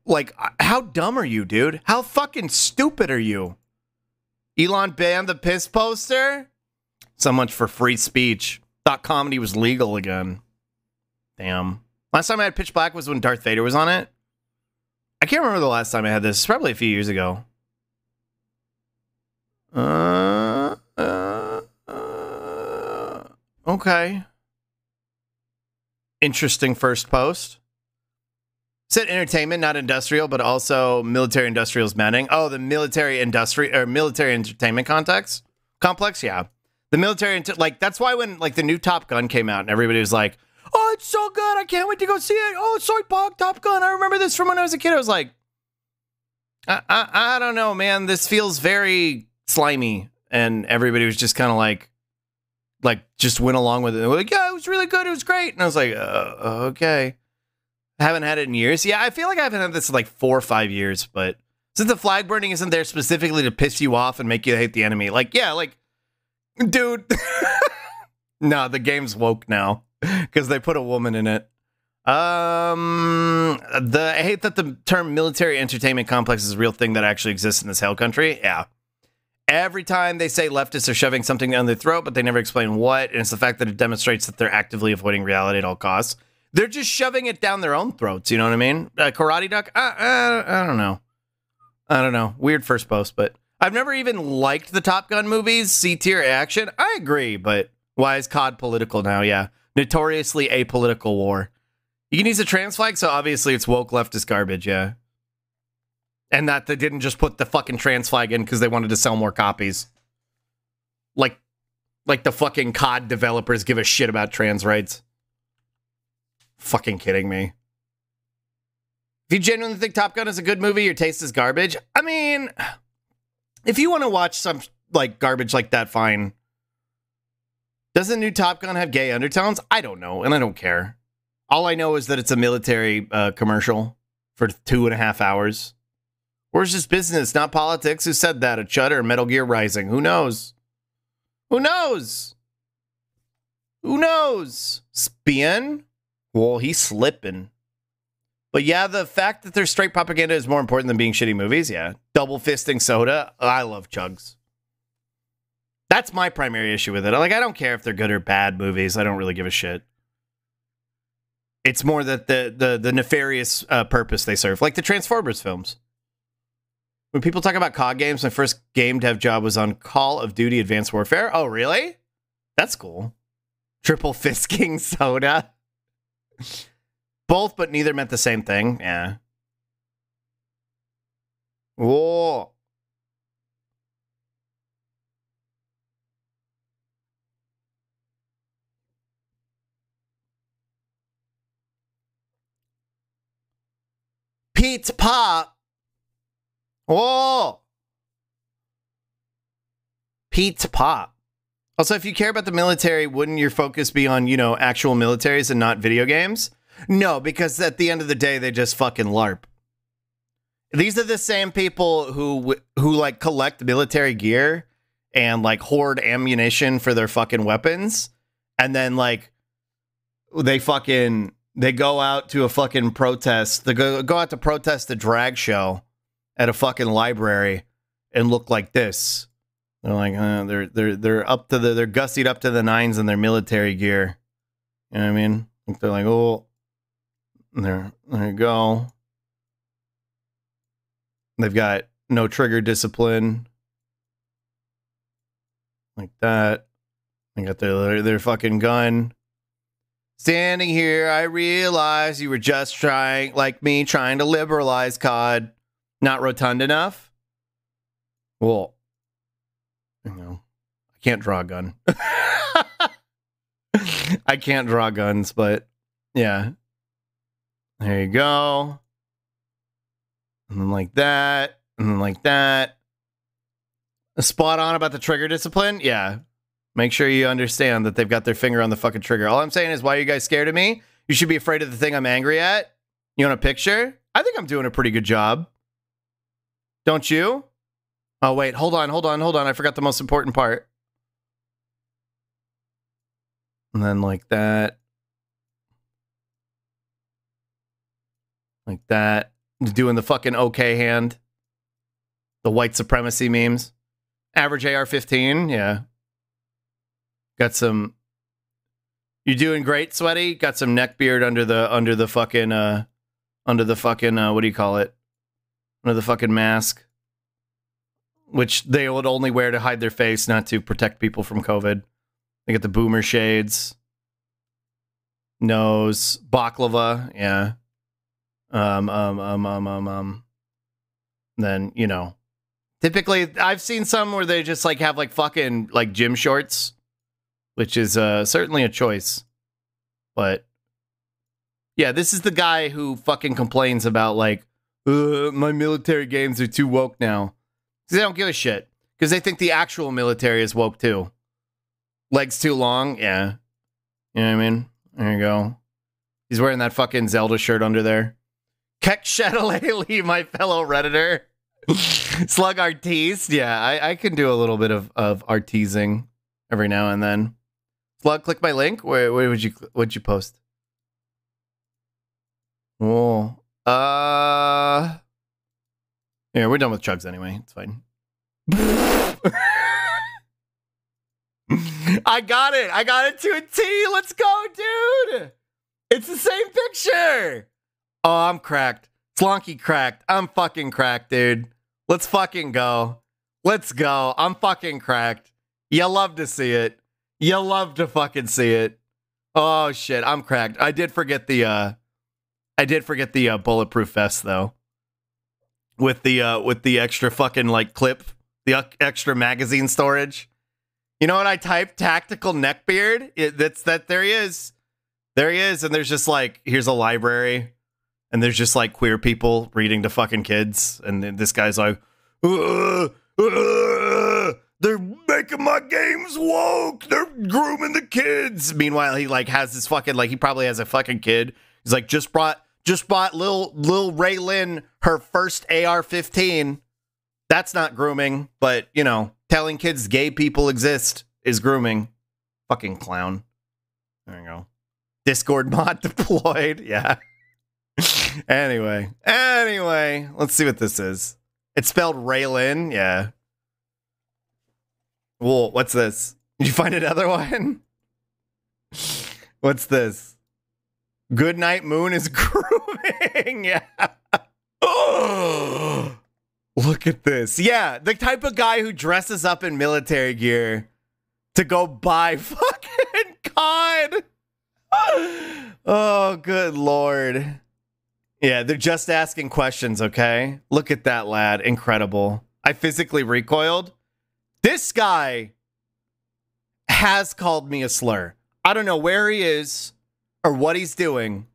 Like, how dumb are you, dude? How fucking stupid are you? Elon banned the piss poster. So much for free speech. Thought comedy was legal again. Damn. Last time I had Pitch Black was when Darth Vader was on it. I can't remember the last time I had this. It's probably a few years ago. Uh, uh, uh, okay. Interesting first post. Said entertainment, not industrial, but also military industrials manning. Oh, the military industry or military entertainment context complex. Yeah, the military like that's why when like the new Top Gun came out and everybody was like, "Oh, it's so good! I can't wait to go see it." Oh, soy pog Top Gun. I remember this from when I was a kid. I was like, I I, I don't know, man. This feels very slimy, and everybody was just kind of like, like just went along with it. They were like, "Yeah, it was really good. It was great," and I was like, uh, "Okay." I haven't had it in years. Yeah, I feel like I haven't had this in like four or five years, but since the flag burning isn't there specifically to piss you off and make you hate the enemy, like, yeah, like, dude. no, the game's woke now because they put a woman in it. Um, the I hate that the term military entertainment complex is a real thing that actually exists in this hell country. Yeah. Every time they say leftists are shoving something down their throat, but they never explain what, and it's the fact that it demonstrates that they're actively avoiding reality at all costs. They're just shoving it down their own throats. You know what I mean? Uh, karate duck. Uh, uh, I don't know. I don't know. Weird first post, but I've never even liked the Top Gun movies. C tier action. I agree, but why is COD political now? Yeah, notoriously apolitical war. You can use a trans flag, so obviously it's woke leftist garbage. Yeah, and that they didn't just put the fucking trans flag in because they wanted to sell more copies. Like, like the fucking COD developers give a shit about trans rights. Fucking kidding me. If you genuinely think Top Gun is a good movie, your taste is garbage. I mean, if you want to watch some like garbage like that, fine. Doesn't new Top Gun have gay undertones? I don't know, and I don't care. All I know is that it's a military uh, commercial for two and a half hours. Where's this business, not politics? Who said that? A Chud or Metal Gear Rising? Who knows? Who knows? Who knows? Spin? Well, he's slipping. But yeah, the fact that there's straight propaganda is more important than being shitty movies. Yeah. Double fisting soda. I love chugs. That's my primary issue with it. Like, I don't care if they're good or bad movies. I don't really give a shit. It's more that the the the nefarious uh, purpose they serve, like the Transformers films. When people talk about COD games, my first game dev job was on Call of Duty Advanced Warfare. Oh, really? That's cool. Triple fisking soda. Both, but neither meant the same thing. Yeah. Whoa. Pete's Pop. Whoa. Pete's Pop. Also, if you care about the military, wouldn't your focus be on, you know, actual militaries and not video games? No, because at the end of the day, they just fucking LARP. These are the same people who who like collect military gear and like hoard ammunition for their fucking weapons, and then like they fucking they go out to a fucking protest. They go go out to protest a drag show at a fucking library and look like this. They're like, uh, they're they're they're up to the they're gussied up to the nines in their military gear. You know what I mean? They're like, oh, there, there you go. They've got no trigger discipline, like that. They got their their fucking gun. Standing here, I realize you were just trying, like me, trying to liberalize COD. Not rotund enough. Well, you know, I can't draw a gun. I can't draw guns, but yeah. There you go. And then like that. And then like that. Spot on about the trigger discipline. Yeah. Make sure you understand that they've got their finger on the fucking trigger. All I'm saying is, why are you guys scared of me? You should be afraid of the thing I'm angry at. You want a picture? I think I'm doing a pretty good job. Don't you? Oh, wait. Hold on. Hold on. Hold on. I forgot the most important part. And then like that. Like that. Doing the fucking okay hand. The white supremacy memes. Average AR 15. Yeah. Got some. You doing great, sweaty? Got some neck beard under the under the fucking uh under the fucking uh what do you call it? under the fucking mask, which they would only wear to hide their face, not to protect people from COVID. They get the boomer shades, nose, baklava, yeah. Um, um, um, um, um, um. Then you know, typically I've seen some where they just like have like fucking like gym shorts, which is uh certainly a choice, but yeah, this is the guy who fucking complains about like, uh, my military games are too woke now. 'Cause they don't give a shit. Because they think the actual military is woke too. Legs too long, yeah. You know what I mean? There you go. He's wearing that fucking Zelda shirt under there. Kek Shadilay, my fellow Redditor. Slug Artiste. Yeah, I, I can do a little bit of, of artising every now and then. Slug, click my link. Where, where would you would you post? Oh, uh, yeah, we're done with chugs anyway. It's fine. I got it. I got it to a T. Let's go, dude. It's the same picture. Oh, I'm cracked. Slonky cracked. I'm fucking cracked, dude. Let's fucking go. Let's go. I'm fucking cracked. You love to see it. You love to fucking see it. Oh shit, I'm cracked. I did forget the uh I did forget the uh, bulletproof vest though. With the uh with the extra fucking like clip, the extra magazine storage. You know what I typed? Tactical neckbeard. It, that's that. There he is. There he is. And there's just like here's a library, and there's just like queer people reading to fucking kids, and this guy's like, "Uh, uh, they're making my games woke. They're grooming the kids. Meanwhile, he like has this fucking like he probably has a fucking kid. He's like just brought just bought Lil Lil Ray Lynn her first AR-15. That's not grooming, but you know, telling kids gay people exist is grooming. Fucking clown. There you go. Discord mod deployed. Yeah. anyway, anyway, let's see what this is. It's spelled Raylin. Yeah. Whoa, what's this? Did you find another one? What's this? Good night moon is grooming. yeah. Oh, look at this. Yeah, the type of guy who dresses up in military gear to go buy fucking COD. Oh, good lord. Yeah, they're just asking questions, okay? Look at that lad. Incredible. I physically recoiled. This guy has called me a slur. I don't know where he is or what he's doing,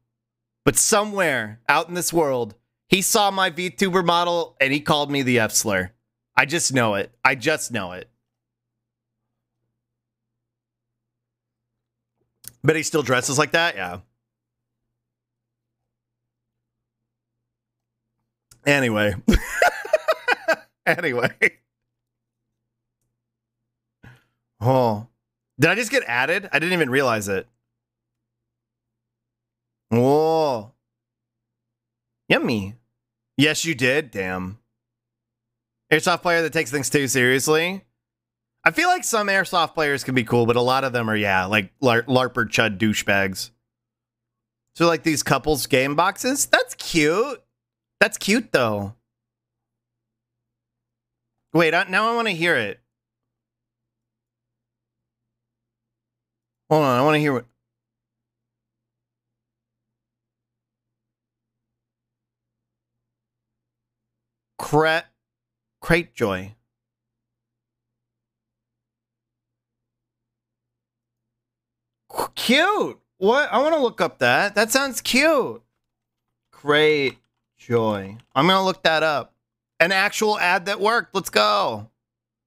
but somewhere out in this world, he saw my VTuber model and he called me the F slur. I just know it. I just know it. But he still dresses like that? Yeah. Anyway. anyway. Oh. Did I just get added? I didn't even realize it. Whoa. Yummy. Yes, you did. Damn. Airsoft player that takes things too seriously. I feel like some airsoft players can be cool, but a lot of them are, yeah, like lar- LARPer chud douchebags. So, like these couples game boxes? That's cute. That's cute, though. Wait, I, now I want to hear it. Hold on, I want to hear what. Crate, Cratejoy. Cute. What? I want to look up that. That sounds cute. Crate joy. I'm gonna look that up. An actual ad that worked. Let's go.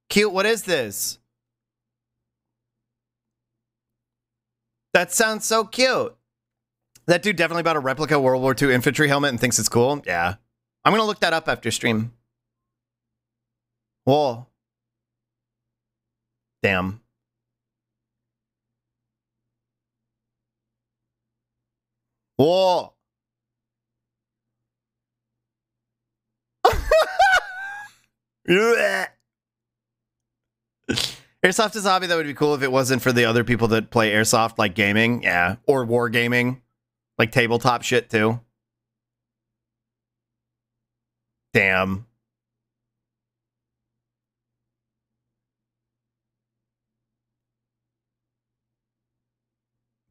Cute. What is this? That sounds so cute. That dude definitely bought a replica World War II infantry helmet and thinks it's cool. Yeah. I'm gonna look that up after stream. Whoa. Damn. Whoa. Airsoft is a hobby that would be cool if it wasn't for the other people that play airsoft, like gaming, yeah, or war gaming, like tabletop shit too. Damn.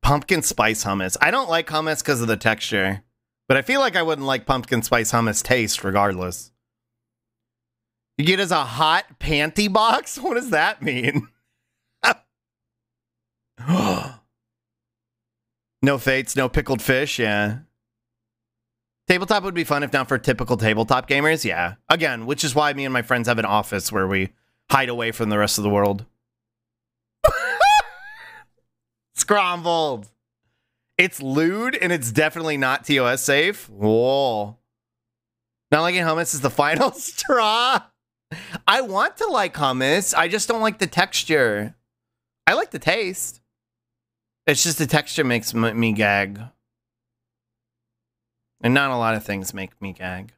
Pumpkin spice hummus. I don't like hummus because of the texture, but I feel like I wouldn't like pumpkin spice hummus taste regardless. You get as a hot panty box? What does that mean? no fates, no pickled fish, yeah. Tabletop would be fun if not for typical tabletop gamers, yeah. Again, which is why me and my friends have an office where we hide away from the rest of the world. Scrambled. It's lewd and it's definitely not TOS safe. Whoa. Not liking hummus is the final straw. I want to like hummus. I just don't like the texture. I like the taste. It's just the texture makes me gag. And not a lot of things make me gag.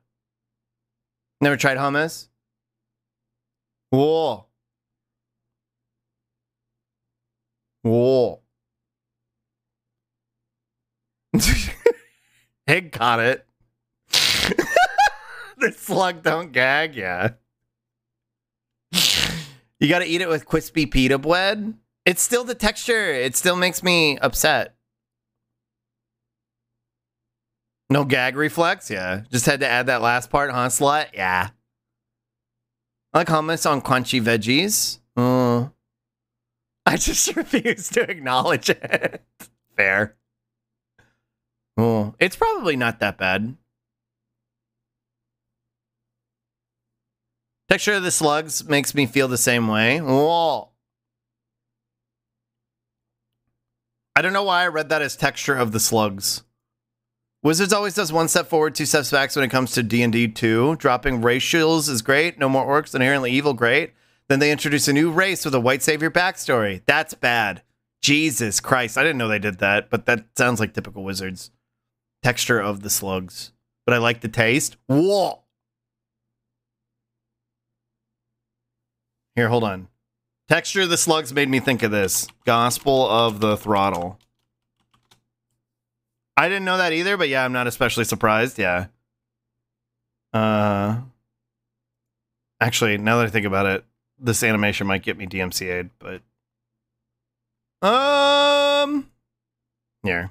Never tried hummus? Whoa. Whoa. Egg caught it. the slug don't gag, yeah. You gotta eat it with crispy pita bread. It's still the texture. It still makes me upset. No gag reflex? Yeah. Just had to add that last part, huh, slut? Yeah. I like hummus on crunchy veggies. Uh, I just refuse to acknowledge it. Fair. Oh, it's probably not that bad. Texture of the slugs makes me feel the same way. Whoa. I don't know why I read that as texture of the slugs. Wizards always does one step forward, two steps back when it comes to D&D 2. Dropping racials is great. No more orcs, inherently evil, great. Then they introduce a new race with a white savior backstory. That's bad. Jesus Christ. I didn't know they did that, but that sounds like typical wizards. Texture of the slugs. But I like the taste. Whoa. Here, hold on. Texture of the slugs made me think of this. Gospel of the throttle. I didn't know that either, but yeah, I'm not especially surprised. Yeah. Uh Actually, now that I think about it, this animation might get me DMCA'd, but um Yeah.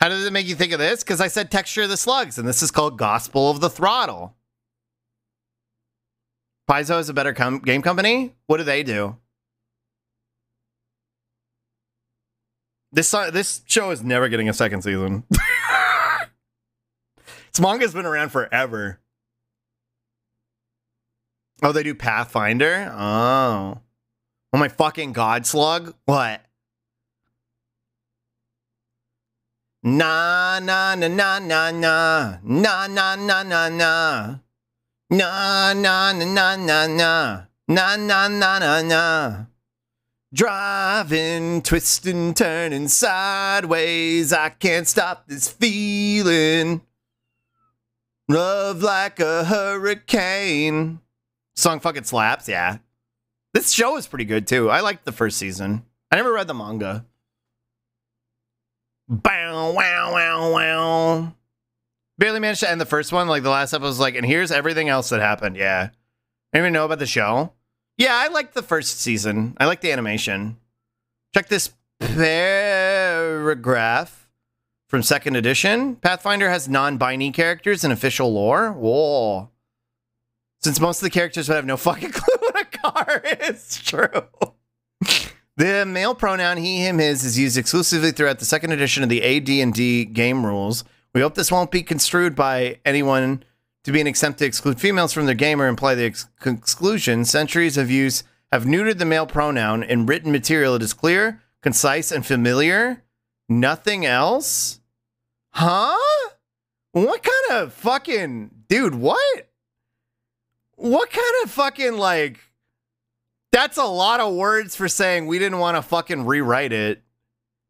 How does it make you think of this? Because I said texture of the slugs, and this is called Gospel of the Throttle. Paizo is a better com- game company. What do they do? This this show is never getting a second season. its manga's been around forever. Oh, they do Pathfinder. Oh, oh my fucking god, slug. What? Na na na na na na na na na na na. Na na na na na na na na na na na. Driving, twisting, turning sideways. I can't stop this feeling. Love like a hurricane. Song fucking slaps, yeah. This show is pretty good too. I liked the first season. I never read the manga. Bow, wow, wow, wow barely managed to end the first one. Like the last episode was like, and here's everything else that happened. Yeah. Even know about the show. Yeah, I liked the first season. I like the animation. Check this paragraph from second edition. Pathfinder has non-binary characters and official lore. Whoa. Since most of the characters would have no fucking clue what a car is, true. the male pronoun he, him, his is used exclusively throughout the second edition of the AD&D game rules we hope this won't be construed by anyone to be an attempt to exclude females from their game or imply the ex- exclusion. Centuries of use have neutered the male pronoun. In written material, it is clear, concise, and familiar. Nothing else? Huh? What kind of fucking. Dude, what? What kind of fucking like. That's a lot of words for saying we didn't want to fucking rewrite it.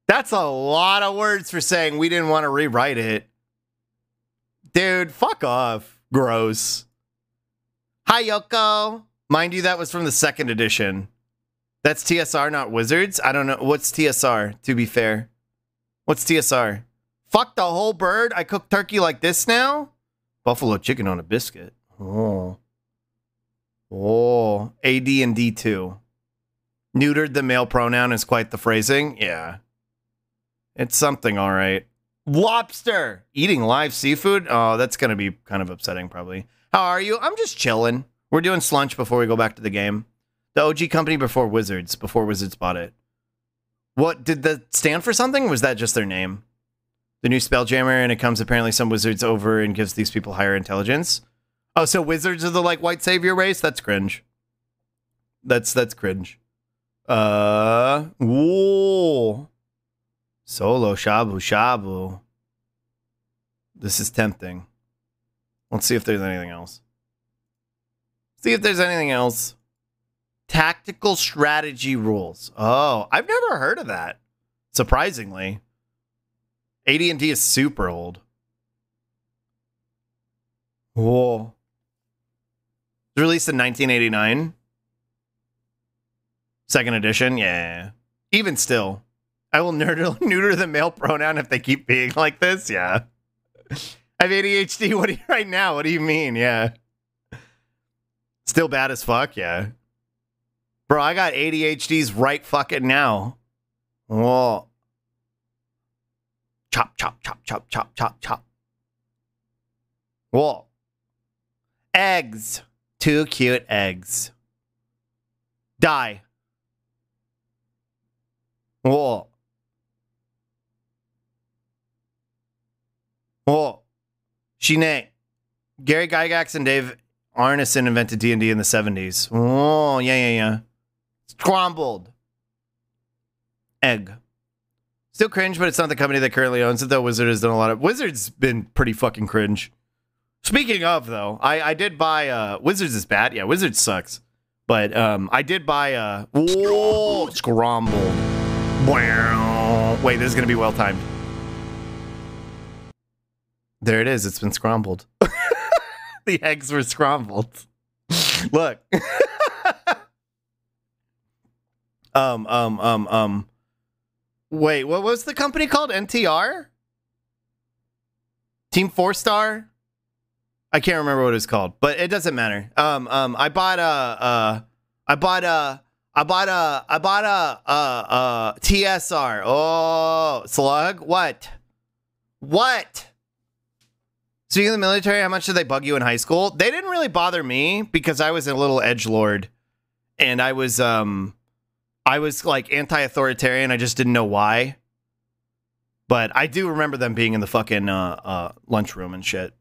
That's a lot of words for saying we didn't want to rewrite it. Dude, fuck off. Gross. Hi, Yoko. Mind you, that was from the second edition. That's TSR, not Wizards. I don't know. What's TSR, to be fair? What's TSR? Fuck the whole bird? I cook turkey like this now? Buffalo chicken on a biscuit. Oh. Oh. AD and D2. Neutered the male pronoun is quite the phrasing. Yeah. It's something, all right. Lobster. Eating live seafood? Oh, that's going to be kind of upsetting, probably. How are you? I'm just chilling. We're doing slunch before we go back to the game. The OG company before Wizards, before Wizards bought it. What did that stand for something? Was that just their name? The new Spelljammer, and it comes apparently some wizards over and gives these people higher intelligence. Oh, so wizards are the like white savior race? That's cringe. That's that's cringe. Uh, whoa. Solo shabu shabu. This is tempting. Let's see if there's anything else. See if there's anything else. Tactical strategy rules. Oh, I've never heard of that. Surprisingly. AD&D is super old. Whoa. It was released in 1989. Second edition, yeah. Even still, I will neuter, neuter the male pronoun if they keep being like this. Yeah. I have ADHD. What do you right now? What do you mean? Yeah. Still bad as fuck. Yeah. Bro, I got ADHDs right fucking now. Whoa. Chop, chop, chop, chop, chop, chop, chop. Whoa. Eggs. Two cute eggs. Die. Whoa. Whoa. Shine. Gary Gygax and Dave Arneson invented D&D in the 70s. Oh, yeah, yeah, yeah. Scrambled. Egg. Still cringe, but it's not the company that currently owns it, though. Wizard has done a lot of... Wizard's been pretty fucking cringe. Speaking of, though, I, I did buy... Uh, Wizards is bad. Yeah, Wizards sucks. But um, I did buy... Uh, whoa! Scrambled. Wait, this is going to be well timed. There it is. It's been scrambled. the eggs were scrambled. Look. um, um, um, um. Wait, what was the company called? NTR? Team Four Star? I can't remember what it's called, but it doesn't matter. Um, um, I bought a, uh, I bought a, I bought a, I bought a, uh, uh, TSR. Oh, slug. What? What? Speaking of the military, how much did they bug you in high school? They didn't really bother me because I was a little edge lord, and I was um, I was like anti-authoritarian. I just didn't know why. But I do remember them being in the fucking uh, uh, lunchroom and shit.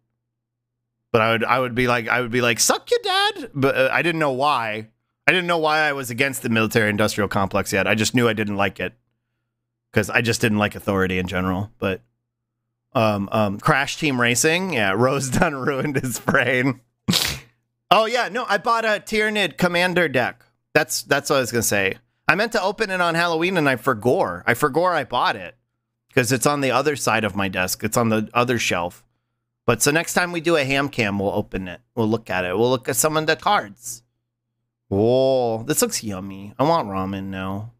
But I would I would be like I would be like suck your dad, but uh, I didn't know why. I didn't know why I was against the military industrial complex yet. I just knew I didn't like it because I just didn't like authority in general. But um, um, Crash Team Racing. Yeah, Rose done ruined his brain. oh yeah, no, I bought a Tyranid Commander deck. That's that's what I was gonna say. I meant to open it on Halloween and I forgot. I forgot I bought it because it's on the other side of my desk. It's on the other shelf. But so next time we do a ham cam, we'll open it. We'll look at it. We'll look at some of the cards. Whoa, this looks yummy. I want ramen now.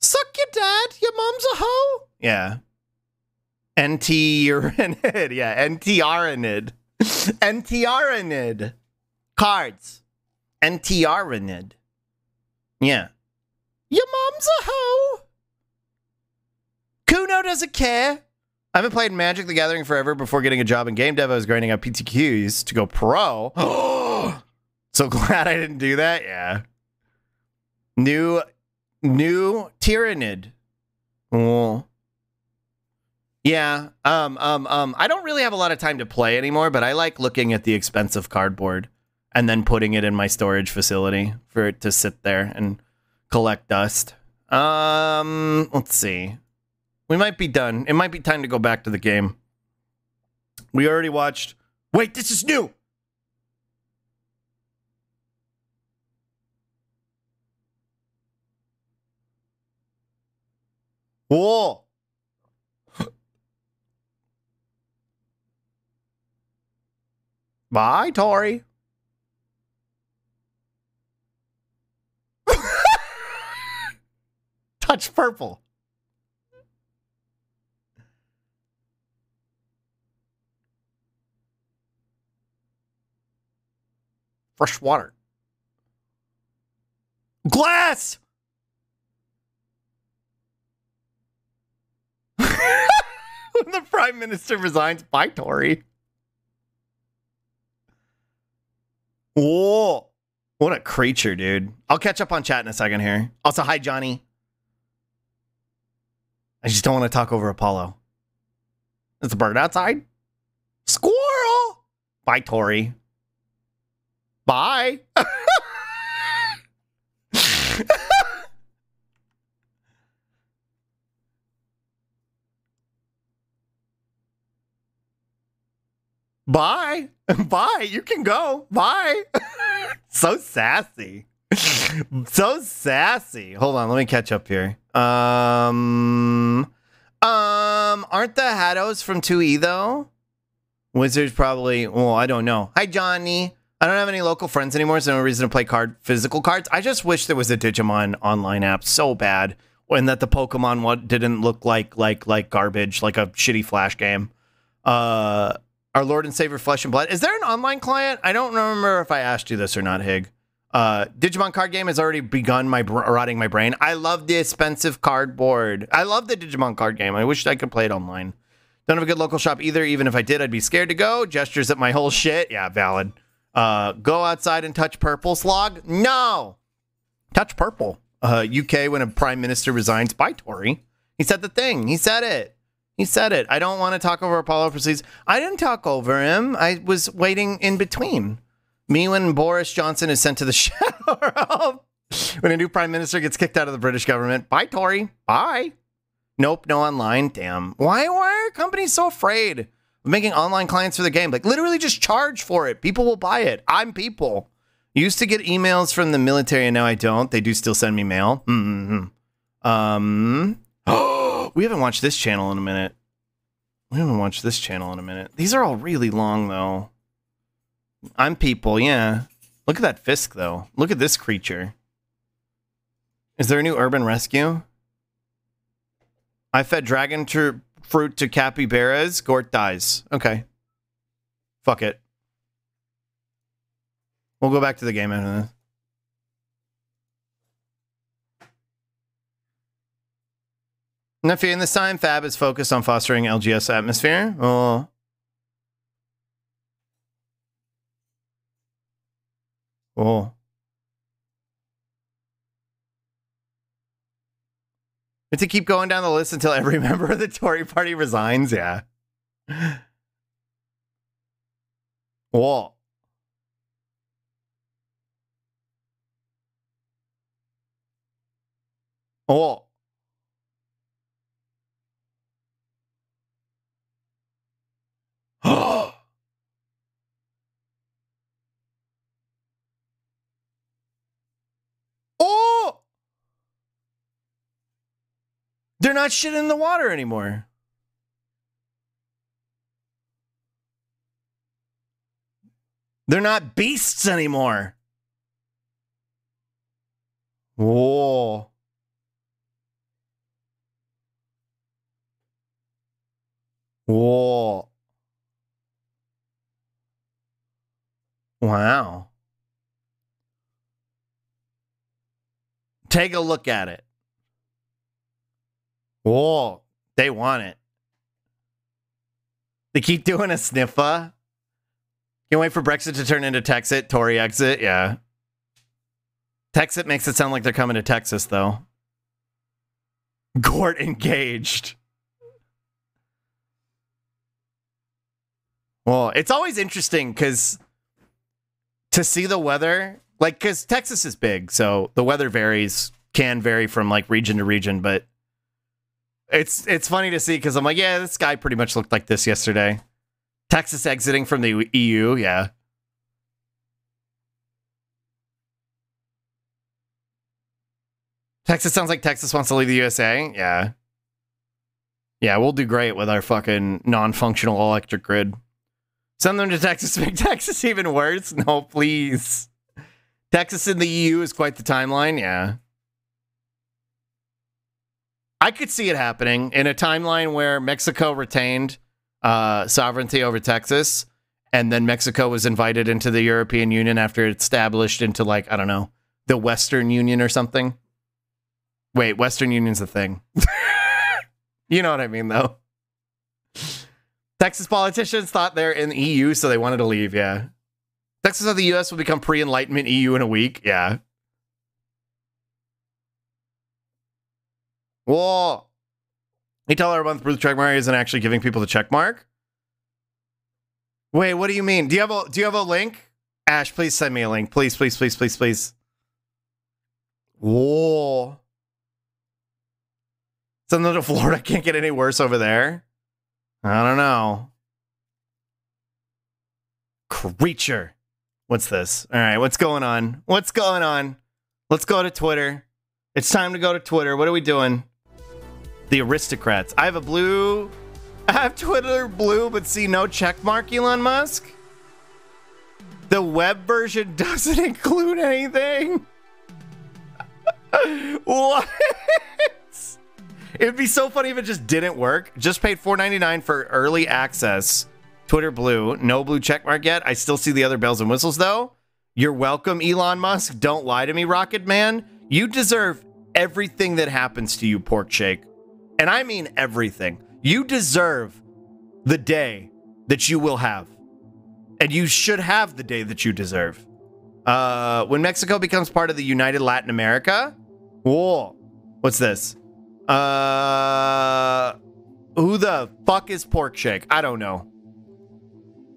Suck your dad. Your mom's a hoe. Yeah, NT-urinid. Yeah, NT-urinid. NT-urinid. Cards. NT-urinid. Yeah. Your mom's a hoe. Kuno doesn't care. I haven't played Magic the Gathering forever before getting a job in game dev. I was grinding out PTQs to go pro. so glad I didn't do that. Yeah. New, new Tyranid. Oh. Yeah. Um, um, um, I don't really have a lot of time to play anymore, but I like looking at the expensive cardboard and then putting it in my storage facility for it to sit there and collect dust. Um, let's see. We might be done. It might be time to go back to the game. We already watched. Wait, this is new. Whoa. Bye, Tori. Touch purple. Fresh water. Glass! the prime minister resigns Bye, Tory. Whoa. What a creature, dude. I'll catch up on chat in a second here. Also, hi, Johnny. I just don't want to talk over Apollo. Is the bird outside? Squirrel! Bye, Tori. Bye. Bye. Bye. You can go. Bye. so sassy. so sassy. Hold on, let me catch up here. Um um aren't the Haddos from 2E though? Wizards probably well, I don't know. Hi Johnny. I don't have any local friends anymore, so no reason to play card physical cards. I just wish there was a Digimon online app so bad. And that the Pokemon one didn't look like like like garbage, like a shitty flash game. Uh our Lord and Savior Flesh and Blood. Is there an online client? I don't remember if I asked you this or not, Hig. Uh, Digimon card game has already begun my rotting my brain. I love the expensive cardboard. I love the Digimon card game. I wish I could play it online. Don't have a good local shop either. Even if I did, I'd be scared to go. Gestures at my whole shit. Yeah, valid. Uh, go outside and touch purple Slug? No. Touch purple. Uh, UK when a prime minister resigns. by Tory. He said the thing. He said it. He said it. I don't want to talk over Apollo proceeds. I didn't talk over him. I was waiting in between. Me when Boris Johnson is sent to the shadow. When a new prime minister gets kicked out of the British government. Bye, Tory. Bye. Nope, no online. Damn. Why, why are companies so afraid of making online clients for the game? Like, literally just charge for it. People will buy it. I'm people. Used to get emails from the military, and now I don't. They do still send me mail. Mm-hmm. Um, we haven't watched this channel in a minute. We haven't watched this channel in a minute. These are all really long, though. I'm people, yeah. Look at that Fisk, though. Look at this creature. Is there a new urban rescue? I fed dragon tr- fruit to capybaras. Gort dies. Okay. Fuck it. We'll go back to the game after this. Nephi, in this time, Fab is focused on fostering LGS atmosphere. Oh. Oh. To keep going down the list until every member of the Tory party resigns. Yeah. Whoa. Oh. oh! They're not shit in the water anymore. They're not beasts anymore. Whoa. Whoa. Wow. Take a look at it. Whoa. They want it. They keep doing a sniffer. Can't wait for Brexit to turn into Texit. Tory exit. Yeah. Texit makes it sound like they're coming to Texas, though. Gort engaged. Well, it's always interesting because to see the weather, like, because Texas is big, so the weather varies, can vary from like region to region, but it's it's funny to see because I'm like, yeah, this guy pretty much looked like this yesterday. Texas exiting from the EU, yeah. Texas sounds like Texas wants to leave the USA, yeah. Yeah, we'll do great with our fucking non-functional electric grid. Send them to Texas. Make Texas even worse. No, please. Texas in the EU is quite the timeline. Yeah. I could see it happening in a timeline where Mexico retained uh, sovereignty over Texas and then Mexico was invited into the European Union after it established into like I don't know the Western Union or something. Wait, Western Union's a thing. you know what I mean, though. Texas politicians thought they're in the EU, so they wanted to leave. Yeah. Texas thought the U.S. would become pre-enlightenment EU in a week. Yeah. Whoa. Eight dollar a month Bruce check mark isn't actually giving people the check mark. Wait, what do you mean? Do you have a do you have a link? Ash, please send me a link. Please, please, please, please, please. Whoa. Something to Florida can't get any worse over there. I don't know. Creature. What's this? All right, what's going on? What's going on? Let's go to Twitter. It's time to go to Twitter. What are we doing? The aristocrats. I have a blue. I have Twitter blue, but see no check mark, Elon Musk. The web version doesn't include anything. what? It'd be so funny if it just didn't work. Just paid $4.99 for early access. Twitter blue, no blue check mark yet. I still see the other bells and whistles though. You're welcome, Elon Musk. Don't lie to me, Rocket Man. You deserve everything that happens to you, Pork Shake. And I mean everything. You deserve the day that you will have. And you should have the day that you deserve. Uh, when Mexico becomes part of the United Latin America, whoa, what's this? Uh, who the fuck is Pork Shake? I don't know.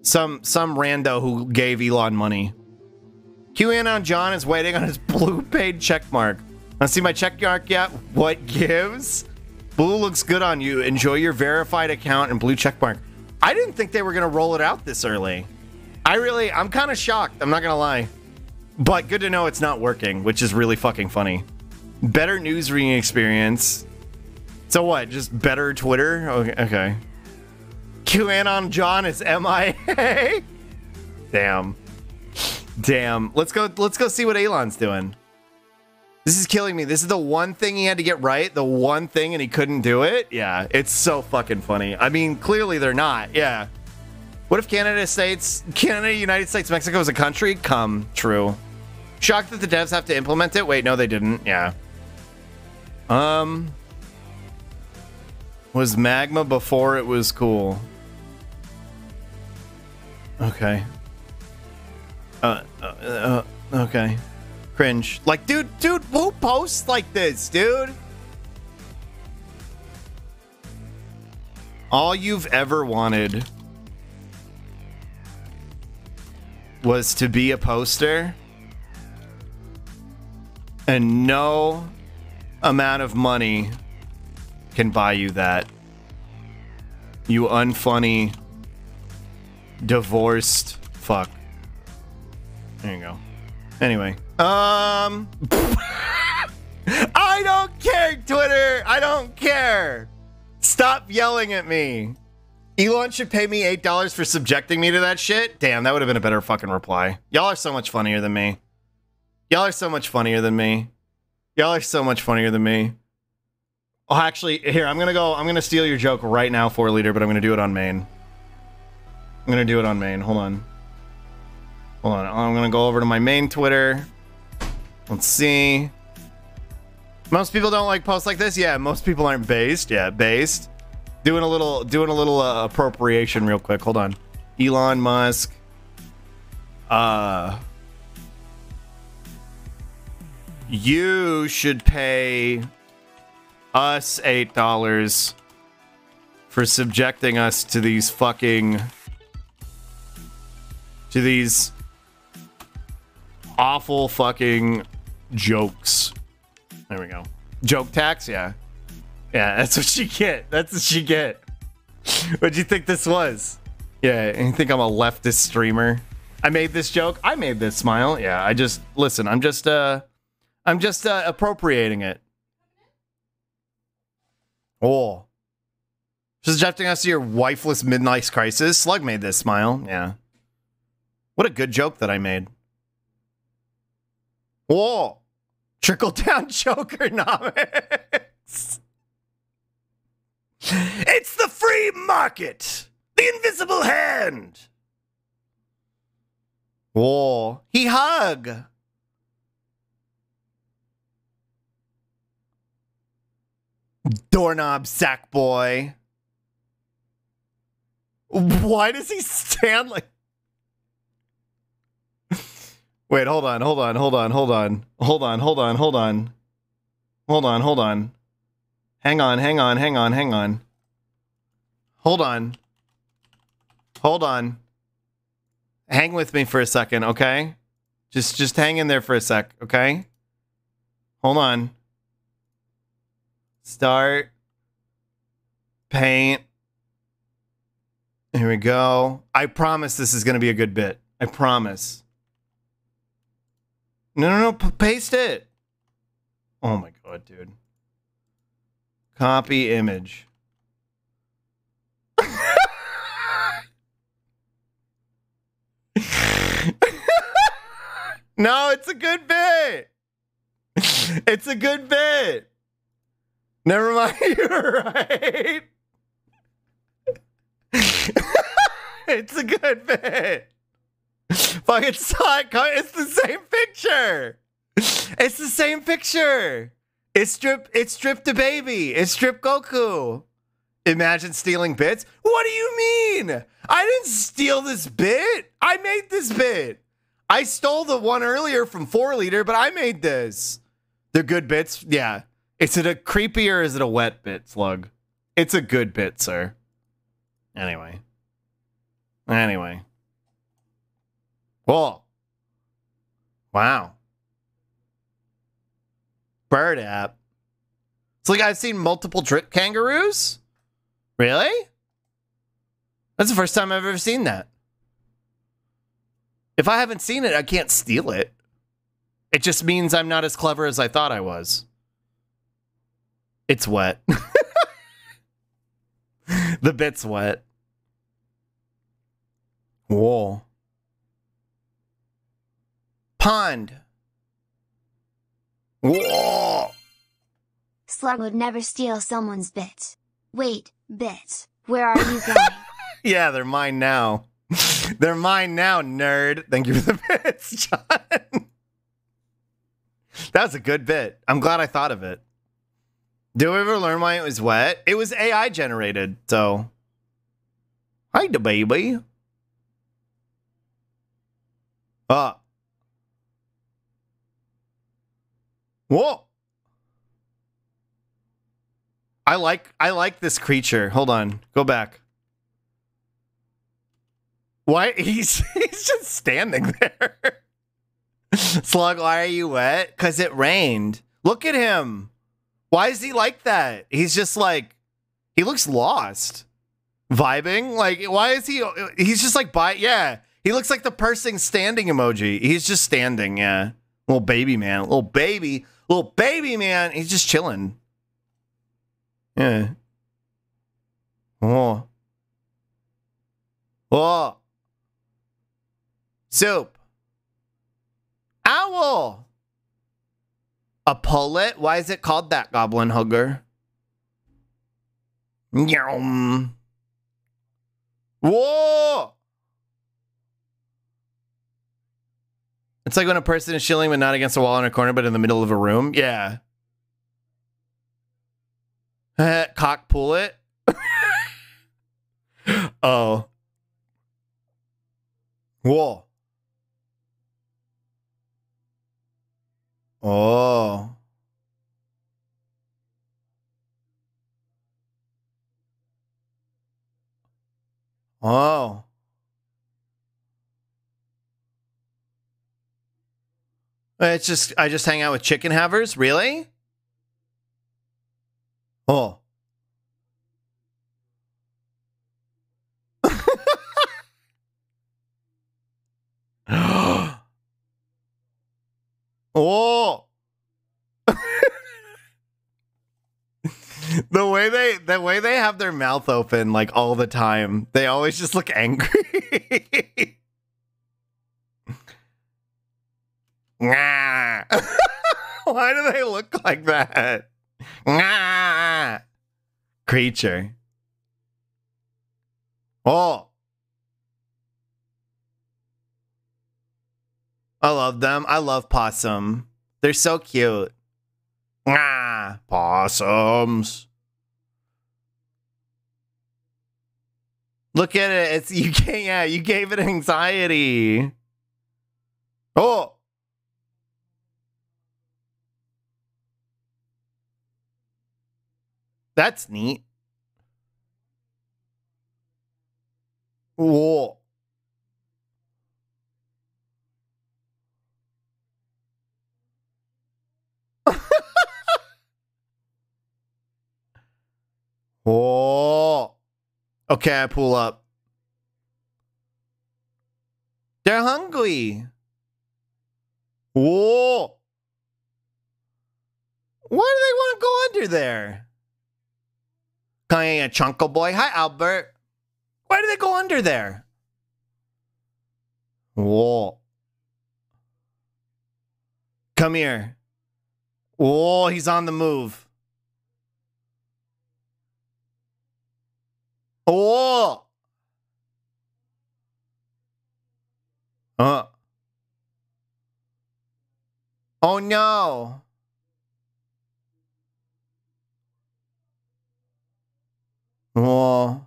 Some some rando who gave Elon money. QAnon John is waiting on his blue paid check mark. To see my check mark yet? What gives? Blue looks good on you. Enjoy your verified account and blue check mark. I didn't think they were gonna roll it out this early. I really, I'm kind of shocked. I'm not gonna lie, but good to know it's not working, which is really fucking funny. Better news reading experience. So what? Just better Twitter? Okay. okay. QAnon John is MIA. Damn. Damn. Let's go. Let's go see what Elon's doing. This is killing me. This is the one thing he had to get right. The one thing, and he couldn't do it. Yeah, it's so fucking funny. I mean, clearly they're not. Yeah. What if Canada States, Canada, United States, Mexico is a country? Come true. Shocked that the devs have to implement it. Wait, no, they didn't. Yeah. Um. Was magma before it was cool? Okay. Uh, uh, uh, okay. Cringe. Like, dude, dude, who posts like this, dude? All you've ever wanted was to be a poster, and no amount of money can buy you that. You unfunny, divorced fuck. There you go. Anyway, um, I don't care, Twitter. I don't care. Stop yelling at me. Elon should pay me eight dollars for subjecting me to that shit. Damn, that would have been a better fucking reply. Y'all are so much funnier than me. Y'all are so much funnier than me. Y'all are so much funnier than me. Oh, actually, here I'm gonna go. I'm gonna steal your joke right now, four leader, but I'm gonna do it on main. I'm gonna do it on main. Hold on. Hold on. I'm gonna go over to my main Twitter. Let's see. Most people don't like posts like this. Yeah, most people aren't based. Yeah, based. Doing a little, doing a little uh, appropriation real quick. Hold on. Elon Musk. Uh. You should pay us eight dollars for subjecting us to these fucking to these awful fucking jokes. There we go. Joke tax, yeah. Yeah, that's what she get. That's what she get. What'd you think this was? Yeah, you think I'm a leftist streamer? I made this joke. I made this smile. Yeah, I just listen. I'm just uh, I'm just uh, appropriating it. Oh, subjecting us to your wifeless midnight crisis. Slug made this smile. Yeah. What a good joke that I made. Whoa. Trickle down Jokernomics. It's the free market! The invisible hand! Whoa. He hug. Doorknob sack boy. Why does he stand like Wait, hold on, hold on, hold on, hold on. Hold on, hold on, hold on. Hold on, hold on. Hang on, hang on, hang on, hang on. Hold on. Hold on. Hang with me for a second, okay? Just just hang in there for a sec, okay? Hold on. Start. Paint. Here we go. I promise this is going to be a good bit. I promise. No, no, no. Paste it. Oh my god, dude. Copy image. no, it's a good bit. It's a good bit. Never mind. You're right. it's a good bit. Fucking saw it. It's the same picture. It's the same picture. It's strip. It's strip the baby. It's strip Goku. Imagine stealing bits. What do you mean? I didn't steal this bit. I made this bit. I stole the one earlier from four liter, but I made this. They're good bits. Yeah. Is it a creepy or is it a wet bit, Slug? It's a good bit, sir. Anyway. Anyway. Whoa. Wow. Bird app. It's like I've seen multiple drip kangaroos. Really? That's the first time I've ever seen that. If I haven't seen it, I can't steal it. It just means I'm not as clever as I thought I was. It's wet. the bit's wet. Whoa. Pond. Whoa. Slug would never steal someone's bit. Wait, bit. Where are you going? Yeah, they're mine now. they're mine now, nerd. Thank you for the bits, John. that was a good bit. I'm glad I thought of it. Did we ever learn why it was wet? It was AI generated, so. Hi, the baby. Ah. Whoa. I like I like this creature. Hold on. Go back. Why he's he's just standing there. Slug, why are you wet? Cuz it rained. Look at him. Why is he like that? He's just like he looks lost. Vibing? Like why is he he's just like by yeah. He looks like the person standing emoji. He's just standing, yeah. Little baby man. Little baby. Little baby man. He's just chilling. Yeah. Oh. Oh. Soup. Owl. A pullet? Why is it called that, Goblin Hugger? Yum. Whoa! It's like when a person is chilling but not against a wall in a corner, but in the middle of a room. Yeah. Cock pull it. oh. Whoa. Oh. Oh. It's just I just hang out with chicken havers, really? Oh. oh. the way they the way they have their mouth open like all the time, they always just look angry. Why do they look like that? Creature. Oh. I love them. I love possum. They're so cute. Ah, possums. Look at it. It's you can't yeah, you gave it anxiety. Oh. That's neat. Whoa. Oh. Okay, I pull up. They're hungry. Whoa. Why do they want to go under there? Come here, Chunko boy. Hi, Albert. Why do they go under there? Whoa. Come here. Whoa, he's on the move. Whoa. Uh. Oh no. Whoa.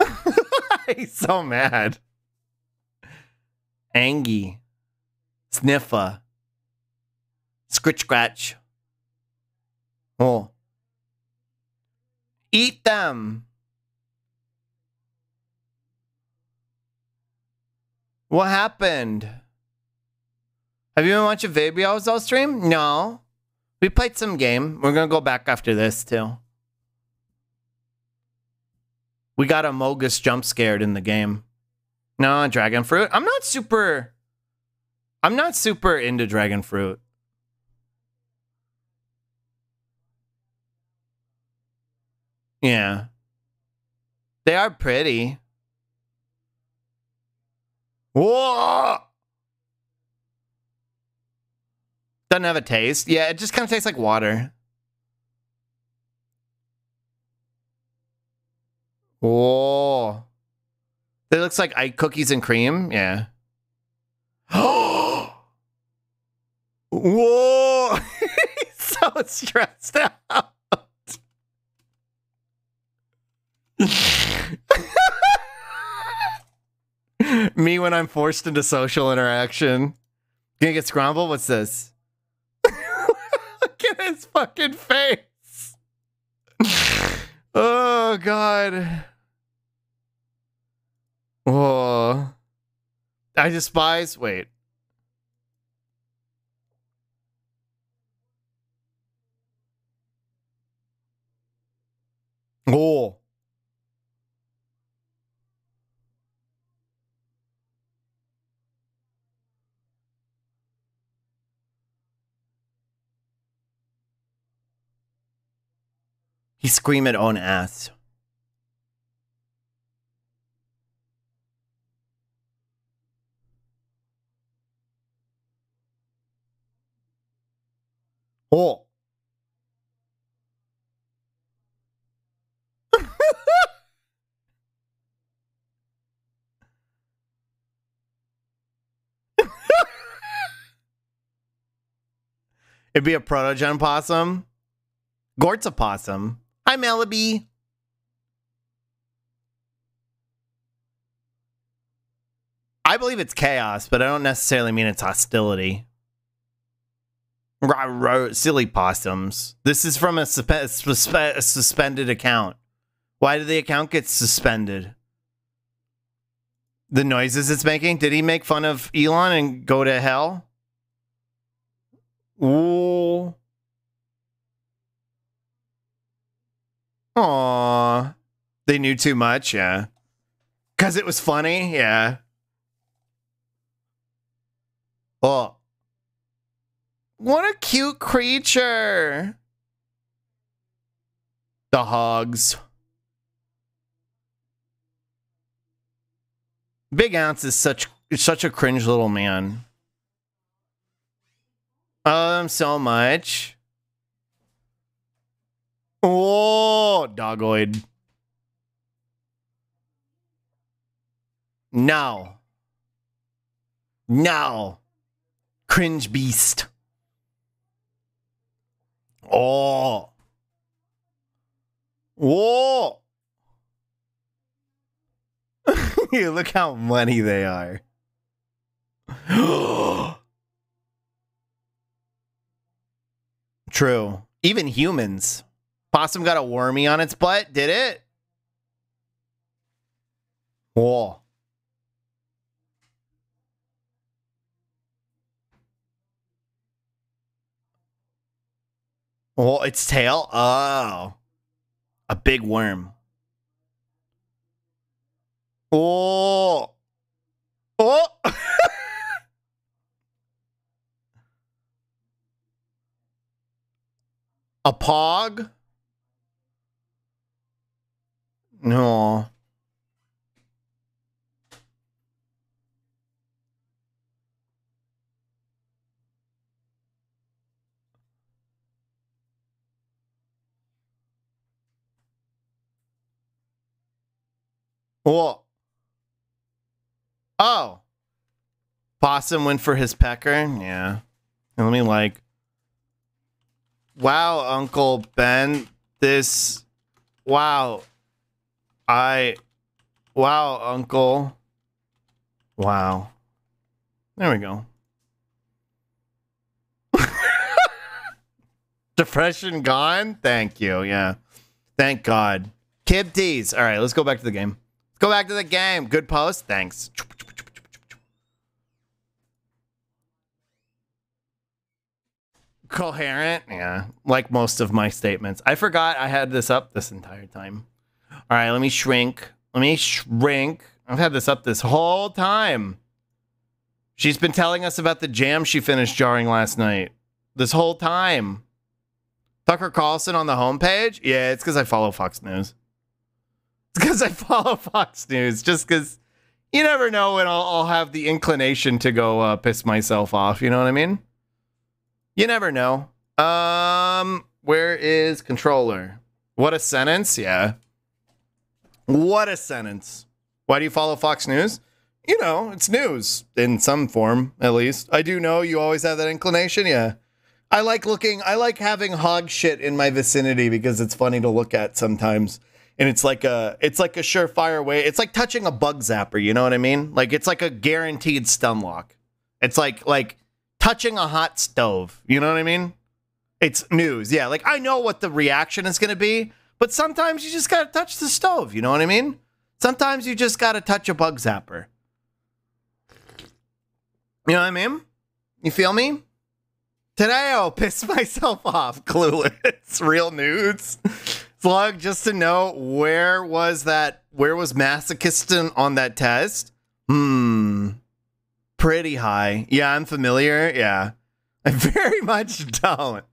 He's so mad. Angie. Sniffer. Scritch scratch. Oh. Eat them. What happened? Have you been watching Fabian's all stream? No. We played some game. We're gonna go back after this too. We got a Mogus jump scared in the game. No, dragon fruit. I'm not super. I'm not super into dragon fruit. Yeah. They are pretty. Whoa! Doesn't have a taste. Yeah, it just kind of tastes like water. Whoa. It looks like I cookies and cream. Yeah. Whoa! He's so stressed out. Me when I'm forced into social interaction. Gonna get scrambled? What's this? Look at his fucking face. oh god. Oh. I despise wait. Oh. He scream at own ass. Oh. It'd be a protogen possum. Gort's a possum. Hi, Melody. I believe it's chaos, but I don't necessarily mean it's hostility. Ro- ro- silly possums. This is from a suspended account. Why did the account get suspended? The noises it's making? Did he make fun of Elon and go to hell? Ooh. Aw. They knew too much, yeah. Cause it was funny, yeah. Oh. What a cute creature. The hogs. Big Ounce is such such a cringe little man. Um, so much. Oh, dogoid. No. No. Cringe beast. Oh. Whoa. Oh. Look how money they are. True. Even humans. Possum got a wormy on its butt, did it? Whoa. Oh, its tail? Oh. A big worm. Oh. Oh. A pog? No. What? Oh. Possum went for his pecker? Yeah. And let me like. Wow, Uncle Ben. This. Wow. I. Wow, Uncle. Wow. There we go. Depression gone? Thank you. Yeah. Thank God. Kib. All right, let's go back to the game. Let's go back to the game. Good post. Thanks. Coherent. Yeah. Like most of my statements. I forgot I had this up this entire time. All right, let me shrink. Let me shrink. I've had this up this whole time. She's been telling us about the jam she finished jarring last night. This whole time. Tucker Carlson on the homepage? Yeah, it's because I follow Fox News. It's because I follow Fox News. Just because you never know when I'll, I'll have the inclination to go uh, piss myself off. You know what I mean? You never know. Um, where is controller? What a sentence. Yeah. What a sentence. Why do you follow Fox News? You know, it's news in some form, at least. I do know you always have that inclination. Yeah. I like looking, I like having hog shit in my vicinity because it's funny to look at sometimes. And it's like a it's like a surefire way. It's like touching a bug zapper, you know what I mean? Like it's like a guaranteed stun lock. It's like like touching a hot stove, you know what I mean? It's news. Yeah, like I know what the reaction is going to be, but sometimes you just got to touch the stove, you know what I mean? Sometimes you just got to touch a bug zapper. You know what I mean? You feel me? Today I'll piss myself off. Clueless. Real nudes. Vlog just to know where was that? Where was masochiston on that test? Hmm. Pretty high. Yeah, I'm familiar. Yeah. I very much don't.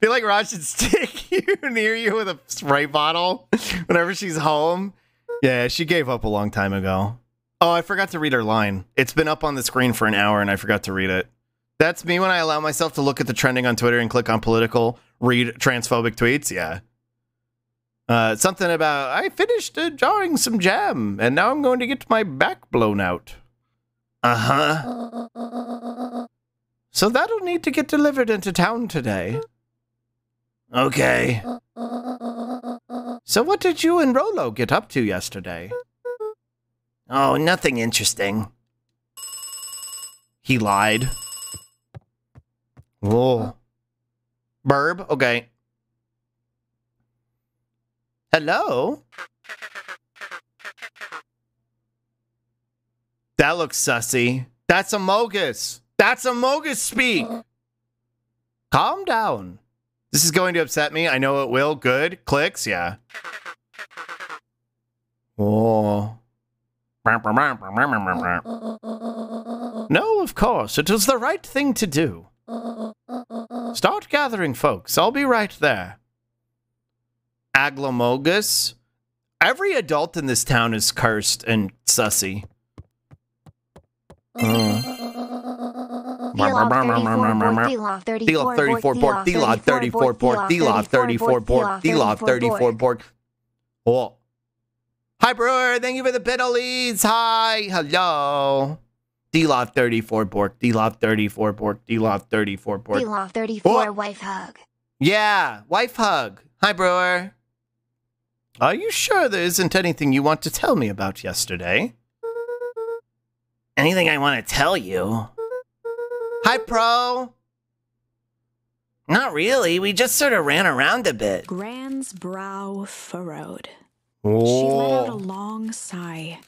Feel like Roz should stick you near you with a spray bottle whenever she's home. Yeah, she gave up a long time ago. Oh, I forgot to read her line. It's been up on the screen for an hour and I forgot to read it. That's me when I allow myself to look at the trending on Twitter and click on political, read transphobic tweets. Yeah. Uh, something about I finished uh, jarring some jam and now I'm going to get my back blown out. Uh huh. So that'll need to get delivered into town today. Okay. So what did you and Rolo get up to yesterday? Oh, nothing interesting. He lied. Whoa. Burb? Okay. Hello? That looks sussy. That's a Mogus. That's a Mogus speak. Calm down. This is going to upset me. I know it will. Good. Clicks. Yeah. Oh. No, of course. It was the right thing to do. Start gathering, folks. I'll be right there. Aglomogus. Every adult in this town is cursed and sussy. Uh. D-Log 34 port, D-Log 34 port, D-Log 34 port, D-Log 34 port. Oh. Hi, Brewer. Thank you for the piddlies. Hi. Hello. D-Lob 34 Bork, D-Lob 34 Bork, D-Lob 34 Bork. Below 34 Oh. wife hug. Yeah, wife hug. Hi, brewer. Are you sure there isn't anything you want to tell me about yesterday? Anything I want to tell you? Hi, pro. Not really. We just sort of ran around a bit. Gran's brow furrowed. She let out a Oh. long sigh.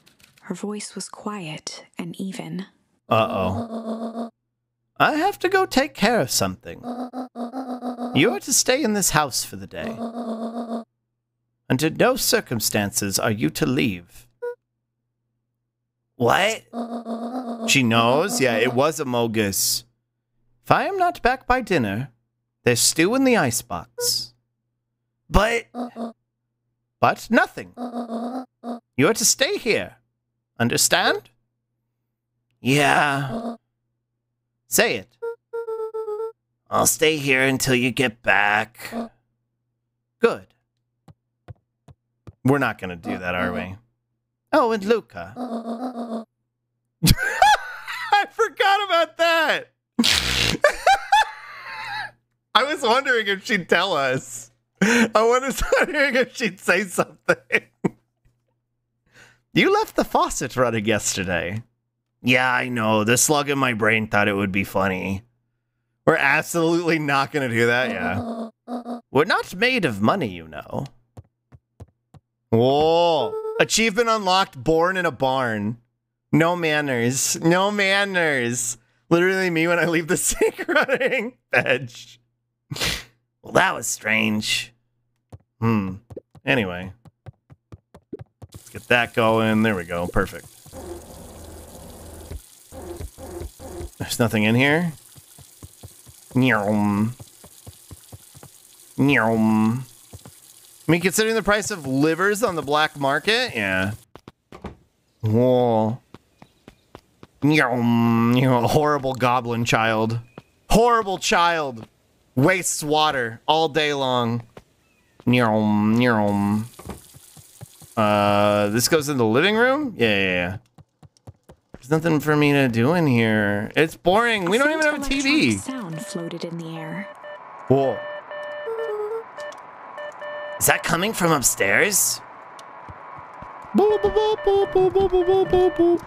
Her voice was quiet and even. Uh-oh. I have to go take care of something. You are to stay in this house for the day. Under no circumstances are you to leave. What? She knows? Yeah, it was a mogus. If I am not back by dinner, there's stew in the icebox. But But nothing. You are to stay here. Understand? yeah, Say it. I'll stay here until you get back. Good. We're not going to do that, are we? Oh, and Luka. I forgot about that. I was wondering if she'd tell us. I was wondering if she'd say something. You left the faucet running yesterday. Yeah, I know. The slug in my brain thought it would be funny. We're absolutely not going to do that, yeah. We're not made of money, you know. Whoa. Achievement unlocked, born in a barn. No manners. No manners. Literally me when I leave the sink running. Edge. Well, that was strange. Hmm. Anyway. Let's get that going. There we go. Perfect. There's nothing in here. Nyum. Nyum. I mean, considering the price of livers on the black market, yeah. Whoa. Nyum. You know, horrible goblin child. Horrible child. Wastes water all day long. Nyum, nyum. Uh, this goes in the living room? Yeah, yeah, yeah. There's nothing for me to do in here. It's boring. We don't even have a TV. Sound floated in the air. Whoa. Is that coming from upstairs? Boop, boop, boop, boop, boop, boop, boop, boop, boop.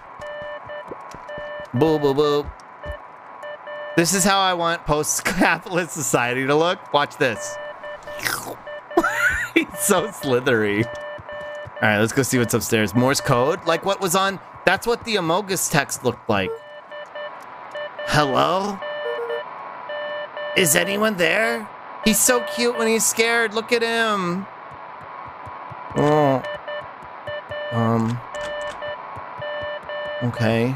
Boop, boop, boop. This is how I want post-capitalist society to look. Watch this. He's so slithery. All right, let's go see what's upstairs. Morse code, like what was on. That's what the Amogus text looked like. Hello? Is anyone there? He's so cute when he's scared. Look at him. Oh. Um. Okay.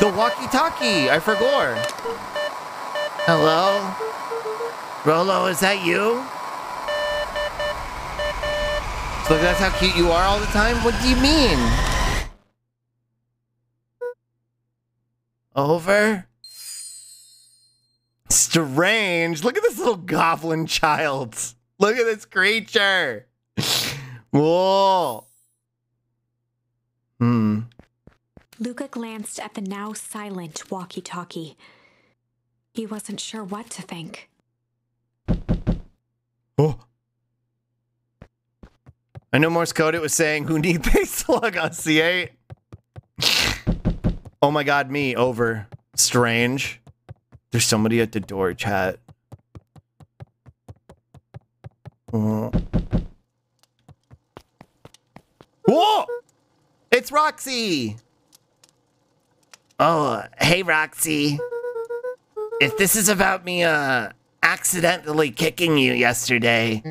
The walkie-talkie. I forgot. Hello? Rolo, is that you? So that's how cute you are all the time? What do you mean? Over? Strange. Look at this little goblin child. Look at this creature. Whoa. Hmm. Luka glanced at the now silent walkie talkie. He wasn't sure what to think. Oh. I know Morse code. It was saying, "Who need they slug on C8?" oh my God, me over. Strange. There's somebody at the door, chat. Oh. Whoa! It's Roxy. Oh, hey, Roxy. If this is about me, uh, accidentally kicking you yesterday,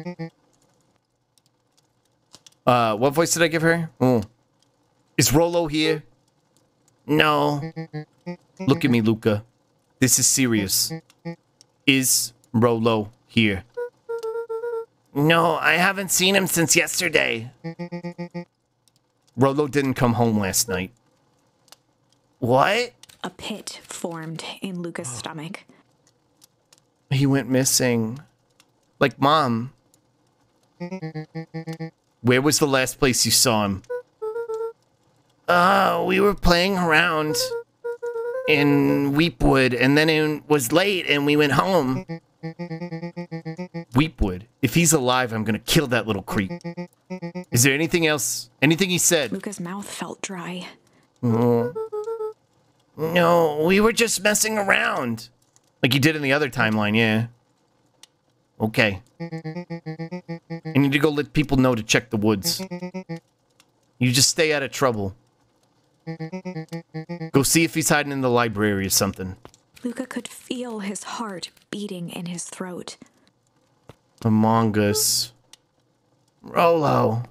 Uh, what voice did I give her? Oh. Is Rolo here? no. Look at me, Luka. This is serious. Is Rolo here? No, I haven't seen him since yesterday. Rolo didn't come home last night. What? A pit formed in Luka's stomach. He went missing. Like mom. Where was the last place you saw him? Uh, we were playing around in Weepwood, and then it was late, and we went home. Weepwood. If he's alive, I'm gonna kill that little creep. Is there anything else? Anything he said? Luka's mouth felt dry. No, we were just messing around. Like you did in the other timeline, yeah. Okay. I need to go let people know to check the woods. You just stay out of trouble. Go see if he's hiding in the library or something. Luka could feel his heart beating in his throat. Among Us. Rolo.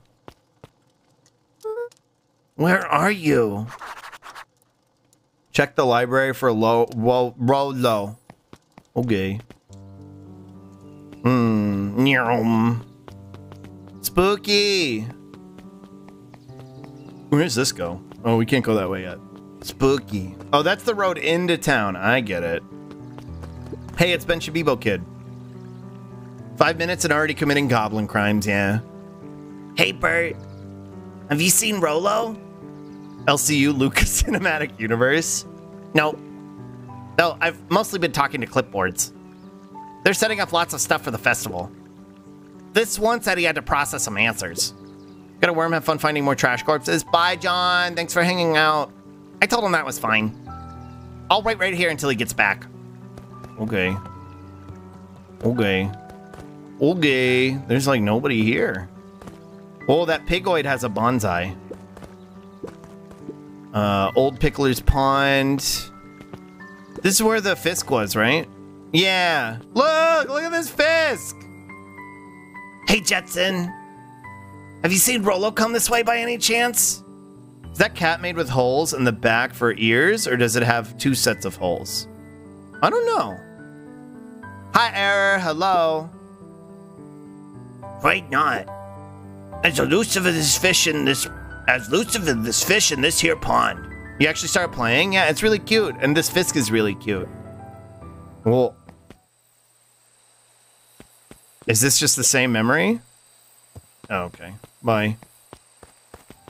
Where are you? Check the library for low, well, Rolo. Okay. Hmm. Nyum. Spooky. Where does this go? Oh, we can't go that way yet. Spooky. Oh, that's the road into town. I get it. Hey, it's Ben Shabibo Kid. Five minutes and already committing goblin crimes, yeah. Hey, Bert. Have you seen Rolo? LCU Lucas Cinematic Universe? No. No, I've mostly been talking to clipboards. They're setting up lots of stuff for the festival. This one said he had to process some answers. Gonna worm, have fun finding more trash corpses. Bye, John. Thanks for hanging out. I told him that was fine. I'll wait right here until he gets back. Okay. Okay. Okay. There's like nobody here. Oh, that pigoid has a bonsai. Uh, Old Pickler's Pond. This is where the Fisk was, right? Yeah. Look, look at this Fisk. Hey, Jetson. Have you seen Rolo come this way by any chance? Is that cat made with holes in the back for ears, or does it have two sets of holes? I don't know. Hi, Error. Hello. Right not. As elusive as this fish in this, as elusive as this fish in this here pond. You actually start playing? Yeah, it's really cute. And this Fisk is really cute. Well, is this just the same memory? Oh, okay. Bye.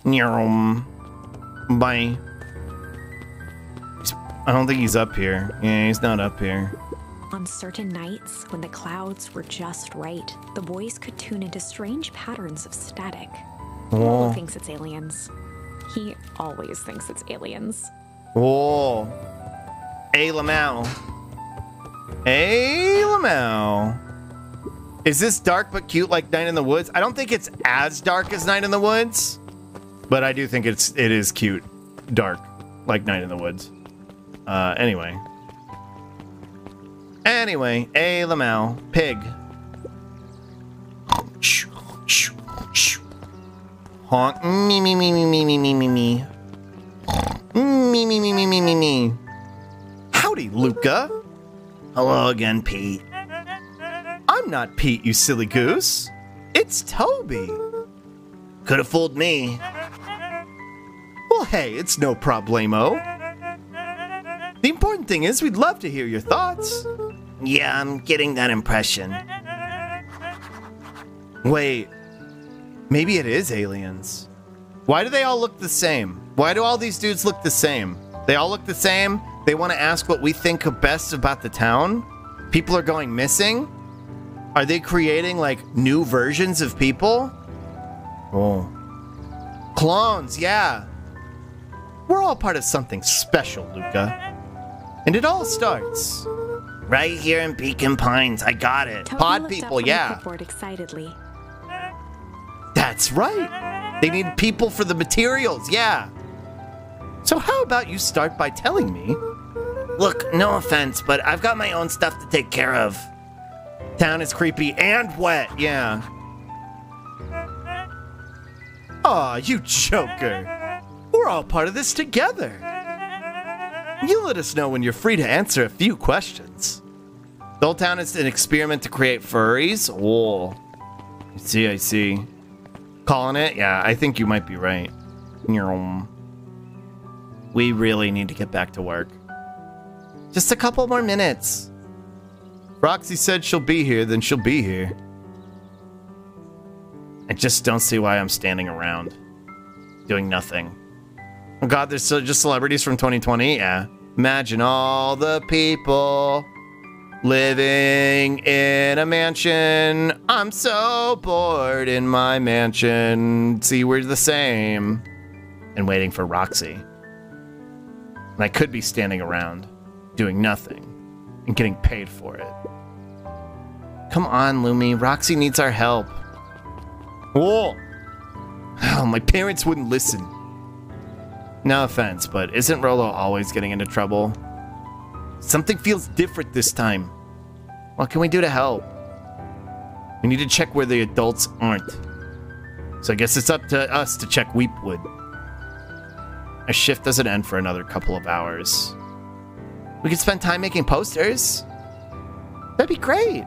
Nyum. Bye. I don't think he's up here. Yeah, he's not up here. On certain nights, when the clouds were just right, the boys could tune into strange patterns of static. Rolo Oh. thinks it's aliens. He always thinks it's aliens. Whoa. Hey, Lamau. Hey, Lamau. Is this dark but cute like Night in the Woods? I don't think it's as dark as Night in the Woods, but I do think it's it is cute, dark like Night in the Woods. Uh, anyway. Anyway, hey, Lamau. Pig. Honk. Me, me, me, me, me, me, me, me, me. Me, me, me, me, me, me, me. Howdy, Luka. Hello again, Pete. I'm not Pete, you silly goose. It's Toby. Could have fooled me. Well, hey, it's no problemo. The important thing is we'd love to hear your thoughts. Yeah, I'm getting that impression. Wait, maybe it is aliens. Why do they all look the same? Why do all these dudes look the same? They all look the same. They want to ask what we think of best about the town. People are going missing. Are they creating like new versions of people? Oh. Clones, yeah. We're all part of something special, Luka. And it all starts. Right here in Beacon Pines, I got it. Pod people, yeah. excitedly. That's right. They need people for the materials, yeah. So how about you start by telling me Look, no offense, but I've got my own stuff to take care of. town is creepy and wet, yeah. Aw, you joker. We're all part of this together. You let us know when you're free to answer a few questions. The Old Town is an experiment to create furries? Oh. I see, I see. Calling it? Yeah, I think you might be right. We really need to get back to work. Just a couple more minutes. Roxy said she'll be here, then she'll be here. I just don't see why I'm standing around, doing nothing. Oh God, there's just celebrities from 2020. Yeah. Imagine all the people living in a mansion. I'm so bored in my mansion. See, we're the same. And waiting for Roxy. And I could be standing around doing nothing and getting paid for it. Come on, Lumi. Roxy needs our help. Whoa. Oh, my parents wouldn't listen. No offense, but isn't Rolo always getting into trouble? Something feels different this time. What can we do to help? We need to check where the adults aren't. So I guess it's up to us to check Weepwood. Our shift doesn't end for another couple of hours. We could spend time making posters. That'd be great.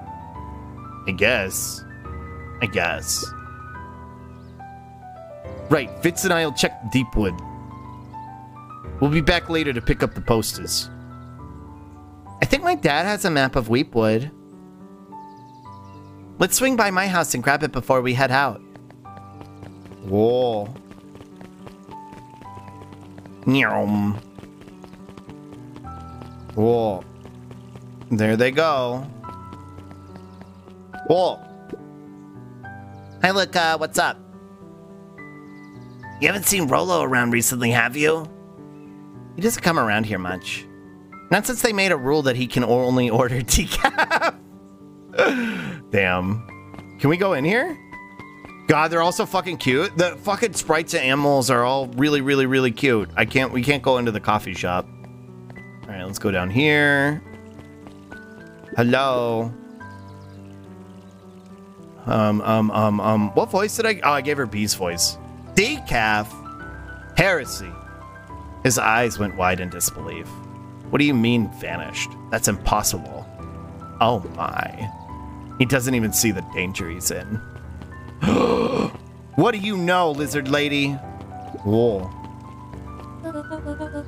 I guess. I guess. Right, Fitz and I'll check Weepwood. We'll be back later to pick up the posters. I think my dad has a map of Weepwood. Let's swing by my house and grab it before we head out. Whoa. Nyom. Whoa. There they go. Whoa. Hi, Luka. What's up? You haven't seen Rolo around recently, have you? He doesn't come around here much. Not since they made a rule that he can only order decaf. Damn. Can we go in here? God, they're all so fucking cute. The fucking sprites and animals are all really, really, really cute. I can't, we can't go into the coffee shop. All right, let's go down here. Hello. Um, um, um, um, what voice did I? Oh, I gave her B's voice. Decaf? Heresy. His eyes went wide in disbelief. What do you mean vanished? That's impossible. Oh my. He doesn't even see the danger he's in. what do you know, lizard lady? Whoa.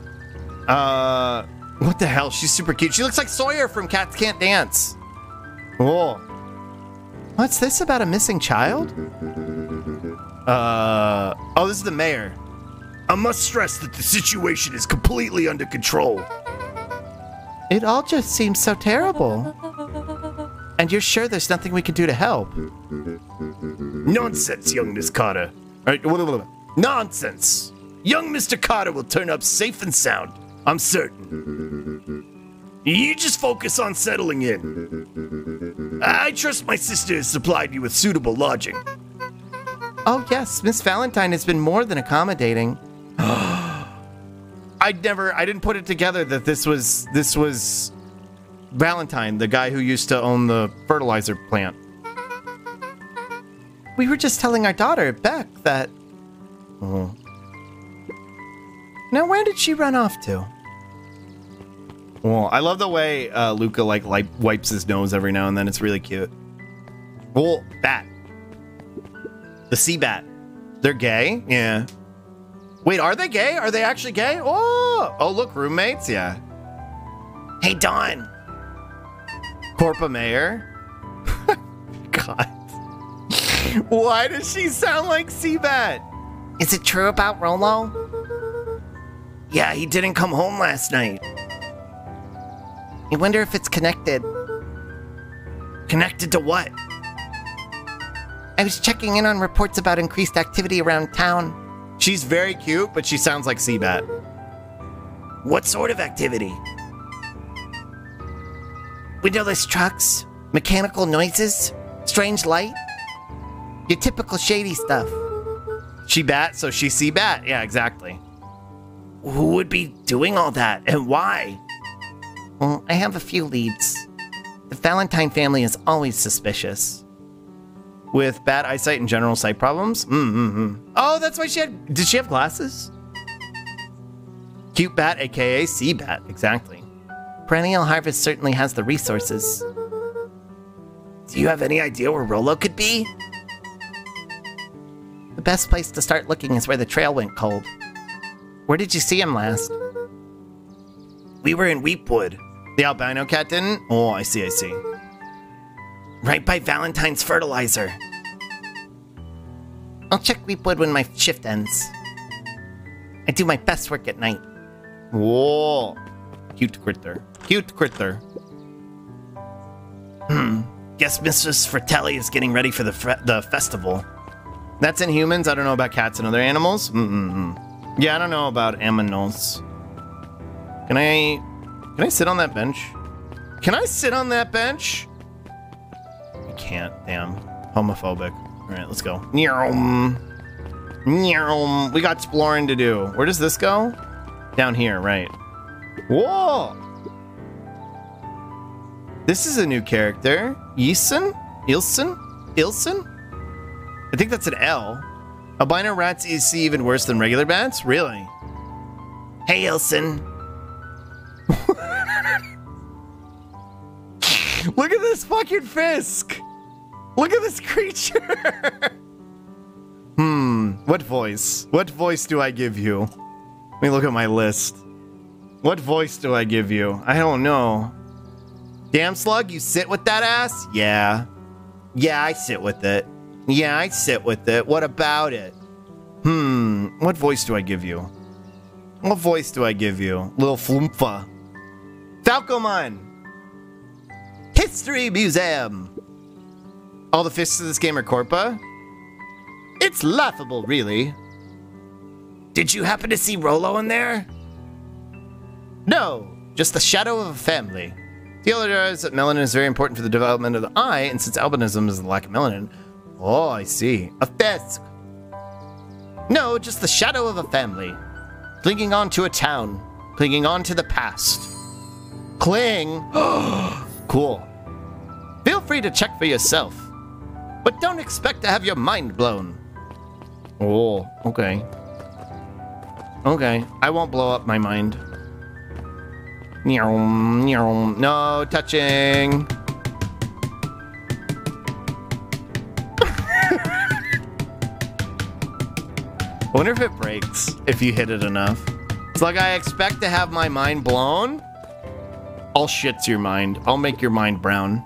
Uh, what the hell? She's super cute. She looks like Sawyer from Cats Can't Dance. Whoa. What's this about a missing child? Uh, oh, this is the mayor. I must stress that the situation is completely under control. It all just seems so terrible. And you're sure there's nothing we can do to help? Nonsense, young Miss Carter. All right. Nonsense! Young Mr. Carter will turn up safe and sound. I'm certain. You just focus on settling in. I trust my sister has supplied you with suitable lodging. Oh yes, Miss Valentine has been more than accommodating. I never, I didn't put it together that this was this was Valentine, the guy who used to own the fertilizer plant. We were just telling our daughter Beck that. Oh. Now, where did she run off to? Well, I love the way uh, Luka like, like wipes his nose every now and then. It's really cute. Well, bat. The sea bat. They're gay? Yeah. Wait, are they gay? Are they actually gay? Oh, oh, look, roommates. Yeah. Hey, Dawn. Corpa Mayor. God. Why does she sound like Seabat? Is it true about Rolo? Yeah, he didn't come home last night. I wonder if it's connected. Connected to what? I was checking in on reports about increased activity around town. She's very cute, but she sounds like Seabat. What sort of activity? Windowless trucks, mechanical noises, strange light. Your typical shady stuff. She bat, so she see bat. Yeah, exactly. Who would be doing all that and why? Well, I have a few leads. The Valentine family is always suspicious. With bad eyesight and general sight problems? Mm-hmm. Oh, that's why she had. Did she have glasses? Cute bat, aka sea bat. Exactly. Perennial Harvest certainly has the resources. Do you have any idea where Rolo could be? The best place to start looking is where the trail went cold. Where did you see him last? We were in Weepwood. The albino cat didn't? Oh, I see, I see. Right by Valentine's fertilizer. I'll check Weepwood when my shift ends. I do my best work at night. Whoa. Cute critter. Cute critter. Hmm. Guess Mistress Fratelli is getting ready for the the festival. That's in humans. I don't know about cats and other animals. Mm-mm-mm. Yeah, I don't know about aminals. Can I... Can I sit on that bench? Can I sit on that bench? Can't. Damn. Homophobic. All right, let's go. Nyarm. Nyarm. We got exploring to do. Where does this go? Down here, right. Whoa! This is a new character. Yeeson? Ilson? Ilson? I think that's an L. Albino rats you even worse than regular bats? Really? Hey, Ilson. Look at this fucking Fisk! Look at this creature! hmm, what voice? What voice do I give you? Let me look at my list. What voice do I give you? I don't know. Damn slug, you sit with that ass? Yeah. Yeah, I sit with it. Yeah, I sit with it. What about it? Hmm, what voice do I give you? What voice do I give you? Little Flumpha. Falcomon! History Museum! All the fists of this game are Corpa? It's laughable, really. Did you happen to see Rolo in there? No, just the shadow of a family. The other is that melanin is very important for the development of the eye, and since albinism is the lack of melanin. Oh, I see. A fisk. No, just the shadow of a family. Clinging on to a town. Clinging on to the past. Cling. cool. Feel free to check for yourself. But don't expect to have your mind blown. Oh, okay. Okay, I won't blow up my mind. No touching. I wonder if it breaks if you hit it enough. It's like I expect to have my mind blown. I'll shit's your mind. I'll make your mind brown.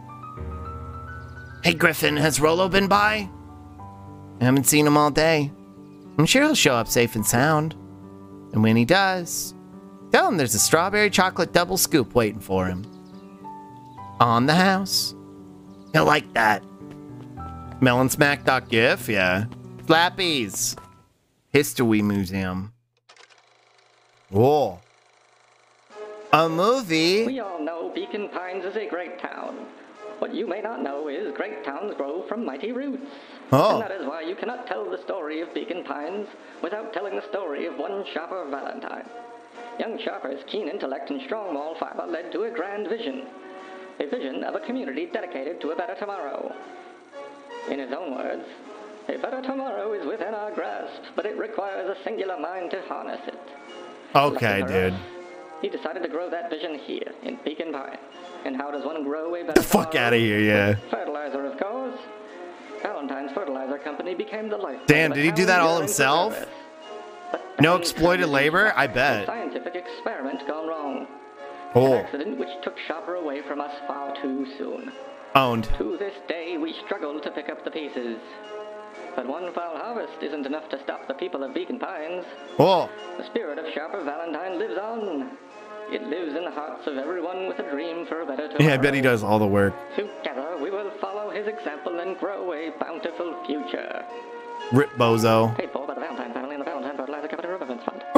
Hey, Griffin, has Rolo been by? I haven't seen him all day. I'm sure he'll show up safe and sound. And when he does, tell him there's a strawberry chocolate double scoop waiting for him. On the house. He'll like that. Melonsmack.gif, yeah. Flappies. History Museum. Whoa. A movie? We all know Beacon Pines is a great town. What you may not know is great towns grow from mighty roots. Oh. And that is why you cannot tell the story of Beacon Pines without telling the story of one Sharper Valentine. Young Sharper's keen intellect and strong moral fiber led to a grand vision. A vision of a community dedicated to a better tomorrow. In his own words, a better tomorrow is within our grasp, but it requires a singular mind to harness it. Okay, dude. us, He decided to grow that vision here in Beacon Pine. And how does one grow a better The fuck out of here, yeah. Fertilizer, of course. Valentine's Fertilizer Company became the life. Damn, did he do that all himself? No exploited labor? I bet. Scientific experiment gone wrong. Oh. An Oh, accident which took Sharper away from us far too soon. owned. To this day, we struggle to pick up the pieces. But one foul harvest isn't enough to stop the people of Beacon Pines. Whoa. The spirit of Sharper Valentine lives on. It lives in the hearts of everyone with a dream for a better tomorrow. Yeah, I bet he does all the work. Together, we will follow his example and grow a bountiful future. Rip Bozo. Paid for by the Valentine family and the Valentine Fertilizer Company Reverence Fund.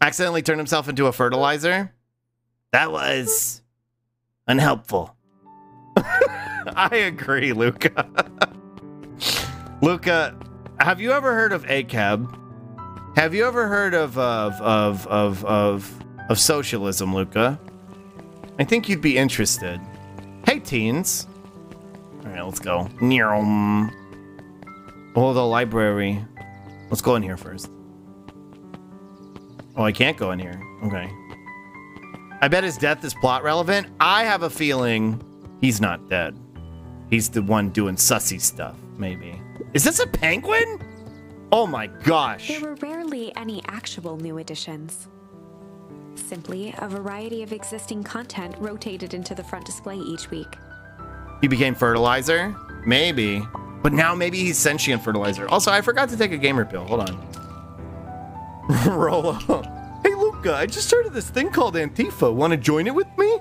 Accidentally turned himself into a fertilizer? That was unhelpful. I agree, Luka. Luka, have you ever heard of ACAB? Have you ever heard of of of of of, of socialism, Luka? I think you'd be interested. Hey, teens. All right, let's go. Oh, the library. Let's go in here first. Oh, I can't go in here. Okay. I bet his death is plot relevant. I have a feeling he's not dead. He's the one doing sussy stuff, maybe. Is this a penguin? Oh my gosh. There were rarely any actual new additions. Simply a variety of existing content rotated into the front display each week. He became fertilizer? Maybe. But now maybe he's sentient fertilizer. Also, I forgot to take a gamer pill. Hold on. Rolo. Hey, Luka, I just of this thing called Antifa. Want to join it with me?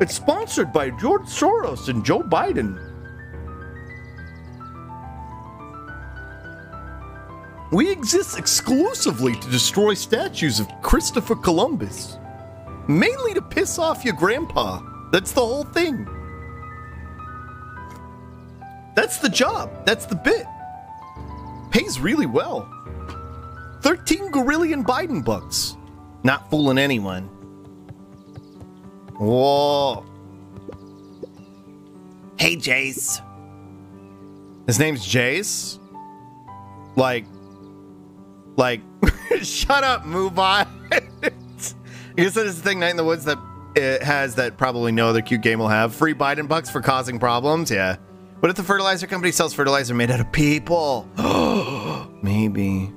It's sponsored by George Soros and Joe Biden. We exist exclusively to destroy statues of Christopher Columbus. Mainly to piss off your grandpa. That's the whole thing. That's the job. That's the bit. Pays really well. 13 Gorillion Biden bucks. Not fooling anyone. Whoa. Hey, Jace. His name's Jace? Like, like, shut up, move on. I guess that is the thing, Night in the Woods, that it has that probably no other cute game will have. Free Biden bucks for causing problems, yeah. What if the fertilizer company sells fertilizer made out of people? Maybe.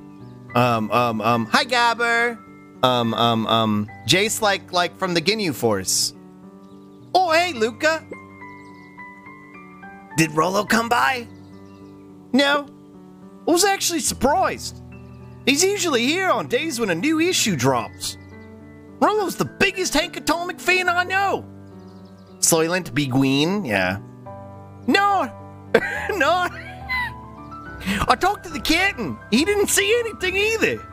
Um, um, um, hi Gabber. Um, um, um, Jace like, like from the Ginyu Force. Oh, hey, Luka. Did Rolo come by? No. I was actually surprised. He's usually here on days when a new issue drops. Rolo's the biggest Hank Atomic fan I know. Soylent Beguine, yeah. No, no. I talked to the kitten. He didn't see anything either.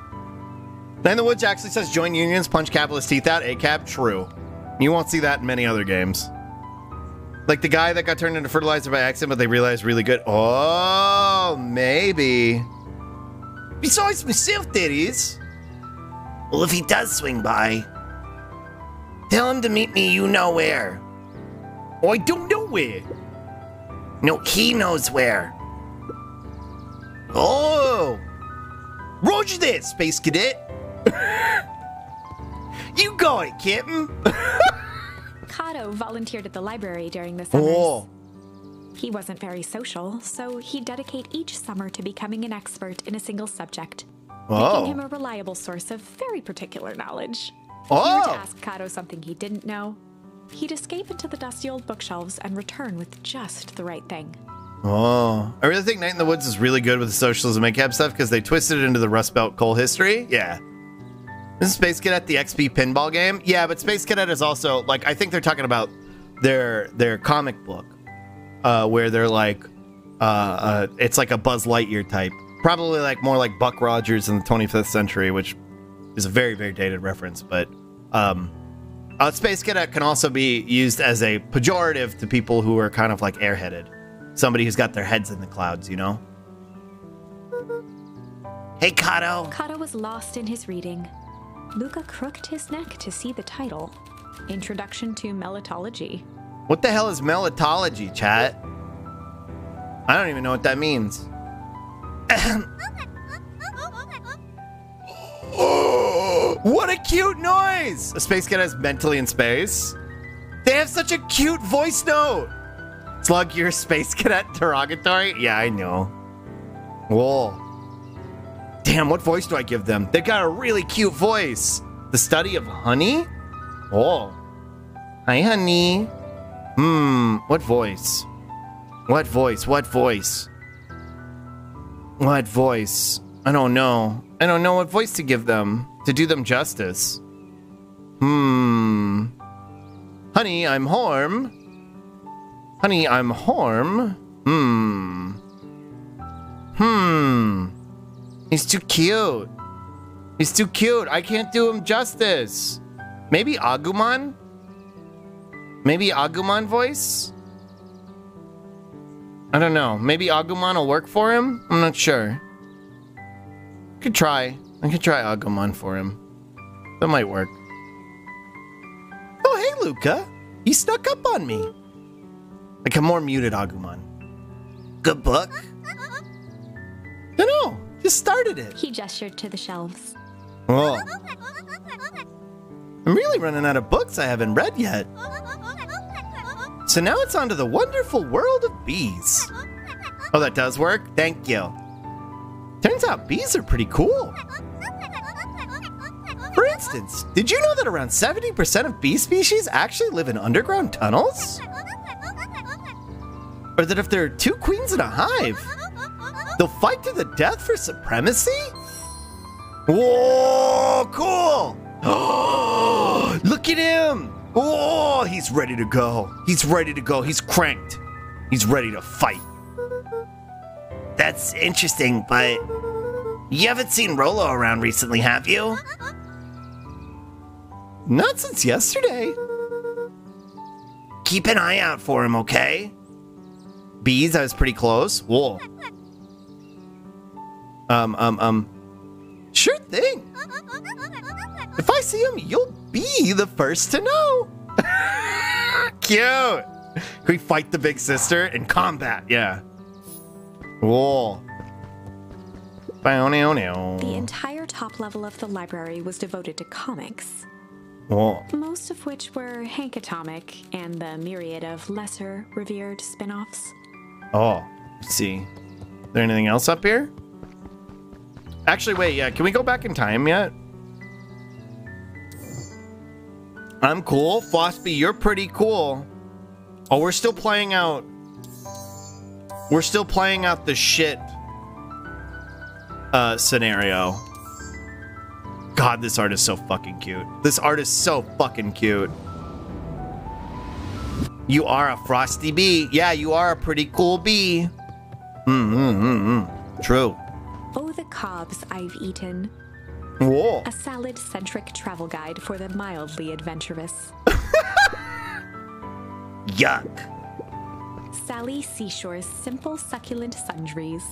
Then the Woods actually says join unions, punch capitalist teeth out, ACAB. True. You won't see that in many other games. Like the guy that got turned into fertilizer by accident, but they realized really good. Oh, maybe. Besides myself, that is. Well, if he does swing by, tell him to meet me you know where. Oh, I don't know where. No, he knows where. Oh! Roger that, Space Cadet. you got it, Captain. Kato volunteered at the library during the oh. summers. Oh. He wasn't very social, so he'd dedicate each summer to becoming an expert in a single subject, Oh. making him a reliable source of very particular knowledge. If Oh. you were to ask Kato something he didn't know, he'd escape into the dusty old bookshelves and return with just the right thing. Oh. I really think Night in the Woods is really good with the socialism ACAB stuff because they twisted it into the Rust Belt coal history. Yeah. This is Space Cadet the XP pinball game? Yeah, but Space Cadet is also like I think they're talking about their their comic book, uh, where they're like uh, uh it's like a Buzz Lightyear type. Probably like more like Buck Rogers in the 25th century, which is a very, very dated reference, but um uh, Space Cadet can also be used as a pejorative to people who are kind of like airheaded. Somebody who's got their heads in the clouds, you know? Hey, Kato. Kato was lost in his reading. Luka crooked his neck to see the title Introduction to Melittology. What the hell is melittology, chat? I don't even know what that means. what a cute noise! A space cadet is mentally in space. They have such a cute voice note. Slug, you're space cadet derogatory? Yeah, I know. Whoa. Damn, what voice do I give them? They got a really cute voice. The study of honey? Oh. Hi, honey. Hmm, what voice? What voice? What voice? What voice? I don't know. I don't know what voice to give them to do them justice. Hmm. Honey, I'm Horm. Honey, I'm Horm. Hmm. Hmm. He's too cute. He's too cute. I can't do him justice. Maybe Agumon? Maybe Agumon voice? I don't know. Maybe Agumon will work for him? I'm not sure. Could try. I could try Agumon for him. That might work. Oh, hey, Luka. You snuck up on me. Like a more muted Agumon. Good book? No, no. Just started it. He gestured to the shelves. Oh. I'm really running out of books I haven't read yet. So now it's on to the wonderful world of bees. Oh, that does work? Thank you. Turns out bees are pretty cool. For instance, did you know that around 70% of bee species actually live in underground tunnels? Or that if there are two queens in a hive, they'll fight to the death for supremacy? Whoa, cool! Oh, look at him! Oh, he's ready to go. He's ready to go. He's cranked. He's ready to fight. That's interesting, but you haven't seen Rolo around recently, have you? Not since yesterday. Keep an eye out for him, okay? Bees, I was pretty close. Whoa. Um, um, um. Sure thing. If I see him, you'll be the first to know. Cute. Can we fight the big sister in combat? Yeah. Whoa. Bow, now, now. The entire top level of the library was devoted to comics, Whoa. most of which were Hank Atomic and the myriad of lesser revered spin offs. Oh, see. Is there anything else up here? Actually, wait, yeah. Can we go back in time yet? I'm cool. Fosby, you're pretty cool. Oh, we're still playing out. We're still playing out the shit uh, scenario. God, this art is so fucking cute. This art is so fucking cute. You are a frosty bee. Yeah, you are a pretty cool bee. Mm, mm, mm, mm. True. Oh, the cobs I've eaten. Whoa. A salad centric travel guide for the mildly adventurous. Yuck. Sally Seashore's simple succulent sundries.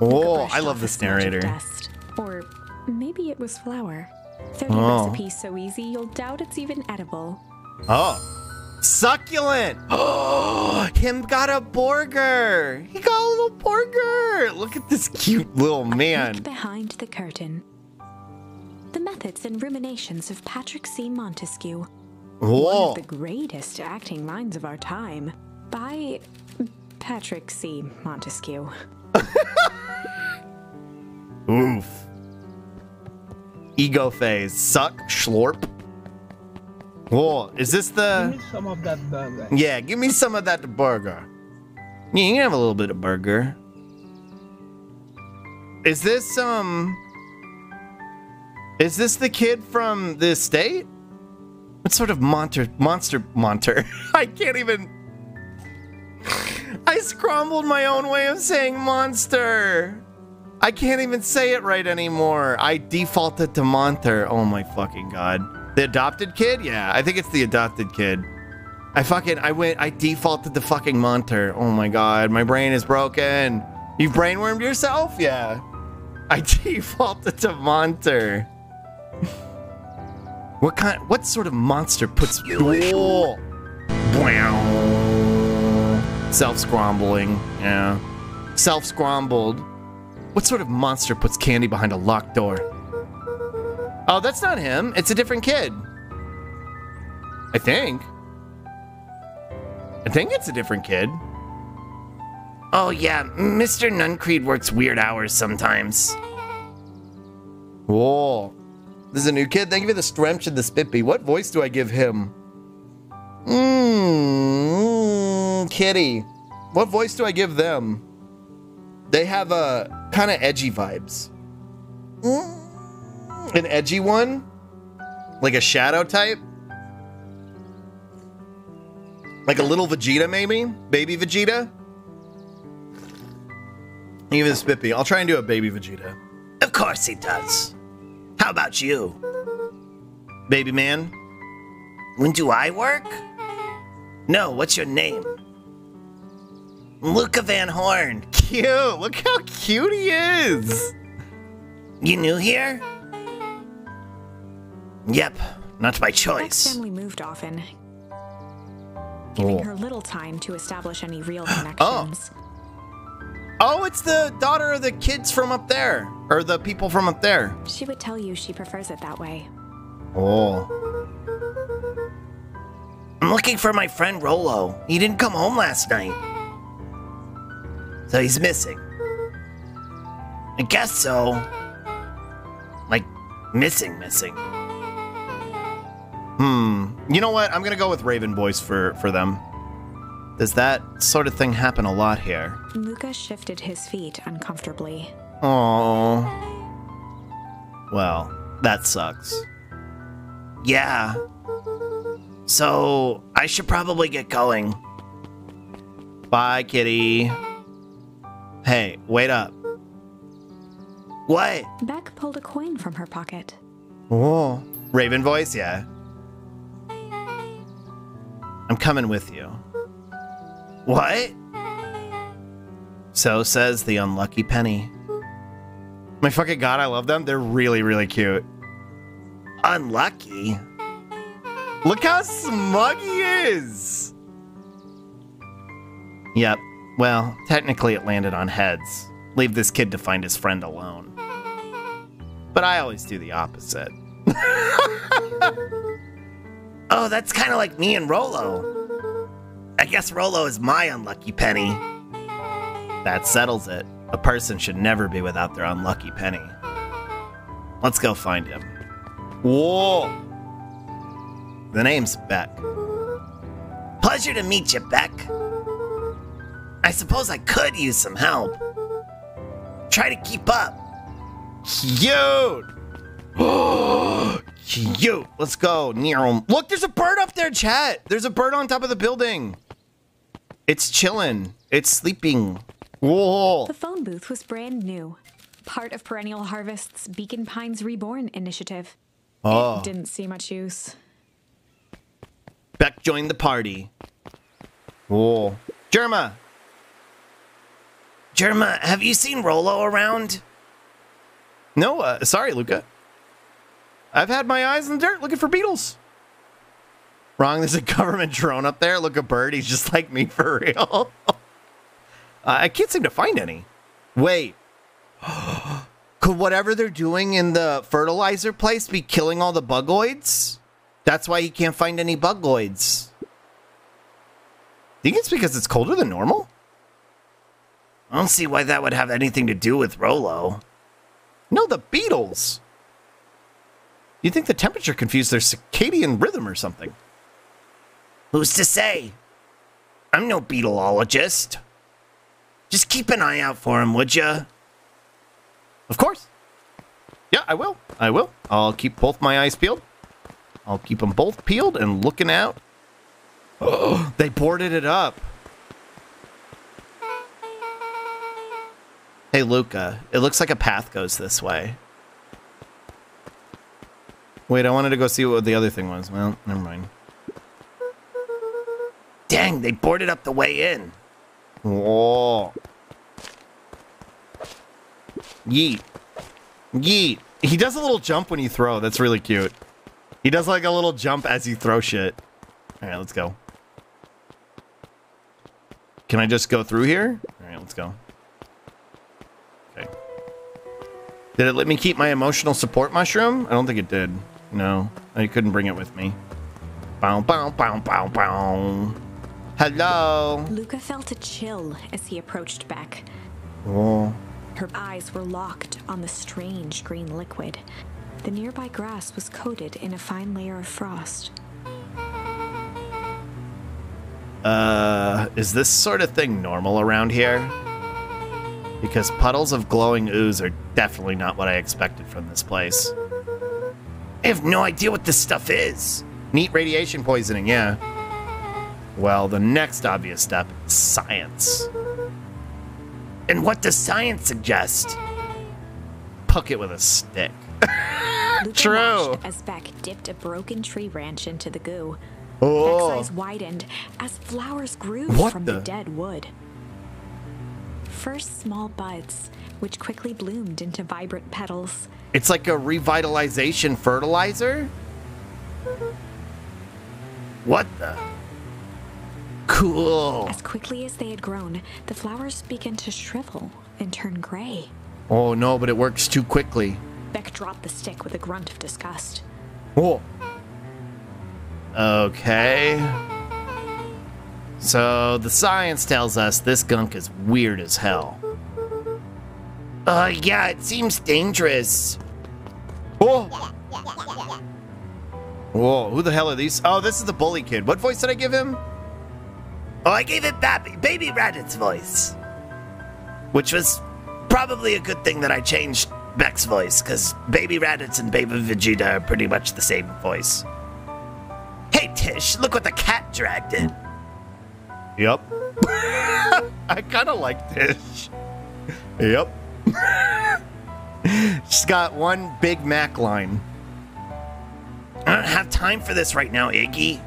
Oh, I love this a smudge of narrator. Dust. Or maybe it was flour. 30 Oh. recipes so easy you'll doubt it's even edible. Oh. Succulent. Oh, him got a burger. He got a little burger. Look at this cute little man. Behind the curtain. The methods and ruminations of Patrick C. Montesquieu. One of the greatest acting minds of our time. By Patrick C. Montesquieu. Oof. Ego phase. Suck. Schlorp. Whoa. Is this the. some of that burger. Yeah, give me some of that burger. Yeah, you can have a little bit of burger. Is this um Is this the kid from the state? What sort of monster monster monster? I can't even I scrambled my own way of saying monster. I can't even say it right anymore. I defaulted to monster. Oh my fucking god. The adopted kid? Yeah, I think it's the adopted kid. I fucking I went I defaulted to fucking Monter. Oh my god, my brain is broken. You brainwormed yourself? Yeah. I defaulted to Monter. what kind what sort of monster puts. Self scrombling. Yeah. Self scrombled. What sort of monster puts candy behind a locked door? Oh, that's not him. It's a different kid. I think. I think it's a different kid. Oh, yeah, Mr. Nuncreed works weird hours sometimes. Whoa. This is a new kid. Thank you for the strench and the spippy. What voice do I give him? Mmm, kitty. What voice do I give them? They have a kind of edgy vibes. Mm, Hmm. An edgy one? Like a shadow type? Like a little Vegeta, maybe? Baby Vegeta? Even spippy. I'll try and do a baby Vegeta. Of course he does. How about you? Baby man? When do I work? No, what's your name? Luka Van Horn. Cute. Look how cute he is. You new here? Yep, not by Beck's choice. family moved often, oh. giving Oh. her little time to establish any real connections. Oh. Oh, it's the daughter of the kids from up there. Or the people from up there. She would tell you she prefers it that way. Oh. I'm looking for my friend Rolo. He didn't come home last night. So he's missing. I guess so. Like, missing, missing. Hmm. You know what? I'm gonna go with Raven voice for for them. Does that sort of thing happen a lot here? Luka shifted his feet uncomfortably. Oh. Well, that sucks. Yeah. So, I should probably get going. Bye, kitty. Hey, wait up. What? Beck pulled a coin from her pocket. Oh. Raven voice, yeah. I'm coming with you. What? So says the unlucky penny. My fucking god, I love them. They're really, really cute. Unlucky? Look how smug he is! Yep. Well, technically it landed on heads. Leave this kid to find his friend alone. But I always do the opposite. Oh, that's kind of like me and Rolo. I guess Rolo is my unlucky penny. That settles it. A person should never be without their unlucky penny. Let's go find him. Whoa! The name's Beck. Pleasure to meet you, Beck. I suppose I could use some help. Try to keep up. Cute! Cute! Let's go. Look, there's a bird up there, chat! There's a bird on top of the building. It's chilling. It's sleeping. Whoa! The phone booth was brand new, part of Perennial Harvest's Beacon Pines Reborn initiative. Oh. It didn't see much use. Beck joined the party. Whoa. Germa! Germa, have you seen Rolo around? No, uh, sorry, Luka. I've had my eyes in the dirt looking for beetles. Wrong, there's a government drone up there. Look, a bird. He's just like me for real. uh, I can't seem to find any. Wait. Could whatever they're doing in the fertilizer place be killing all the bugoids? That's why he can't find any bugoids. Think it's because it's colder than normal? I don't see why that would have anything to do with Rolo. No, the beetles. You think the temperature confused their circadian rhythm or something? Who's to say? I'm no beetleologist. Just keep an eye out for him, would ya? Of course. Yeah, I will. I will. I'll keep both my eyes peeled. I'll keep them both peeled and looking out. Oh, they boarded it up. Hey, Luka. It looks like a path goes this way. Wait, I wanted to go see what the other thing was. Well, never mind. Dang, they boarded up the way in. Whoa. Yeet. Yeet. He does a little jump when you throw. That's really cute. He does like a little jump as you throw shit. All right, let's go. Can I just go through here? All right, let's go. Okay. Did it let me keep my emotional support mushroom? I don't think it did. No, I couldn't bring it with me. Bow, bow, bow, bow, bow. Hello. Luka felt a chill as he approached Beck. Oh. Her eyes were locked on the strange green liquid. The nearby grass was coated in a fine layer of frost. Uh, is this sort of thing normal around here? Because puddles of glowing ooze are definitely not what I expected from this place. I have no idea what this stuff is. Neat radiation poisoning, yeah. Well, the next obvious step science. And what does science suggest? Poke it with a stick. True. as Beck dipped a broken tree branch into the goo. Oh. Beck's eyes widened as flowers grew What from the? the- dead wood. First small buds, which quickly bloomed into vibrant petals. It's like a revitalization fertilizer? What the? Cool. As quickly as they had grown, the flowers began to shrivel and turn gray. Oh no, but it works too quickly. Beck dropped the stick with a grunt of disgust. Oh. Okay. So the science tells us this gunk is weird as hell. Uh, yeah, it seems dangerous. Oh. Whoa, who the hell are these? Oh, this is the bully kid. What voice did I give him? Oh, I gave it Baby, Baby Raditz voice. Which was probably a good thing that I changed Beck's voice, because Baby Raditz and Baby Vegeta are pretty much the same voice. Hey Tish, look what the cat dragged in. Yep. I kind of like this. Yep. She's got one Big Mac line. I don't have time for this right now, Iggy.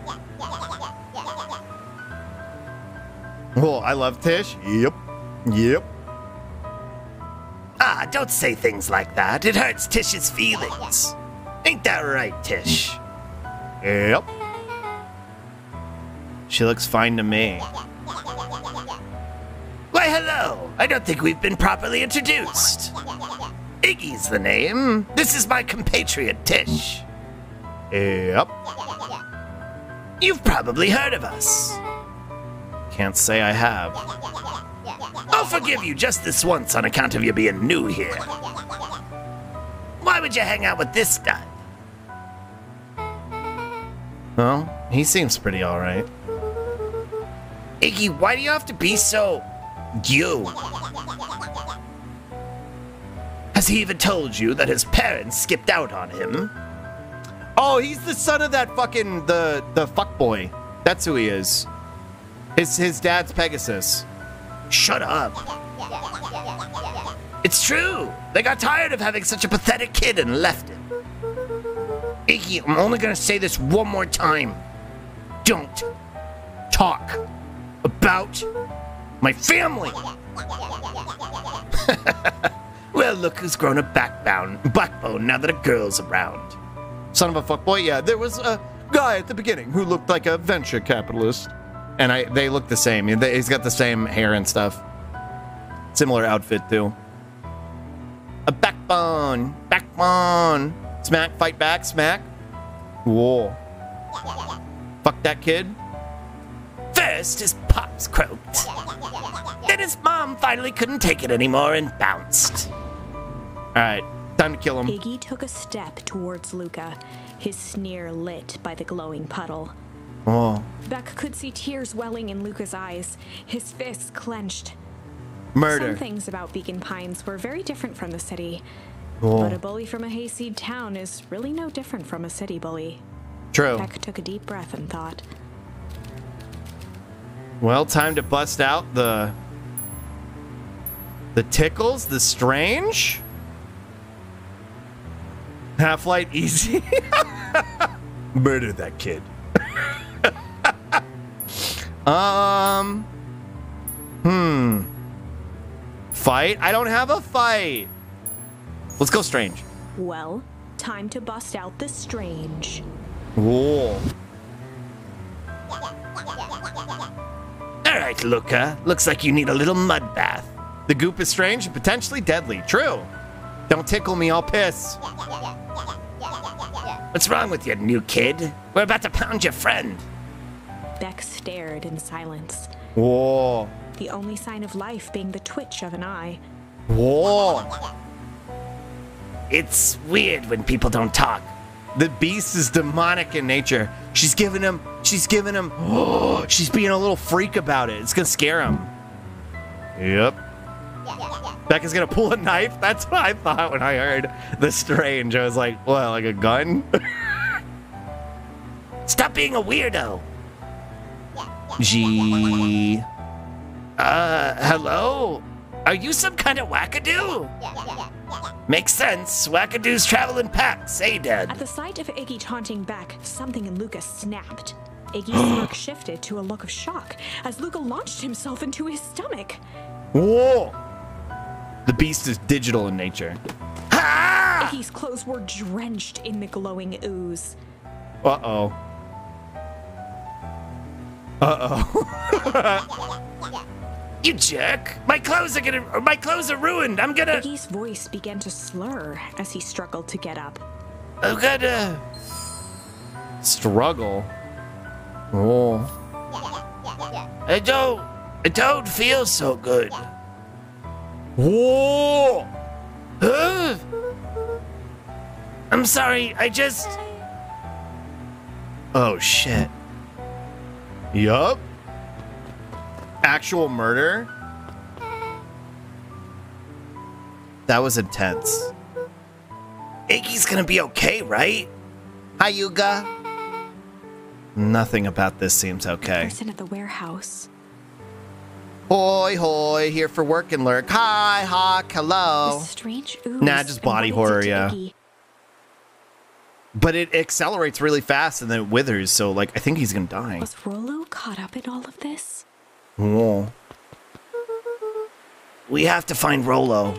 Oh, I love Tish. Yep. Yep. Ah, don't say things like that. It hurts Tish's feelings. Ain't that right, Tish? Yep. She looks fine to me. Why, hello. I don't think we've been properly introduced. Iggy's the name. This is my compatriot, Tish. Yep. You've probably heard of us. Can't say I have. I'll forgive you just this once on account of you being new here. Why would you hang out with this guy? Well, he seems pretty alright. Iggy, why do you have to be so. you? Has he even told you that his parents skipped out on him? Oh, he's the son of that fucking the the fuck boy. That's who he is. His his dad's Pegasus. Shut up. It's true. They got tired of having such a pathetic kid and left him. Iggy, I'm only gonna say this one more time. Don't talk about my family. well, look who's grown a backbone, backbone now that a girl's around. Son of a fuck boy. Yeah, there was a guy at the beginning who looked like a venture capitalist, and I they look the same. He's got the same hair and stuff. Similar outfit too. A backbone, backbone. Smack, fight back, smack. Whoa. Fuck that kid. First, his pops croaked. Then his mom finally couldn't take it anymore and bounced. All right, time to kill him. Iggy took a step towards Luka, his sneer lit by the glowing puddle. Oh, Beck could see tears welling in Luka's eyes, his fists clenched. murder. Some things about Beacon Pines were very different from the city. Oh, But a bully from a hayseed town is really no different from a city bully. true. Beck took a deep breath and thought, Well, time to bust out the the tickles, the strange. Half Light Easy. Murder that kid. um. Hmm. Fight? I don't have a fight. Let's go strange. Well, time to bust out the strange. Whoa. All right, Luka. Looks like you need a little mud bath. The goop is strange and potentially deadly. True. Don't tickle me, I'll piss. What's wrong with you, new kid? We're about to pound your friend. Beck stared in silence, Whoa. the only sign of life being the twitch of an eye. Whoa. It's weird when people don't talk. The beast is demonic in nature. She's giving him, she's giving him, oh, she's being a little freak about it. It's gonna scare him. Yep. Becca's gonna pull a knife. That's what I thought when I heard the strange. I was like, what, like a gun? Stop being a weirdo. G. Uh, hello? Are you some kind of wackadoo? Makes sense. Wackadoos travel in packs, eh, At the sight of Iggy taunting Beck, something in Luka snapped. Iggy's smirk shifted to a look of shock as Luka launched himself into his stomach. Whoa. The beast is digital in nature. Iggy's clothes were drenched in the glowing ooze. Uh oh. Uh oh. You jerk! My clothes are gonna. My clothes are ruined. I'm gonna. Iggy's voice began to slur as he struggled to get up. I'm gonna. Struggle. Oh. I don't. I don't feel so good. Whoa. Huh? I'm sorry. I just. Oh shit. Yup. actual murder. That was intense. Iggy's gonna be okay, right? Hi, Yuga. Nothing about this seems okay. Person at the warehouse. Hoi hoi, here for work and lurk. Hi, hawk, hello. The strange ooze. Nah, just body what is it horror, yeah. Iggy? But it accelerates really fast and then it withers, so like I think he's gonna die. Was Rolo caught up in all of this? Whoa. We have to find Rolo.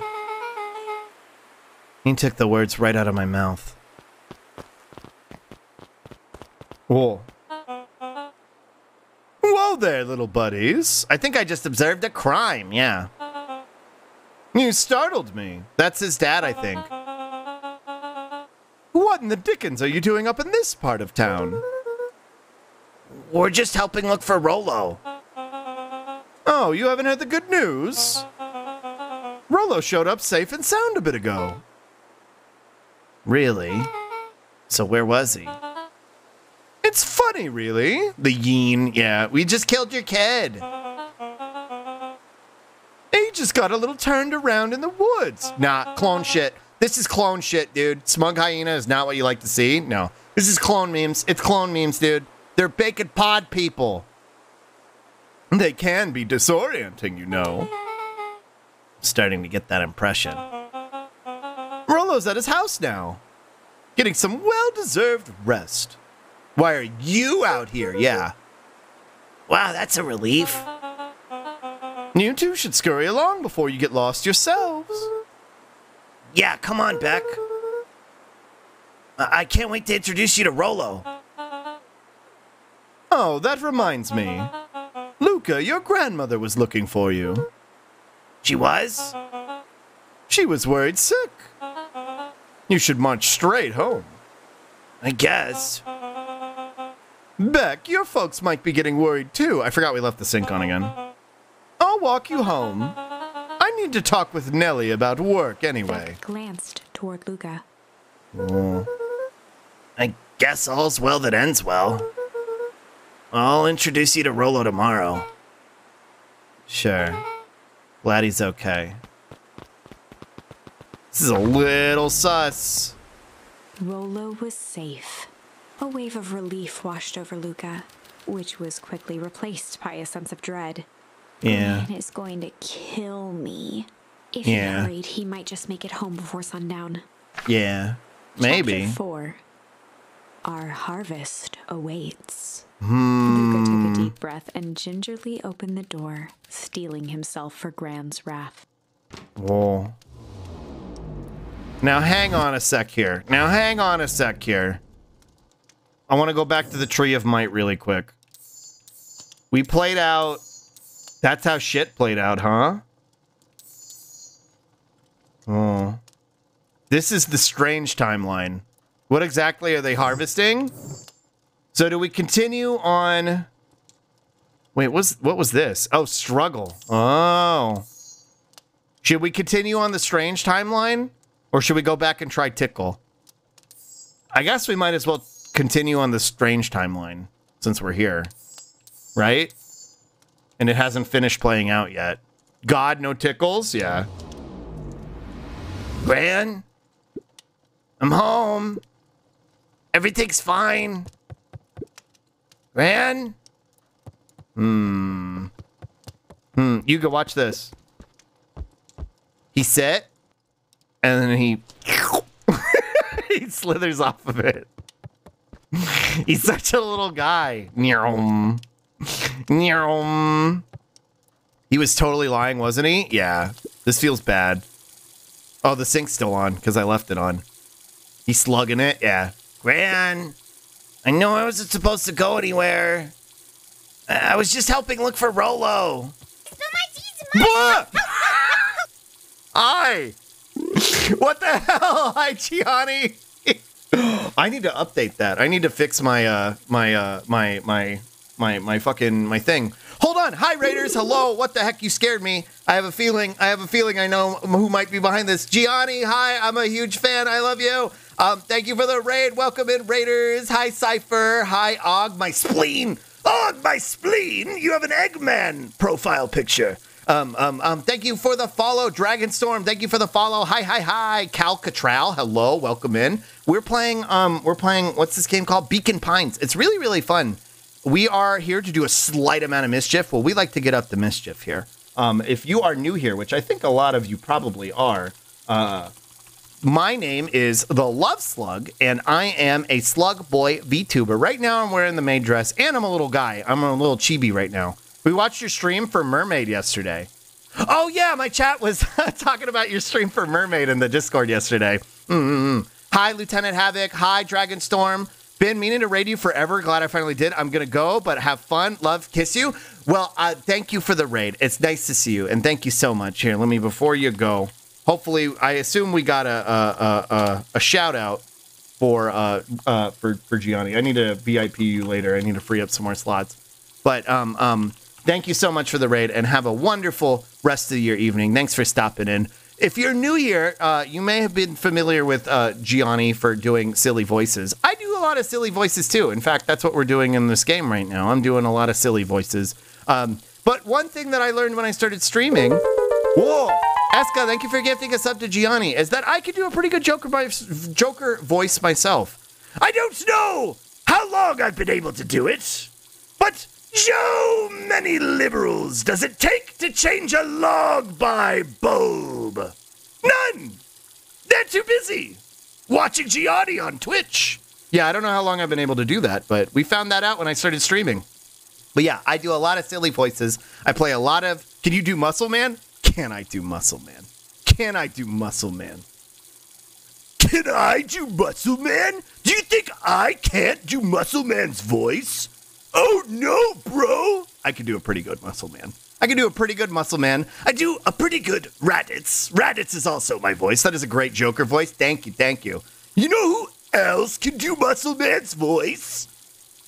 He took the words right out of my mouth. Whoa. There, little buddies. I think I just observed a crime, yeah. You startled me. That's his dad, I think. What in the dickens are you doing up in this part of town? We're just helping look for Rolo. Oh, you haven't heard the good news? Rolo showed up safe and sound a bit ago. Really? So where was he? It's funny, really. The yeen, yeah. We just killed your kid. He just got a little turned around in the woods. Nah, clone shit. This is clone shit, dude. Smug hyena is not what you like to see. No. This is clone memes. It's clone memes, dude. They're bacon pod people. They can be disorienting, you know. Starting to get that impression. Rolo's at his house now, getting some well deserved rest. Why are you out here? Yeah. Wow, that's a relief. You two should scurry along before you get lost yourselves. Yeah, come on, Beck. I I can't wait to introduce you to Rolo. Oh, that reminds me. Luka, your grandmother was looking for you. She was? She was worried sick. You should march straight home. I guess. Beck, your folks might be getting worried too. I forgot we left the sink on again. I'll walk you home. I need to talk with Nellie about work anyway. Beck glanced toward Luka. Hmm. I guess all's well that ends well. I'll introduce you to Rolo tomorrow. Sure. Glad he's okay. This is a little sus. Rolo was safe. A wave of relief washed over Luka, which was quickly replaced by a sense of dread. Yeah. Man is going to kill me. If Yeah. he worried, he might just make it home before sundown. Yeah. Maybe. Chapter four. Our harvest awaits. Hmm. Luka took a deep breath and gingerly opened the door, steeling himself for Gran's wrath. Whoa. Now hang on a sec here. Now hang on a sec here. I want to go back to the Tree of Might really quick. We played out. That's how shit played out, huh? Oh. This is the strange timeline. What exactly are they harvesting? So do we continue on? Wait, what's what was this? Oh, struggle. Oh. Should we continue on the strange timeline? Or should we go back and try tickle? I guess we might as well continue on the strange timeline since we're here. Right? And it hasn't finished playing out yet. God, no tickles? Yeah. Gran? I'm home. Everything's fine. Gran? Hmm. Hmm. You go watch this. He sit, and then he he slithers off of it. He's such a little guy. Nyum. Nyum. He was totally lying, wasn't he? Yeah. This feels bad. Oh, the sink's still on because I left it on. He's slugging it. Yeah. Gran? I know I wasn't supposed to go anywhere. I I was just helping look for Rolo. What? Hi. What the hell? Hi, Gianni. I need to update that. I need to fix my uh my uh my my my my fucking my thing. Hold on. Hi Raiders. Hello. What the heck? You scared me. I have a feeling. I have a feeling I know who might be behind this. Gianni. Hi. I'm a huge fan. I love you. Um, thank you for the raid. Welcome in Raiders. Hi Cypher. Hi Og. My spleen. On my spleen, you have an Eggman profile picture. Um, um, um, thank you for the follow, Dragonstorm. Thank you for the follow. Hi, hi, hi, Cal Catral. Hello, welcome in. We're playing. Um, we're playing. What's this game called? Beacon Pines. It's really, really fun. We are here to do a slight amount of mischief. Well, we like to get up the mischief here. Um, if you are new here, which I think a lot of you probably are, uh, my name is the Love Slug, and I am a Slug Boy VTuber. Right now, I'm wearing the maid dress, and I'm a little guy. I'm a little chibi right now. We watched your stream for Mermaid yesterday. Oh yeah, my chat was talking about your stream for Mermaid in the Discord yesterday. Mm-mm-mm. Hi, Lieutenant Havoc. Hi, Dragonstorm. Been meaning to raid you forever. Glad I finally did. I'm gonna go, but have fun. Love, kiss you. Well, uh, thank you for the raid. It's nice to see you, and thank you so much. Here, let me before you go. Hopefully, I assume we got a a, a, a, a shout out for uh uh for for Gianni. I need to VIP you later. I need to free up some more slots. But um um thank you so much for the raid and have a wonderful rest of your evening. Thanks for stopping in. If you're new here, uh, you may have been familiar with uh, Gianni for doing silly voices. I do a lot of silly voices too. In fact, that's what we're doing in this game right now. I'm doing a lot of silly voices. Um, but one thing that I learned when I started streaming, whoa, Eska, thank you for gifting us up to Gianni, is that I could do a pretty good Joker, by, Joker voice myself. I don't know how long I've been able to do it, but how many liberals does it take to change a log by bulb? None! They're too busy watching Gianni on Twitch. Yeah, I don't know how long I've been able to do that, but we found that out when I started streaming. But yeah, I do a lot of silly voices. I play a lot of. Can you do Muscle Man? Can I do Muscle Man? Can I do Muscle Man? Can I do Muscle Man? Do you think I can't do Muscle Man's voice? Oh no, bro! I can do a pretty good Muscle Man. I can do a pretty good Muscle Man. I do a pretty good Raditz. Raditz is also my voice. That is a great Joker voice. Thank you, thank you. You know who else can do Muscle Man's voice?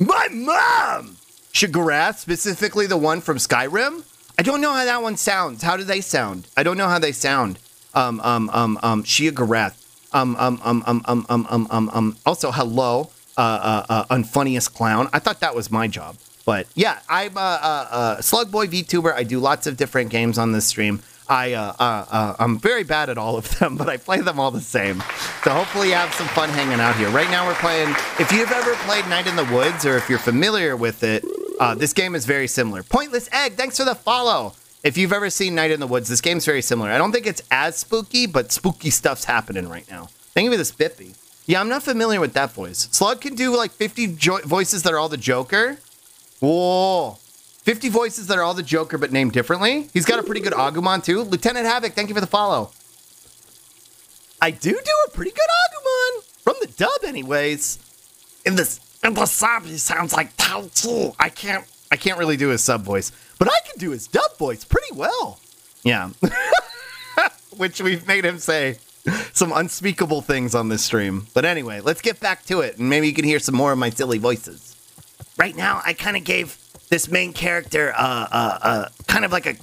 My mom! Sheogorath, specifically the one from Skyrim. I don't know how that one sounds. How do they sound? I don't know how they sound. Um, um, um, um, Sheogorath. Um, um, um, um, um, um, um, um, um. Also, hello, uh, uh, uh, unfunniest clown. I thought that was my job, but yeah, I'm a, a, a Slug Boy VTuber. I do lots of different games on this stream. I, uh, uh, uh, I'm very bad at all of them, but I play them all the same. So hopefully you have some fun hanging out here. Right now we're playing. If you've ever played Night in the Woods, or if you're familiar with it, uh, this game is very similar. Pointless Egg, thanks for the follow. If you've ever seen Night in the Woods, this game's very similar. I don't think it's as spooky, but spooky stuff's happening right now. Think of it as Spiffy. Yeah, I'm not familiar with that voice. Slug can do like 50 jo- voices that are all the Joker. Whoa. 50 voices that are all the Joker but named differently. He's got a pretty good Agumon too. Lieutenant Havoc, thank you for the follow. I do do a pretty good Agumon. From the dub, anyways. In this in the sub, he sounds like Tao Chi. I can't I can't really do his sub voice, but I can do his dub voice pretty well. Yeah. Which we've made him say some unspeakable things on this stream. But anyway, let's get back to it, and maybe you can hear some more of my silly voices. Right now, I kind of gave this main character uh, uh, uh, kind of like a,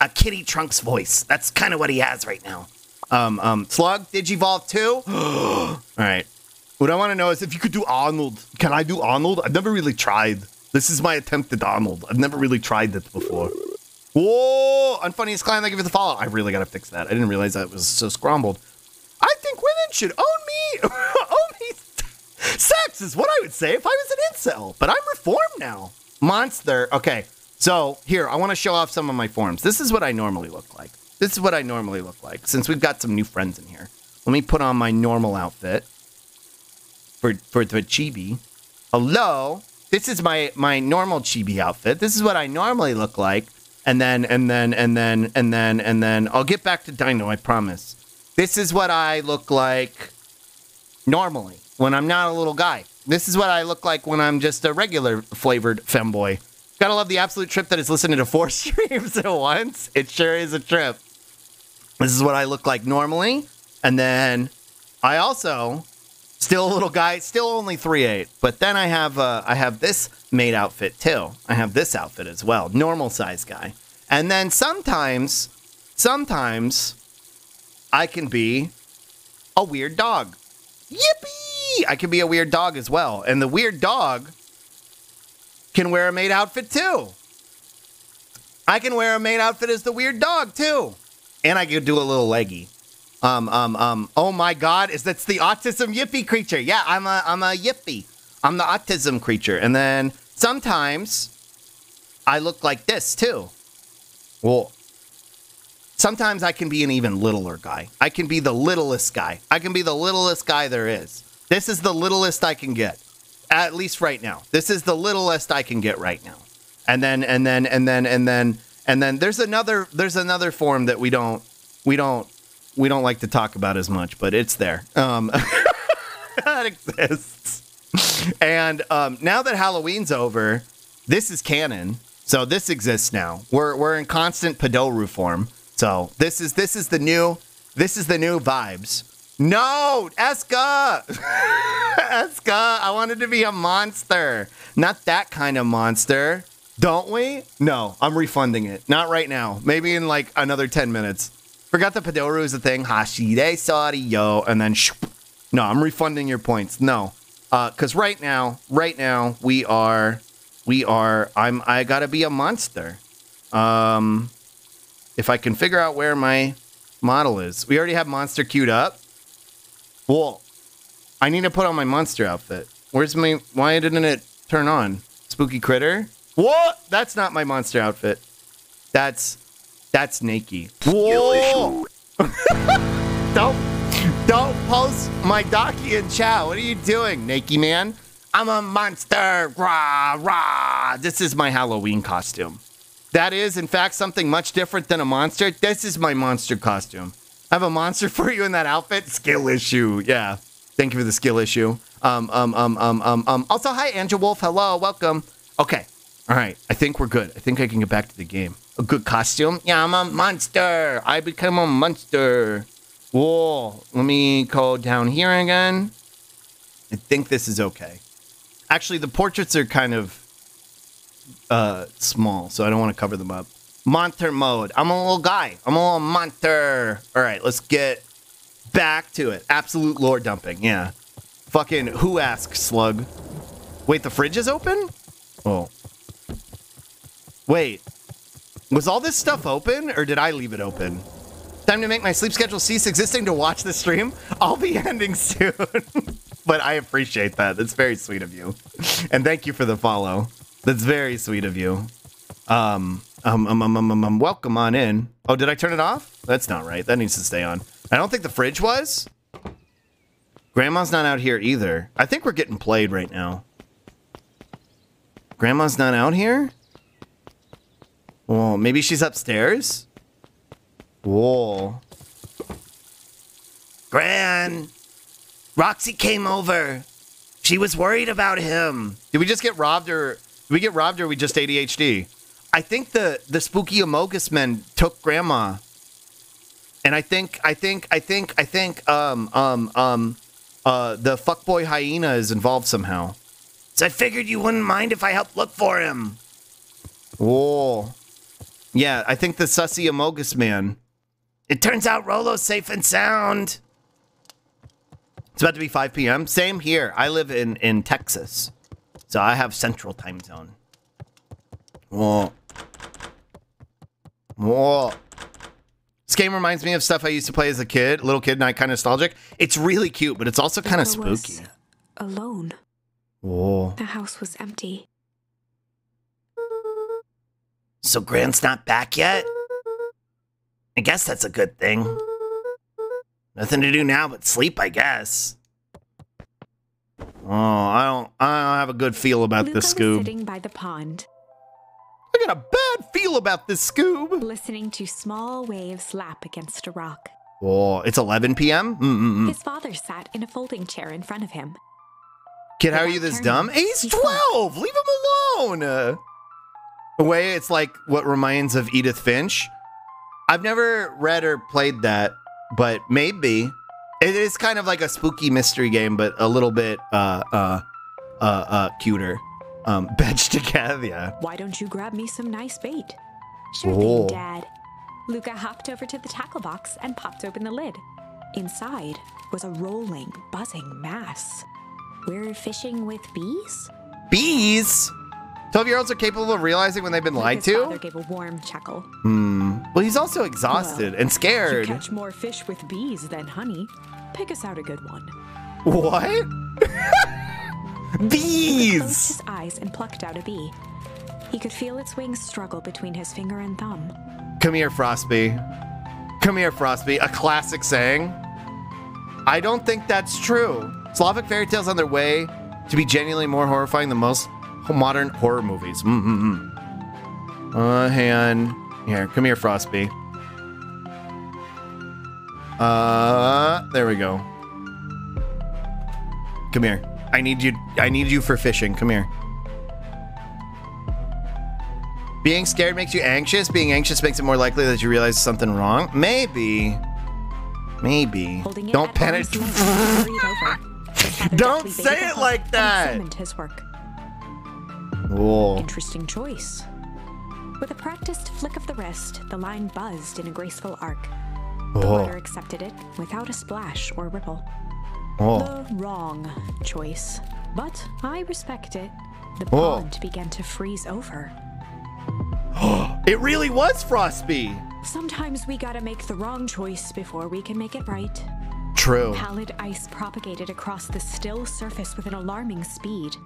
a Kitty Trunks voice. That's kind of what he has right now. Um, um, Slug, Digivolve 2? All right. What I want to know is if you could do Arnold. Can I do Arnold? I've never really tried. This is my attempt at Arnold. I've never really tried this before. Whoa! Unfunniest clown, thank you for the follow. I really gotta fix that. I didn't realize that was so scrambled. I think women should own me. own me. Sex is what I would say if I was an incel, but I'm reformed now. Monster. Okay, so here, I want to show off some of my forms. This is what I normally look like. This is what I normally look like, since we've got some new friends in here. Let me put on my normal outfit for, for the chibi. Hello? This is my, my normal chibi outfit. This is what I normally look like. And then, and then, and then, and then, and then, I'll get back to Dino, I promise. This is what I look like normally when I'm not a little guy. This is what I look like when I'm just a regular flavored femboy. Gotta love the absolute trip that is listening to four streams at once. It sure is a trip. This is what I look like normally. And then I also still a little guy, still only 3'8. But then I have uh, I have this maid outfit too. I have this outfit as well. Normal size guy. And then sometimes, sometimes I can be a weird dog. Yippee! I can be a weird dog as well. And the weird dog can wear a maid outfit too. I can wear a maid outfit as the weird dog too. And I could do a little leggy. Um, um, um, oh my god, is that's the autism yippy creature. Yeah, I'm a I'm a yippy. I'm the autism creature. And then sometimes I look like this too. Well, sometimes I can be an even littler guy. I can be the littlest guy. I can be the littlest guy there is. This is the littlest I can get. At least right now. This is the littlest I can get right now. And then and then and then and then and then there's another there's another form that we don't we don't we don't like to talk about as much, but it's there. Um that exists. And um, now that Halloween's over, this is canon. So this exists now. We're we're in constant Padoru form. So this is this is the new this is the new vibes. No, Eska, Eska, I wanted to be a monster, not that kind of monster. Don't we? No, I'm refunding it. Not right now. Maybe in like another 10 minutes. Forgot the Padoru is a thing. Hashide sorry yo, and then shoop. no, I'm refunding your points. No, Uh, because right now, right now we are, we are. I'm. I gotta be a monster. Um, if I can figure out where my model is, we already have monster queued up. Well, I need to put on my monster outfit. Where's my? Why didn't it turn on? Spooky critter. What? That's not my monster outfit. That's that's Nakey. Whoa! don't don't post my Docky and Chow. What are you doing, Nakey man? I'm a monster. Rah rah. This is my Halloween costume. That is, in fact, something much different than a monster. This is my monster costume. I have a monster for you in that outfit. Skill issue. Yeah. Thank you for the skill issue. Um, um, um, um, um, um. Also, hi, Angel Wolf. Hello. Welcome. Okay. All right. I think we're good. I think I can get back to the game. A good costume. Yeah, I'm a monster. I become a monster. Whoa. Let me go down here again. I think this is okay. Actually, the portraits are kind of uh, small, so I don't want to cover them up. Monster mode. I'm a little guy. I'm a little monster. All right, let's get back to it. Absolute lore dumping. Yeah. Fucking who asks, slug? Wait, the fridge is open? Oh. Wait. Was all this stuff open or did I leave it open? Time to make my sleep schedule cease existing to watch the stream? I'll be ending soon. but I appreciate that. That's very sweet of you. And thank you for the follow. That's very sweet of you. Um, um, um, um, um, um, um, welcome on in. Oh, did I turn it off? That's not right. That needs to stay on. I don't think the fridge was. Grandma's not out here either. I think we're getting played right now. Grandma's not out here? Well, maybe she's upstairs? Whoa. Gran, Roxy came over. She was worried about him. Did we just get robbed or we get robbed or we just ADHD? I think the the spooky Amogus men took grandma. And I think I think I think I think um um um uh the fuckboy hyena is involved somehow. So I figured you wouldn't mind if I helped look for him. Whoa. Yeah, I think the sussy Amogus man. It turns out Rolo's safe and sound. It's about to be 5 p.m. Same here. I live in in Texas. So I have central time zone. Whoa. Whoa. This game reminds me of stuff I used to play as a kid, little kid, and kind of nostalgic. It's really cute, but it's also kind of Ella was spooky. Alone. Whoa. The house was empty. So Gran's not back yet? I guess that's a good thing. Nothing to do now but sleep, I guess. Oh, I don't I don't have a good feel about Luka this Scoob. sitting by the pond, I got a bad feel about this Scoob. listening to small waves lap against a rock. Oh, it's 11 p.m. Mm-mm-mm. His father sat in a folding chair in front of him. Kid, how are you this dumb? He's 12. Leave him alone. Uh, the way it's like what reminds of Edith Finch. I've never read or played that, but maybe it is kind of like a spooky mystery game, but a little bit uh uh uh uh cuter. Um. Yeah. Why don't you grab me some nice bait? Sure thing, Dad. Luka hopped over to the tackle box and popped open the lid. Inside was a rolling, buzzing mass. We're fishing with bees? Bees. 12 year olds are capable of realizing when they've been lied Luka's father gave a warm chuckle. Hmm. Well, he's also exhausted Well, and You catch more fish with bees than honey. Pick us out a good one. What? Bees! his eyes and plucked out a bee. He could feel its wings struggle between his finger and thumb. Come here, Frostby. Come here, Frostby. A classic saying. I don't think that's true. Slavic fairy tales on their way to be genuinely more horrifying than most modern horror movies. Mm-hmm. Uh, hand. Here, come here, Frostby. Uh, there we go. Come here. I need you. I need you for fishing. Come here. Being scared makes you anxious. Being anxious makes it more likely that you realize something wrong. Maybe. Maybe. Holding Don't panic. arm's length, he hurried over. His father Don't say it like that. his work. Whoa. Interesting choice. With a practiced flick of the wrist, the line buzzed in a graceful arc. Oh. The Oh. water accepted it without a splash or ripple. Oh. The wrong choice. But I respect it. The Oh. pond began to freeze over. It really was Frostby. Sometimes we gotta make the wrong choice before we can make it right. True. Pallid ice propagated across the still surface with an alarming speed.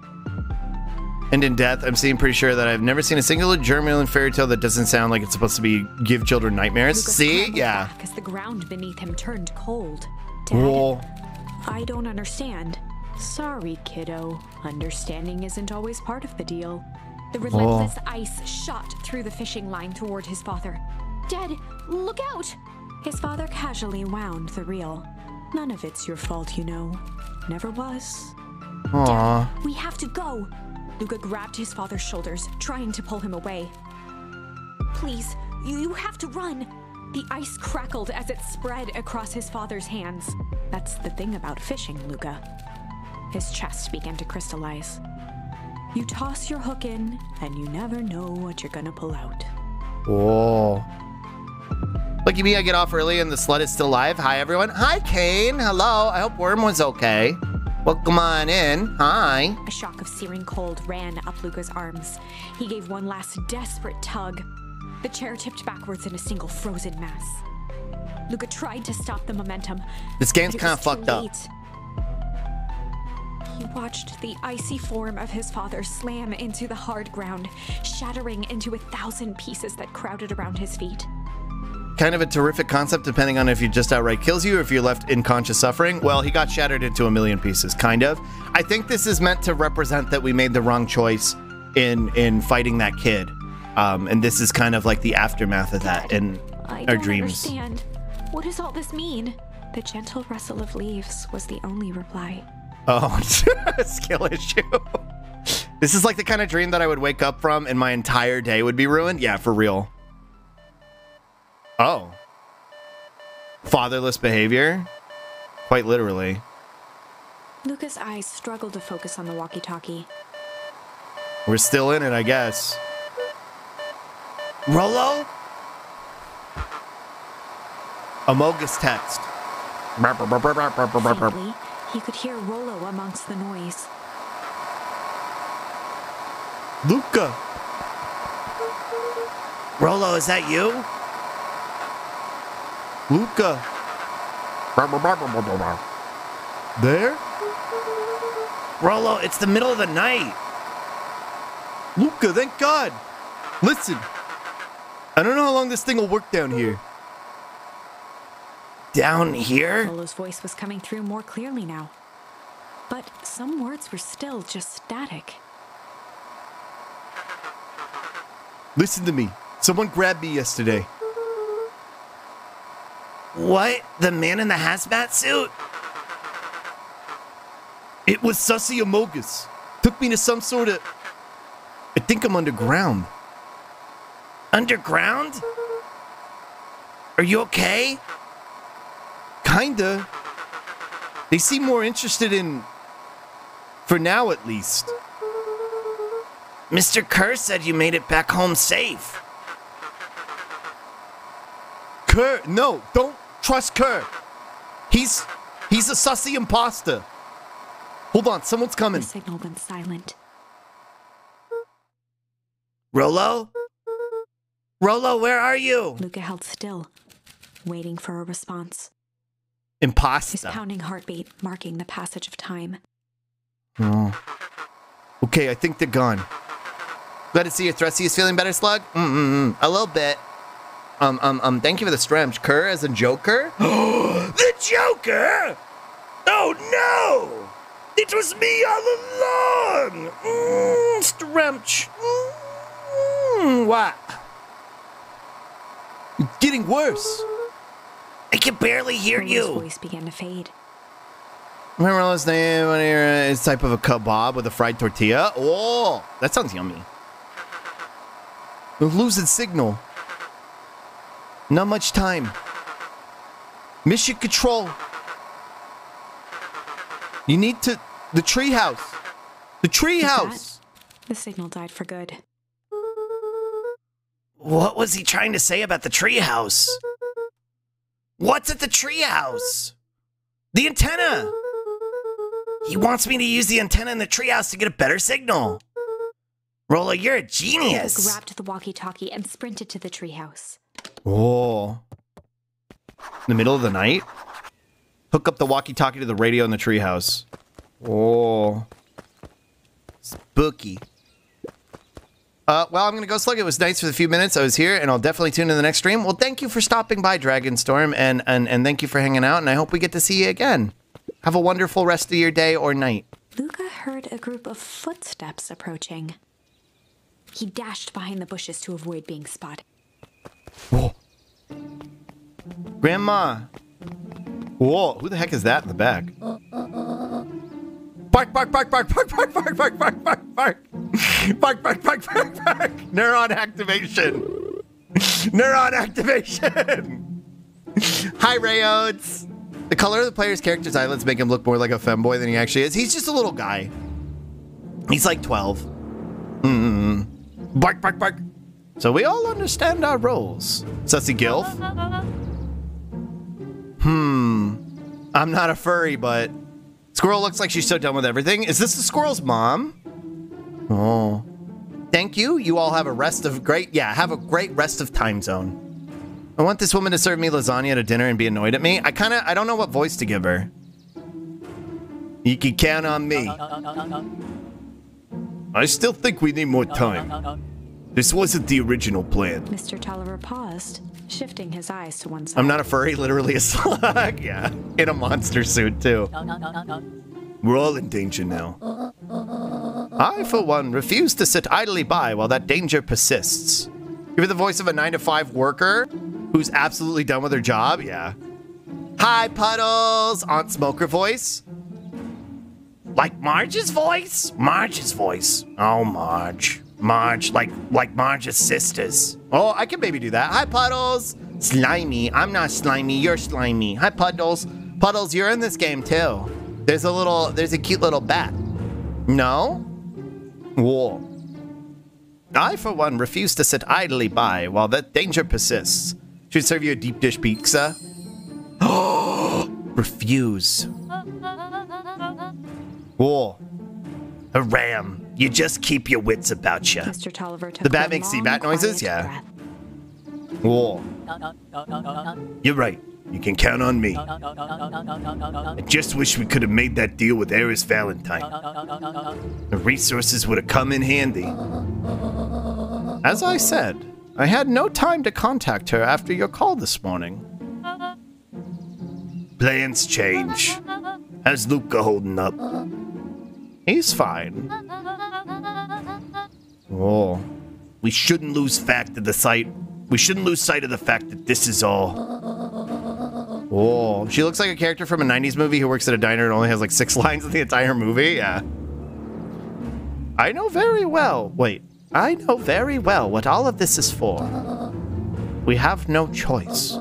And in death, I'm seeing pretty sure that I've never seen a single German fairy tale that doesn't sound like it's supposed to be give children nightmares. Lucas See? Yeah. As the ground beneath him turned cold. Dad, Whoa. I don't understand. Sorry, kiddo. Understanding isn't always part of the deal. The relentless ice shot through the fishing line toward his father. Dad, look out! His father casually wound the reel. None of it's your fault, you know. Never was. Aw. We have to go! Luka grabbed his father's shoulders, trying to pull him away. Please, you, you have to run! The ice crackled as it spread across his father's hands. That's the thing about fishing, Luka. His chest began to crystallize. You toss your hook in, and you never know what you're gonna pull out. Whoa. Lucky me, I get off early and the sled is still live. Hi, everyone. Hi, Kane. Hello. I hope Worm was okay. Welcome on in. Hi. A shock of searing cold ran up Luka's arms. He gave one last desperate tug. The chair tipped backwards in a single frozen mass. Luka tried to stop the momentum. This game's was kinda fucked up. He watched the icy form of his father slam into the hard ground, shattering into a thousand pieces that crowded around his feet. Kind of a terrific concept, depending on if he just outright kills you or if you're left in conscious suffering. Well, he got shattered into a million pieces, kind of. I think this is meant to represent that we made the wrong choice in in fighting that kid, um, and this is kind of like the aftermath of that in I our don't dreams. understand. What does all this mean? The gentle rustle of leaves was the only reply. Oh, skill issue. this is like the kind of dream that I would wake up from and my entire day would be ruined. Yeah, for real. Oh. Fatherless behavior? Quite literally. Luka's eyes struggled to focus on the walkie talkie. We're still in it, I guess. Rolo? Amogus text. Faintly, he could hear Rolo amongst the noise. Luka. Rolo, is that you? Luka. There? Rolo, it's the middle of the night. Luka, thank God. Listen. I don't know how long this thing will work down here. Down here? Rolo's voice was coming through more clearly now. But some words were still just static. Listen to me. Someone grabbed me yesterday. What? The man in the hazmat suit? It was Sussy Amogus. Took me to some sort of. I think I'm underground. Underground? Are you okay? Kinda. They seem more interested in. For now, at least. Mr. Kerr said you made it back home safe. Kerr, no, don't trust Kerr. He's. He's a sussy imposter. Hold on, someone's The coming. signal went silent. Rolo? Rolo, where are you? Luka held still, waiting for a response. Imposter. His pounding heartbeat marking the passage of time. Oh. Okay, I think they're gone. Glad to see your Thrusty is feeling better, Slug. Mm-mm-mm. A little bit. Um, um, um. Thank you for the stretch. Kerr as a Joker. The Joker? Oh no! It was me all along! Mm, Stremch. Mm, what? Getting worse. I can barely hear Rolo's you. voice began to fade. Remember his name when he is type of a kebab with a fried tortilla? Oh, that sounds yummy. We're losing signal. Not much time. Mission control. You need to the treehouse. The treehouse. The signal died for good. What was he trying to say about the treehouse? What's at the treehouse? The antenna! He wants me to use the antenna in the treehouse to get a better signal. Rolo, you're a genius. genius. grabbed the walkie-talkie and sprinted to the treehouse. Oh. In the middle of the night? Hook up the walkie-talkie to the radio in the treehouse. Oh. Spooky. Uh, well, I'm gonna go slug. It was nice for the few minutes I was here, and I'll definitely tune in the next stream. Well, thank you for stopping by, Dragonstorm, and and and thank you for hanging out. And I hope we get to see you again. Have a wonderful rest of your day or night. Luca heard a group of footsteps approaching. He dashed behind the bushes to avoid being spotted. Whoa. Grandma. Whoa, who the heck is that in the back? Bark, bark, bark, bark, bark, bark, bark, bark, bark, bark, bark. Bark, bark, bark, bark, bark. Neuron activation. Neuron activation. Hi, Rayodes. The color of the player's character's eyelids make him look more like a femboy than he actually is. He's just a little guy. He's like 12. Mm. Bark, bark, bark. So we all understand our roles. Sussy Gilf. Hmm. I'm not a furry, but Squirrel looks like she's so done with everything. Is this the squirrel's mom? Oh. Thank you. You all have a rest of great, yeah, have a great rest of time zone. I want this woman to serve me lasagna at a dinner and be annoyed at me. I kind of, I don't know what voice to give her. You can count on me. I still think we need more time. This wasn't the original plan. Mr. Tolliver paused, shifting his eyes to one side. I'm not a furry, literally a slug. yeah, in a monster suit too. We're all in danger now. I, for one, refuse to sit idly by while that danger persists. Give her the voice of a nine to five worker who's absolutely done with her job. Yeah. Hi, Puddles. Aunt Smoker voice. Like Marge's voice? Marge's voice. Oh, Marge. Marge, like like Marge's sisters. Oh, I can maybe do that. Hi, Puddles. Slimy. I'm not slimy. You're slimy. Hi, Puddles. Puddles, you're in this game too. There's a little, there's a cute little bat. No? Whoa. I, for one, refuse to sit idly by while that danger persists. Should serve you a deep dish pizza. Oh, refuse. Whoa. Haram. You just keep your wits about you. Mr. Tolliver took The bat a makes sea long, bat noises? quiet Yeah. breath. Whoa. You're right. You can count on me. I just wish we could have made that deal with Eris Valentine. The resources would have come in handy. As I said, I had no time to contact her after your call this morning. Plans change. How's Luka holding up? He's fine. Oh. We shouldn't lose fact of the sight. We shouldn't lose sight of the fact that this is all. Oh. She looks like a character from a 90s movie who works at a diner and only has like six lines in the entire movie. Yeah. I know very well. Wait. I know very well what all of this is for. We have no choice.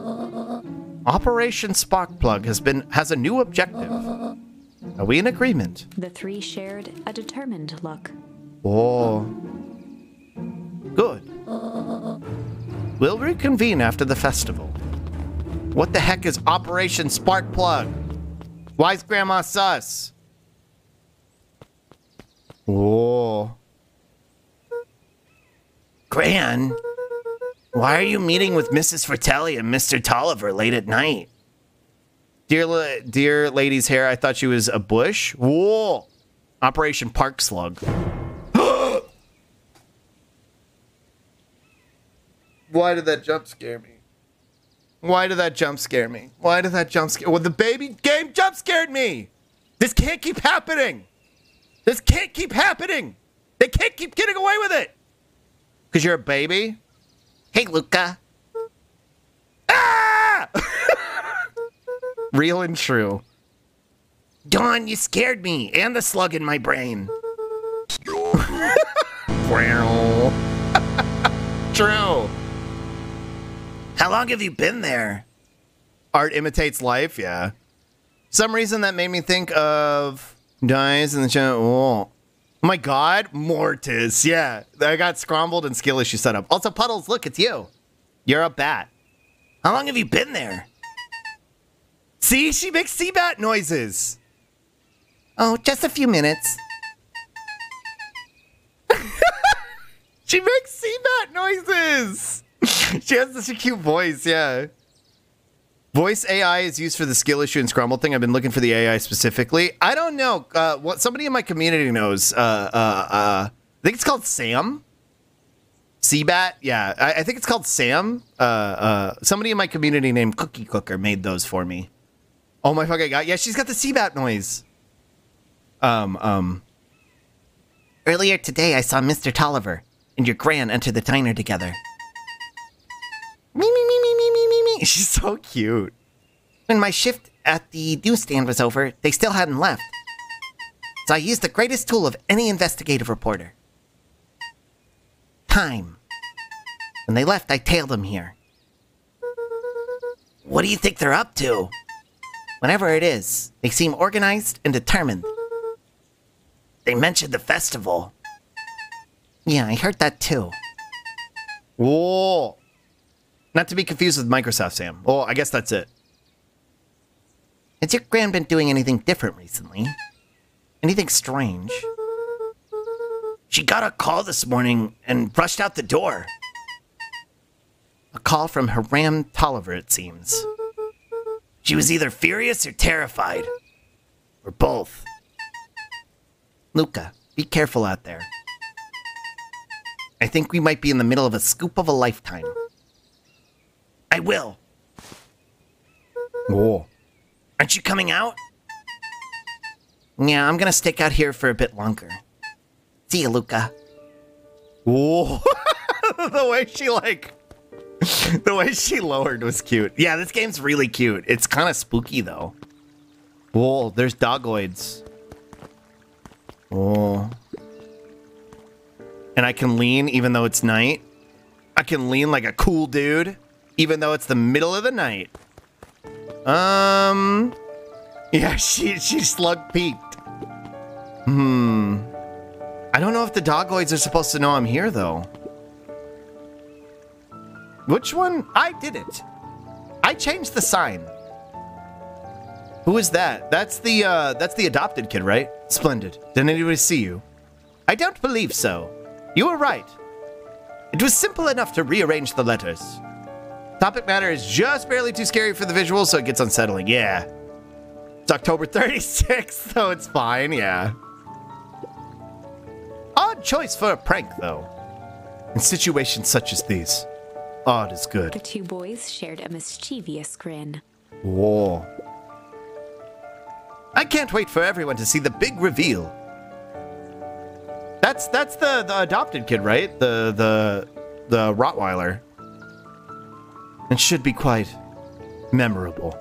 Operation Sparkplug has been has a new objective. Are we in agreement? The three shared a determined look. Oh. Good. We'll reconvene after the festival. What the heck is Operation Sparkplug? Why's Grandma sus? Oh. Gran, why are you meeting with Mrs. Fratelli and Mr. Tolliver late at night? Dear, la- dear lady's hair, I thought she was a bush. Whoa! Operation Park Slug. Why did that jump scare me? Why did that jump scare me? Why did that jump scare? Well, the baby game jump scared me. This can't keep happening. This can't keep happening. They can't keep getting away with it. Cause you're a baby. Hey, Luka. Ah! Real and true. Dawn, you scared me and the slug in my brain. True. How long have you been there? Art imitates life, yeah. Some reason that made me think of dies in the channel. Oh. my god, Mortis. Yeah, I got scrambled and skill issue set up. Also, Puddles, look, it's you. You're a bat. How long have you been there? See, she makes sea bat noises. Oh, just a few minutes. She makes sea bat noises. she has such a cute voice, yeah. Voice AI is used for the skill issue and scramble thing. I've been looking for the AI specifically. I don't know. Uh, what somebody in my community knows. Uh, uh, uh, I think it's called Sam. Seabat, yeah. I, I think it's called Sam. Uh, uh, somebody in my community named Cookie Cooker made those for me. Oh my fucking god! Yeah, she's got the Seabat noise. Um, um. Earlier today, I saw Mr. Tolliver and your Gran enter the diner together. Me, me, me, me, me, me, me, me. She's so cute. When my shift at the newsstand was over, they still hadn't left. So I used the greatest tool of any investigative reporter time. When they left, I tailed them here. What do you think they're up to? Whatever it is, they seem organized and determined. They mentioned the festival. Yeah, I heard that too. Whoa. Not to be confused with Microsoft, Sam. Oh, I guess that's it. Has your Gran been doing anything different recently? Anything strange? She got a call this morning and rushed out the door. A call from Hiram Tolliver, it seems. She was either furious or terrified. Or both. Luka, be careful out there. I think we might be in the middle of a scoop of a lifetime. I will. Whoa. Aren't you coming out? Yeah, I'm gonna stick out here for a bit longer. See you, Luka. Whoa. the way she like the way she lowered was cute. Yeah, this game's really cute. It's kind of spooky though. Whoa, there's dogoids. Oh. And I can lean even though it's night. I can lean like a cool dude even though it's the middle of the night. Um Yeah, she she slug peeked. Hmm. I don't know if the dogoids are supposed to know I'm here though. Which one? I did it. I changed the sign. Who is that? That's the uh that's the adopted kid, right? Splendid. Did anybody see you? I don't believe so. You were right. It was simple enough to rearrange the letters. Topic matter is just barely too scary for the visuals, so it gets unsettling. Yeah. It's October 36th, so it's fine, yeah. Odd choice for a prank, though. In situations such as these, odd is good. The two boys shared a mischievous grin. Whoa. I can't wait for everyone to see the big reveal. That's that's the the adopted kid, right? The the the Rottweiler. It should be quite memorable.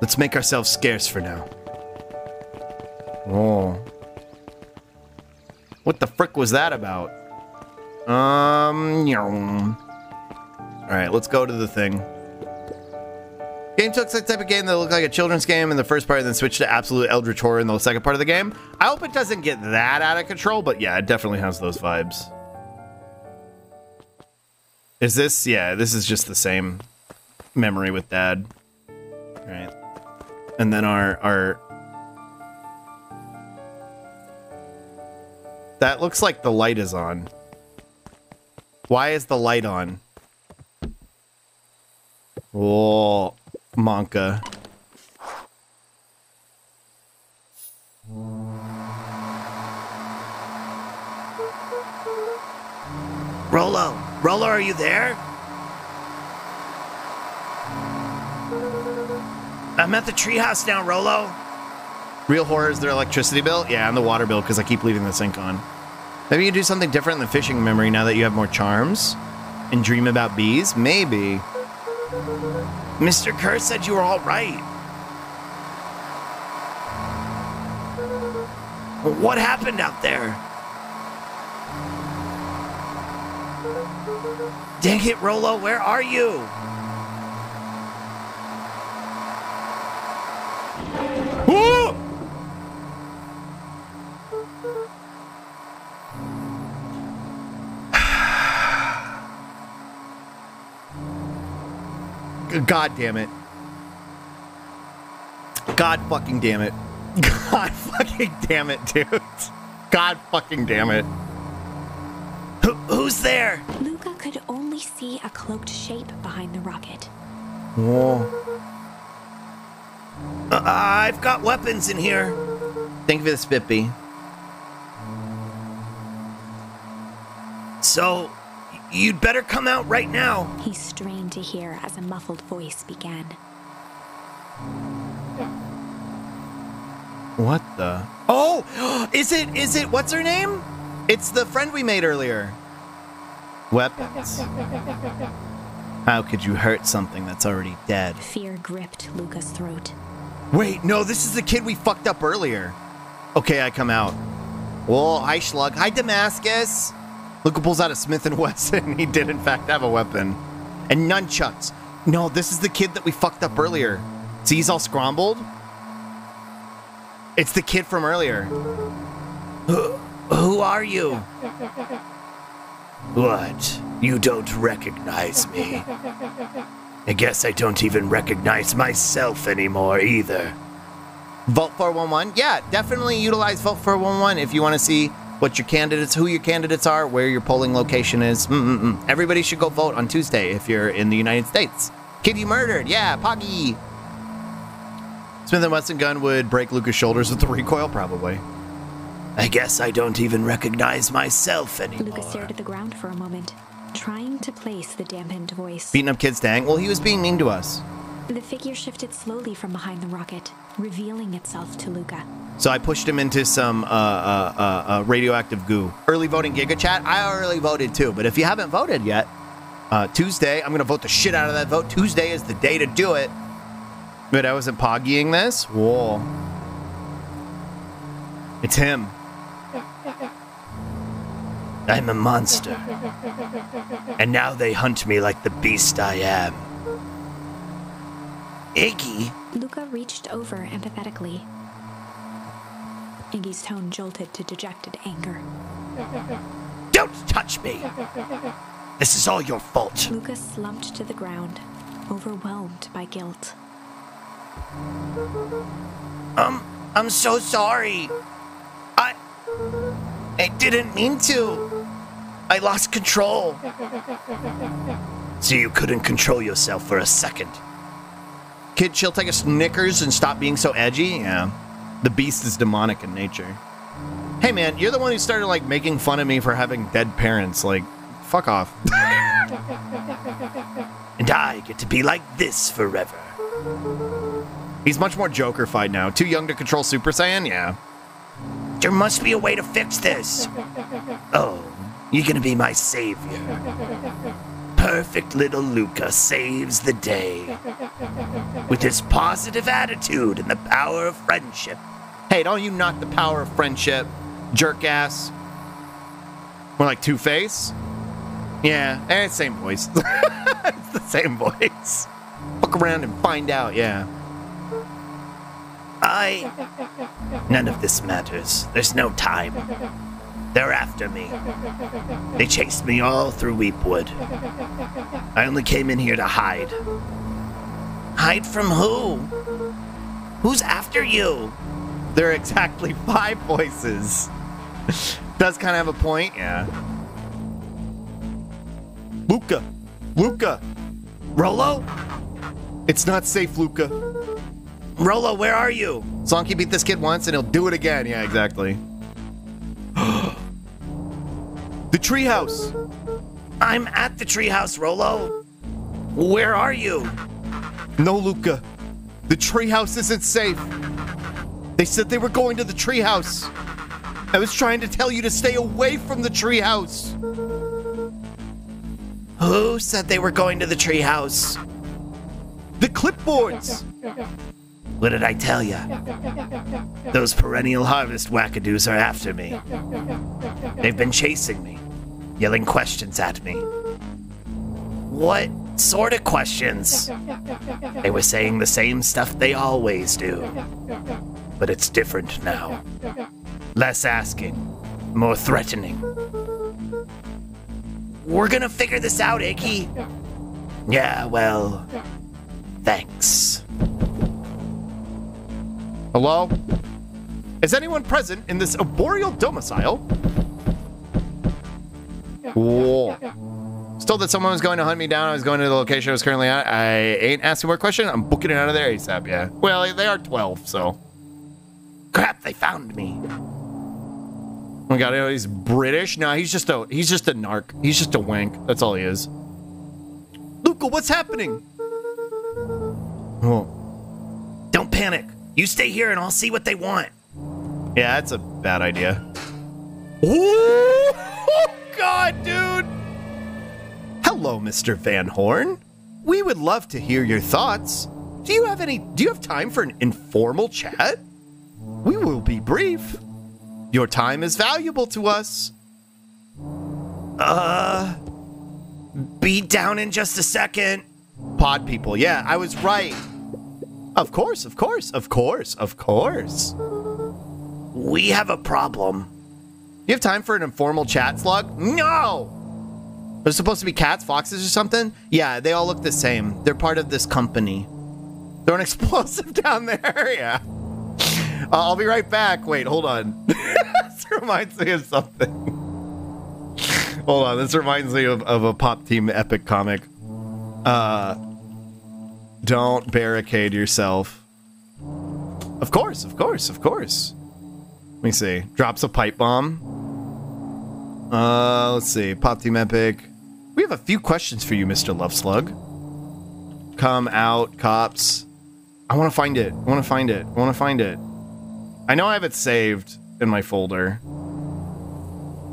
Let's make ourselves scarce for now. Oh. What the frick was that about? Um, right, let's go to the thing. Game like the type of game that looked like a children's game in the first part and then switched to absolute Eldritch Horror in the second part of the game. I hope it doesn't get that out of control, but yeah, it definitely has those vibes. Is this? Yeah, this is just the same memory with dad. Right. And then our our That looks like the light is on. Why is the light on? Oh, Monka. Rolo, Rolo, are you there? I'm at the treehouse now, Rolo. Real horror is their electricity bill? Yeah, and the water bill because I keep leaving the sink on. Maybe you do something different in the fishing memory now that you have more charms? And dream about bees? Maybe. Mr. Kerr said you were all right. What happened out there? Dang it, Rolo, where are you? God damn it. God fucking damn it. God fucking damn it, dude. God fucking damn it. Who, who's there? Luca could only see a cloaked shape behind the rocket. Whoa. Uh, I've got weapons in here. Thank you for the bee. So, you'd better come out right now. He strained to hear as a muffled voice began. What the? Oh, is it? Is it? What's her name? It's the friend we made earlier. Weapons. How could you hurt something that's already dead? Fear gripped Luka's throat. Wait, no, this is the kid we fucked up earlier. Okay, I come out. Whoa, hi Slug. Hi Damascus. Luka pulls out a Smith and Wesson. He did in fact have a weapon. And nunchucks. No, this is the kid that we fucked up earlier. See, he's all scrambled. It's the kid from earlier. Who, who are you? What? You don't recognize me? I guess I don't even recognize myself anymore either. Vote 411? Yeah, definitely utilize Vote 411 if you want to see what your candidates, who your candidates are, where your polling location is. Mm-mm-mm. Everybody should go vote on Tuesday if you're in the United States. Kid you murdered, yeah, Poggy. Smith and Wesson gun would break Luka's shoulders with the recoil, probably. I guess I don't even recognize myself Luka anymore. stared at the ground for a moment, trying to place the dampened voice. Beating up kids, dang. Well, he was being mean to us. The figure shifted slowly from behind the rocket, revealing itself to Luka. So I pushed him into some uh, uh, uh, uh, radioactive goo. Early voting Giga Chad. I already voted too, but if you haven't voted yet, uh, Tuesday, I'm going to vote the shit out of that vote. Tuesday is the day to do it. But I wasn't poggying this? Whoa. It's him. I'm a monster. And now they hunt me like the beast I am. Iggy? Luka reached over empathetically. Iggy's tone jolted to dejected anger. Don't touch me! This is all your fault. Luka slumped to the ground, overwhelmed by guilt. Um, I'm so sorry. I. I didn't mean to. I lost control. So you couldn't control yourself for a second. Kid, she'll take a Snickers and stop being so edgy? Yeah. The beast is demonic in nature. Hey man, you're the one who started like making fun of me for having dead parents. Like, fuck off. And I get to be like this forever. He's much more Joker-fied now. Too young to control Super Saiyan? Yeah. There must be a way to fix this. Oh, you're gonna be my savior. Perfect little Luka saves the day. With his positive attitude and the power of friendship. Hey, don't you knock the power of friendship, jerk ass. More like Two Face? Yeah, eh, same voice. it's the same voice. Fuck around and find out, yeah. I. None of this matters. There's no time. They're after me. They chased me all through Weepwood. I only came in here to hide. Hide from who? Who's after you? There are exactly five voices. Does kind of have a point, yeah. Luka! Luka! Rolo? It's not safe, Luka. Rolo, where are you? Sonky beat this kid once and he'll do it again. Yeah, exactly. The treehouse! I'm at the treehouse, Rolo. Where are you? No, Luka. The treehouse isn't safe. They said they were going to the treehouse. I was trying to tell you to stay away from the treehouse. Who said they were going to the treehouse? The clipboards! What did I tell you? Those perennial harvest wackadoos are after me. They've been chasing me, yelling questions at me. What sort of questions? They were saying the same stuff they always do. But it's different now. Less asking, more threatening. We're gonna figure this out, Iggy. Yeah, well, thanks. Hello? Is anyone present in this arboreal domicile? Whoa. Still that someone was going to hunt me down. I was going to the location I was currently at. I ain't asking more questions. I'm booking it out of there ASAP, yeah. Well, they are 12, so. Crap, they found me. Oh my god, oh, he's British? No, he's just a he's just a narc. He's just a wank. That's all he is. Luka, what's happening? Oh. Don't panic. You stay here and I'll see what they want. Yeah, that's a bad idea. Ooh, God, dude! Hello, Mr. Van Horn. We would love to hear your thoughts. Do you have any do you have time for an informal chat? We will be brief. Your time is valuable to us. Uh, be down in just a second. Pod people, yeah, I was right. Of course, of course, of course, of course. We have a problem. You have time for an informal chat slug? No! There's supposed to be cats, foxes, or something? Yeah, they all look the same. They're part of this company. Throw an explosive down there, yeah. Uh, I'll be right back. Wait, hold on. this reminds me of something. hold on, this reminds me of, of a Pop Team Epic comic. Uh, don't barricade yourself. Of course, of course, of course. Let me see. Drops a pipe bomb. Uh, let's see. Pop Team Epic. We have a few questions for you, Mr. Love Slug. Come out, cops. I want to find it. I want to find it. I want to find it. I know I have it saved in my folder.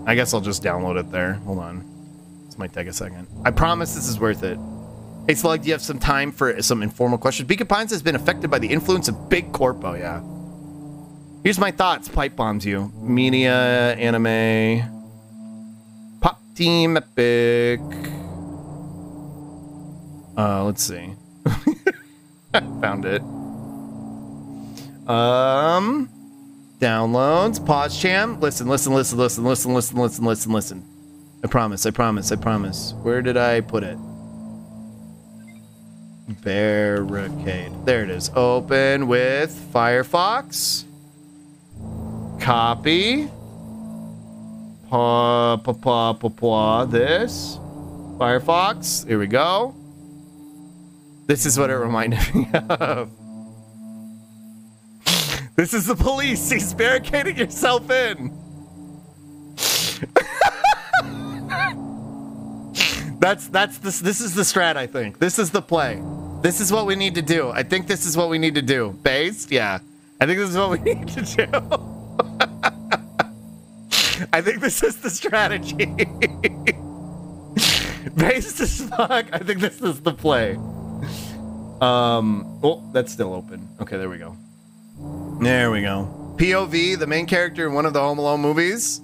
I guess I'll just download it there. Hold on. This might take a second. I promise this is worth it. Hey, Slug, do you have some time for some informal questions? Beacon Pines has been affected by the influence of Big Corpo, yeah. Here's my thoughts. Pipe bombs you. Media, anime, Pop Team Epic. Uh, let's see. Found it. Um, downloads, pause cham. Listen, listen, listen, listen, listen, listen, listen, listen, listen. I promise, I promise, I promise. Where did I put it? Barricade. There it is. Open with Firefox. Copy. Pa pa pa pa pa. This. Firefox. Here we go. This is what it reminded me of. This is the police. He's barricading yourself in. that's that's this this is the strat, I think. This is the play. This is what we need to do. I think this is what we need to do. Based? Yeah. I think this is what we need to do. I think this is the strategy. Based as fuck. I think this is the play. Um, oh, that's still open. Okay, there we go. There we go. POV, the main character in one of the Home Alone movies.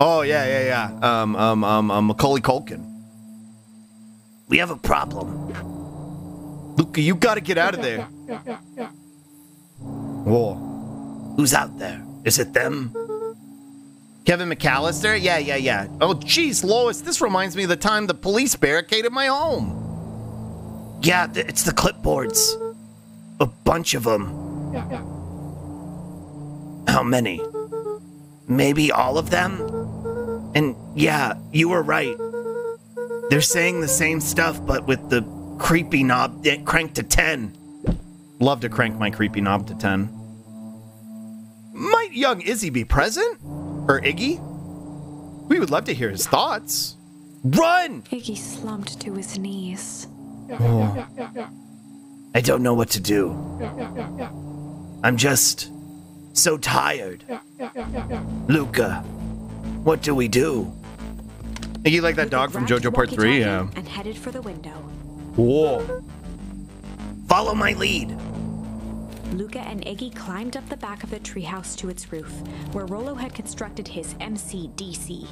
Oh yeah, yeah, yeah. Um, um, um, um Macaulay Culkin. We have a problem. Luka, you gotta get out of there. Whoa. Who's out there? Is it them? Kevin McAllister? Yeah, yeah, yeah. Oh, jeez, Lois, this reminds me of the time the police barricaded my home. Yeah, it's the clipboards. A bunch of them. How many? Maybe all of them? And yeah, you were right. They're saying the same stuff, but with the creepy knob eh, cranked to 10. Love to crank my creepy knob to 10. Might young Izzy be present? Or Iggy? We would love to hear his thoughts. Run! Iggy slumped to his knees. I don't know what to do. I'm just so tired. Luka, what do we do? Iggy like that dog from JoJo Part 3? Yeah. And headed for the window. Whoa. Follow my lead. Luka and Iggy climbed up the back of the treehouse to its roof, where Rolo had constructed his MCDC.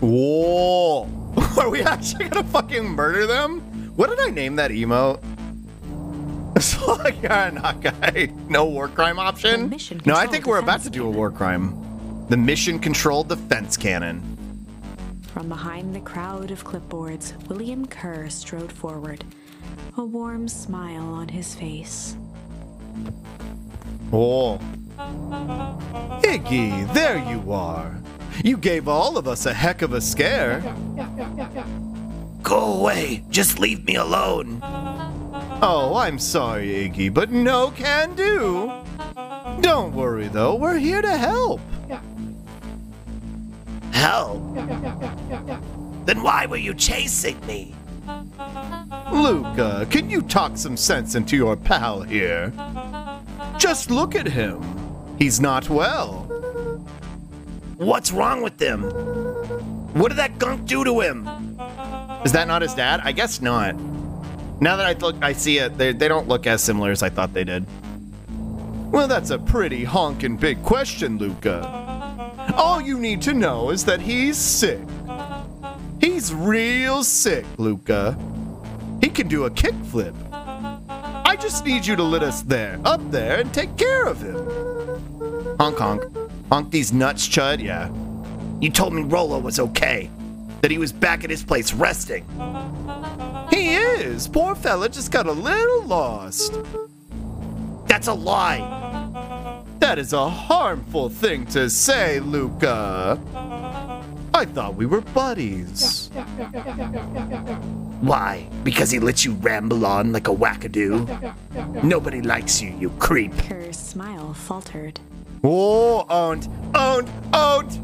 Whoa. Are we actually gonna fucking murder them? What did I name that emote? It's like, yeah, not guy. No war crime option? No, I think we're about defense to do a war crime. The mission controlled defense cannon. From behind the crowd of clipboards, William Kerr strode forward, a warm smile on his face. Oh. Iggy, there you are. You gave all of us a heck of a scare. Go away. Just leave me alone. Oh, I'm sorry, Iggy, but no can do. Don't worry, though. We're here to help. Hell. Then why were you chasing me? Luka, can you talk some sense into your pal here? Just look at him. He's not well. What's wrong with them? What did that gunk do to him? Is that not his dad? I guess not. Now that I look, I see it. They, they don't look as similar as I thought they did. Well, that's a pretty honkin' big question, Luka. All you need to know is that he's sick. He's real sick, Luka. He can do a kickflip. I just need you to let us there, up there, and take care of him. Honk honk. Honk these nuts, Chud, yeah. You told me Rolo was okay. That he was back at his place resting. He is. Poor fella just got a little lost. That's a lie. That is a harmful thing to say, Luka. I thought we were buddies. Why? Because he lets you ramble on like a wackadoo? Nobody likes you, you creep. Her smile faltered. Oh, owned, owned, owned.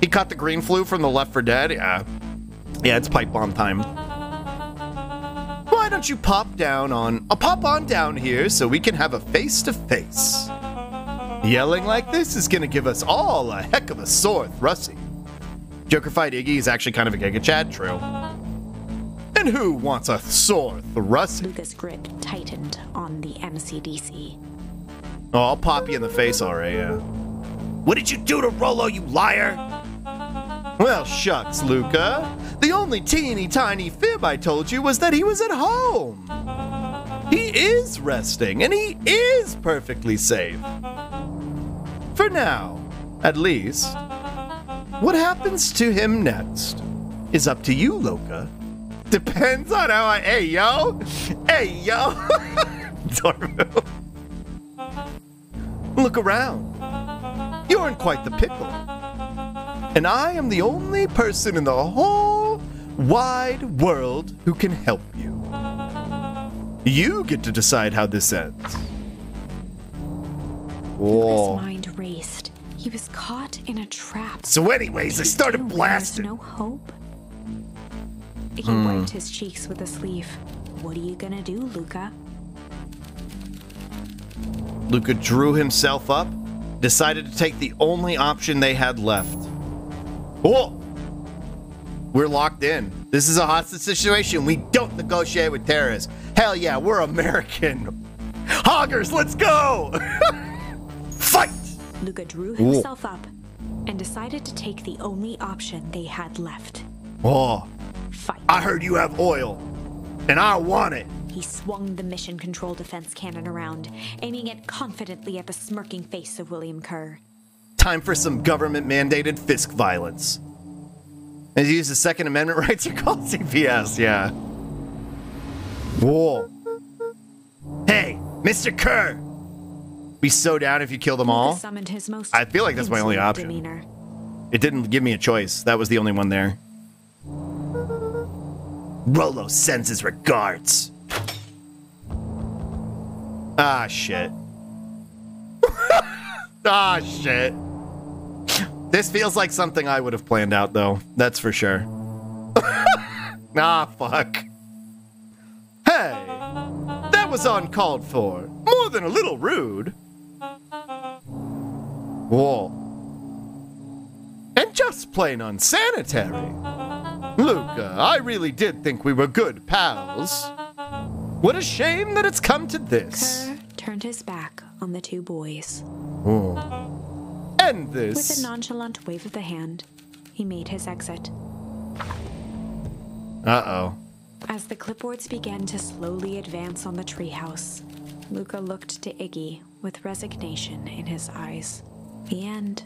He caught the green flu from the Left for Dead. Yeah, yeah, it's pipe bomb time. Why don't you pop down on, I'll pop on down here so we can have a face to face? Yelling like this is gonna give us all a heck of a sore thrusty. Joker fight Iggy is actually kind of a Giga Chad, true. And who wants a sore thrusty? Luka's grip tightened on the MCDC. Oh, I'll pop you in the face, alright, yeah. What did you do to Rolo, you liar? Well, shucks, Luka. The only teeny tiny fib I told you was that he was at home. He is resting, and he is perfectly safe. For now, at least. What happens to him next is up to you, Loka. Depends on how I. Hey, yo! Hey, yo! Dormo. Look around. You're in quite the pickle. And I am the only person in the whole wide world who can help you. You get to decide how this ends. Whoa. Luka's mind raced. He was caught in a trap. So, anyways, I started Still, blasting. There's no hope. He Hmm. wiped his cheeks with a sleeve. What are you gonna do, Luka? Luka drew himself up, decided to take the only option they had left. Whoa! We're locked in. This is a hostage situation. We don't negotiate with terrorists. Hell yeah, we're American. Hoggers, let's go! Luka drew himself up and decided to take the only option they had left. Oh, Fight. I heard you have oil, and I want it. He swung the mission control defense cannon around, aiming it confidently at the smirking face of William Kerr. Time for some government mandated Fisk violence. And use the Second Amendment rights are call CPS, yeah. Whoa. Hey, Mr. Kerr! Be so down if you kill them all. summoned his most I feel like that's my only option. Demeanor. It didn't give me a choice. That was the only one there. Rolo sends his regards. Ah, shit. ah, shit. This feels like something I would have planned out, though. That's for sure. ah, fuck. Hey, that was uncalled for. More than a little rude. Whoa. And just plain unsanitary. Luka, I really did think we were good pals. What a shame that it's come to this. Kerr turned his back on the two boys. End With a nonchalant wave of the hand, he made his exit. Uh oh. As the clipboards began to slowly advance on the treehouse, Luka looked to Iggy with resignation in his eyes. The end.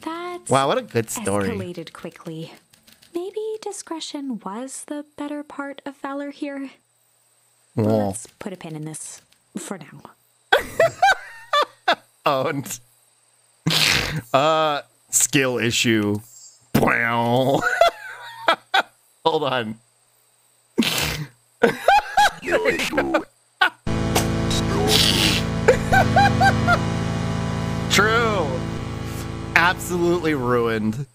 That Wow, what a good story. escalated quickly. Maybe discretion was the better part of valor here. Whoa. Let's put a pin in this for now. Owned. uh, skill issue. Wow. Hold on. True. Absolutely ruined.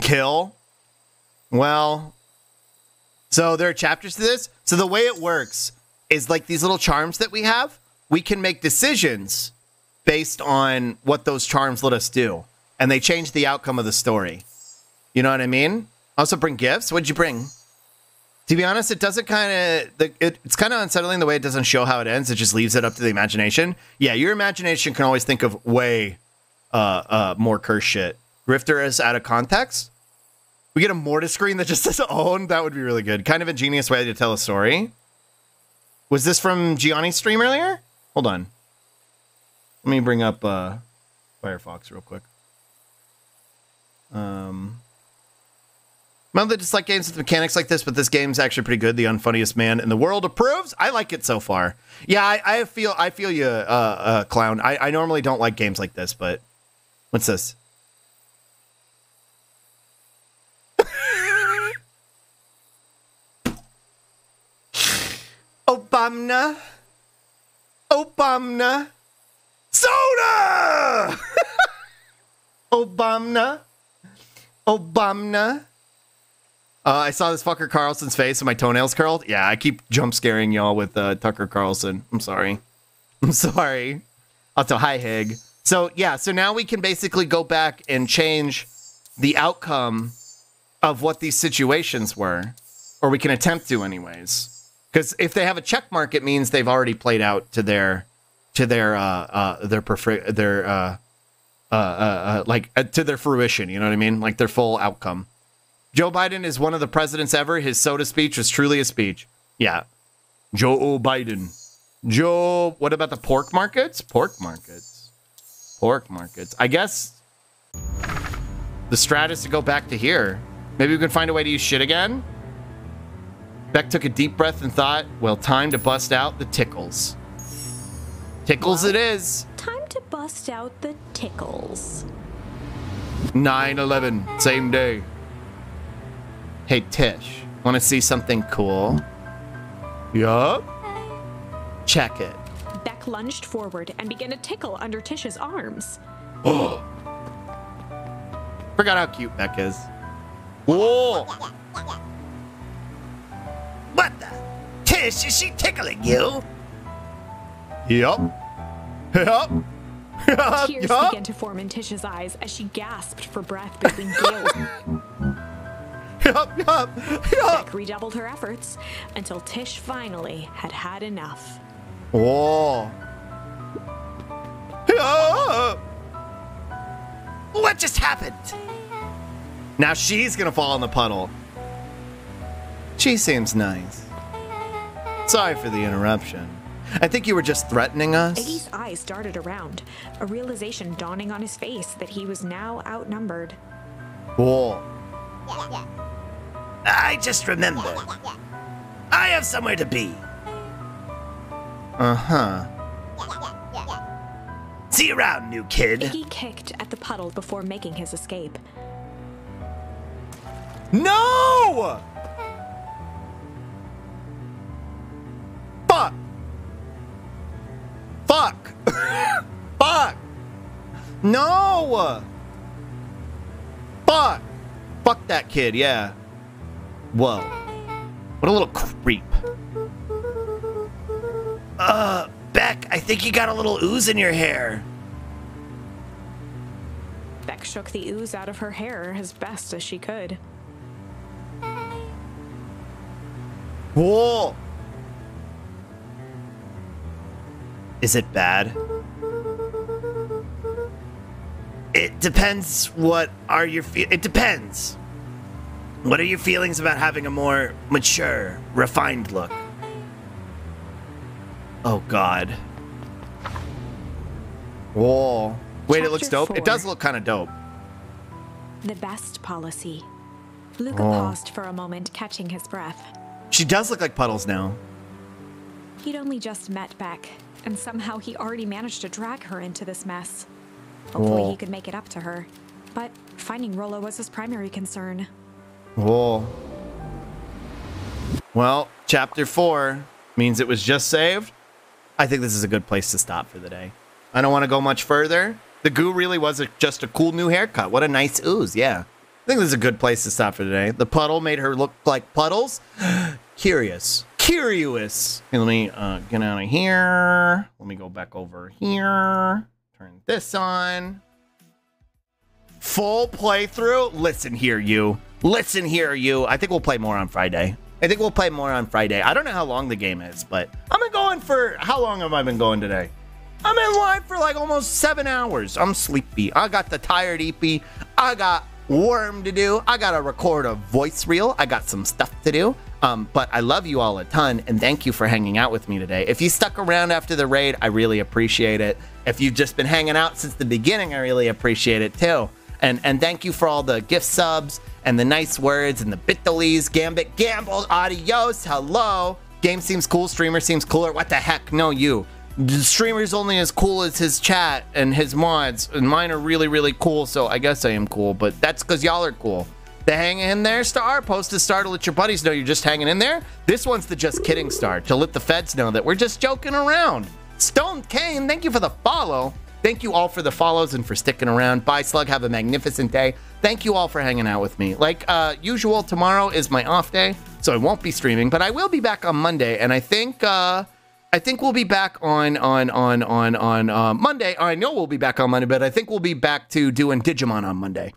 Kill. Well, so there are chapters to this. So the way it works is like these little charms that we have, we can make decisions based on what those charms let us do. And they change the outcome of the story. You know what I mean? Also bring gifts. What'd you bring? To be honest, it doesn't kind of it, it's kind of unsettling the way it doesn't show how it ends. It just leaves it up to the imagination. Yeah, your imagination can always think of way uh uh more curse shit. Grifter is out of context. We get a mortis screen that just says own. That would be really good. Kind of ingenious way to tell a story. Was this from Gianni's stream earlier? Hold on. Let me bring up uh, Firefox real quick. Um, Mother dislike games with mechanics like this, but this game's actually pretty good. The unfunniest man in the world approves. I like it so far. Yeah, I, I feel I feel you, uh, uh, clown. I, I normally don't like games like this, but what's this? Obamna. Obamna. Soda! Obamna. Obamna. Uh, I saw this fucker Carlson's face and my toenails curled. Yeah, I keep jump scaring y'all with uh, Tucker Carlson. I'm sorry. I'm sorry. Also, hi, Hig. So, yeah, so now we can basically go back and change the outcome of what these situations were, or we can attempt to, anyways. Because if they have a check mark, it means they've already played out to their to their uh uh their prefer their uh uh, uh, uh like uh, to their fruition. You know what I mean? Like their full outcome. Joe Biden is one of the presidents ever. His soda speech was truly a speech. Yeah, Joe Biden. Joe. What about the pork markets? Pork markets. Pork markets. I guess the strat is to go back to here. Maybe we can find a way to use shit again. Beck took a deep breath and thought, well, time to bust out the tickles. Tickles it is. Time to bust out the tickles. 9 11, same day. Hey, Tish, want to see something cool? Yup. Check it. Beck lunged forward and began to tickle under Tish's arms. Oh! Forgot how cute Beck is. Whoa! What the? Tish, is she tickling you? Yup. Yup. Yup. Tears Yup. began to form in Tish's eyes as she gasped for breath between gills. Yup. Yup. Yup. Beck redoubled her efforts until Tish finally had had enough. Whoa. Yup. What just happened? Now she's gonna fall in the puddle. She seems nice. Sorry for the interruption. I think you were just threatening us. Iggy's eyes darted around, a realization dawning on his face that he was now outnumbered. Whoa. I just remember. I have somewhere to be. Uh-huh. See you around, new kid. Iggy kicked at the puddle before making his escape. No! Fuck! Fuck! Fuck! No! Fuck! Fuck that kid, yeah. Whoa. What a little creep. Uh, Beck, I think you got a little ooze in your hair. Beck shook the ooze out of her hair as best as she could. Whoa! Is it bad? It depends what are your fe- it depends. What are your feelings about having a more mature, refined look? Oh god. Whoa. Wait, it looks Chapter dope. It does look kind of dope. The best policy. Luka Oh. paused for a moment, catching his breath. She does look like Puddles now. He'd only just met Beck, and somehow he already managed to drag her into this mess. Hopefully, Whoa. he could make it up to her. But finding Rolo was his primary concern. Whoa. Well, chapter four means it was just saved. I think this is a good place to stop for the day. I don't want to go much further. The goo really was a, just a cool new haircut. What a nice ooze, yeah. I think this is a good place to stop for today. The puddle made her look like puddles. Curious. Curious. Okay, let me uh, get out of here. Let me go back over here. Turn this on. Full playthrough. Listen here, you. Listen here, you. I think we'll play more on Friday. I think we'll play more on Friday. I don't know how long the game is, but I've been going for how long have I been going today? I'm in live for like almost seven hours. I'm sleepy. I got the tired EP. I got worm to do. I gotta record a voice reel. I got some stuff to do. Um, but I love you all a ton and thank you for hanging out with me today. If you stuck around after the raid, I really appreciate it. If you've just been hanging out since the beginning, I really appreciate it too. And and thank you for all the gift subs and the nice words and the bitolies, Gambit, Gamble, adios, hello. Game seems cool, streamer seems cooler. What the heck? No, you. The streamer's only as cool as his chat and his mods, and mine are really, really cool, so I guess I am cool, but that's because y'all are cool. The hang in there star, post a star to let your buddies know you're just hanging in there. This one's the just kidding star to let the feds know that we're just joking around. Stone Kane, thank you for the follow. Thank you all for the follows and for sticking around. Bye, Slug. Have a magnificent day. Thank you all for hanging out with me. Like uh, usual, tomorrow is my off day, so I won't be streaming, but I will be back on Monday, and I think uh, I think we'll be back on on on on on uh, Monday. I know we'll be back on Monday, but I think we'll be back to doing Digimon on Monday.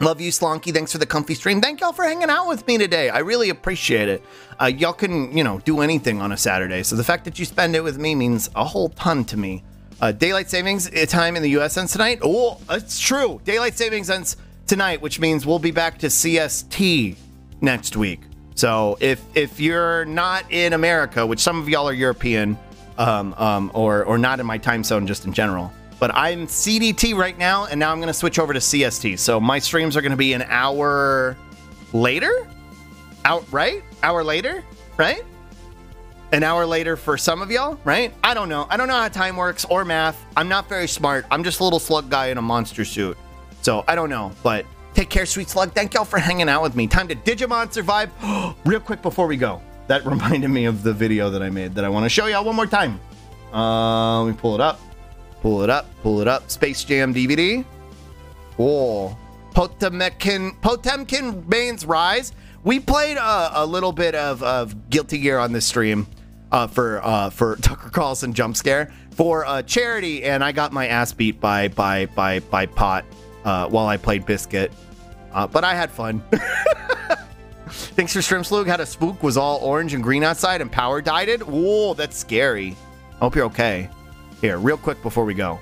Love you, Slonky. Thanks for the comfy stream. Thank y'all for hanging out with me today. I really appreciate it. Uh, y'all can, you know, do anything on a Saturday. So the fact that you spend it with me means a whole ton to me. Uh, daylight savings uh, time in the U.S. ends tonight. Oh, it's true. Daylight savings ends tonight, which means we'll be back to CST next week. So if if you're not in America, which some of y'all are European, um, um, or or not in my time zone, just in general. But I'm CDT right now, and now I'm going to switch over to CST. So my streams are going to be an hour later, out right? Hour later, right? An hour later for some of y'all, right? I don't know. I don't know how time works or math. I'm not very smart. I'm just a little slug guy in a monster suit. So I don't know, but take care, sweet slug. Thank y'all for hanging out with me. Time to Digimon survive. Real quick before we go, that reminded me of the video that I made that I want to show y'all one more time. Uh, let me pull it up. Pull it up. Pull it up. Space Jam DVD. Oh, Potemkin Potemkin Bane's Rise. We played a, a little bit of, of Guilty Gear on this stream uh, for uh, for Tucker Carlson jump scare for uh, charity, and I got my ass beat by by by by Pot uh, while I played Biscuit. Uh, but I had fun. Thanks for Stream Slug. Had a spook, was all orange and green outside, and power died it. Whoa, that's scary. I hope you're okay. Here, real quick before we go.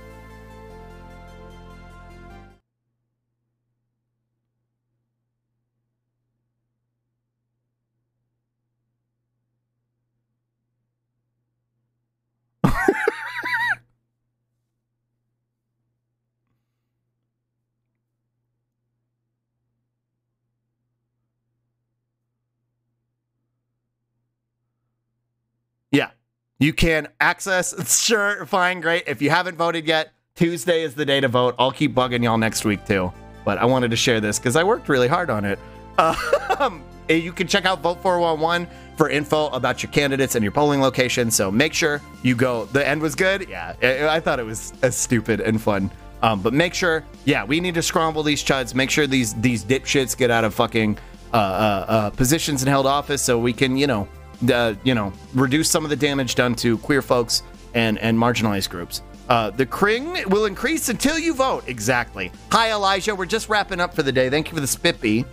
You can access, sure, fine, great. If you haven't voted yet, Tuesday is the day to vote. I'll keep bugging y'all next week too. But I wanted to share this because I worked really hard on it. Um, you can check out Vote 411 for info about your candidates and your polling location. So make sure you go. The end was good. Yeah, I thought it was uh, stupid and fun. Um, but make sure, yeah, we need to scramble these chuds. Make sure these these dipshits get out of fucking uh, uh, uh, positions and held office so we can, you know, uh, you know, reduce some of the damage done to queer folks and and marginalized groups. Uh, the cring will increase until you vote. Exactly. Hi, Elijah. We're just wrapping up for the day. Thank you for the spippy.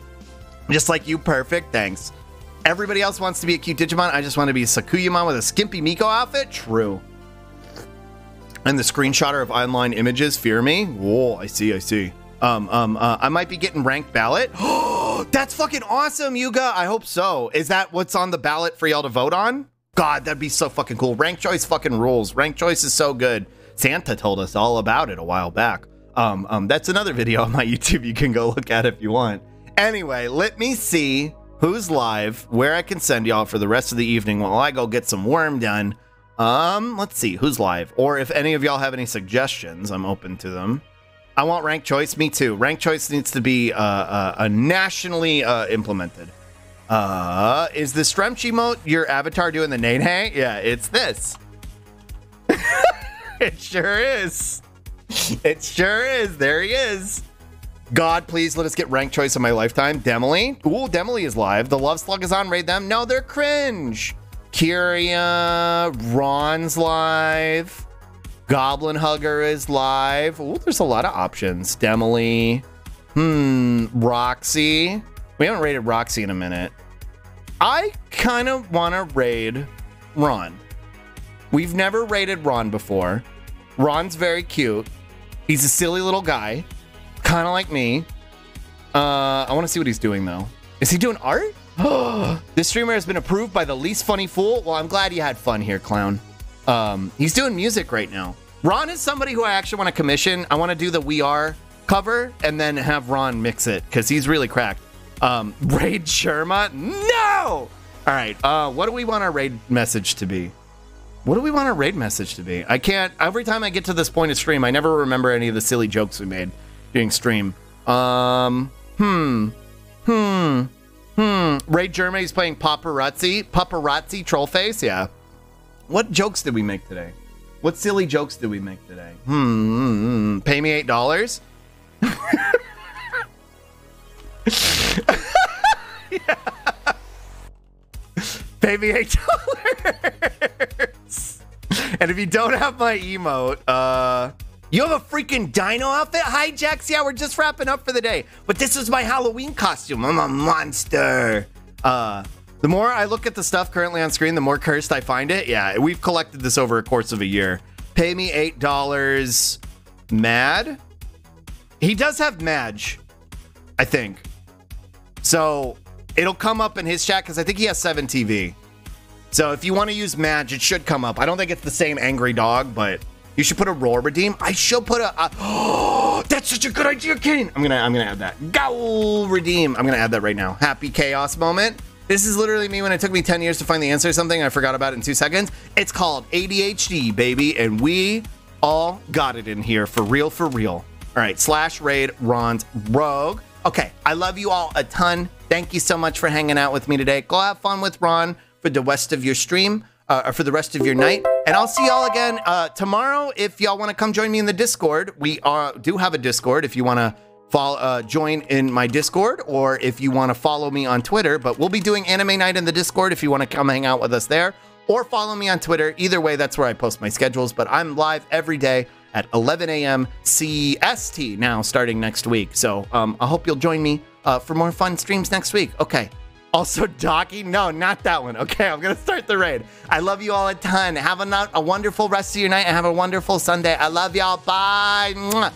Just like you, perfect. Thanks. Everybody else wants to be a cute Digimon. I just want to be Sakuyamon with a skimpy Miko outfit. True. And the screenshotter of online images fear me. Whoa, I see, I see. Um, um, uh, I might be getting ranked ballot. That's fucking awesome, Yuga. I hope so. Is that what's on the ballot for y'all to vote on? God, that'd be so fucking cool. Rank choice fucking rules. Rank choice is so good. Santa told us all about it a while back. Um, um, that's another video on my YouTube you can go look at if you want. Anyway, let me see who's live, where I can send y'all for the rest of the evening while I go get some worm done. Um, let's see who's live, or if any of y'all have any suggestions, I'm open to them. I want rank choice. Me too. Rank choice needs to be uh, uh, nationally uh, implemented. Uh, is the Stremchi emote your avatar doing the name? hang? yeah, it's this. it sure is. It sure is. There he is. God, please let us get rank choice in my lifetime. Demily. Ooh, Demily is live. The Love Slug is on. Raid them. No, they're cringe. Kyria, Ron's live. Goblin Hugger is live. Ooh, there's a lot of options. Demily. Hmm, Roxy. We haven't raided Roxy in a minute. I kind of want to raid Ron. We've never raided Ron before. Ron's very cute. He's a silly little guy, kind of like me. Uh, I want to see what he's doing though. Is he doing art? this streamer has been approved by the least funny fool. Well, I'm glad you had fun here, clown. Um, he's doing music right now. Ron is somebody who I actually want to commission. I want to do the We Are cover and then have Ron mix it because he's really cracked. Um, raid Sherma? No! All right. Uh, what do we want our raid message to be? What do we want our raid message to be? I can't. Every time I get to this point of stream, I never remember any of the silly jokes we made during stream. Um. Hmm. Hmm. Hmm. Ray Germany's playing paparazzi. Paparazzi troll face? Yeah. What jokes did we make today? What silly jokes did we make today? Hmm. Pay me eight dollars. Pay me eight dollars. and if you don't have my emote, uh. You have a freaking dino outfit? Hi, Jax. Yeah, we're just wrapping up for the day. But this is my Halloween costume. I'm a monster. Uh, the more I look at the stuff currently on screen, the more cursed I find it. Yeah, we've collected this over a course of a year. Pay me $8. Mad? He does have Madge, I think. So it'll come up in his chat because I think he has 7 TV. So if you want to use Madge, it should come up. I don't think it's the same angry dog, but you should put a roar redeem. I should put a. a oh, that's such a good idea, Kane. I'm gonna I'm gonna add that. Gowl redeem. I'm gonna add that right now. Happy chaos moment. This is literally me when it took me 10 years to find the answer to something. I forgot about it in two seconds. It's called ADHD, baby, and we all got it in here for real, for real. All right, slash raid Ron's rogue. Okay, I love you all a ton. Thank you so much for hanging out with me today. Go have fun with Ron for the rest of your stream uh, or for the rest of your night. And I'll see y'all again uh, tomorrow. If y'all want to come join me in the Discord, we are, do have a Discord if you want to follow, uh, join in my Discord or if you want to follow me on Twitter. But we'll be doing anime night in the Discord if you want to come hang out with us there or follow me on Twitter. Either way, that's where I post my schedules. But I'm live every day at 11 a.m. CST now starting next week. So um, I hope you'll join me uh, for more fun streams next week. Okay. Also, Docky? No, not that one. Okay, I'm to start the raid. I love you all a ton. Have a, a wonderful rest of your night and have a wonderful Sunday. I love y'all. Bye.